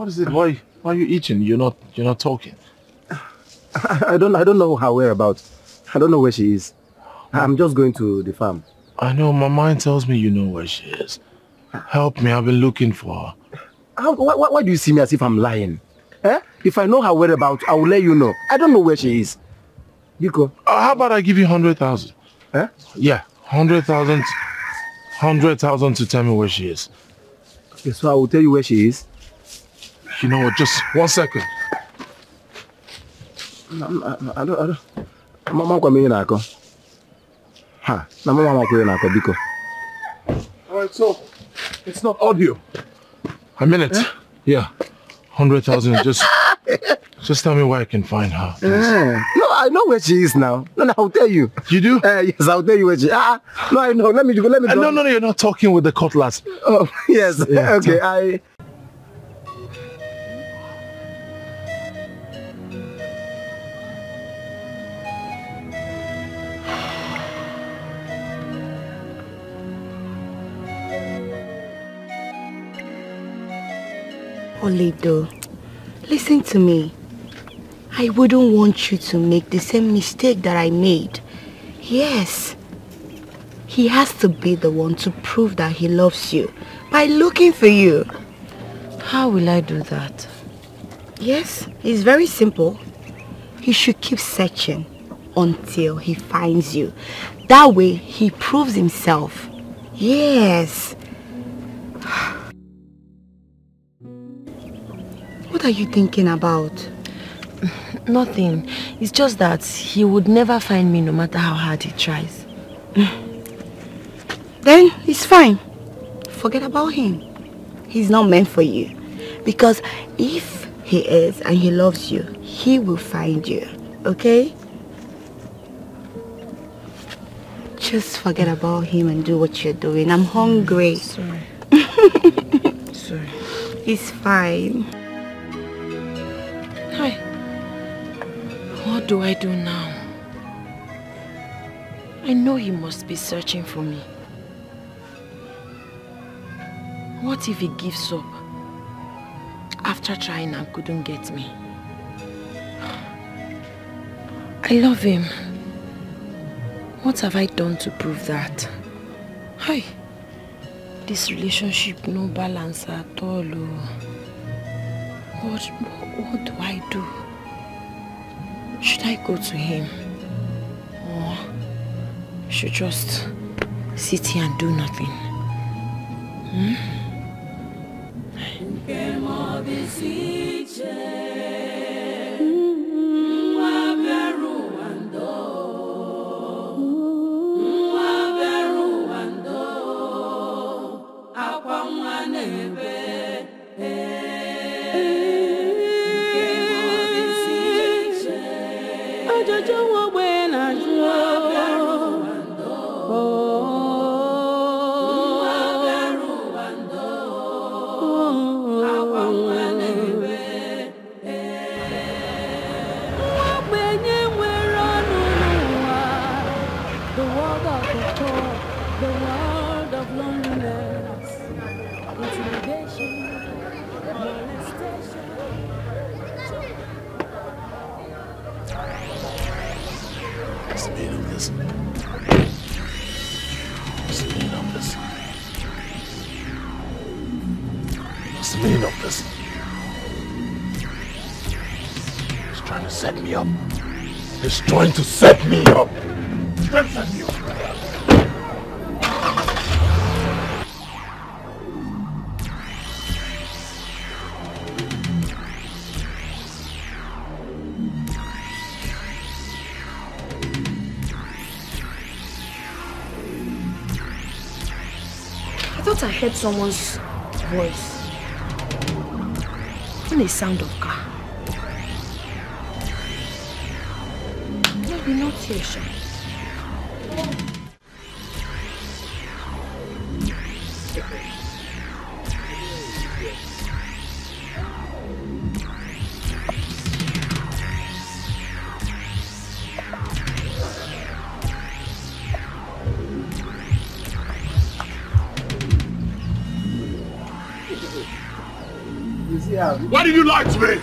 What is it? Why, why are you eating? You're not, you're not talking. I don't I don't know her whereabouts. I don't know where she is. I'm just going to the farm. I know, my mind tells me you know where she is. Help me, I've been looking for her. How, why, why, why do you see me as if I'm lying? Eh? If I know her whereabouts, I will let you know. I don't know where she is. Biko. Uh, how about I give you 100,000? Eh? Yeah, 100,000. Hundred thousand to tell me where she is. Okay, so I will tell you where she is. You know what? Just one second. Mama kwa mimi nako. Ha, na mama makwe nako biko. Alright, so it's not audio. A minute. Yeah. Hundred thousand. Just just tell me where I can find her. Eh, No, I know where she is now. No, no, I'll tell you. You do? Uh, yes, I'll tell you where she. Ah, no, I know. Let me go. Let me Uh, go. no, no, no, you're not talking with the cutlass. Oh, yes. Yeah, okay, I. Oledo, listen to me. I wouldn't want you to make the same mistake that I made. Yes. He has to be the one to prove that he loves you by looking for you. How will I do that? Yes, it's very simple. He should keep searching until he finds you. That way, he proves himself. Yes. What are you thinking about? Nothing. It's just that he would never find me no matter how hard he tries. Mm. Then it's fine. Forget about him. He's not meant for you. Because if he is and he loves you, he will find you. Okay? Just forget about him and do what you're doing. I'm hungry. Sorry. Sorry. It's fine. Hi. What do I do now? I know he must be searching for me. What if he gives up after trying and couldn't get me? I love him. What have I done to prove that? Hi. This relationship no balance at all. oh. What, what do I do? Should I go to him? Or should I just sit here and do nothing? Hmm? He's trying to set me up. He's trying to set me up. I thought I heard someone's voice. And a sound of Why did you lie to me?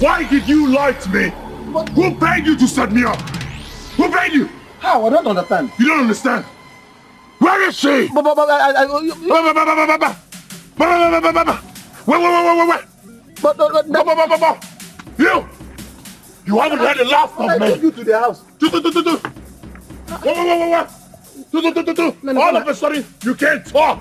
Why did you lie to me? Who paid you to set me up? Who paid you? How? I don't understand. You don't understand. Where is she? But, I, I, I, you, Ba- ba- ba- ba- ba- ba- ba. Ba- ba- ba- ba- ba- ba. Wait, wait, wait, wait, wait, wait. but, but, but, Ba- ba- ba- ba- ba. You! You haven't heard the last I of me. took you to the house. Do, do, do, do, do. Wait, wait, wait, wait, wait. Tu, tu, tu, tu, tu. All of a sudden, you can't talk.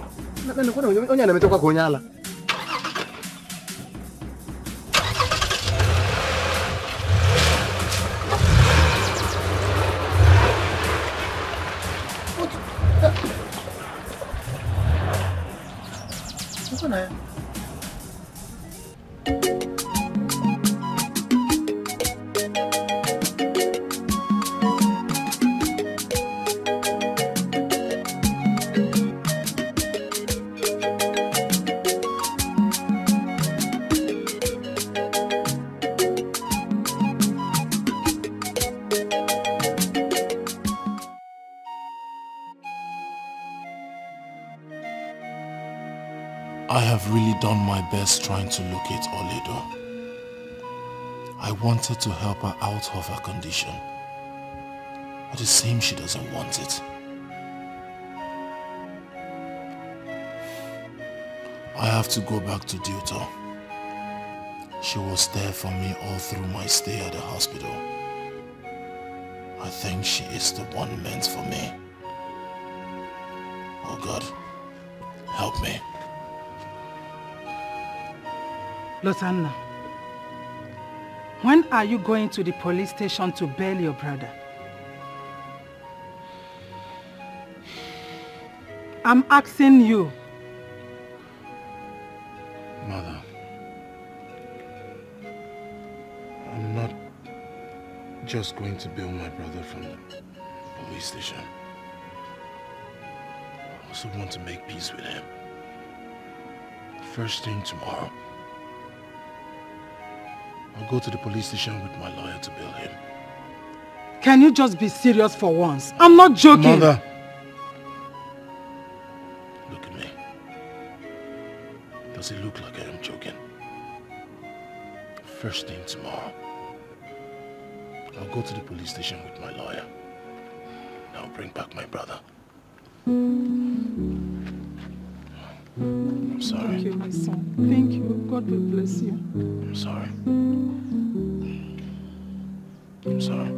Best trying to locate Oledo. I wanted to help her out of her condition. But it seems she doesn't want it. I have to go back to Duto. She was there for me all through my stay at the hospital. I think she is the one meant for me. Oh God, help me. Lotana, when are you going to the police station to bail your brother? I'm asking you. Mother, I'm not just going to bail my brother from the police station. I also want to make peace with him. First thing tomorrow, I'll go to the police station with my lawyer to bail him. Can you just be serious for once? I'm not joking. Mother! Look at me. Does it look like I am joking? First thing tomorrow, I'll go to the police station with my lawyer. And I'll bring back my brother. I'm sorry. Thank you, my son. Thank you. God will bless you. I'm sorry. I'm sorry.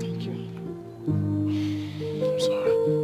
Thank you. I'm sorry.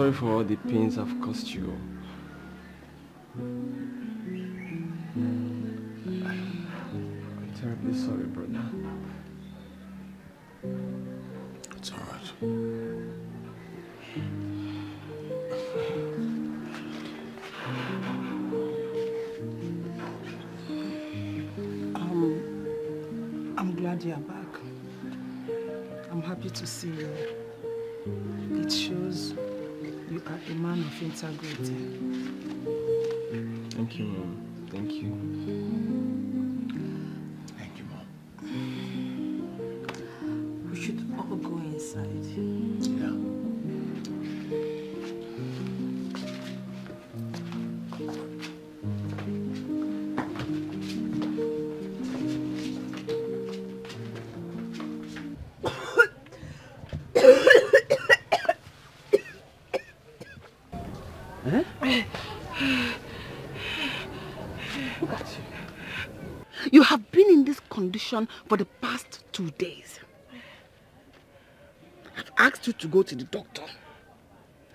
Sorry for all the pains I've caused you. I'm terribly sorry, brother. It's alright. Um, I'm glad you're back. I'm happy to see you. You are a man of integrity. Thank you, Mom. Thank you. For the past two days. I've asked you to go to the doctor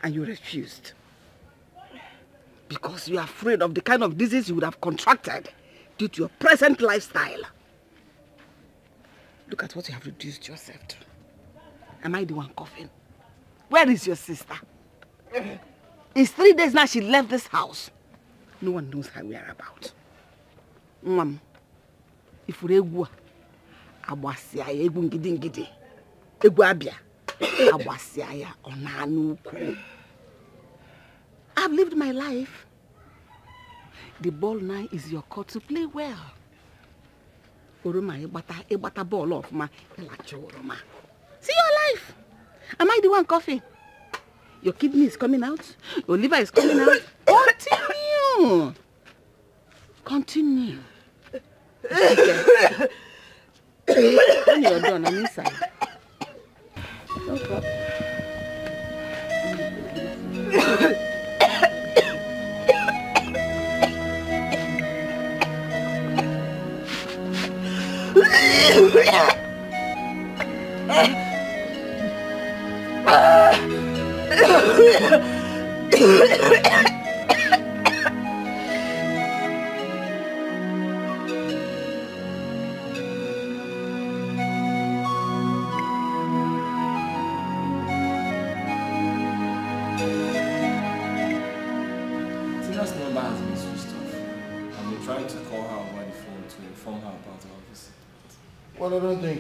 and you refused. Because you are afraid of the kind of disease you would have contracted due to your present lifestyle. Look at what you have reduced yourself to. Am I the one coughing? Where is your sister? It's three days now she left this house. No one knows her whereabouts. Mom, egwu a agbasịa ya egwu ngidi ngidi egwu abịa agbasịa ya ọ na-anụ ukwu I've lived my life. The ball now is your court to play well. Oroma ịgbata ịgbata bọọlụ ọfụma ịlacha oroma. See your life. Am I the one coughing? Your kidney is coming out. Your liver is coming out. Continue. Continue. When you're done, I'm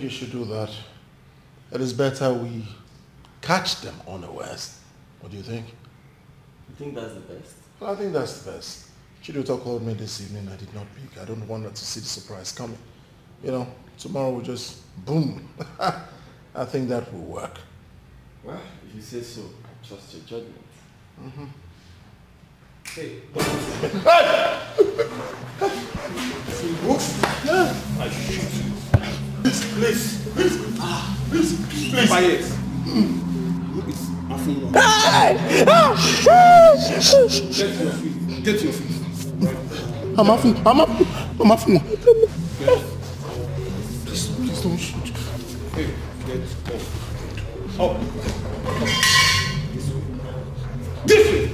you should do that. It is better we catch them unawares. What do you think? You think that's the best? Well, I think that's the best. Chiduta called me this evening. I did not pick. I don't want her to see the surprise coming. You know, tomorrow we'll just boom. I think that will work. Well, if you say so, I trust your judgment. Mm-hmm. Hey, I shoot. Please, please, ah, please, please. Quiet. Get your feet. Get your feet. I'm offing. I'm offing. I'm offing. Please, please don't shoot. Hey, get off. Oh. This way.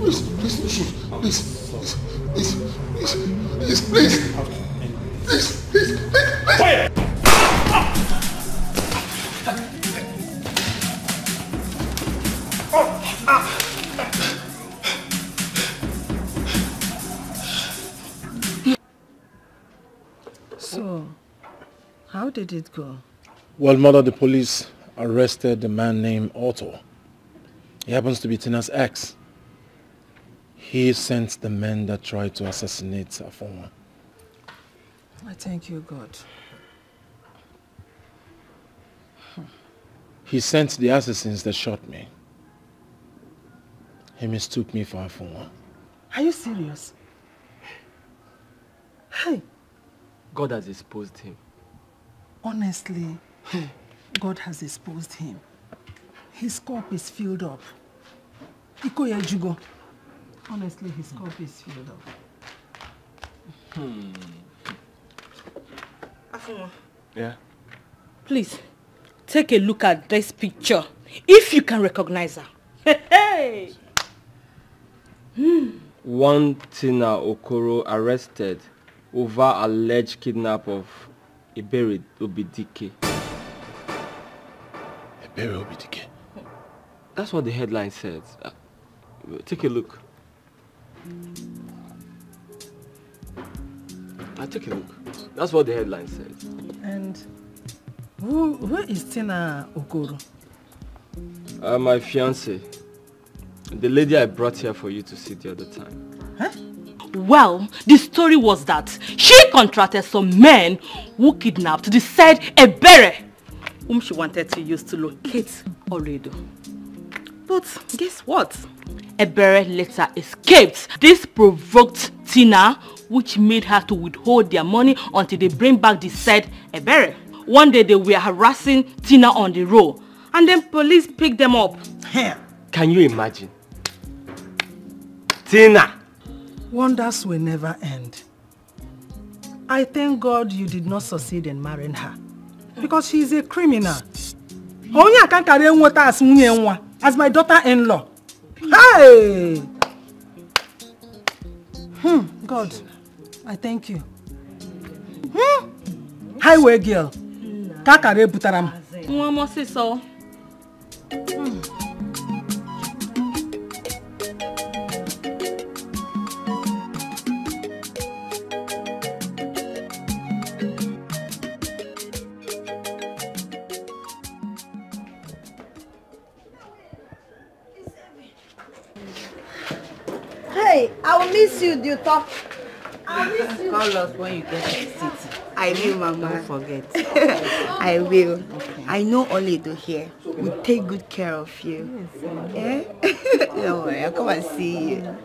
Please, please don't shoot. Please, please, please, please, please, please. So, how did it go? Well, mother, the police arrested a man named Otto. He happens to be Tina's ex. He sent the men that tried to assassinate Afoma. I thank you, God. He sent the assassins that shot me. He mistook me for Afoma. Are you serious? Hey, God has exposed him. honestly, God has exposed him. His cup is filled up. Ikoya Jugo. Honestly, his cup is filled up. Hmm. Afunwa, Yeah. please, take a look at this picture. If you can recognize her. Hey! Hmm. One Tina Okoro arrested over alleged kidnap of Ebere Obidike. Ebere Obidike? That's what the headline says. Uh, take a look. Uh, take a look. That's what the headline says. And who, who is Tina Okoro? Uh, my fiance. The lady I brought here for you to see the other time. Huh? Well, the story was that she contracted some men who kidnapped the said Ebere, whom she wanted to use to locate Oledo. But guess what? Ebere later escaped. This provoked Tina, which made her to withhold their money until they bring back the said Ebere. One day they were harassing Tina on the road, and then police picked them up. Can you imagine? Tina, Wonders will never end. I thank God you did not succeed in marrying her. Because she is a criminal. Only I can carry water as nwunye as my daughter-in-law. Hey! Hmm, God, I thank you. Hmm? Highway girl, ka akara ebutara m. Nwa m ọsịsọ. Hey, I will miss you, Duto. Call us when you get to city. I will, Mama. Don't forget. I will. I know Oledo here will take good care of you. Eh? Don't worry, I'll come and see you.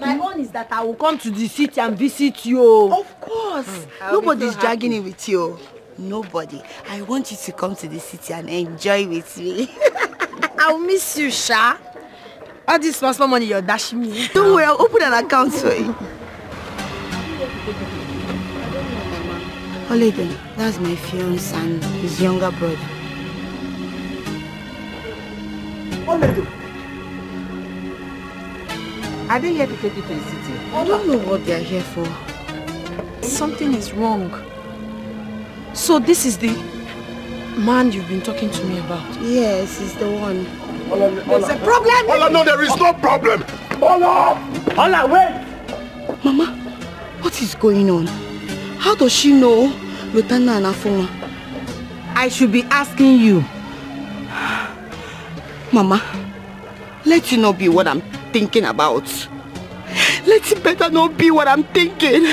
My own is that I will come to the city and visit you. Of course. I'll Nobody's so dragging it with you. Nobody. I want you to come to the city and enjoy with me. I'll miss you, Sha. All this small, small money you're dashing me. Don't worry, I'll open an account for you. Oledo, that's my fiance and his younger brother. Oledo. Are they here to take you to the city? I don't know what they're here for. Something is wrong. So this is the man you've been talking to me about? Yes, he's the one. There's a problem. Ola, no, there is no problem. Ola! Ola, wait! Mama, what is going on? How does she know Lotana and Afoma? I should be asking you. Mama, let you not be what I'm thinking about. Let it better not be what I'm thinking.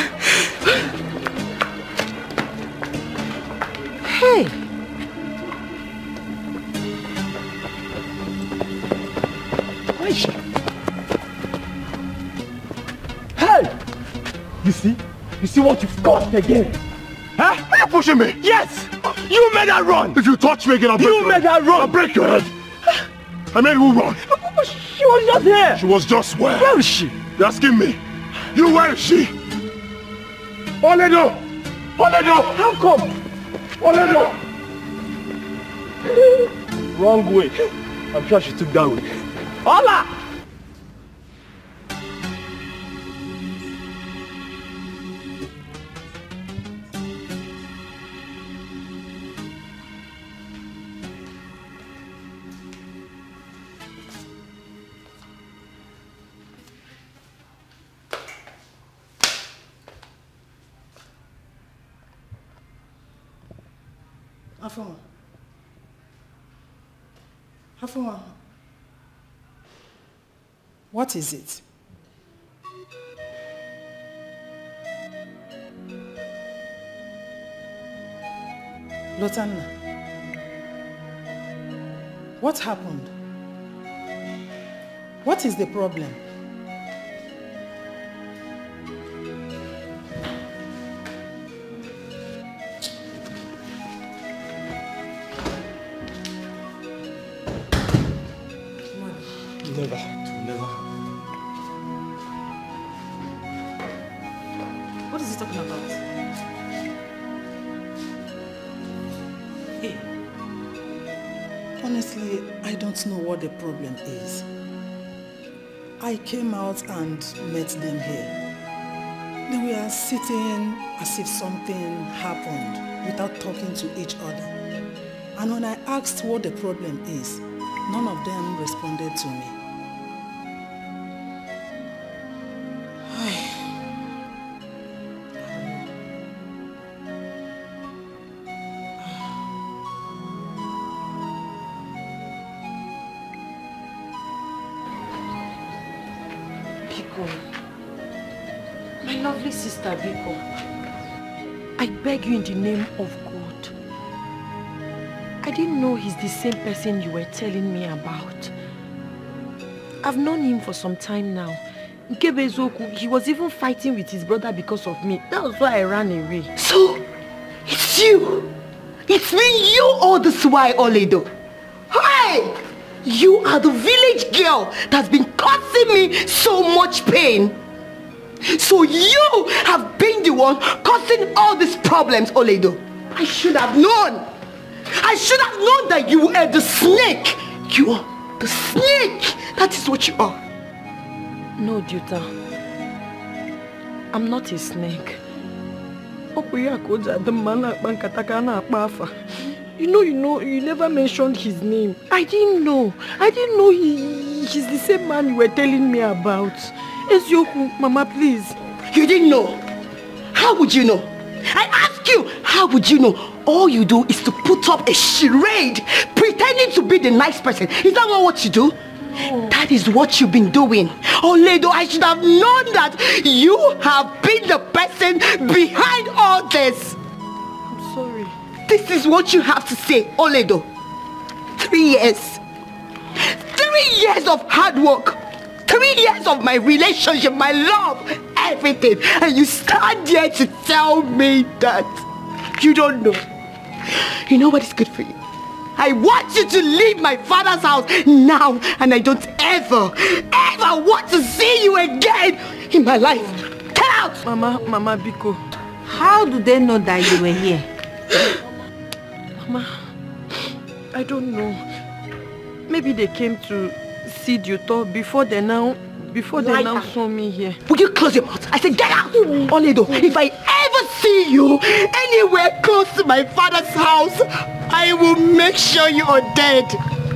Hey! Where is she? Hey! You see? You see what you've caused again? Huh? Are you pushing me? Yes! You made her run! If you touch me again, I'll break You your made head. her run! I'll break your head. I made who run? She was just here! She was just where? Where is she? You're asking me. You, where is she? Oledo! Oledo! How come? Oledo! Wrong way. I'm sure she took that way. Ola! Afoma. Afoma. What is it? Lotanna. What happened? What is the problem? What the problem is. I came out and met them here. They were sitting as if something happened without talking to each other. And when I asked what the problem is, none of them responded to me. Beg you in the name of God. I didn't know he's the same person you were telling me about. I've known him for some time now. Nkebe Eziokwu, he was even fighting with his brother because of me. That was why I ran away. So, it's you. It's been you all this while, Oledo. Hey! You are the village girl that's been causing me so much pain. So you have been the one causing all these problems, Oledo. I should have known. I should have known that you were the snake. You are the snake. That is what you are. No, Duta. I'm not a snake. You know, you know, you never mentioned his name. I didn't know. I didn't know he, he's the same man you were telling me about. Eziokwu, Mama, please. You didn't know? How would you know? I ask you, how would you know? All you do is to put up a charade, pretending to be the nice person. Is that not what you do? That is what you've been doing. Oledo, I should have known that you have been the person behind all this. I'm sorry. This is what you have to say, Oledo. Three years. Three years of hard work. Three years of my relationship, my love, everything. And you stand there to tell me that you don't know. You know what is good for you? I want you to leave my father's house now and I don't ever, ever want to see you again in my life. Get out! Mama, Mama Biko. How do they know that you were here? Mama, I don't know. Maybe they came to see Duto before they now, before they now saw me here. Will you close your mouth? I said get out! Oledo, if I ever see you anywhere close to my father's house, I will make sure you are dead.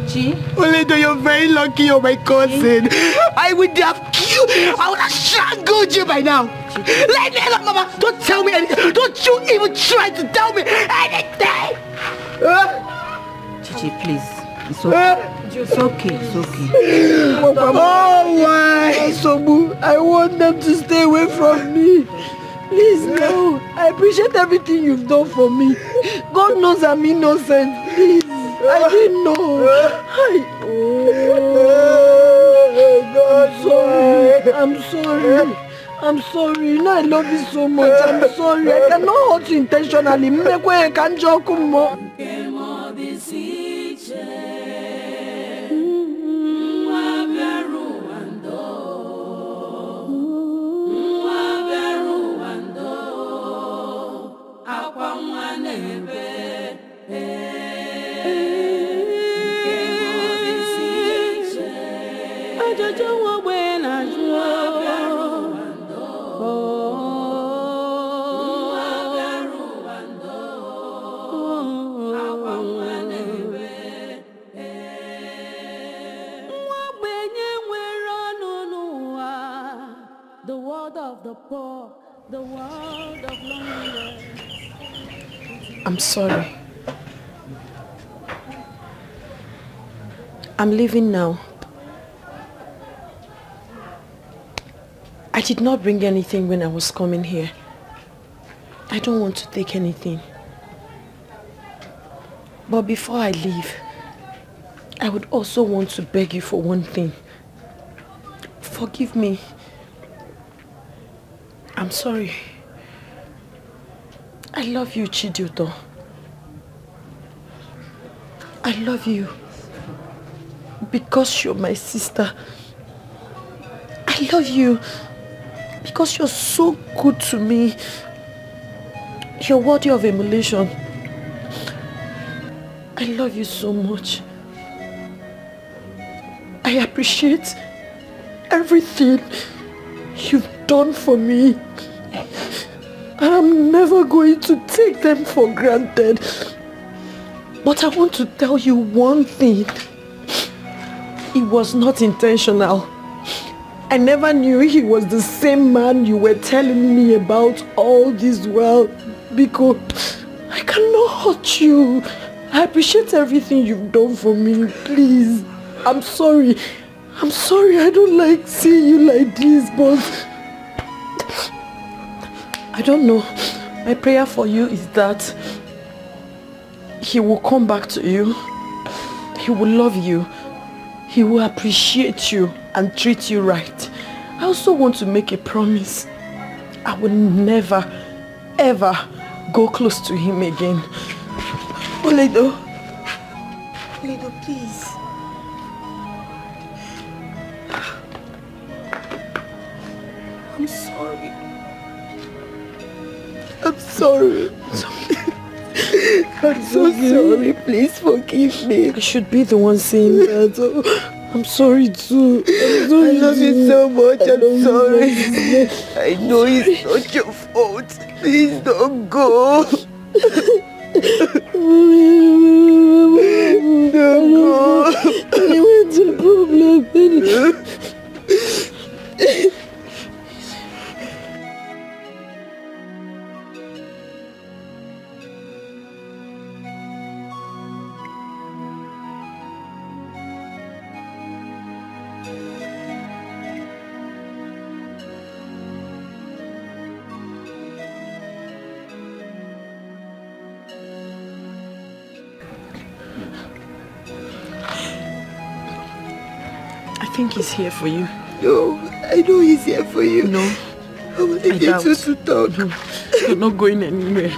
Chi? Oledo, you're very lucky you're my cousin. I would have killed, I would have strangled you by now. Let me alone, Mama. Don't tell me anything. Don't you even try to tell me anything. Chichi, please. It's okay. Uh, It's okay. It's okay. Oh, why? Sobu, I want them to stay away from me. Please, no. I appreciate everything you've done for me. God knows I'm innocent. Please. I didn't know. I, oh, I'm sorry. I'm sorry. I'm sorry. You know I love you so much. I'm sorry. I cannot hurt you intentionally. Mmekwe ka njọ ọkụ mmụọ. Ajụjụ nwa ọnụ The world of the poor The world I'm sorry. I'm leaving now. I did not bring anything when I was coming here. I don't want to take anything. But before I leave, I would also want to beg you for one thing. Forgive me. I'm sorry. I love you, Chidioto. I love you because you're my sister. I love you because you're so good to me. You're worthy of emulation. I love you so much. I appreciate everything you've done for me. I'm never going to take them for granted. But I want to tell you one thing. It was not intentional. I never knew he was the same man you were telling me about all this while. Because I cannot hurt you. I appreciate everything you've done for me. Please. I'm sorry. I'm sorry I don't like seeing you like this, but... I don't know. My prayer for you is that he will come back to you. He will love you. He will appreciate you and treat you right. I also want to make a promise. I will never, ever go close to him again. Oledo, sorry. I'm so sorry. Please forgive me. I should be the one saying that. I'm sorry too. I'm sorry I love you so much. I'm sorry. I know it's not your fault. Please don't go. don't go. The problem? I think he's here for you. No, I know he's here for you. No. I will I leave you two to talk. You're not going anywhere.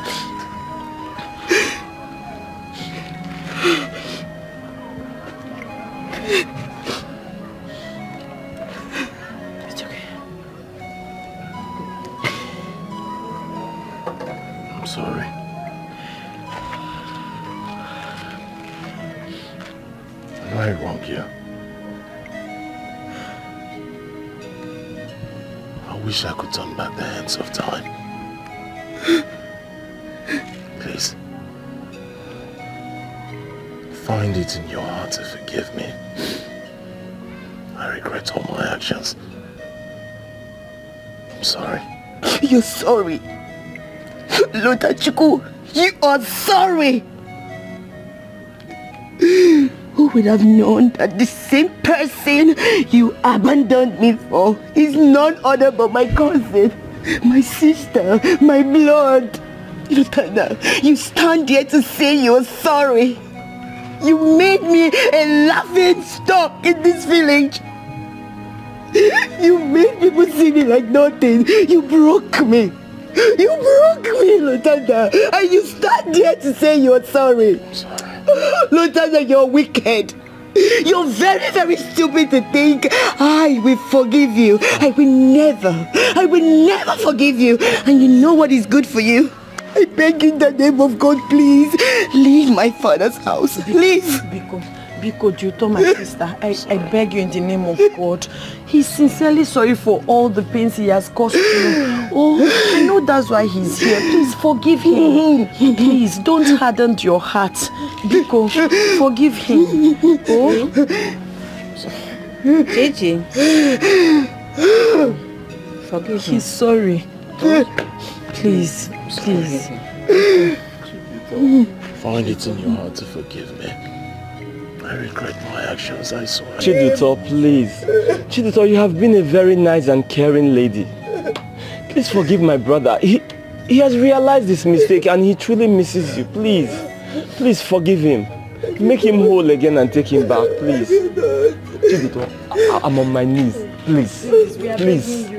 Are sorry. Who would have known that the same person you abandoned me for is none other but my cousin, my sister, my blood. Lotana, you stand here to say you're sorry. You made me a laughing stock in this village. You made people see me like nothing. You broke me. You broke me, Lotana. And you stand there to say you're sorry. Lotana, you're wicked. You're very, very stupid to think I will forgive you. I will never, I will never forgive you. And you know what is good for you? I beg in the name of God, please, leave my father's house. Please. Biko, Biko, Juto, my sister, I, I beg you in the name of God. He's sincerely sorry for all the pains he has caused you. Oh, I know that's why he's here. Please forgive him. Please, don't harden your heart. Biko, forgive him. Oh. Gigi. Forgive him. He's sorry. Please, please. Find it in your heart to forgive me. I regret my actions, I swear. Chiduto, please. Chiduto, you have been a very nice and caring lady. Please forgive my brother. He, he has realized his mistake and he truly misses you. Please, please forgive him. Make him whole again and take him back, please. Chiduto, I, I'm on my knees. Please, please,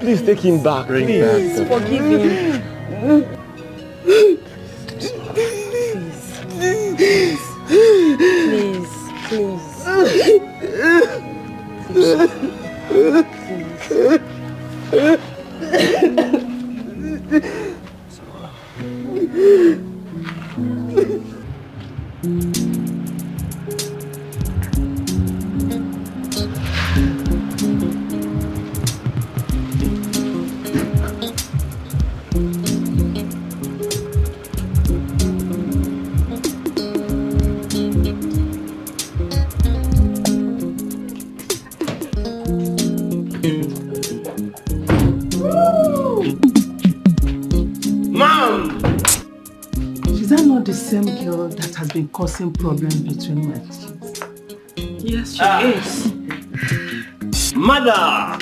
please take him back. Please, forgive him. Please, please. Mom! Same girl that has been causing problems between my kids? Yes, she Ah. is. Mother!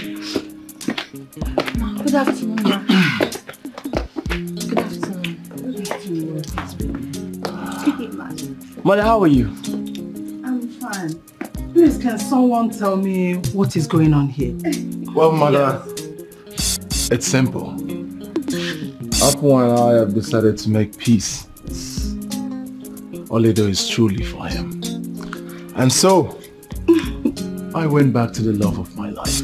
Good afternoon, ma. Good afternoon. Good afternoon. Mother, how are you? I'm fine. Please, can someone tell me what is going on here? Well, mother, it's simple. Apu and I have decided to make peace. Oledo do is truly for him. And so, I went back to the love of my life.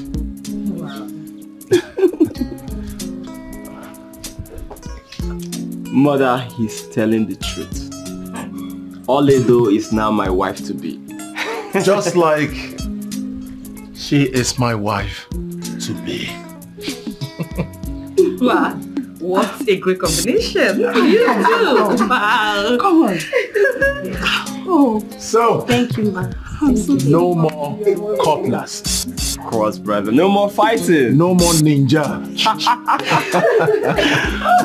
Wow. Mother, he's telling the truth. Oledo is now my wife to be. Just like she is my wife to be. wow what a great combination. You too. Wow. Come on. Oh, So, Thank you, ma. no more cutlass. Cross, course, brother. No more fighting. No more ninja.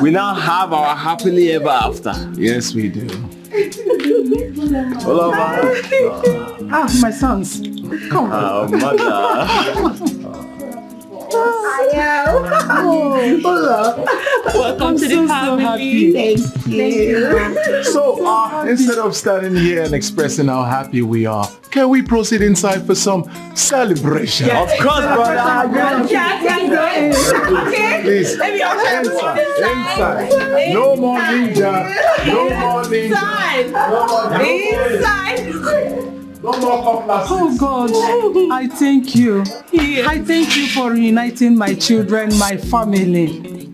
we now have our happily ever after. Yes, we do. Hello, ma. Ah, my sons. Come on. Oh, mother. Welcome to the family. Thank you. So, uh, instead of standing here and expressing how happy we are, can we proceed inside for some celebration? Of course, brother. Yes, yes, Okay. Please, Maybe I'll inside, inside. No more ninja. No more ninja. No more Inside. No more cutlasses. Oh God, I thank you. I thank you for reuniting my children, my family.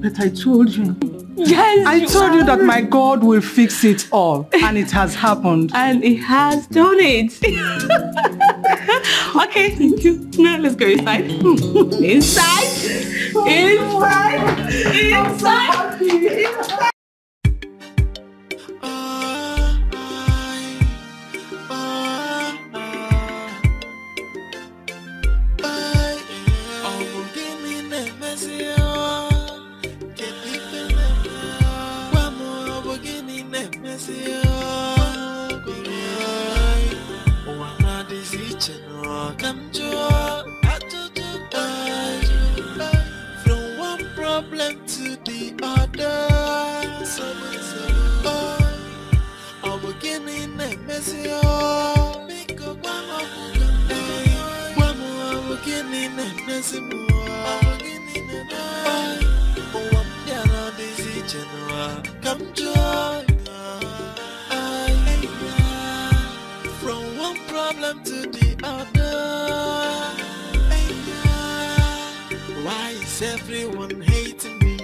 But I told you. Yes, I you told you that my God will fix it all, and it has happened. And it has done it. okay, thank you. Now let's go inside. inside. Inside. Inside. From From one problem to the other. Why is everyone hating me?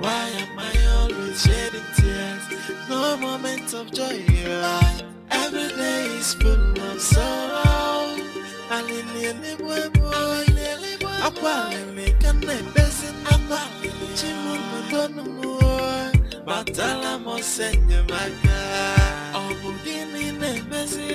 Why am I always shedding tears? No moment of joy. Every day is full of sorrow. Alilele bwebo, akwalele kane besin ama, chimumu donu mo, batala mo senye maka. Obu gini ne besi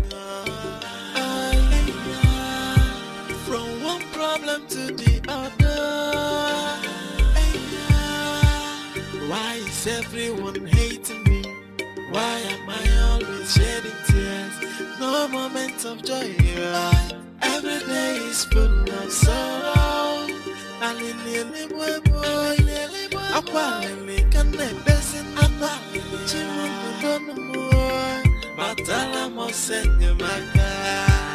shedding tears? No moment of joy. Every day is full of sorrow. Alilele bwebo, akwalele kane besin ama, chimumu donu mo, batala mo senye maka.